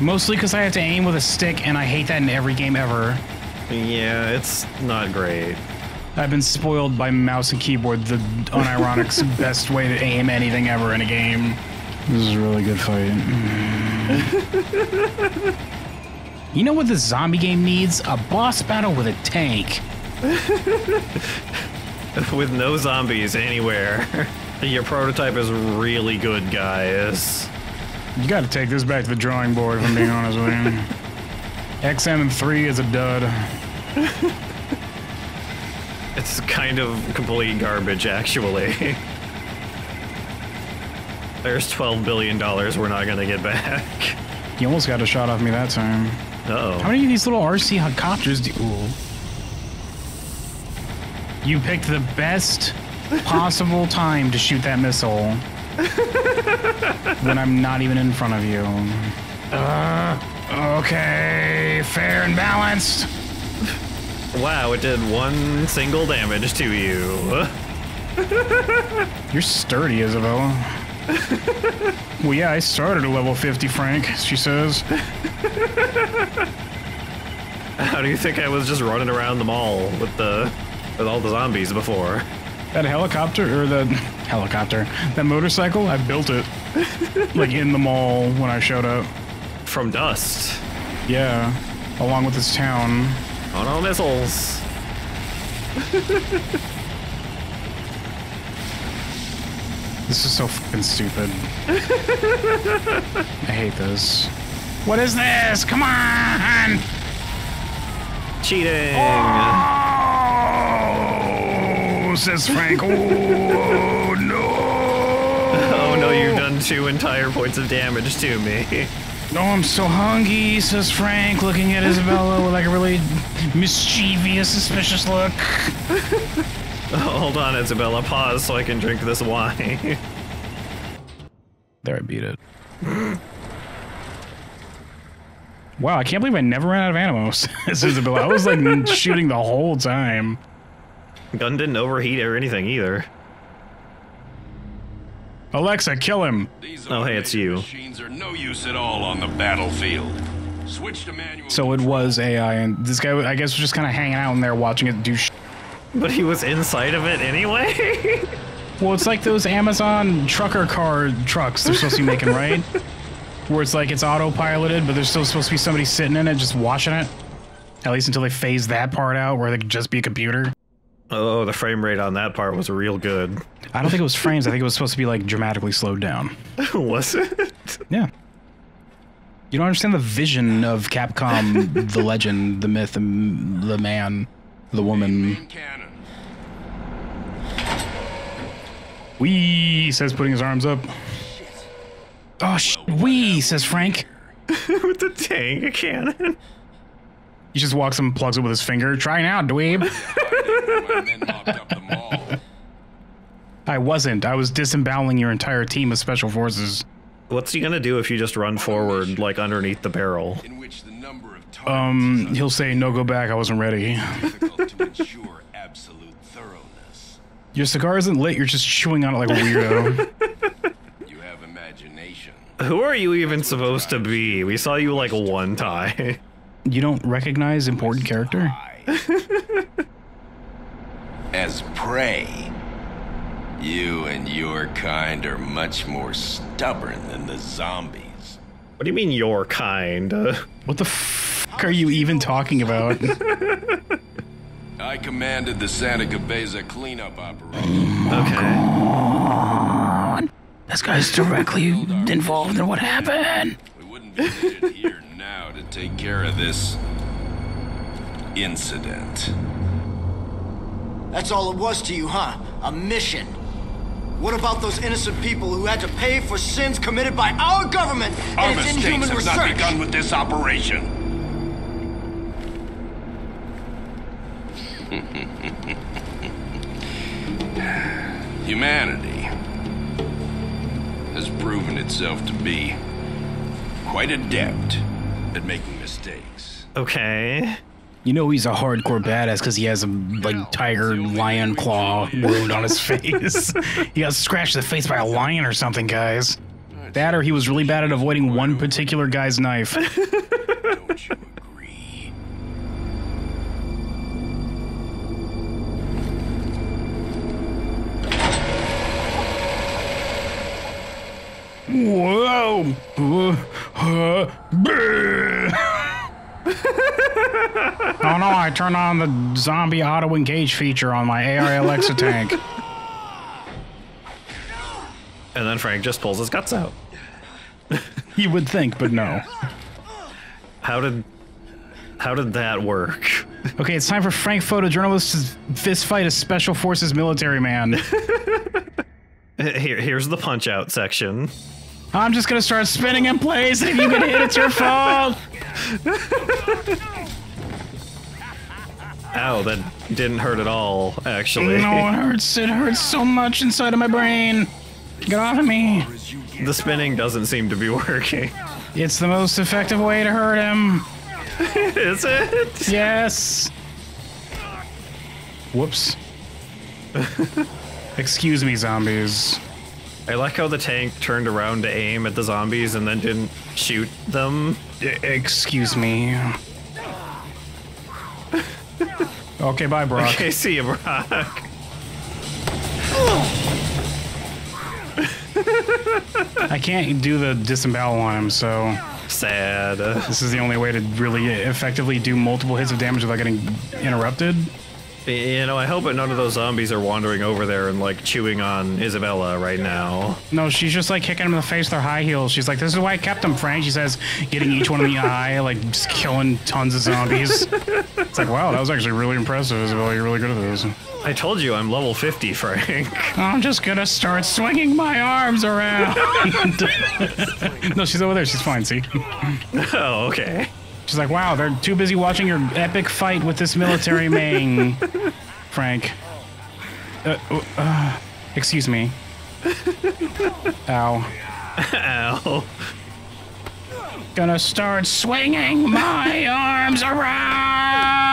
S1: Mostly because I have to aim with a stick, and I hate that in every game ever. Yeah, it's not great. I've been spoiled by mouse and keyboard, the unironic best way to aim anything ever in a game. This is a really good fight. you know what this zombie game needs? A boss battle with a tank.
S2: with no zombies anywhere. Your prototype is really good, guys.
S1: You gotta take this back to the drawing board, if I'm being honest with you. XM3 is a dud.
S2: It's kind of complete garbage, actually. There's $12 billion we're not going to get back.
S1: You almost got a shot off me that time. Uh oh How many of these little RC helicopters do... you? You picked the best possible time to shoot that missile when I'm not even in front of you.
S3: Uh,
S2: okay, fair and balanced. Wow, it did one single damage to you.
S1: You're sturdy, Isabella. well, yeah, I started at level 50, Frank, she says.
S2: How do you think I was just running around the mall with the with all the zombies before?
S1: That helicopter or the helicopter, that motorcycle, I built it like in the mall when I showed up. From dust. Yeah, along with this town. Oh no, missiles! this is so fucking stupid. I hate this. What is this? Come on! Cheating! Oh, says Frank. oh no! Oh no,
S2: you've done two entire points of damage to me.
S1: No, I'm so hungry, says Frank, looking at Isabella with like a really mischievous, suspicious look.
S2: Hold on, Isabella. Pause so I can drink this wine.
S1: there, I beat it. wow, I can't believe I never ran out of animals, says Isabella. I was like shooting the whole time.
S2: Gun didn't overheat or anything either.
S1: Alexa, kill him. Oh, hey, it's you. are no use at all on the battlefield. Switch to manual. So it was AI, and this guy, I guess, was just kind of hanging out in there watching it do. Sh-
S2: but he was inside of it anyway.
S1: well, it's like those Amazon trucker car trucks they're supposed to be making, right? Where it's like it's autopiloted, but there's still supposed to be somebody sitting in it just watching it. At least until they phase that part out, where they could just be a computer. Oh, the frame rate on that part was real good. I don't think it was frames. I think it was supposed to be like dramatically slowed down. was it? Yeah. You don't understand the vision of Capcom, the legend, the myth, the man, the woman. Wee says, putting his arms up. Oh, sh- wee says Frank. With the tank
S3: cannon.
S1: He just walks and plugs it with his finger. Try now, dweeb. I wasn't. I was disemboweling your entire team of special forces.
S2: What's he gonna do if you just run forward, like underneath the barrel?
S1: Um, he'll say, "No, go back. I wasn't ready." your cigar isn't lit. You're just chewing on it like a weirdo. you have
S4: imagination.
S2: Who are you even supposed to be? We saw you like one
S1: time. You don't recognize important character?
S4: As prey, you and your kind are much more stubborn than the zombies. What do you mean your kind? Uh,
S1: what the fuck are you even talking about?
S4: I commanded the Santa Cabeza cleanup operation. okay.
S3: This guy's directly involved in what happened
S4: now to take care of this incident. That's all it was to you, huh? A mission. What about those innocent people who had to pay for sins committed by our government our and its inhuman have research? not begun
S5: with this operation.
S4: Humanity has proven itself to be quite adept at making mistakes.
S1: Okay. You know he's a hardcore badass because he has a like tiger lion claw wound on his face. he got scratched in the face by a lion or something, guys. That or he was really bad at avoiding one particular guy's knife. Don't you agree? Whoa! oh no, I turned on the zombie auto engage feature on my AI Alexa tank.
S2: And then Frank just pulls his guts out.
S1: you would think, but no.
S2: How did how did that work?
S1: Okay, it's time for Frank photojournalist to fist fight a special forces military man.
S2: Here, here's the punch out section.
S1: I'm just gonna start spinning in place, and if you get hit, it's your fault.
S2: Ow, that didn't hurt at all, actually. No, it
S1: hurts. It hurts so much inside of my brain. Get off of me. The spinning doesn't seem to be working. It's the most effective way to hurt him. Is it? Yes. Whoops. Excuse me, zombies. I like how the
S2: tank turned around to aim at the zombies and then didn't shoot them.
S1: Excuse me. okay, bye, Brock. Okay, see you, Brock. I can't do the disembowel on him, so. Sad. This is the only way to really effectively do multiple hits of damage without getting interrupted.
S2: You know, I hope that none of those zombies are wandering over there and like chewing on Isabella right now.
S1: No, she's just like kicking them in the face with her high heels. She's like, "This is why I kept them, Frank." She says, getting each one in the eye, like just killing tons of zombies. it's like, wow, that was actually really impressive, Isabella. You're really good at this. I told you I'm level 50, Frank. I'm just gonna start swinging my arms around. no, she's over there. She's fine. See. oh, okay. She's like, wow, they're too busy watching your epic fight with this military man, Frank. Uh, uh, uh, excuse me. Ow. Ow. Gonna start swinging my arms around!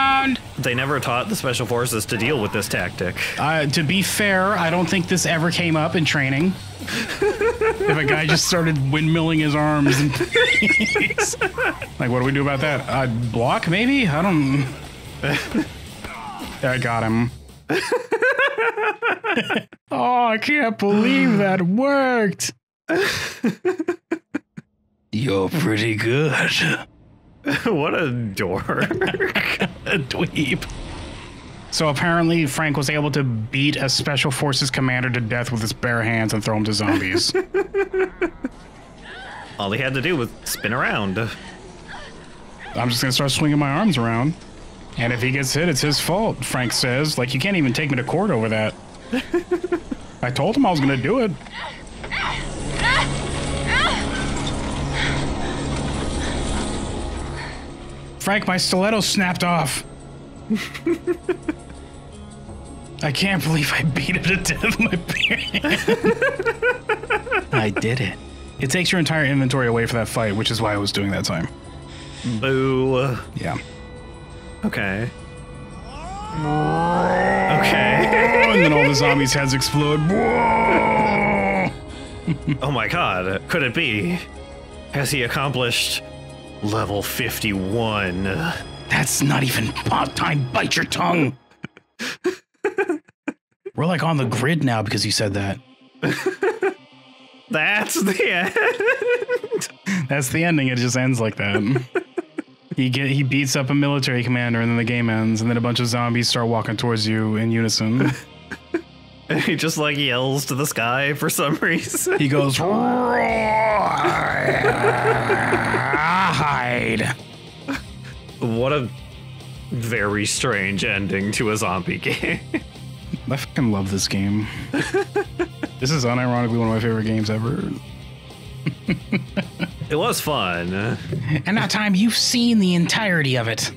S1: they never taught the special forces to deal with this tactic. Uh, to be fair, I don't think this ever came up in training.
S3: if a guy just
S1: started windmilling his arms, like, what do we do about that? Uh, block, maybe? I don't. I got him. oh, I can't believe that worked. You're pretty good. what a dork. a dweeb. So apparently, Frank was able to beat a special forces commander to death with his bare hands and throw him to zombies.
S2: All he had to do was spin around.
S1: I'm just gonna start swinging my arms around. And if he gets hit, it's his fault, Frank says. Like, you can't even take me to court over that. I told him I was gonna do it. Frank, my stiletto snapped off. I can't believe I beat him to death my parents. I did it. It takes your entire inventory away for that fight, which is why I was doing that time. Boo. Yeah. Okay. Okay. and then all the zombies' heads explode.
S2: oh my god. Could it be? Has he accomplished level
S1: 51. That's not even part time. Bite your tongue. We're like on the grid now because you said that.
S3: That's the end.
S1: That's the ending. It just ends like that. he get he beats up a military commander and then the game ends and then a bunch of zombies start walking towards you in unison.
S2: he just like yells to the sky for some reason. He goes, hide. What a very strange ending to a zombie game.
S1: I fucking love this game. this is unironically one of my favorite games ever. it was fun. And now, time you've seen the entirety of it.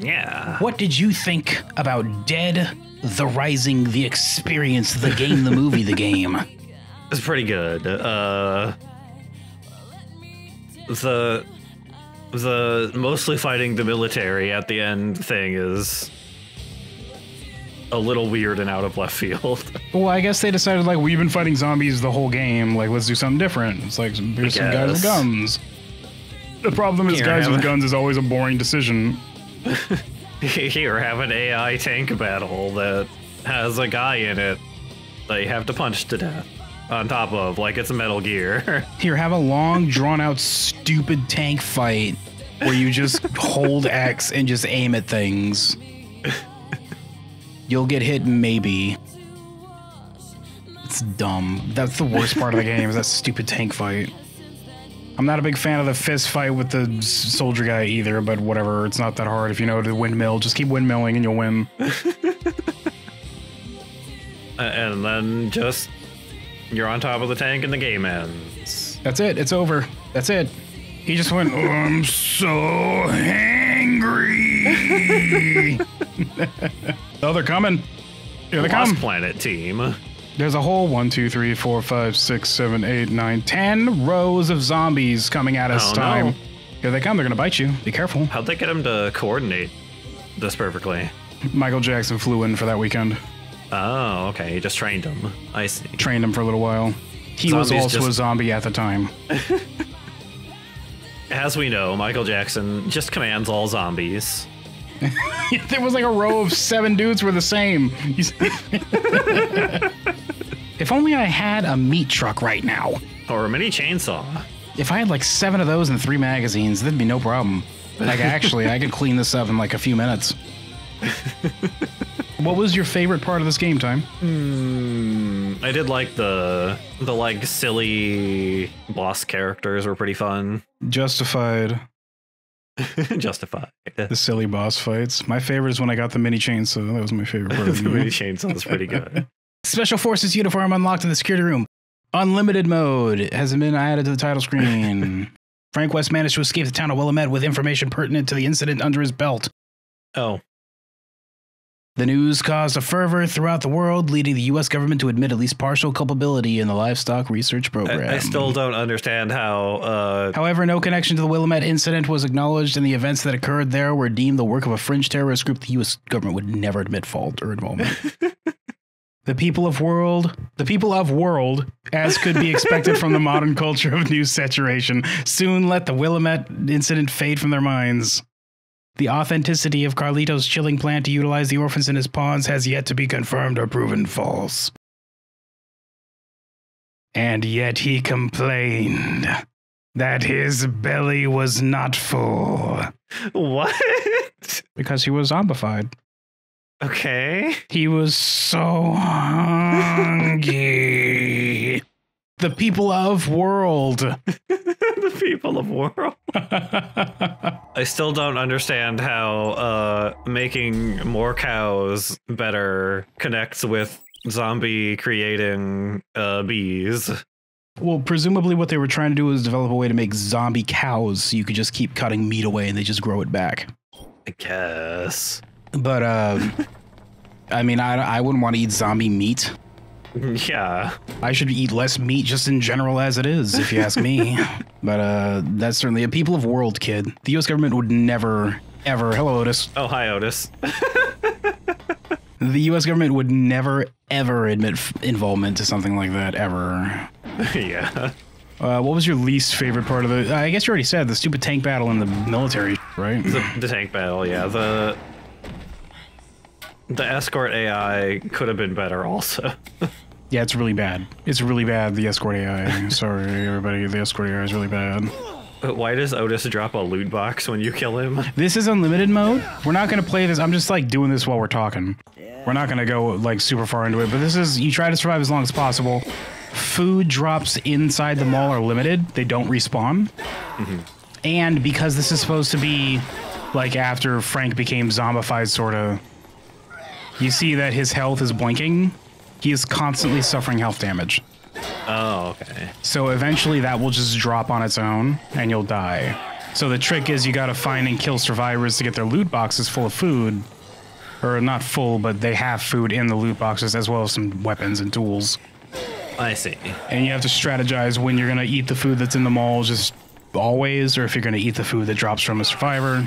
S1: Yeah. What did you think about Dead the rising, the experience, the game, the movie, the game. It's pretty good.
S2: Uh, the the mostly fighting the military at the end thing is a little weird and out of left field.
S1: Well, I guess they decided like we've been fighting zombies the whole game. Like let's do something different. It's like here's some guys with guns. The problem is Here guys with guns is always a boring decision.
S2: Here, have an AI tank battle that has a guy in it that you have to punch to death. On top of, like it's Metal
S1: Gear. Here, have a long, drawn out, stupid tank fight where you just hold X and just aim at things. You'll get hit, maybe. It's dumb. That's the worst part of the game is that stupid tank fight. I'm not a big fan of the fist fight with the soldier guy either, but whatever. It's not that hard if you know the windmill. Just keep windmilling and you'll win.
S2: and then just you're on top of the tank and the game
S1: ends. That's it. It's over. That's it. He just went, oh, I'm so
S3: angry.
S1: oh, they're coming. Here they Lost come. Planet team. There's a whole one, two, three, four, five, six, seven, eight, nine, ten rows of zombies coming at us. Oh, time. No. Here they come. They're gonna bite you. Be careful.
S2: How'd they get him to coordinate this perfectly?
S1: Michael Jackson flew in for that weekend. Oh, okay. He just trained him. I see. Trained him for a little while. He Zombies was also just... a zombie at the time. As
S2: we know, Michael Jackson just commands all zombies.
S1: there was like a row of seven dudes were the same. If only I had a meat truck right now. Or a mini chainsaw. If I had like seven of those and three magazines, that'd be no problem. Like, actually, I could clean this up in like a few minutes. what was your favorite part of this game time? Mm,
S2: I did like the the like silly boss characters were pretty fun.
S1: Justified. Justified. The silly boss fights. My favorite is when I got the mini chainsaw. That was my favorite part. the mini chainsaw was pretty good. Special Forces uniform unlocked in the security room. Unlimited mode has been added to the title screen. Frank West managed to escape the town of Willamette with information pertinent to the incident under his belt. Oh. The news caused a fervor throughout the world, leading the U.S. government to admit at least partial culpability in the livestock research program. I, I
S2: still don't understand how. Uh...
S1: However, no connection to the Willamette incident was acknowledged, and the events that occurred there were deemed the work of a fringe terrorist group the U.S. government would never admit fault or involvement. the people of world, the people of world, as could be expected from the modern culture of news saturation, soon let the Willamette incident fade from their minds. The authenticity of Carlito's chilling plan to utilize the orphans and his pawns has yet to be
S3: confirmed or proven false.
S1: And yet he complained that his belly was not full. What? Because he was zombified.
S3: Okay.
S1: He was so hungry. the people of world. the people of world.
S2: I still don't understand how uh, making more cows better connects with zombie creating uh, bees.
S1: Well, presumably what they were trying to do was develop a way to make zombie cows so you could just keep cutting meat away and they just grow it back. I guess. But uh, I mean, I I wouldn't want to eat zombie meat. Yeah. I should eat less meat just in general as it is, if you ask me. but uh, that's certainly a people of world kid. The U.S. government would never, ever. Hello, Otis. Oh, hi, Otis. the U.S. government would never, ever admit involvement to something like that, ever. yeah. Uh, what was your least favorite part of the? I guess you already said the stupid tank battle in the military,
S2: right? The, the tank battle, yeah. The the escort AI could have been better also.
S1: yeah, it's really bad. It's really bad, the escort AI. Sorry, everybody, the escort AI is really bad. But why does Otis drop a loot box when you kill him? This is unlimited mode. We're not going to play this. I'm just like doing this while we're talking. Yeah. We're not going to go like super far into it, but this is you try to survive as long as possible. Food drops inside the mall are limited. They don't respawn. Mm -hmm. And because this is supposed to be like after Frank became zombified sort of you see that his health is blinking. He is constantly suffering health damage. Oh, okay. So eventually that will just drop on its own and you'll die. So the trick is you got to find and kill survivors to get their loot boxes full of food. Or not full, but they have food in the loot boxes as well as some weapons and tools. I see. And you have to strategize when you're going to eat the food that's in the mall, just always, or if you're going to eat the food that drops from a survivor.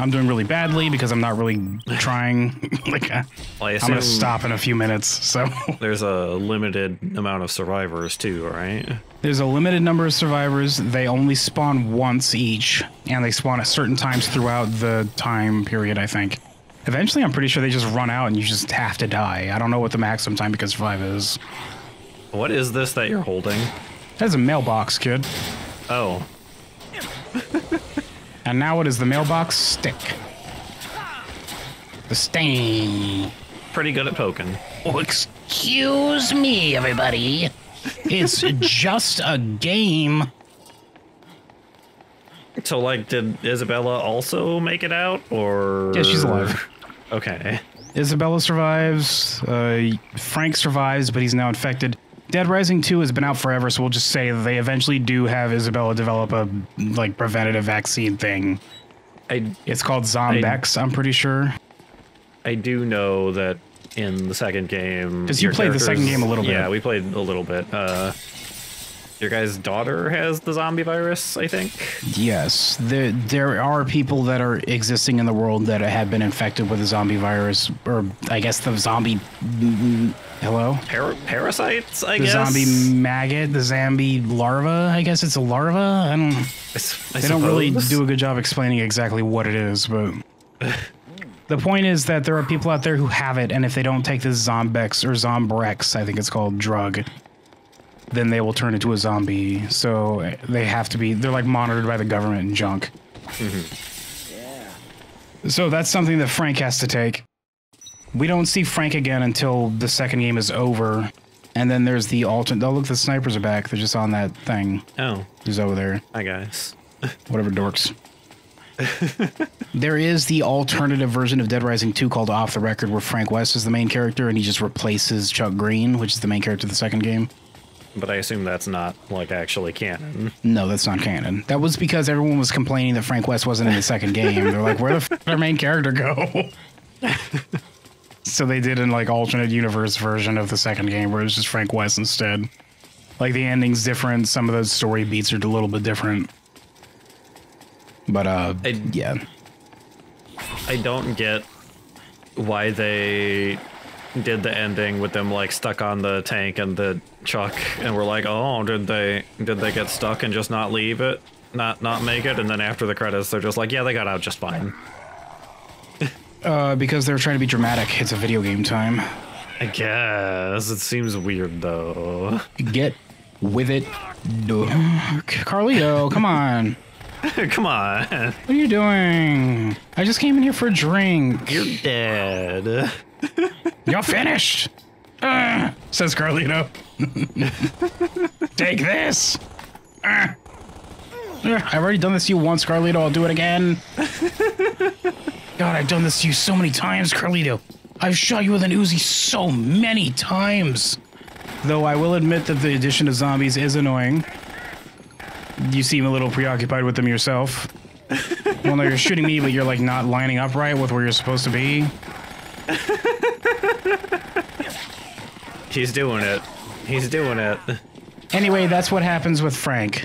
S1: I'm doing really badly because I'm not really trying. like, uh, well, I'm gonna stop in
S2: a few minutes. So there's a limited amount of survivors too, right?
S1: There's a limited number of survivors. They only spawn once each, and they spawn at certain times throughout the time period. I think. Eventually, I'm pretty sure they just run out, and you just have to die. I don't know what the maximum time because five is.
S2: What is this that you're holding?
S1: That's a mailbox, kid. Oh. And now it is the mailbox? Stick. The stain. Pretty good at poking. Oh, excuse me, everybody. It's just a game.
S2: So, like, did Isabella
S1: also
S2: make it out, or? Yeah, she's alive. Okay.
S1: Isabella survives. Uh, Frank survives, but he's now infected. Dead Rising 2 has been out forever, so we'll just say they eventually do have Isabella develop a like preventative vaccine thing. I, it's called Zombex, I, I'm pretty sure. I do know that in the
S2: second game. Because you played the second game a little bit. Yeah, we played a little bit. Uh, your guys' daughter has the zombie virus, I think.
S1: Yes, there there are people that are existing in the world that have been infected with the zombie virus, or I guess the zombie. Hello. Par- parasites, I the guess. The zombie maggot, the zombie larva. I guess it's a larva. I don't.
S3: they don't really do
S1: a good job explaining exactly what it is, but. the point is that there are people out there who have it, and if they don't take the Zombex or Zombrex, I think it's called drug, then they will turn into a zombie. So eh, they have to be, they're like monitored by the government and junk. Yeah.
S3: Mm-hmm.
S1: So that's something that Frank has to take. We don't see Frank again until the second game is over. And then there's the alternate. Oh, look, the snipers are back. They're just on that thing. Oh. Who's over there? Hi, guys. Whatever dorks. there is the alternative version of Dead Rising 2 called Off the Record, where Frank West is the main character and he just replaces Chuck Green, which is the main character of the second game.
S2: But I assume that's not like actually
S1: canon. No, that's not canon. That was because everyone was complaining that Frank West wasn't in the second game. They're like, where the f- did our main character go? so they did an like alternate universe version of the second game where it was just Frank West instead. Like the ending's different. Some of those story beats are a little bit different. But uh, I, yeah.
S2: I don't get why they did the ending with them like stuck on the tank and the Chuck, and we're like, oh, did they did they get stuck and just not leave it, not not make it, and then after the credits, they're just like, yeah, they got out just fine.
S1: uh, because they're trying to be dramatic. It's a video game time. I guess it seems weird though. Get with it, no. Carlito. come on. come on. What are you doing? I just came in here for a drink. You're dead. You're finished. Uh, says Carlito. Take this. Uh, I've already done this to you once, Carlito. I'll do it again. God, I've done this to you so many times, Carlito. I've shot you with an Uzi so many times. Though I will admit that the addition of zombies is annoying. You seem a little preoccupied with them yourself. well, no, you're shooting me, but you're like not lining up right with where you're supposed to be. He's doing it. He's doing it. Anyway, that's what happens with Frank.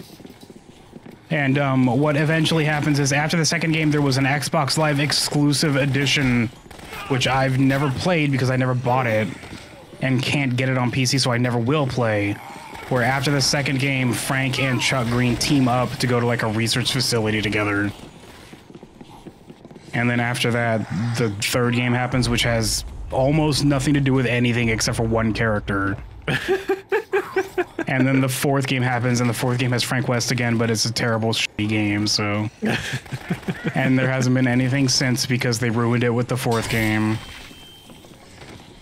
S1: And um, what eventually happens is after the second game, there was an Xbox Live exclusive edition, which I've never played because I never bought it and can't get it on PC, so I never will play. Where after the second game, Frank and Chuck Green team up to go to like a research facility together. And then after that, the third game happens, which has almost nothing to do with anything except for one character. and then the fourth game happens, and the fourth game has Frank West again, but it's a terrible shitty game. So, and there hasn't been anything since because they ruined it with the fourth game.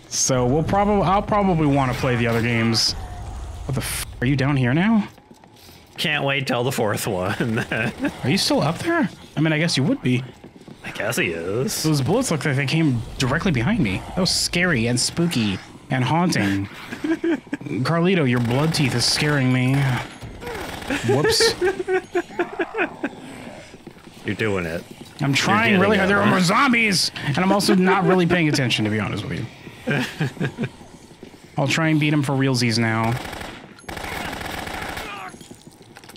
S1: So we'll probably, I'll probably want to play the other games. What the f are you down here now? Can't wait till the fourth one. are you still up there? I mean, I guess you would be. I guess he is. Those bullets look like they came directly behind me. That was scary and spooky and haunting. Carlito, your blood teeth is scaring me. Whoops. You're doing it. I'm trying really hard. There are more zombies, and I'm also not really paying attention, to be honest with
S3: you.
S1: I'll try and beat him for realsies now.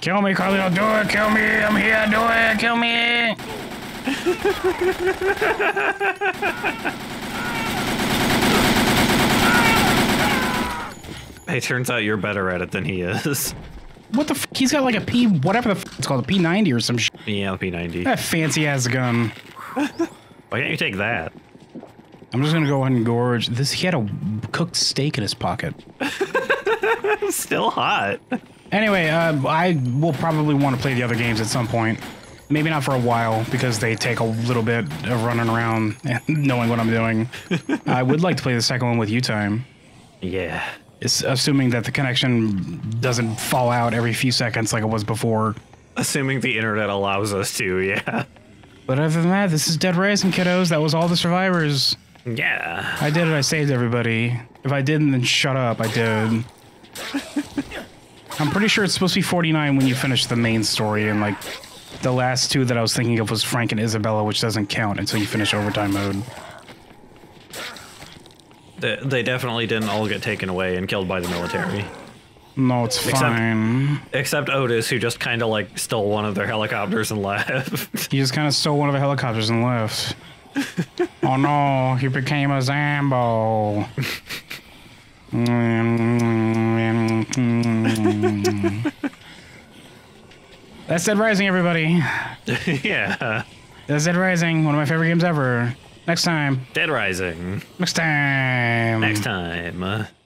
S1: Kill me, Carlito. Do it. Kill me. I'm here. Do it.
S4: Kill me
S2: it turns out you're better at it than he is.
S3: What the? F
S1: he's got like a P, whatever the it's called, a P90 or some sh. Yeah, P90. That fancy ass gun.
S2: Why can't you take that?
S1: I'm just gonna go ahead and gorge. This he had a cooked steak in his pocket. Still hot. Anyway, uh, I will probably want to play the other games at some point. Maybe not for a while because they take a little bit of running around and knowing what I'm doing. I would like to play the second one with you time. Yeah. It's assuming that the connection doesn't fall out every few seconds like it was before. Assuming the internet allows us to, yeah. But other than that, this is Dead Rising, kiddos. That was all the survivors. Yeah. I did it. I saved everybody. If I didn't, then shut up. I did. I'm pretty sure it's supposed to be 49 when you finish the main story and like the last two that I was thinking of was Frank and Isabella, which doesn't count until you finish overtime mode.
S2: They, they definitely didn't all get taken away and killed by the military.
S1: No, it's except, fine.
S2: Except Otis, who just kind of like stole one of their helicopters and
S1: left. he just kind of stole one of the helicopters and left. oh no, he became a Zambo. That's Dead Rising, everybody. yeah. That's Dead Rising,
S3: one of my favorite games ever. Next time. Dead Rising. Next time. Next time.